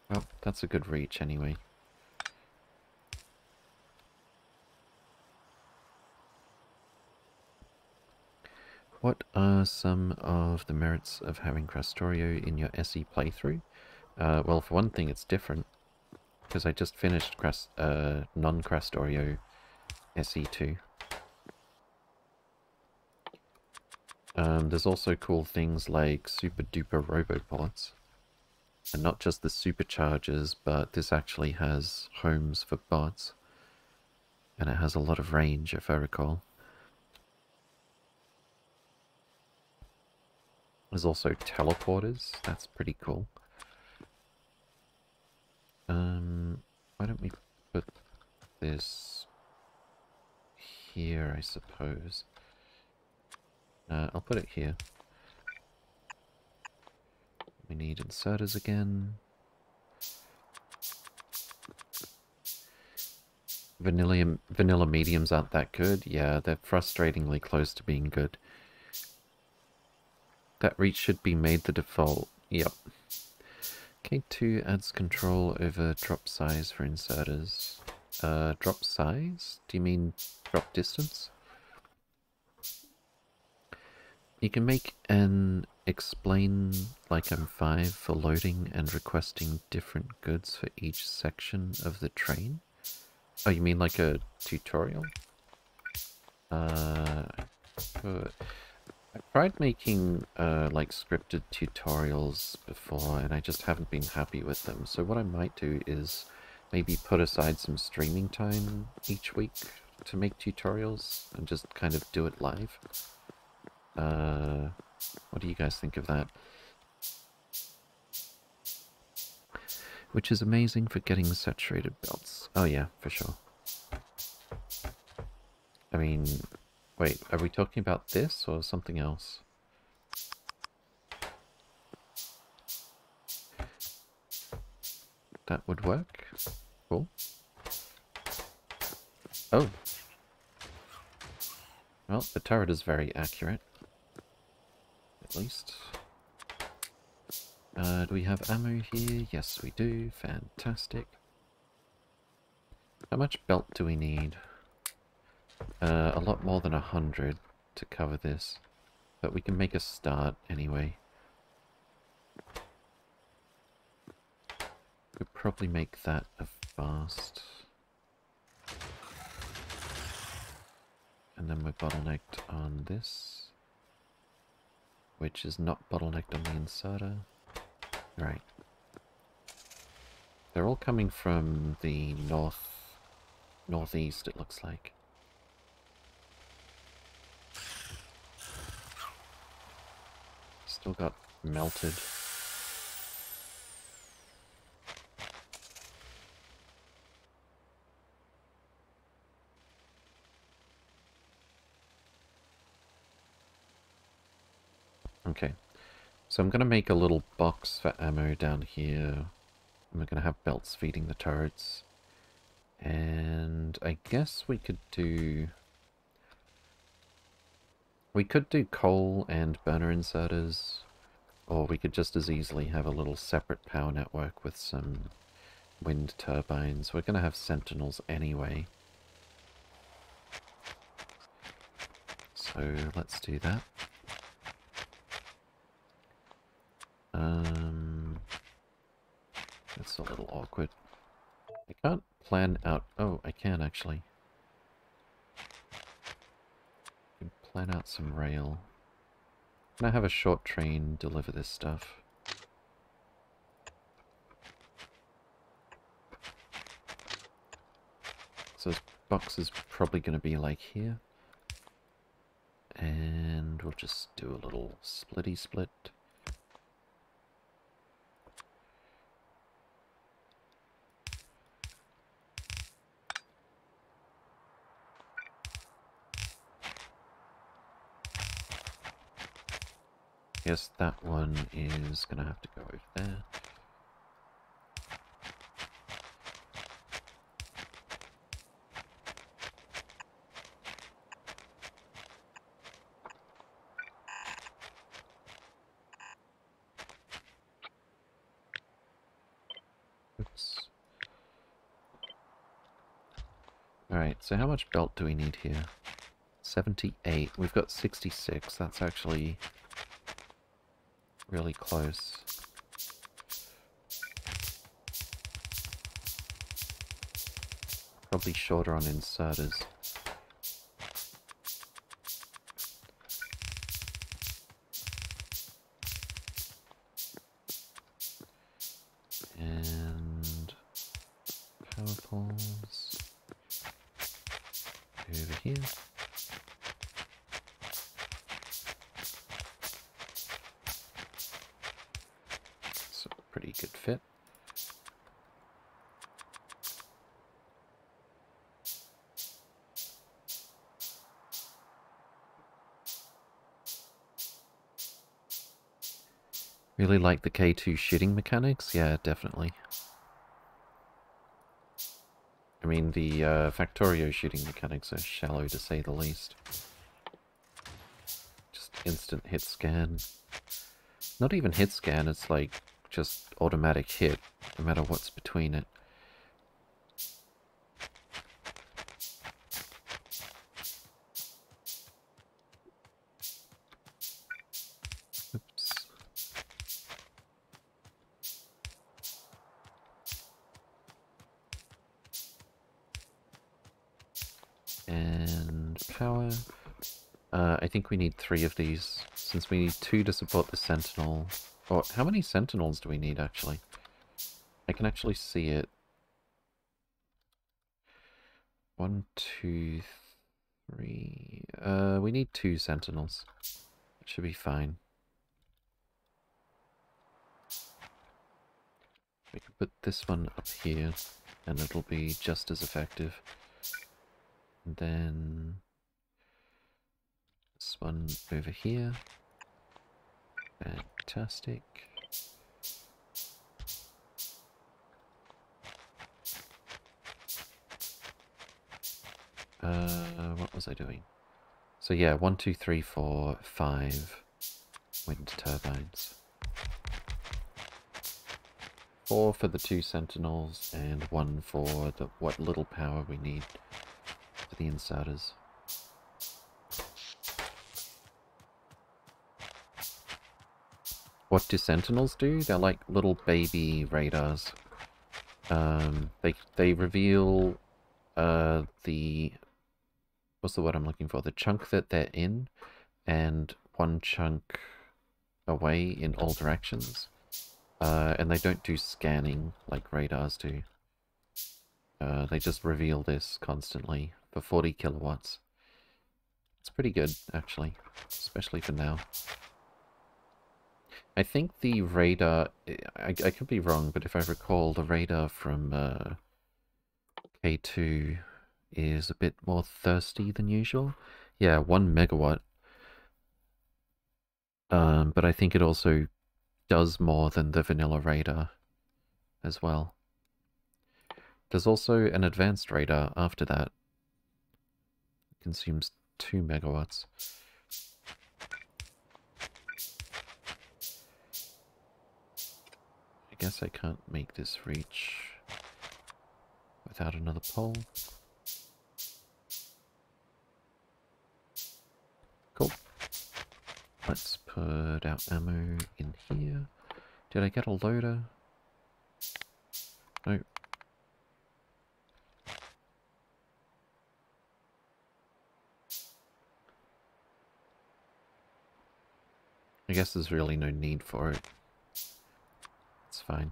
Well, that's a good reach anyway. What are some of the merits of having Krastorio in your SE playthrough? Uh, well, for one thing, it's different because I just finished Crest, uh, non-Krastorio SE2. Um, there's also cool things like super duper roboports. And not just the superchargers, but this actually has homes for bots. And it has a lot of range, if I recall. There's also teleporters, that's pretty cool. Um, why don't we put this here, I suppose. Uh, I'll put it here. We need inserters again. Vanilla, vanilla mediums aren't that good. Yeah, they're frustratingly close to being good. That reach should be made the default. Yep. K2 adds control over drop size for inserters. Uh, drop size? Do you mean drop distance? You can make an explain like I'm 5 for loading and requesting different goods for each section of the train. Oh, you mean like a tutorial? Uh, I tried making uh, like scripted tutorials before and I just haven't been happy with them. So what I might do is maybe put aside some streaming time each week to make tutorials and just kind of do it live. Uh, what do you guys think of that? Which is amazing for getting saturated belts. Oh yeah, for sure. I mean, wait, are we talking about this or something else? That would work. Cool. Oh. Well, the turret is very accurate. At least. Uh, do we have ammo here? Yes, we do. Fantastic. How much belt do we need? Uh, a lot more than a hundred to cover this. But we can make a start anyway. Could probably make that a fast. And then we're bottlenecked on this. Which is not bottlenecked on the inserter. Right. They're all coming from the north, northeast, it looks like. Still got melted. Okay. So I'm going to make a little box for ammo down here. And we're going to have belts feeding the turrets. And I guess we could do... We could do coal and burner inserters. Or we could just as easily have a little separate power network with some wind turbines. We're going to have sentinels anyway. So let's do that. Um, it's a little awkward. I can't plan out... Oh, I can actually. I can plan out some rail. Can I have a short train deliver this stuff? So this box is probably going to be like here. And we'll just do a little splitty split. Guess that one is going to have to go over there. Alright, so how much belt do we need here? 78. We've got 66. That's actually really close. Probably shorter on inserters. Really like the K2 shitting mechanics? Yeah, definitely. I mean, the uh, Factorio shooting mechanics are shallow to say the least. Just instant hit scan. Not even hit scan, it's like just automatic hit, no matter what's between it. Think we need three of these, since we need two to support the sentinel. Or, how many sentinels do we need, actually? I can actually see it. One, two, three... Uh, we need two sentinels. It should be fine. We can put this one up here, and it'll be just as effective. And then this one over here. Fantastic. Uh, what was I doing? So yeah, one, two, three, four, five wind turbines. Four for the two sentinels, and one for the what little power we need for the inserters. What do sentinels do? They're like little baby radars. Um, they they reveal uh, the what's the word I'm looking for? The chunk that they're in, and one chunk away in all directions. Uh, and they don't do scanning like radars do. Uh, they just reveal this constantly for 40 kilowatts. It's pretty good, actually, especially for now. I think the radar, I, I could be wrong, but if I recall, the radar from uh, K2 is a bit more thirsty than usual. Yeah, one megawatt. Um, but I think it also does more than the vanilla radar as well. There's also an advanced radar after that. It consumes 2 megawatts. I guess I can't make this reach without another pole. Cool. Let's put our ammo in here. Did I get a loader? No. I guess there's really no need for it. Fine.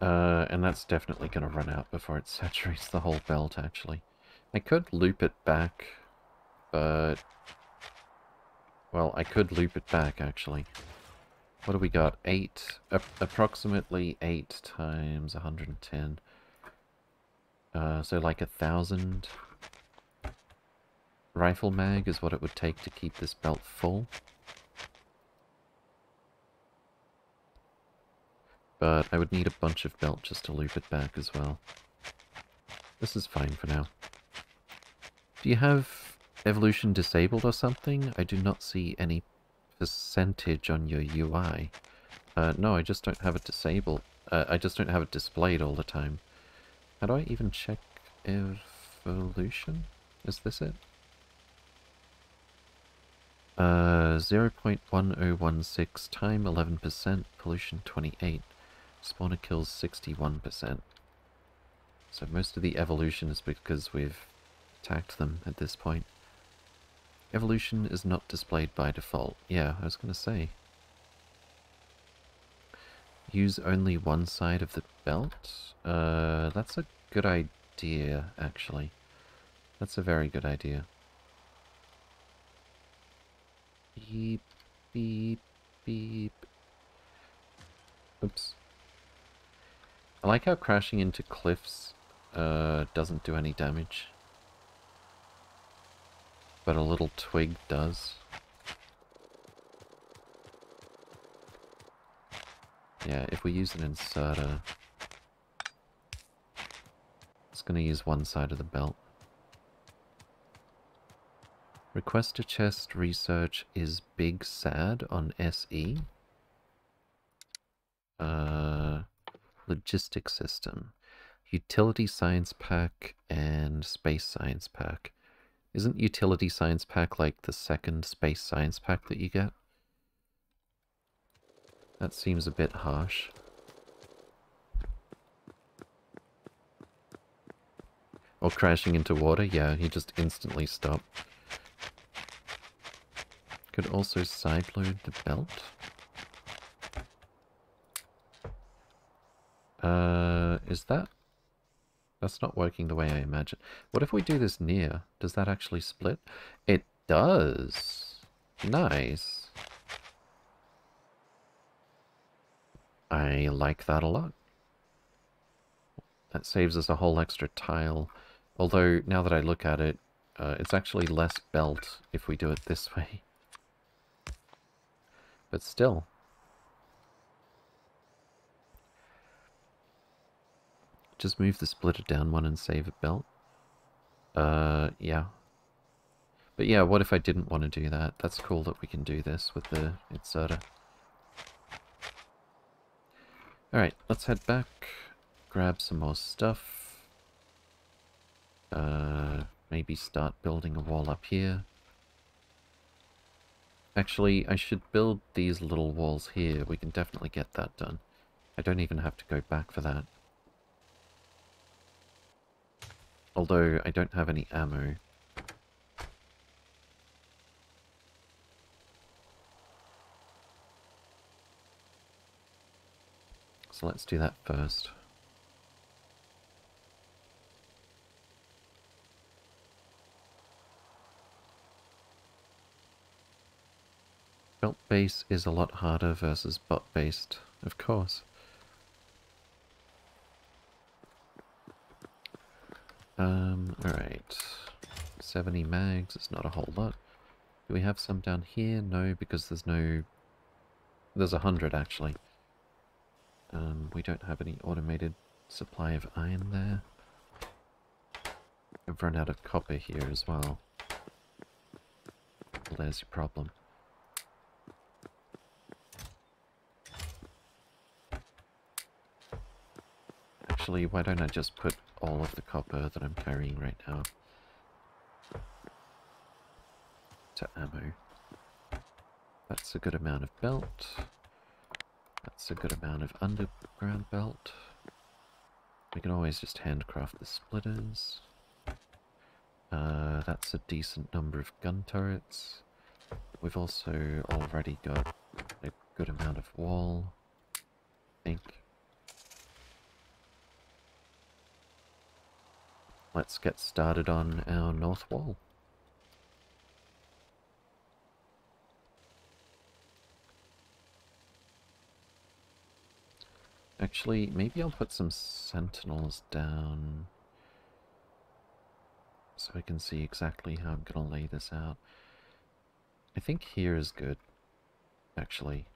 Uh, and that's definitely going to run out before it saturates the whole belt, actually. I could loop it back, but... Well, I could loop it back, actually. What do we got? 8, uh, approximately 8 times 110. Uh, so like a thousand rifle mag is what it would take to keep this belt full. But I would need a bunch of belt just to loop it back as well. This is fine for now. Do you have evolution disabled or something? I do not see any percentage on your UI. Uh, no, I just don't have it disabled. Uh, I just don't have it displayed all the time. How do I even check evolution? Is this it? Uh, 0.1016 time 11%, pollution 28. Spawner kills 61%. So most of the evolution is because we've attacked them at this point. Evolution is not displayed by default. Yeah, I was going to say. Use only one side of the belt? Uh, that's a good idea, actually. That's a very good idea. Beep, beep, beep. Oops. I like how crashing into cliffs uh, doesn't do any damage. But a little twig does. Yeah, if we use an inserter, it's going to use one side of the belt. Request a chest research is big sad on SE. Uh, logistics system. Utility science pack and space science pack. Isn't utility science pack like the second space science pack that you get? That seems a bit harsh. Or crashing into water? Yeah, he just instantly stopped. Could also sideload the belt. Uh, is that... That's not working the way I imagine. What if we do this near? Does that actually split? It does. Nice. I like that a lot. That saves us a whole extra tile. Although, now that I look at it, uh, it's actually less belt if we do it this way. But still. Just move the splitter down one and save a belt. Uh, yeah. But yeah, what if I didn't want to do that? That's cool that we can do this with the inserter. Alright, let's head back, grab some more stuff. Uh, maybe start building a wall up here. Actually, I should build these little walls here. We can definitely get that done. I don't even have to go back for that. Although, I don't have any ammo. So let's do that first. Belt base is a lot harder versus bot based, of course. Um, alright. 70 mags it's not a whole lot. Do we have some down here? No, because there's no... There's a hundred, actually. Um, we don't have any automated supply of iron there. I've run out of copper here as well. Well, there's your problem. Actually, why don't I just put all of the copper that I'm carrying right now to ammo. That's a good amount of belt. That's a good amount of underground belt. We can always just handcraft the splitters. Uh, that's a decent number of gun turrets. We've also already got a good amount of wall, I think. Let's get started on our north wall. Actually, maybe I'll put some sentinels down so I can see exactly how I'm going to lay this out. I think here is good, actually.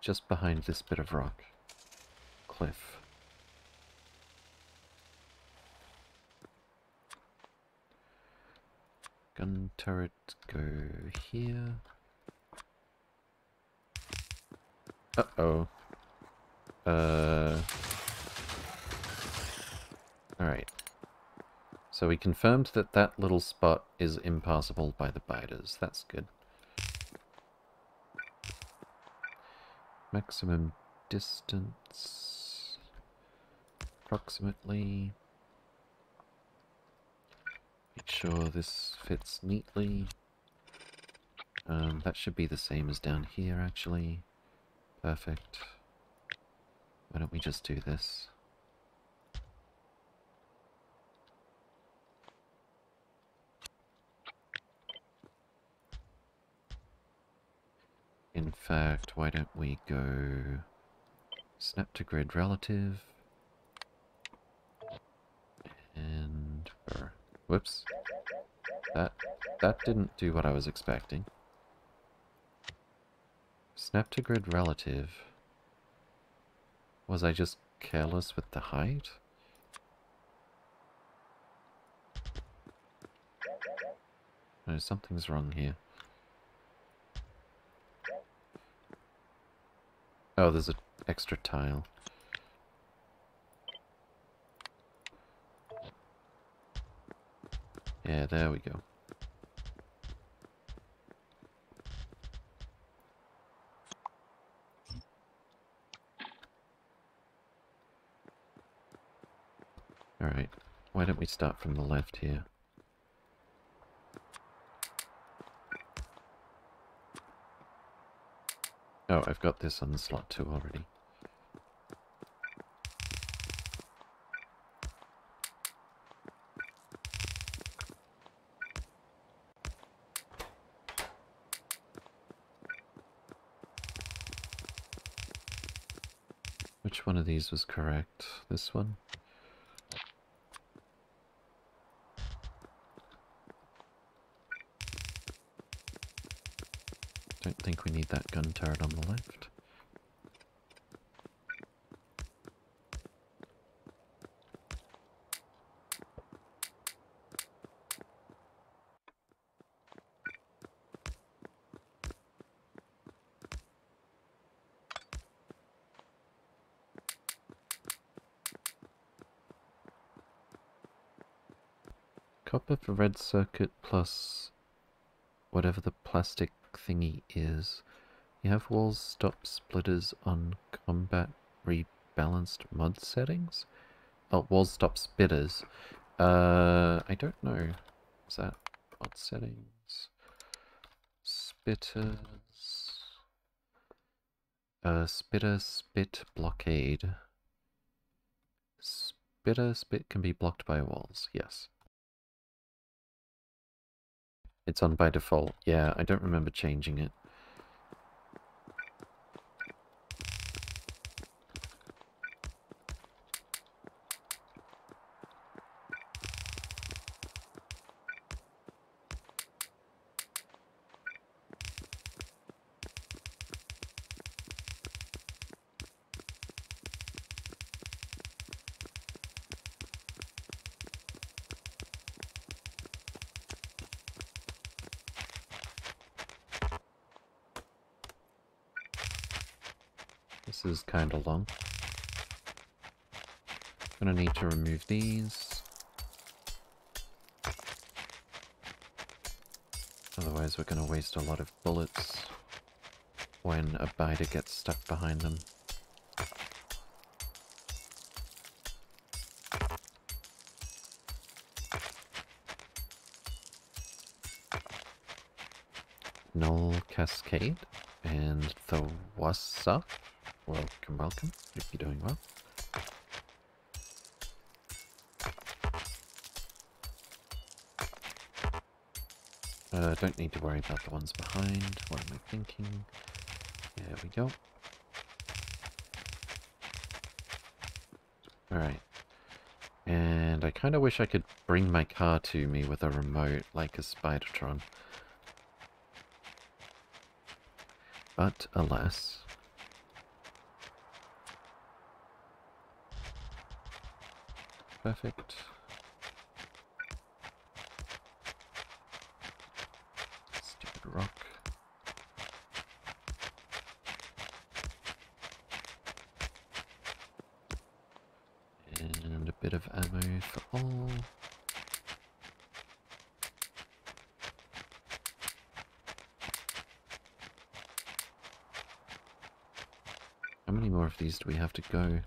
Just behind this bit of rock. Cliff. Gun turret go here. Uh-oh. Uh... Alright. So we confirmed that that little spot is impassable by the biters. That's good. Maximum distance... Approximately... Make sure this fits neatly. Um, that should be the same as down here, actually. Perfect. Why don't we just do this? In fact, why don't we go snap to grid relative And er, whoops. That that didn't do what I was expecting. Snap to grid relative. Was I just careless with the height? No, something's wrong here. Oh, there's an extra tile. Yeah, there we go. Alright, why don't we start from the left here? Oh, I've got this on the slot too already. Which one of these was correct? This one? Don't think we need that gun turret on the left. Copper for red circuit plus whatever the plastic thingy is. You have walls stop splitters on combat rebalanced mod settings? Oh, walls stop splitters. Uh, I don't know. Is that mod settings? Spitters. Uh, spitter spit blockade. Spitter spit can be blocked by walls, yes. It's on by default. Yeah, I don't remember changing it. This is kind of long. Gonna need to remove these. Otherwise we're gonna waste a lot of bullets when a biter gets stuck behind them. Null Cascade and the? Welcome, welcome. Hope you're doing well. Uh, don't need to worry about the ones behind. What am I thinking? There we go. Alright. And I kind of wish I could bring my car to me with a remote, like a Spidertron. But, alas, Perfect. Stupid rock. And a bit of ammo for all. How many more of these do we have to go?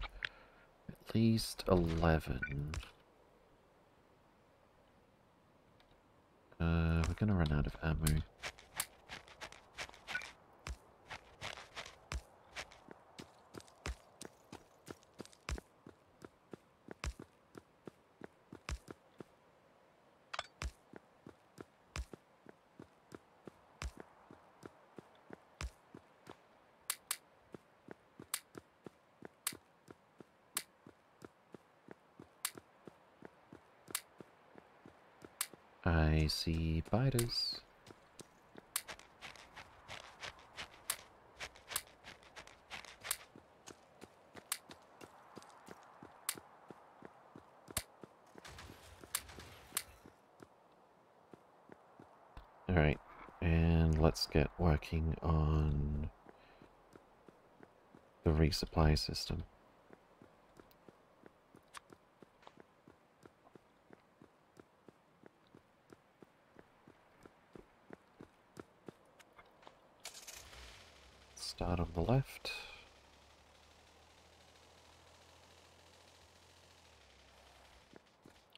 At least 11. Uh, we're gonna run out of ammo. Working on the resupply system. Start on the left.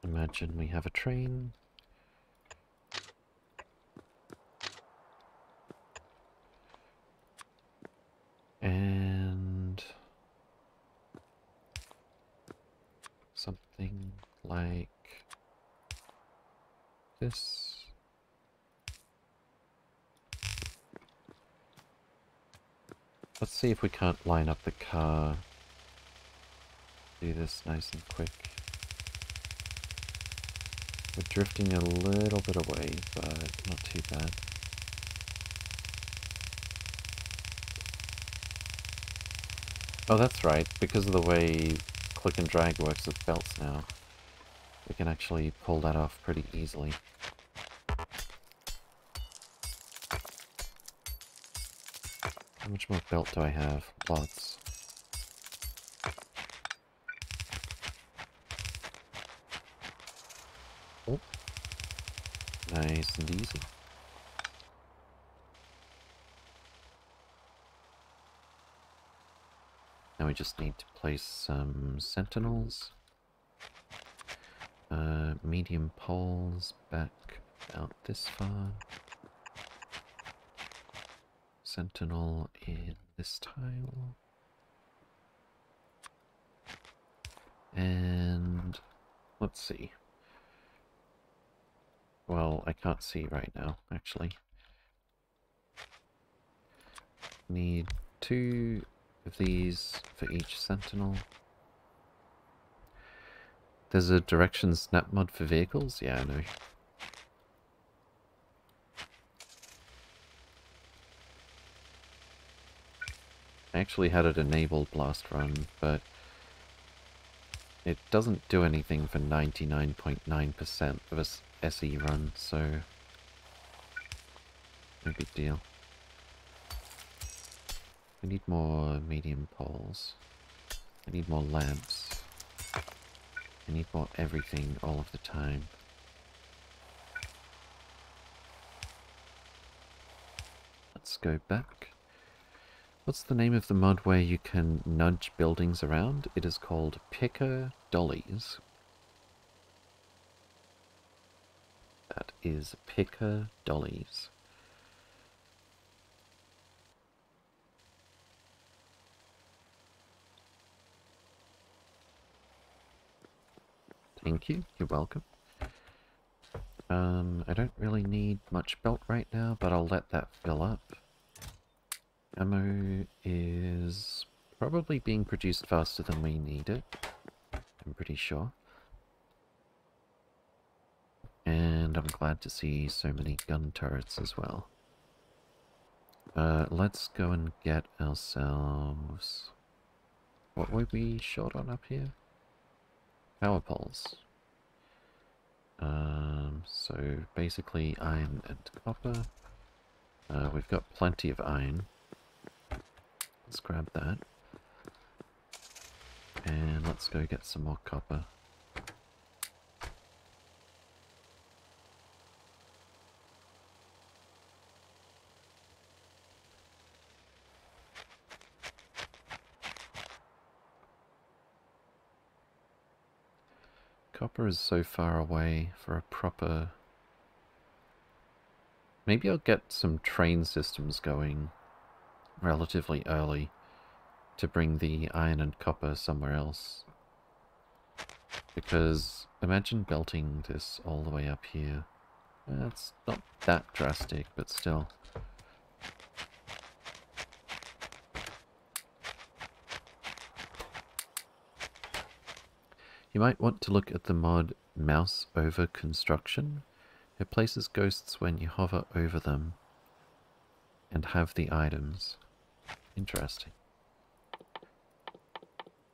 Imagine we have a train. And something like this. Let's see if we can't line up the car. Do this nice and quick. We're drifting a little bit away, but not too bad. Oh, that's right. Because of the way click and drag works with belts now, we can actually pull that off pretty easily. How much more belt do I have? Lots. Oh. Nice and easy. Now we just need to place some sentinels. Uh, medium poles back out this far. Sentinel in this tile. And let's see. Well, I can't see right now, actually. Need two of these for each sentinel. There's a direction snap mod for vehicles? Yeah, I know. I actually had it enabled last run, but it doesn't do anything for 99.9% .9 of a SE run, so no big deal. We need more medium poles. I need more lamps. I need more everything all of the time. Let's go back. What's the name of the mod where you can nudge buildings around? It is called Picker Dollies. That is Picker Dollies. Thank you. You're welcome. Um, I don't really need much belt right now, but I'll let that fill up. Ammo is probably being produced faster than we need it. I'm pretty sure. And I'm glad to see so many gun turrets as well. Uh, let's go and get ourselves... What were we short on up here? Power poles. Um, so basically iron and copper. Uh, we've got plenty of iron. Let's grab that. And let's go get some more copper. Copper is so far away for a proper... Maybe I'll get some train systems going relatively early to bring the iron and copper somewhere else. Because imagine belting this all the way up here. It's not that drastic, but still. You might want to look at the mod mouse over construction. It places ghosts when you hover over them and have the items. Interesting.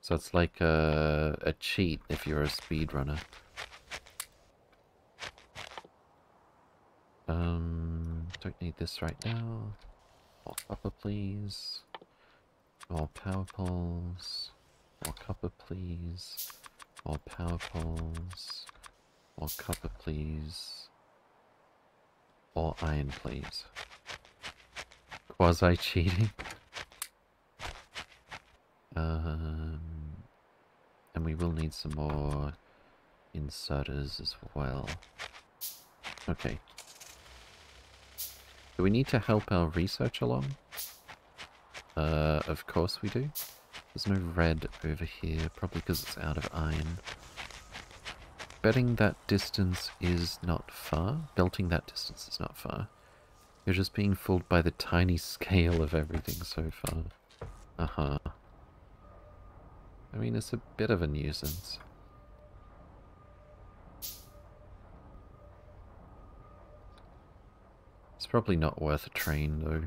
So it's like a, a cheat if you're a speedrunner. Um, don't need this right now. More copper, please. More power poles. More copper, please. More power poles. More copper, please. Or iron, please. Quasi cheating. Um, and we will need some more inserters as well. Okay. Do we need to help our research along? Uh, of course we do. There's no red over here, probably because it's out of iron. Betting that distance is not far. Belting that distance is not far. You're just being fooled by the tiny scale of everything so far. Uh-huh. I mean, it's a bit of a nuisance. It's probably not worth a train, though.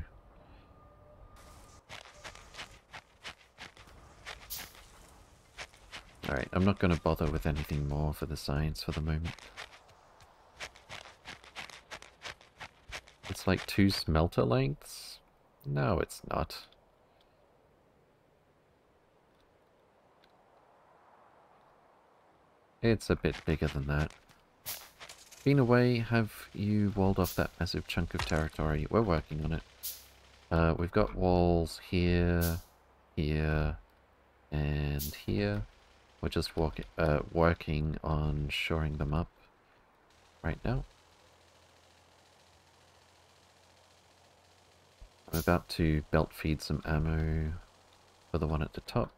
Alright, I'm not going to bother with anything more for the science for the moment. It's like two smelter lengths? No, it's not. It's a bit bigger than that. Been away, have you walled off that massive chunk of territory? We're working on it. Uh, we've got walls here, here, and here. We're just walk uh, working on shoring them up right now. I'm about to belt feed some ammo for the one at the top.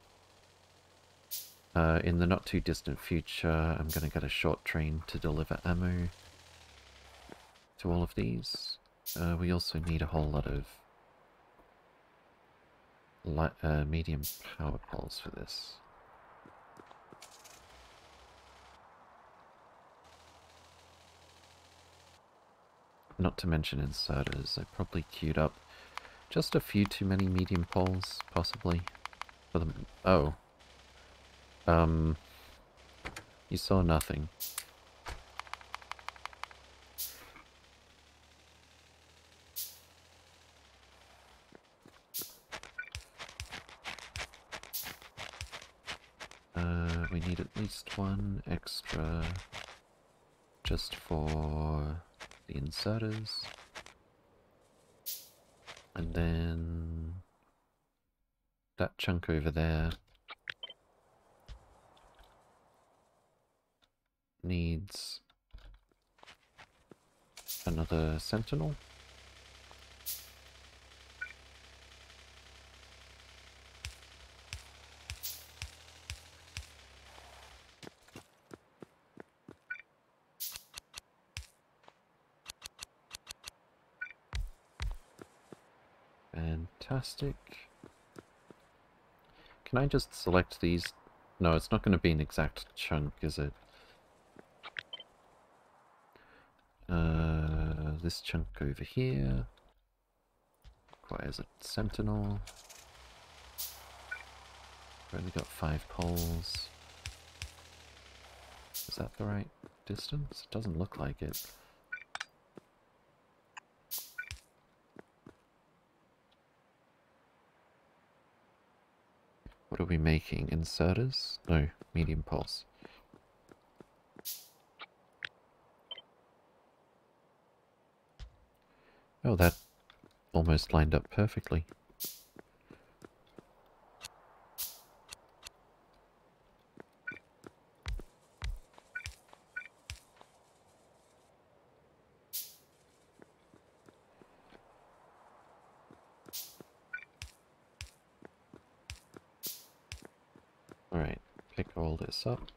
Uh, in the not too distant future, I'm going to get a short train to deliver ammo to all of these. Uh, we also need a whole lot of light, uh, medium power poles for this. Not to mention inserters. I probably queued up just a few too many medium poles, possibly. For them. Oh, um, you saw nothing. Uh, we need at least one extra just for the inserters. And then that chunk over there needs another sentinel. Fantastic. Can I just select these? No, it's not going to be an exact chunk, is it? Uh, this chunk over here requires a sentinel. We've only got five poles. Is that the right distance? It doesn't look like it. What are we making? Inserters? No, medium poles. Oh, that almost lined up perfectly. Alright, pick all this up.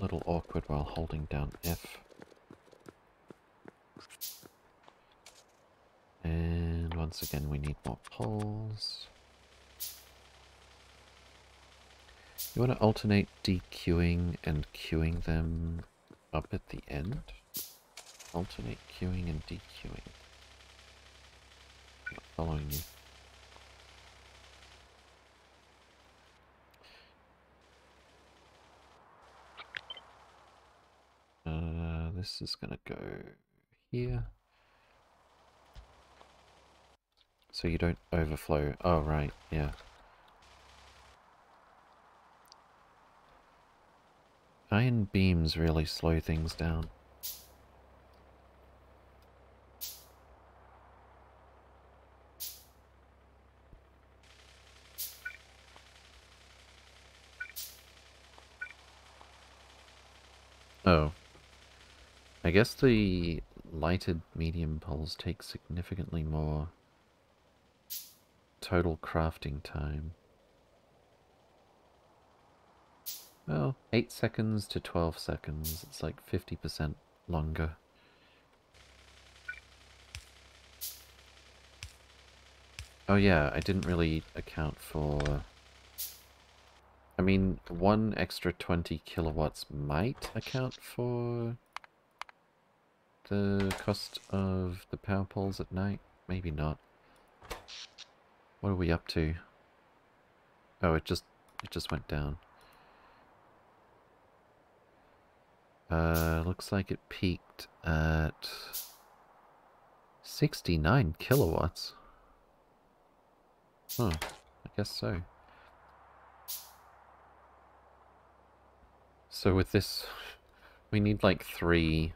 little awkward while holding down F. And once again we need more poles. You want to alternate dequeuing and queuing them up at the end? Alternate queuing and dequeuing. Not following you. Uh, this is gonna go here. So you don't overflow. Oh, right, yeah. Iron beams really slow things down. Oh. I guess the lighted medium poles take significantly more total crafting time. Well, 8 seconds to 12 seconds. It's like 50% longer. Oh yeah, I didn't really account for... I mean, one extra 20 kilowatts might account for the cost of the power poles at night. Maybe not. What are we up to? Oh, it just it just went down. Uh, looks like it peaked at 69 kilowatts. Huh, I guess so. So with this, we need like three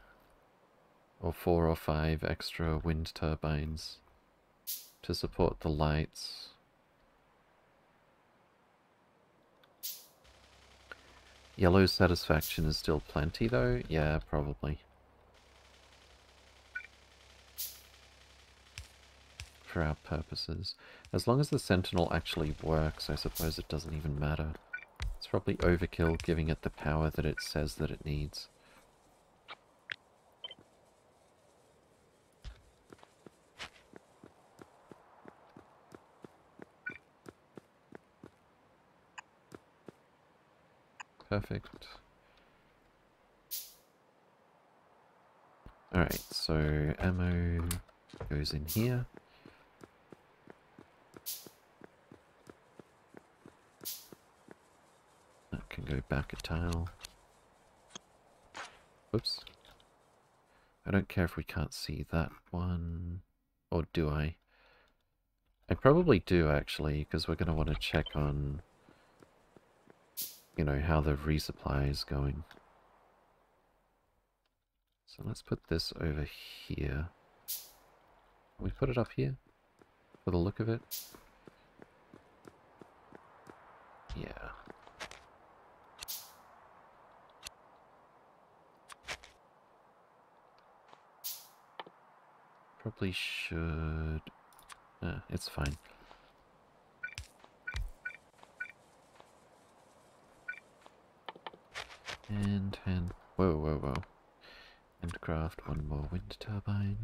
or four or five extra wind turbines to support the lights. Yellow satisfaction is still plenty though? Yeah, probably. For our purposes. As long as the sentinel actually works, I suppose it doesn't even matter. It's probably overkill giving it the power that it says that it needs. Perfect. Alright, so ammo goes in here. That can go back a tile. Oops. I don't care if we can't see that one. Or do I? I probably do, actually, because we're going to want to check on you know, how the resupply is going. So let's put this over here. we put it up here? For the look of it? Yeah. Probably should... Uh, it's fine. And, whoa, whoa, whoa. And craft one more wind turbine.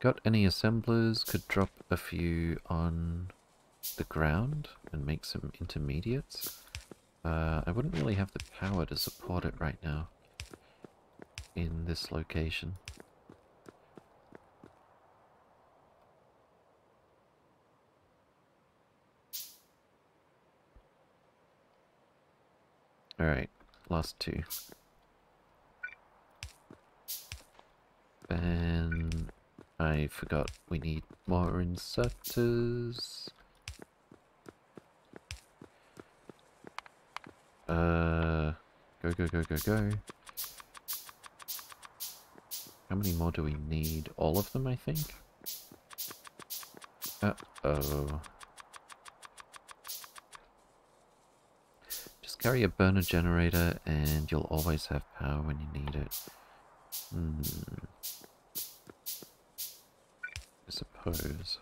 Got any assemblers? Could drop a few on the ground and make some intermediates. Uh, I wouldn't really have the power to support it right now in this location. Alright, last two. And I forgot we need more inserters. Uh, go, go, go, go, go. How many more do we need? All of them, I think? Uh-oh. Carry a burner generator and you'll always have power when you need it. Hmm. I suppose.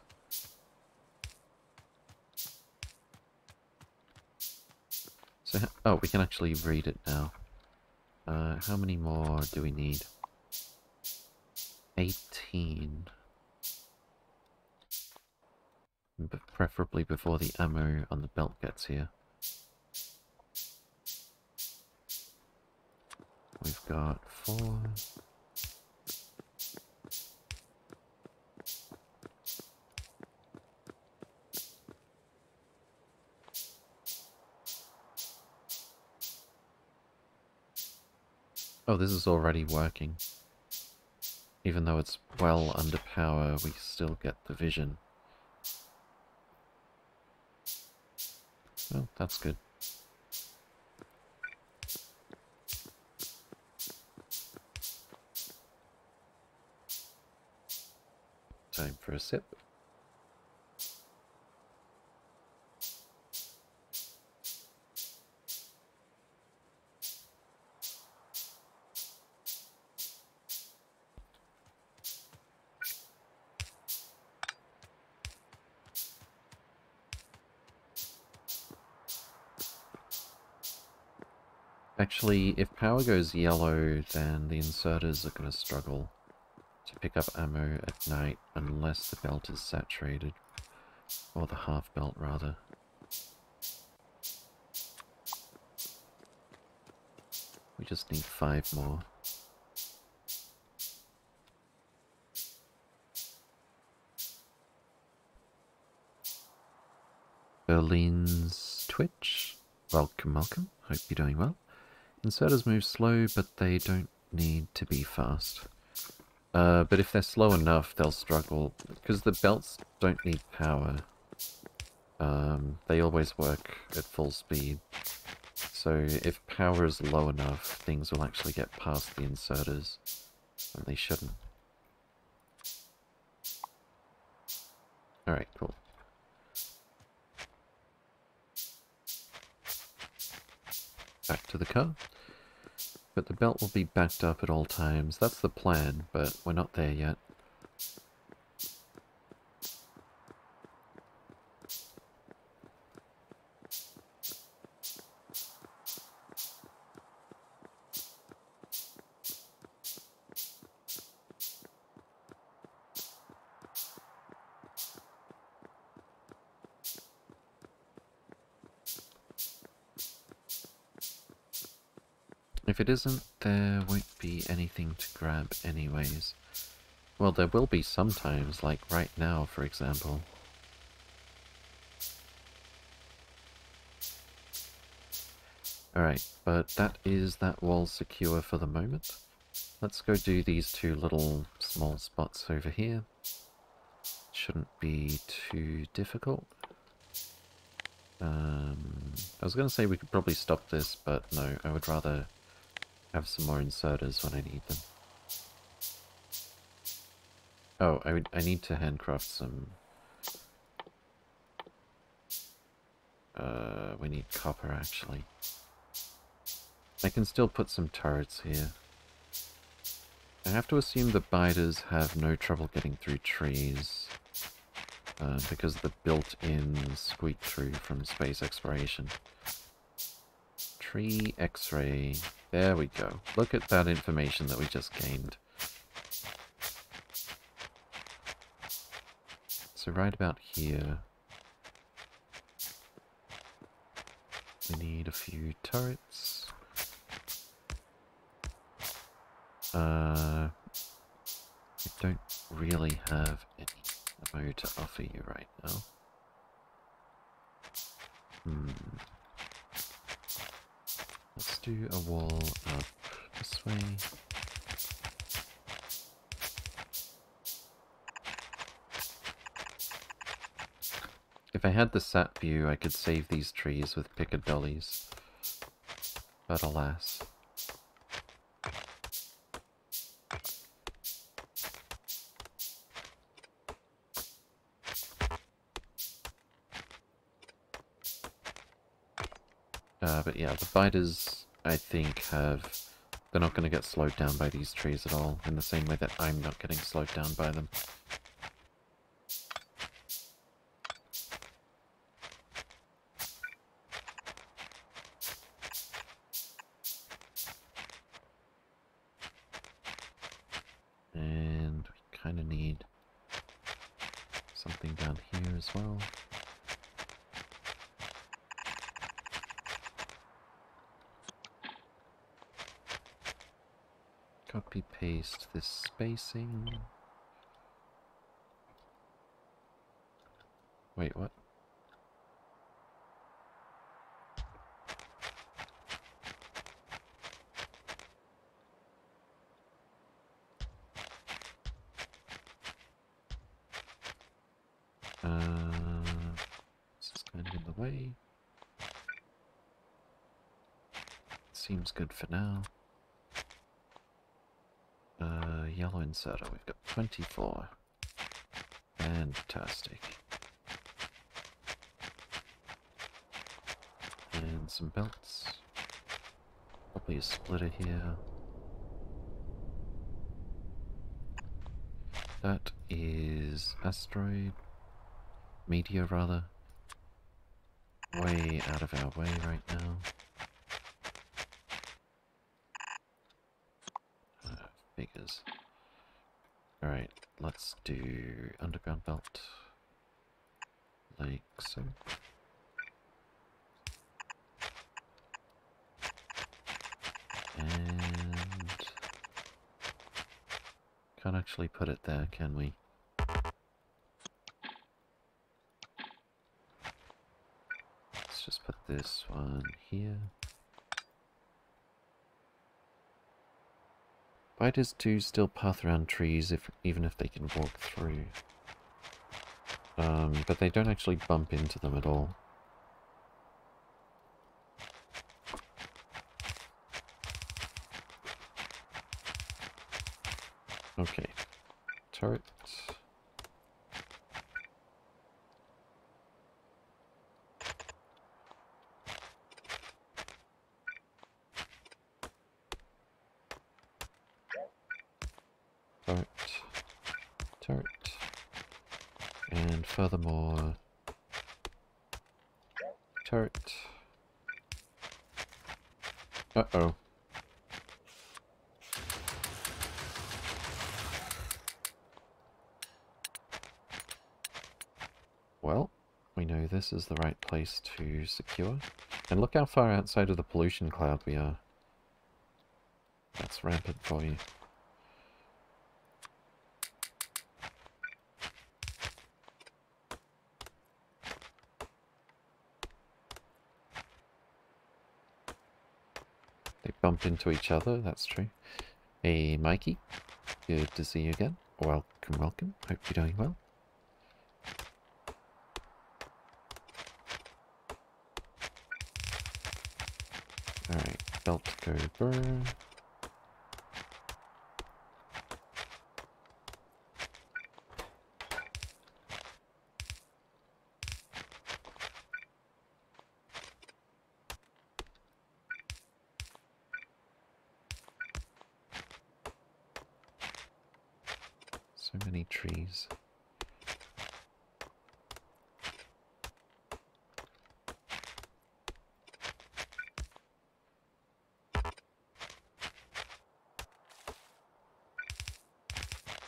So, oh, we can actually read it now. Uh, how many more do we need? 18. preferably before the ammo on the belt gets here. We've got four. Oh, this is already working. Even though it's well under power, we still get the vision. Well, that's good. Time for a sip. Actually, if power goes yellow, then the inserters are going to struggle pick up ammo at night unless the belt is saturated. Or the half belt, rather. We just need five more. Berlin's Twitch. Welcome, welcome. Hope you're doing well. Inserters move slow, but they don't need to be fast. Uh, but if they're slow enough, they'll struggle, because the belts don't need power. Um, they always work at full speed. So if power is low enough, things will actually get past the inserters, and they shouldn't. Alright, cool. back to the car. But the belt will be backed up at all times. That's the plan, but we're not there yet. It isn't, there won't be anything to grab anyways. Well, there will be sometimes, like right now, for example. Alright, but that is that wall secure for the moment. Let's go do these two little small spots over here. Shouldn't be too difficult. Um, I was going to say we could probably stop this, but no, I would rather have some more inserters when I need them. Oh, I, I need to handcraft some... Uh, we need copper, actually. I can still put some turrets here. I have to assume the biters have no trouble getting through trees. Uh, because the built-in squeak through from space exploration. Tree X-ray. There we go. Look at that information that we just gained. So right about here, we need a few turrets. Uh, I don't really have any ammo to offer you right now. Hmm. Let's do a wall up this way. If I had the sat view, I could save these trees with Picker Dollies. But alas. Uh, but yeah, the biters, I think, have... They're not going to get slowed down by these trees at all, in the same way that I'm not getting slowed down by them. And we kind of need something down here as well. Copy paste this spacing. Wait, what? Uh, this is kind of in the way. Seems good for now. Uh, yellow inserter, we've got 24. Fantastic. And some belts. Probably a splitter here. That is asteroid. Meteor, rather. Way out of our way right now. Uh, figures. Alright, let's do underground belt. Like so. And... Can't actually put it there, can we? Let's just put this one here. Spiders do still path around trees if even if they can walk through. Um, but they don't actually bump into them at all. Okay. Turret. Turret. And furthermore... Turret. Uh-oh. Well, we know this is the right place to secure. And look how far outside of the pollution cloud we are. That's rampant for you. They bump into each other, that's true. Hey, Mikey. Good to see you again. Welcome, welcome. Hope you're doing well. Belt go burn. So many trees.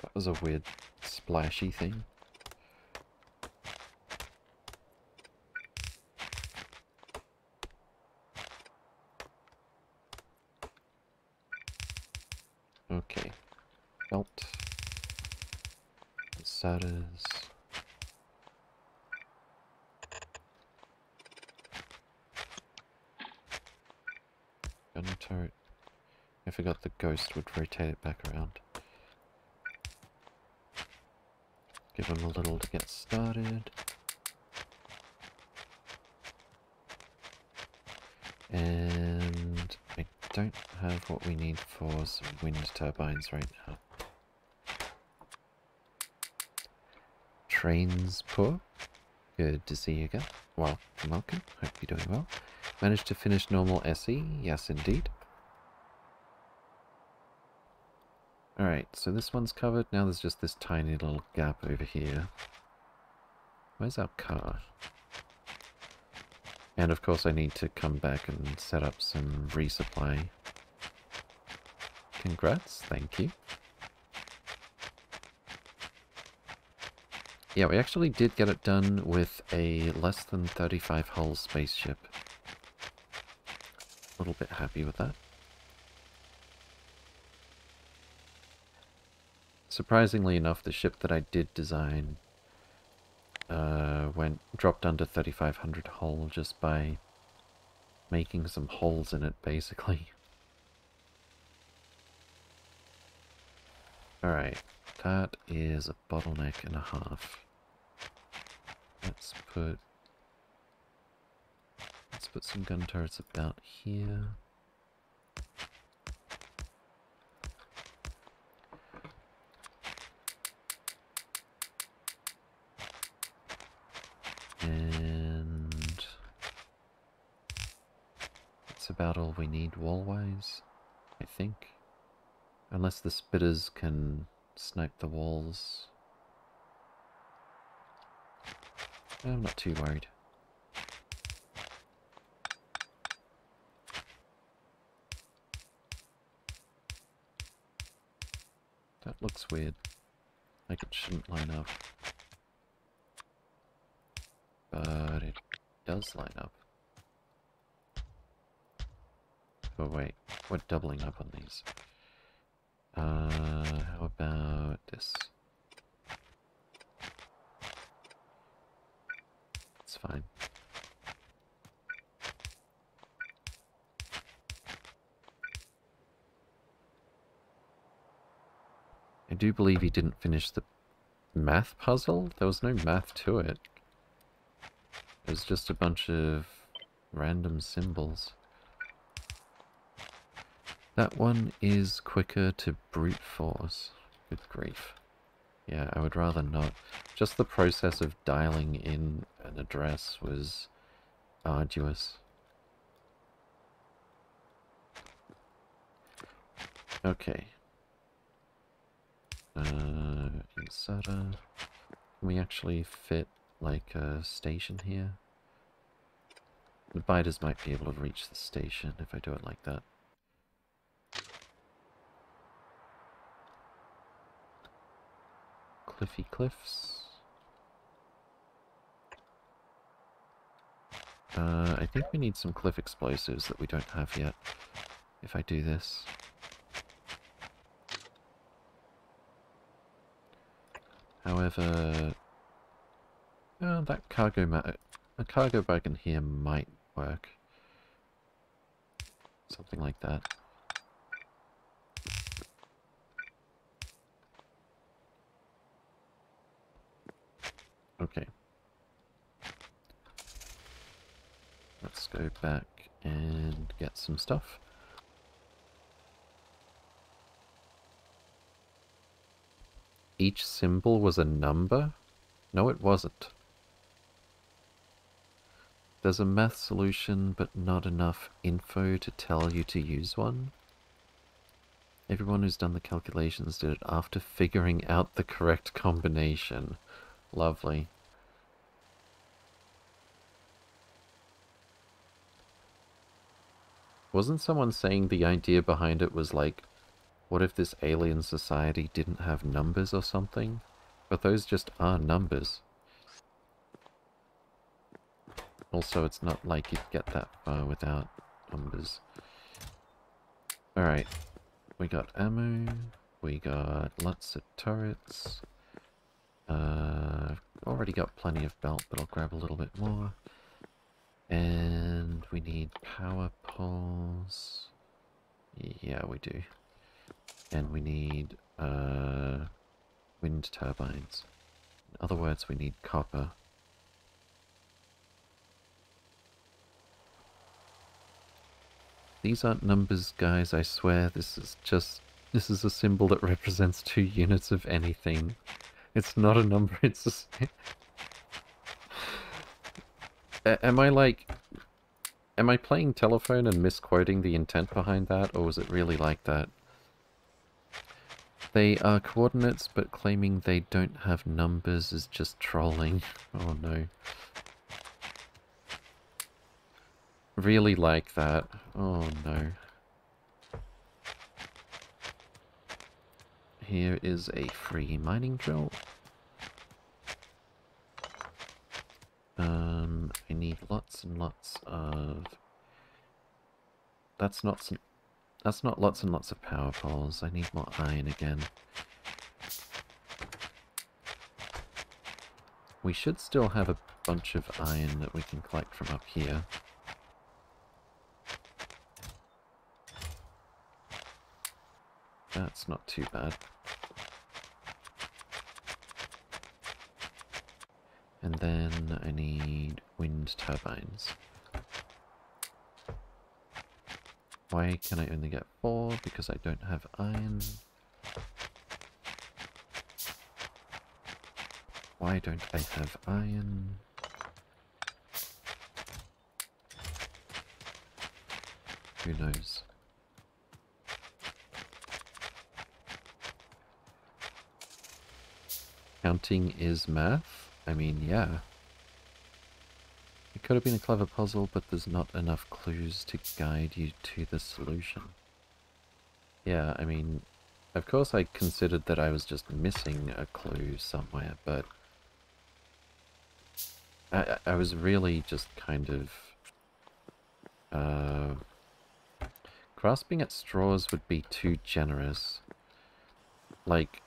That was a weird splashy thing. Okay. Belt. Sodas. Gun turret. I forgot the ghost would rotate it back around. Him a little to get started. And I don't have what we need for some wind turbines right now. Trains poor. Good to see you again. Welcome, welcome. Hope you're doing well. Managed to finish normal SE? Yes, indeed. Alright, so this one's covered. Now there's just this tiny little gap over here. Where's our car? And of course I need to come back and set up some resupply. Congrats, thank you. Yeah, we actually did get it done with a less than 35 hull spaceship. A little bit happy with that. Surprisingly enough, the ship that I did design uh, went dropped under 3500 hull just by making some holes in it, basically. Alright, that is a bottleneck and a half. Let's put... Let's put some gun turrets about here. About all we need wall-wise, I think. Unless the spitters can snipe the walls. I'm not too worried. That looks weird. Like it shouldn't line up. But it does line up. Oh wait, we're doubling up on these. Uh, how about this? It's fine. I do believe he didn't finish the math puzzle. There was no math to it. It was just a bunch of random symbols. That one is quicker to brute force. Good grief. Yeah, I would rather not. Just the process of dialing in an address was arduous. Okay. Uh, inserter. Can we actually fit, like, a station here? The biters might be able to reach the station if I do it like that. Cliffy Cliffs. Uh, I think we need some cliff explosives that we don't have yet, if I do this. However, that cargo ma a cargo wagon here might work. Something like that. Okay. Let's go back and get some stuff. Each symbol was a number? No, it wasn't. There's a math solution, but not enough info to tell you to use one. Everyone who's done the calculations did it after figuring out the correct combination. Lovely. Wasn't someone saying the idea behind it was like, what if this alien society didn't have numbers or something? But those just are numbers. Also, it's not like you'd get that far without numbers. Alright. We got ammo. We got lots of turrets. Uh, I've already got plenty of belt, but I'll grab a little bit more. And we need power poles. Yeah, we do. And we need uh, wind turbines. In other words, we need copper. These aren't numbers, guys, I swear. This is just... This is a symbol that represents two units of anything. It's not a number, it's just... am I like... Am I playing telephone and misquoting the intent behind that, or was it really like that? They are coordinates, but claiming they don't have numbers is just trolling. Oh no. Really like that. Oh no. Here is a free mining drill. Um, I need lots and lots of... That's not some... That's not lots and lots of power poles. I need more iron again. We should still have a bunch of iron that we can collect from up here. That's not too bad. And then I need wind turbines. Why can I only get four? Because I don't have iron. Why don't I have iron? Who knows? Counting is math? I mean, yeah. It could have been a clever puzzle, but there's not enough clues to guide you to the solution. Yeah, I mean, of course I considered that I was just missing a clue somewhere, but... I, I was really just kind of... Uh, grasping at straws would be too generous. Like,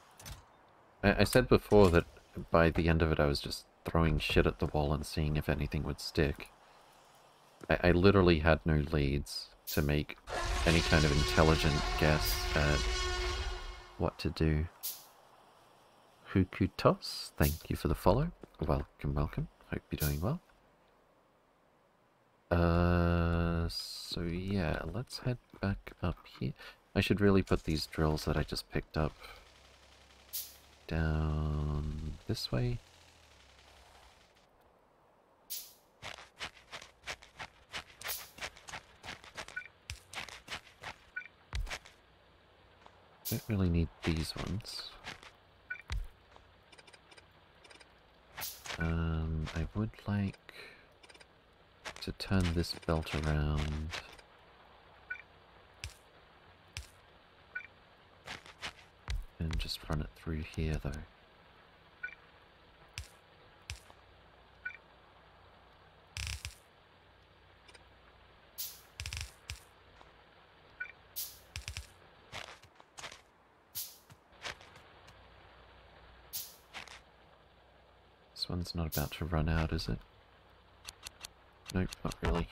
I, I said before that by the end of it I was just throwing shit at the wall and seeing if anything would stick. I, I literally had no leads to make any kind of intelligent guess at what to do. Hukutos, thank you for the follow. Welcome, welcome. Hope you're doing well. Uh, so yeah, let's head back up here. I should really put these drills that I just picked up down this way. Don't really need these ones. Um, I would like to turn this belt around. And just run it through here though. This one's not about to run out, is it? Nope, not really.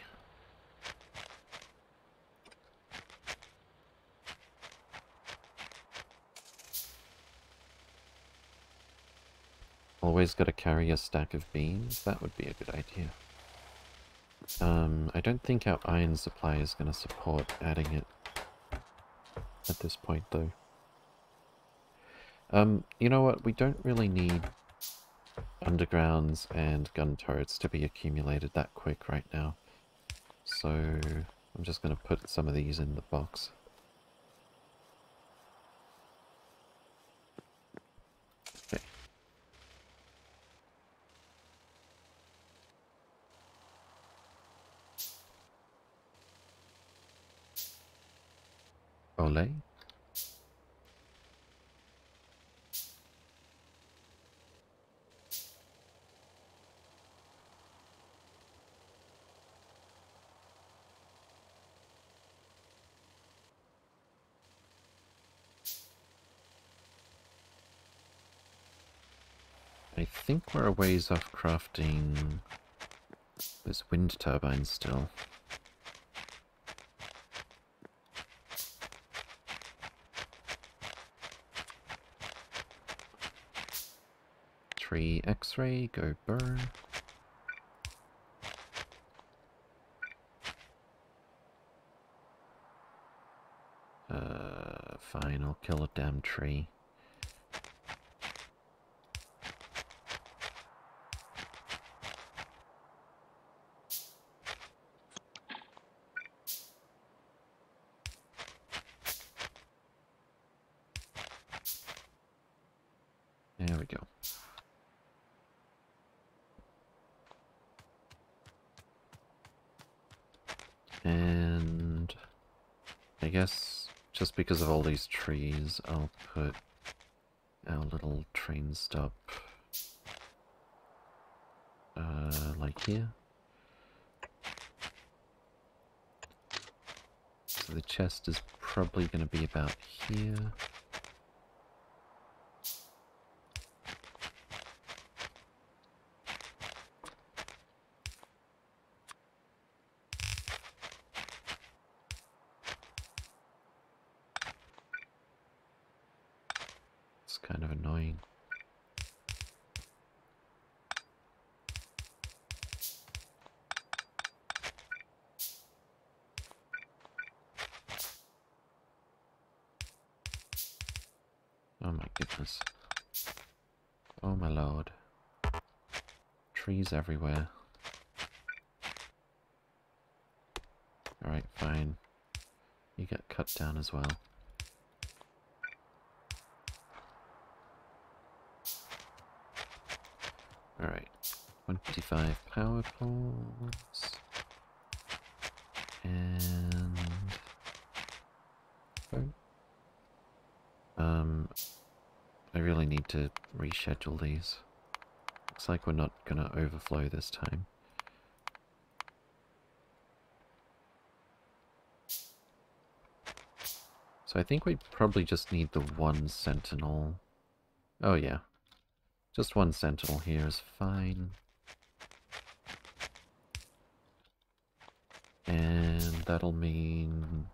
Always got to carry a stack of beans? That would be a good idea. Um, I don't think our iron supply is going to support adding it at this point, though. Um, you know what? We don't really need undergrounds and gun turrets to be accumulated that quick right now. So I'm just going to put some of these in the box. I think we're a ways off crafting this wind turbine still. Tree X-ray, go burn. Uh, fine, I'll kill a damn tree. There we go. And I guess just because of all these trees, I'll put our little train stop uh, like here. So the chest is probably going to be about here. Trees everywhere. Alright, fine. You get cut down as well. Alright. 25 power poles. And... Um, I really need to reschedule these. Looks like we're not gonna overflow this time. So I think we probably just need the one sentinel. Oh yeah. Just one sentinel here is fine. And that'll mean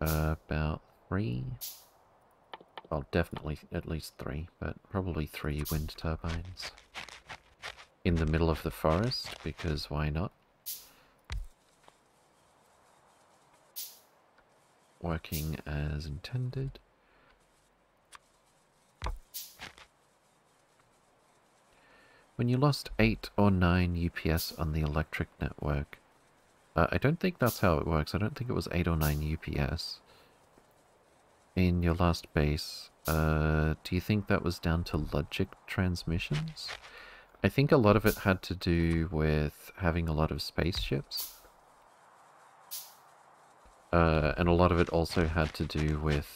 about three. Well, definitely at least three, but probably three wind turbines. In the middle of the forest, because why not? Working as intended. When you lost 8 or 9 UPS on the electric network, uh, I don't think that's how it works. I don't think it was 8 or 9 UPS in your last base, uh, do you think that was down to logic transmissions? I think a lot of it had to do with having a lot of spaceships. Uh, and a lot of it also had to do with...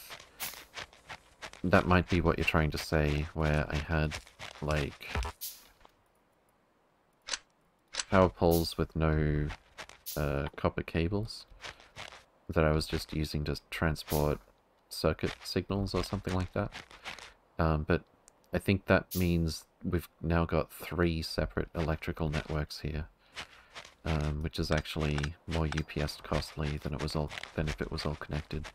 That might be what you're trying to say, where I had, like... Power poles with no uh, copper cables that I was just using to transport circuit signals or something like that. Um, but I think that means we've now got three separate electrical networks here, um, which is actually more UPS costly than it was all than if it was all connected.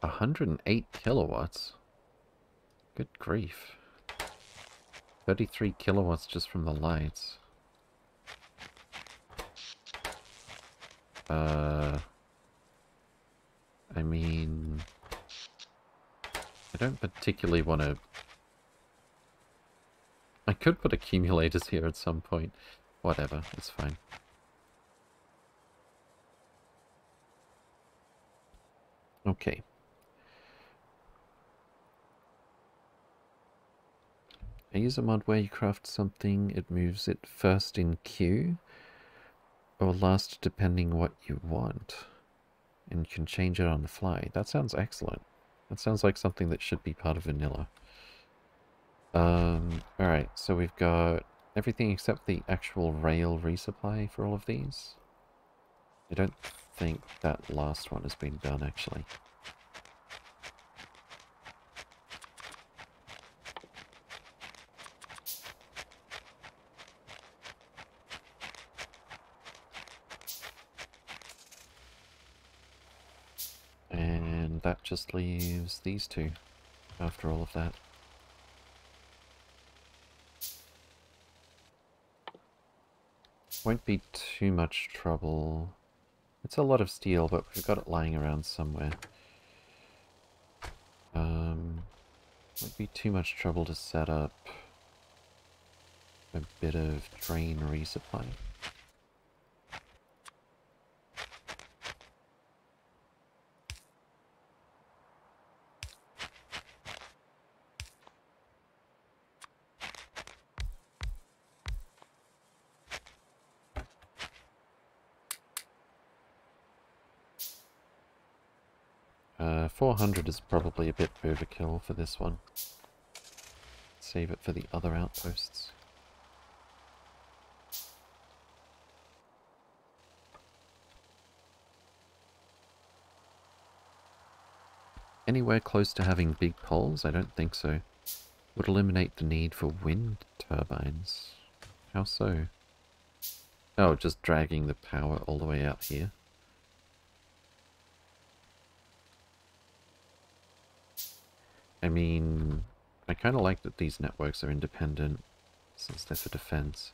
108 kilowatts. Good grief. 33 kilowatts just from the lights. Uh, I mean... I don't particularly want to... I could put accumulators here at some point. Whatever, it's fine. Okay. I use a mod where you craft something, it moves it first in queue, or last depending what you want and can change it on the fly. That sounds excellent. That sounds like something that should be part of vanilla. Um, alright, so we've got everything except the actual rail resupply for all of these. I don't think that last one has been done, actually. that just leaves these two after all of that. Won't be too much trouble. It's a lot of steel, but we've got it lying around somewhere. Um, won't be too much trouble to set up a bit of train resupply. Uh, 400 is probably a bit overkill for this one. Save it for the other outposts. Anywhere close to having big poles? I don't think so. Would eliminate the need for wind turbines. How so? Oh, just dragging the power all the way out here. I mean, I kind of like that these networks are independent, since they're for defense.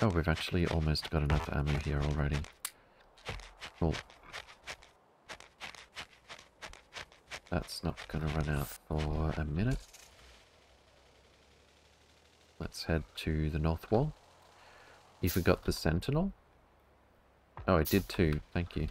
Oh, we've actually almost got enough ammo here already. Cool. That's not going to run out for a minute. Let's head to the north wall. You forgot the sentinel? Oh, I did too. Thank you.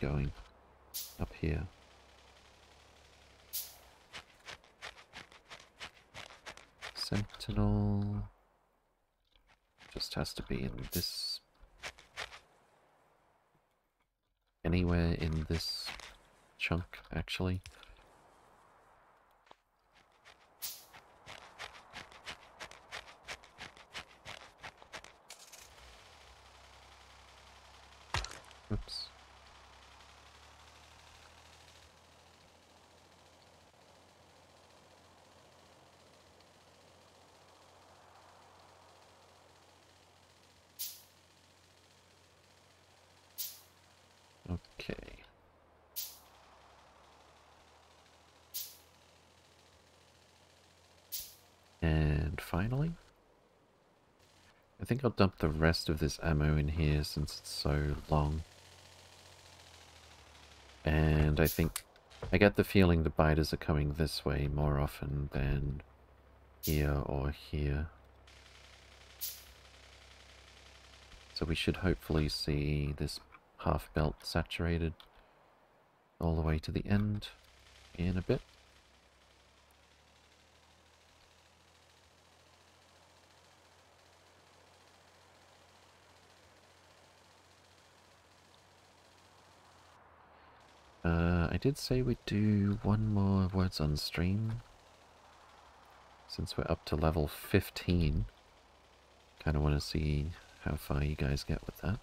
we going? Here. Sentinel just has to be in this anywhere in this chunk actually. I think I'll dump the rest of this ammo in here since it's so long. And I think... I get the feeling the biters are coming this way more often than here or here. So we should hopefully see this half belt saturated all the way to the end in a bit. Uh, I did say we'd do one more words on stream. Since we're up to level 15. Kind of want to see how far you guys get with that.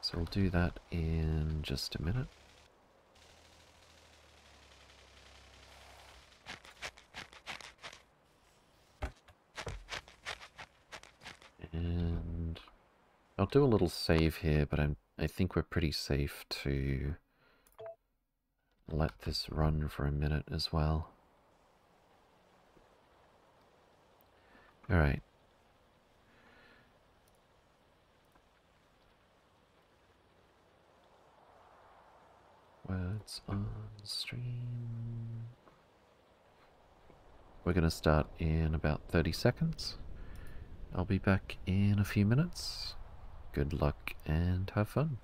So we'll do that in just a minute. And I'll do a little save here, but I'm I think we're pretty safe to let this run for a minute as well. Alright. Words on stream. We're going to start in about 30 seconds. I'll be back in a few minutes good luck and have fun.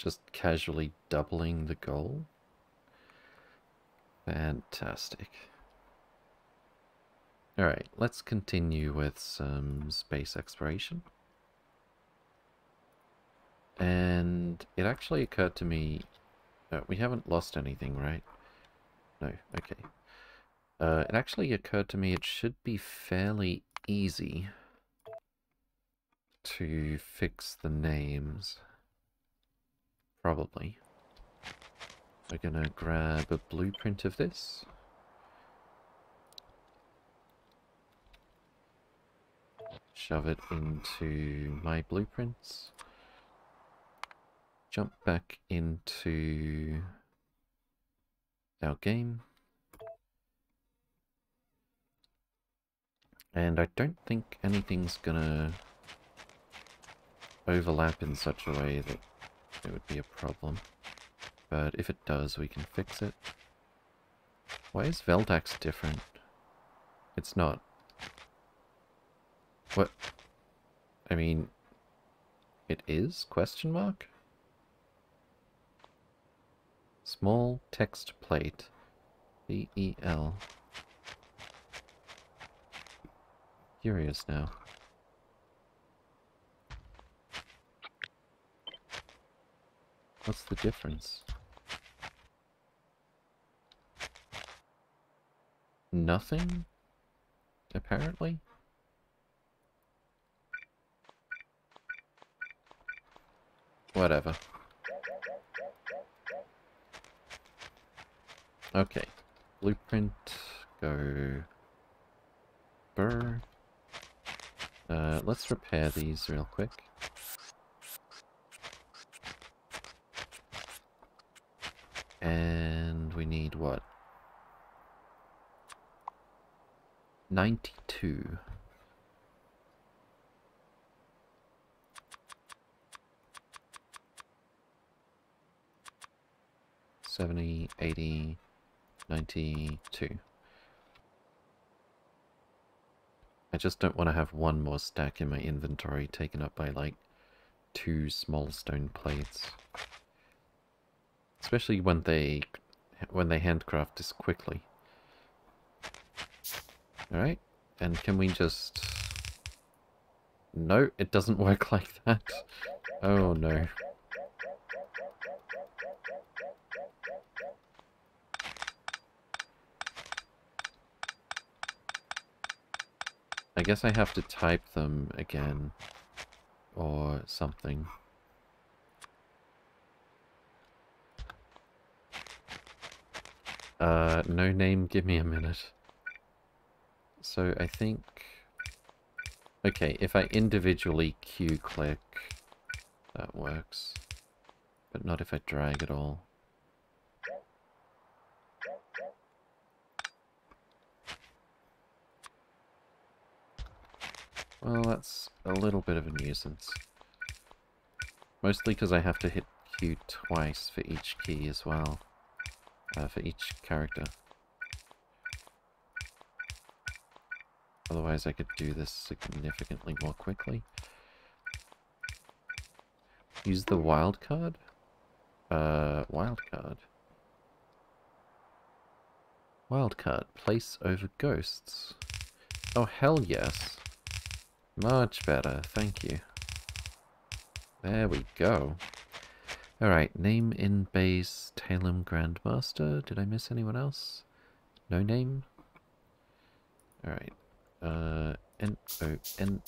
Just casually doubling the goal? Fantastic. Alright, let's continue with some space exploration. And it actually occurred to me... Uh, we haven't lost anything, right? No, okay. Uh, it actually occurred to me it should be fairly easy to fix the names. Probably. We're gonna grab a blueprint of this. Shove it into my blueprints. Jump back into our game. And I don't think anything's gonna overlap in such a way that it would be a problem. But if it does, we can fix it. Why is Veldax different? It's not. What? I mean, it is? Question mark? Small text plate. B-E-L. Curious now. What's the difference? Nothing? Apparently? Whatever. Okay. Blueprint, go... Burr. Uh, let's repair these real quick. And we need what? 92. Seventy, eighty, ninety-two. I just don't want to have one more stack in my inventory taken up by like two small stone plates. Especially when they when they handcraft this quickly. Alright, and can we just... No, it doesn't work like that. Oh no. I guess I have to type them again. Or something. Uh, no name, give me a minute. So I think... Okay, if I individually Q-click, that works. But not if I drag at all. Well, that's a little bit of a nuisance. Mostly because I have to hit Q twice for each key as well uh, for each character. Otherwise I could do this significantly more quickly. Use the wild card? Uh, wild card. Wild card. Place over ghosts. Oh, hell yes. Much better, thank you. There we go. Alright, name in base Talem Grandmaster. Did I miss anyone else? No name? Alright. Uh, N-O-N-A-M-E.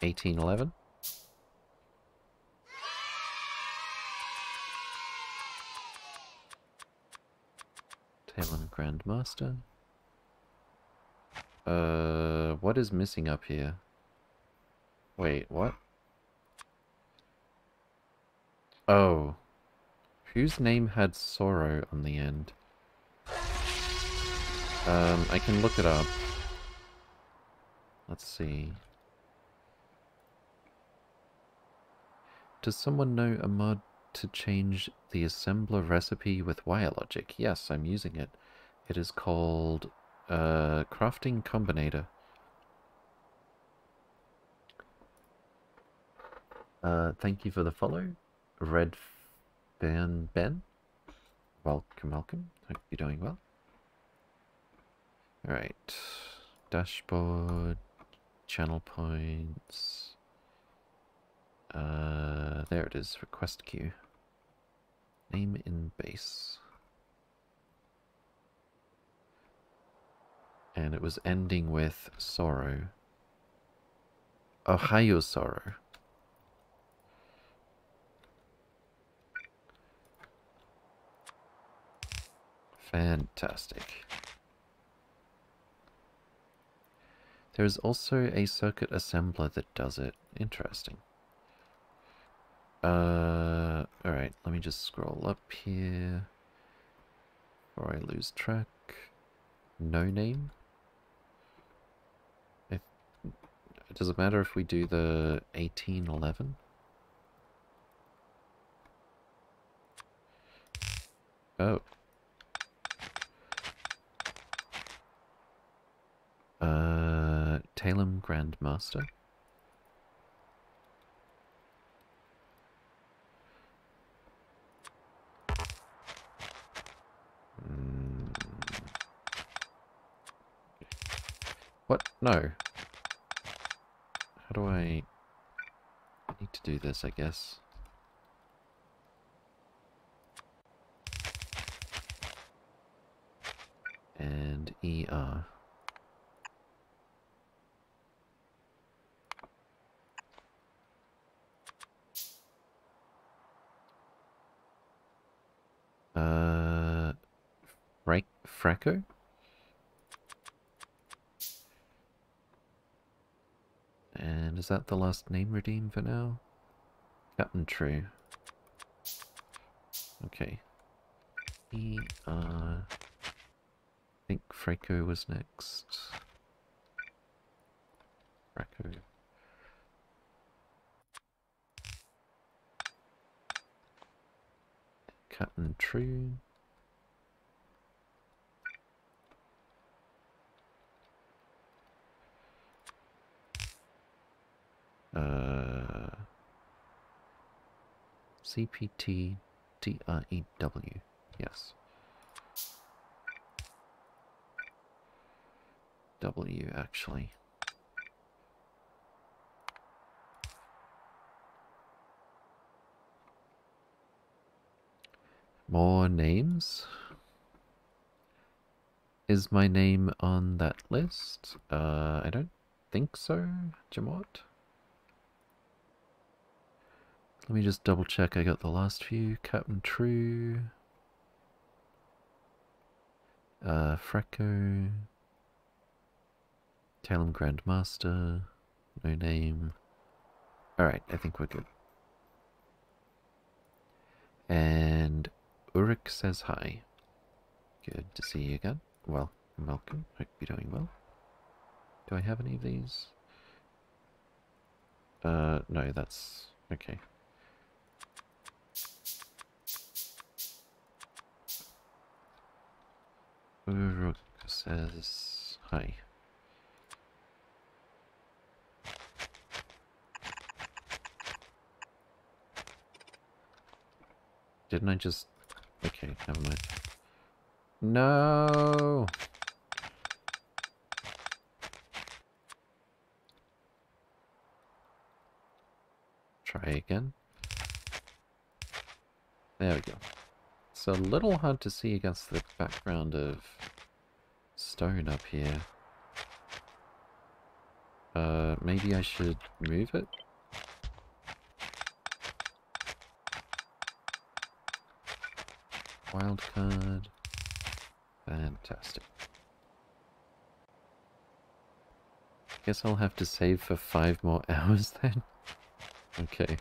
1811. Talem Grandmaster. Uh, what is missing up here? Wait, what? Oh. Whose name had sorrow on the end? Um, I can look it up. Let's see. Does someone know a mod to change the assembler recipe with WireLogic? Yes, I'm using it. It is called uh, Crafting Combinator. Uh, thank you for the follow. Red Ben Ben. Welcome, welcome. Hope you're doing well. Alright. Dashboard. Channel points. Uh, there it is. Request queue. Name in base. And it was ending with sorrow. Ohio sorrow. Fantastic. There's also a circuit assembler that does it. Interesting. Uh, alright, let me just scroll up here before I lose track. No name? If, does it matter if we do the 1811? Oh. Uh, Talem Grandmaster. Mm. What? No. How do I... I need to do this, I guess. And ER. Uh, Fra Fracco? And is that the last name redeemed for now? Captain True. Okay. Uh, I think Franco was next. Franco. Captain True. Uh, CPT DREW. Yes. W actually. More names? Is my name on that list? Uh, I don't think so, Jamot. Let me just double check I got the last few. Captain True. Uh, Frecko. Talem Grandmaster. No name. Alright, I think we're good. And Urik says hi. Good to see you again. Well, welcome. Hope you're doing well. Do I have any of these? Uh, no, that's... okay. Uruk says hi. Didn't I just... Okay, never mind. No! Try again. There we go. It's a little hard to see against the background of stone up here. Uh, maybe I should move it? Wild card. Fantastic. Guess I'll have to save for five more hours then. Okay.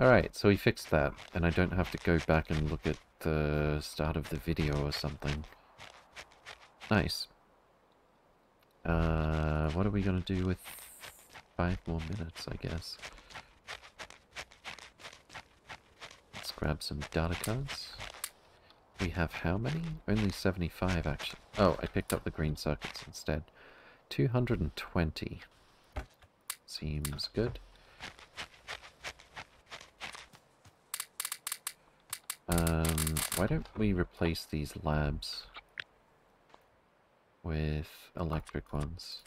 Alright, so we fixed that, and I don't have to go back and look at the start of the video or something. Nice. Uh, what are we gonna do with five more minutes, I guess? Let's grab some data cards. We have how many? Only 75, actually. Oh, I picked up the green circuits instead. 220. Seems good. Um, why don't we replace these labs with electric ones?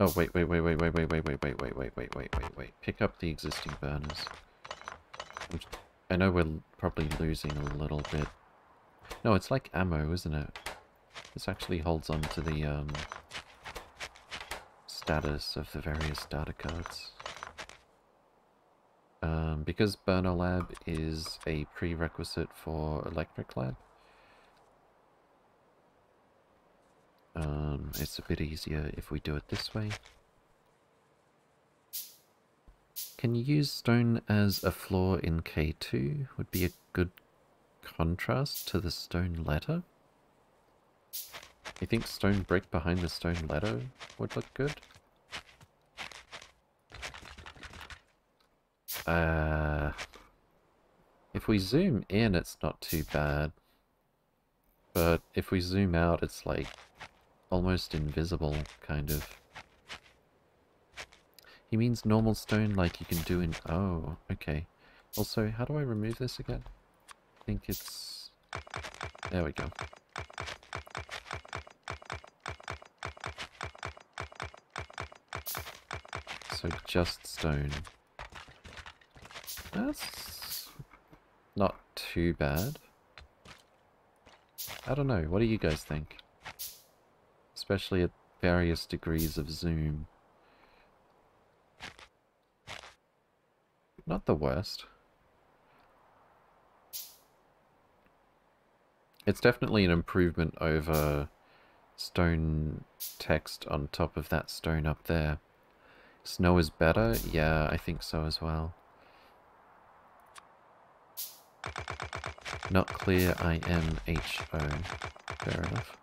Oh, wait, wait, wait, wait, wait, wait, wait, wait, wait, wait, wait, wait, wait, wait, wait. Pick up the existing burners. I know we're probably losing a little bit. No, it's like ammo, isn't it? This actually holds on to the, um, status of the various data cards. Um, because Burner Lab is a prerequisite for Electric Lab, um, it's a bit easier if we do it this way. Can you use stone as a floor in K2? Would be a good contrast to the stone ladder. You think stone brick behind the stone ladder would look good? Uh, if we zoom in, it's not too bad. But if we zoom out, it's like almost invisible, kind of. He means normal stone like you can do in... Oh, okay. Also, how do I remove this again? I think it's... There we go. So just stone. That's not too bad. I don't know, what do you guys think? Especially at various degrees of zoom. Not the worst. It's definitely an improvement over stone text on top of that stone up there. Snow is better? Yeah, I think so as well. Not clear I-N-H-O. Fair enough.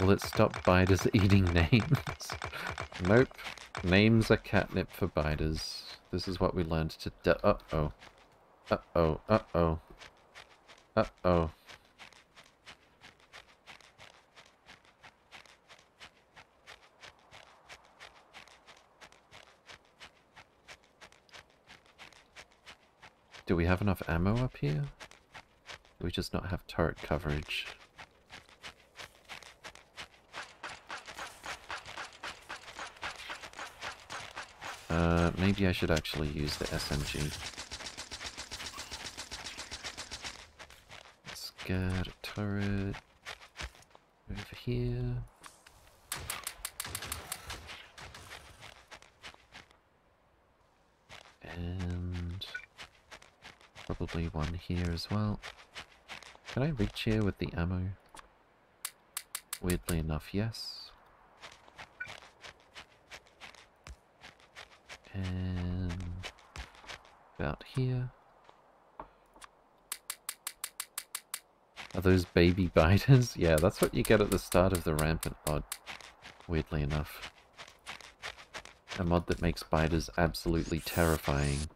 Will it stop biters eating names? nope. Names are catnip for biters. This is what we learned to Uh-oh. Uh-oh. Uh-oh. Uh-oh. Do we have enough ammo up here? Do we just not have turret coverage? Uh, maybe I should actually use the SMG. Let's get a turret over here. Probably one here as well. Can I reach here with the ammo? Weirdly enough, yes. And about here. Are those baby biters? yeah, that's what you get at the start of the rampant mod. Weirdly enough. A mod that makes biters absolutely terrifying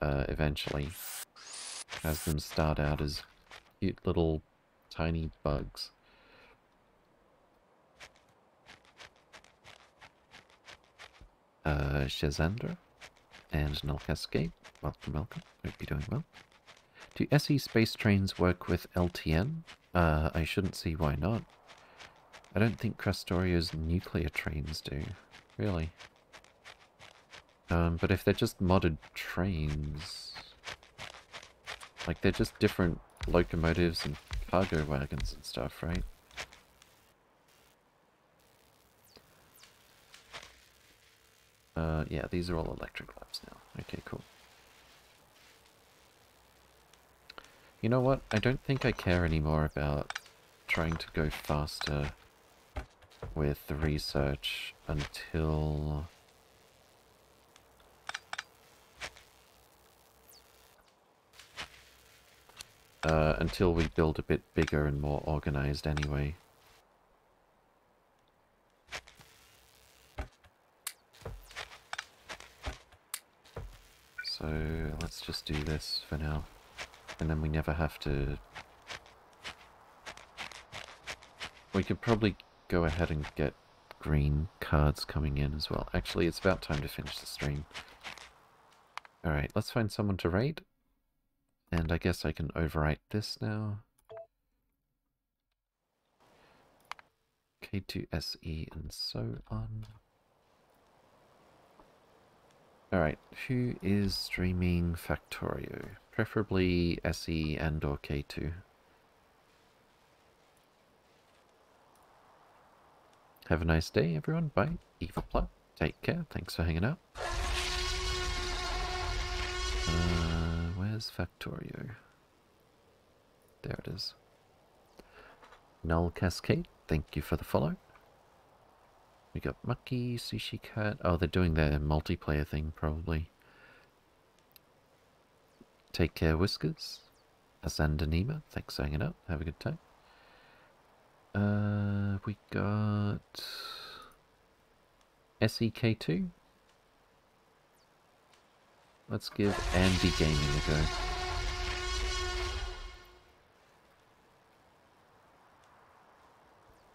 uh, eventually has them start out as cute little tiny bugs. Uh, Shazandra and Null Cascade, welcome, welcome. Hope you're doing well. Do SE space trains work with LTN? Uh, I shouldn't see why not. I don't think Krastorio's nuclear trains do, really. Um, but if they're just modded trains... Like, they're just different locomotives and cargo wagons and stuff, right? Uh, yeah, these are all electric labs now. Okay, cool. You know what? I don't think I care anymore about trying to go faster with the research until Uh, until we build a bit bigger and more organized anyway. So let's just do this for now. And then we never have to... We could probably go ahead and get green cards coming in as well. Actually, it's about time to finish the stream. Alright, let's find someone to raid. And I guess I can overwrite this now. K2SE and so on. Alright, who is streaming Factorio? Preferably SE and or K2. Have a nice day, everyone. Bye. Eva Plot. Take care. Thanks for hanging out. Where's Factorio? There it is. Null Cascade. Thank you for the follow. We got Mucky, Sushi Cat. Oh, they're doing their multiplayer thing, probably. Take care, Whiskers. Asandanima, thanks for hanging out. Have a good time. Uh, we got SEK2. Let's give Andy Gaming a go.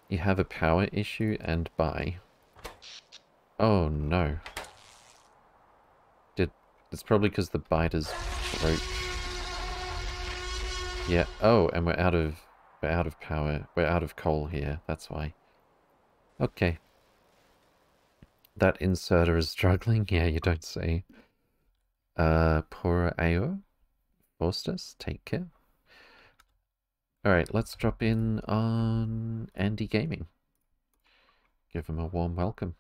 You have a power issue and buy. Oh no. Did it's probably because the biters broke. Yeah. Oh, and we're out of we're out of power. We're out of coal here. That's why. Okay. That inserter is struggling. Yeah, you don't say. Uh, poor AO. Take care. Alright, let's drop in on Andy Gaming. Give him a warm welcome.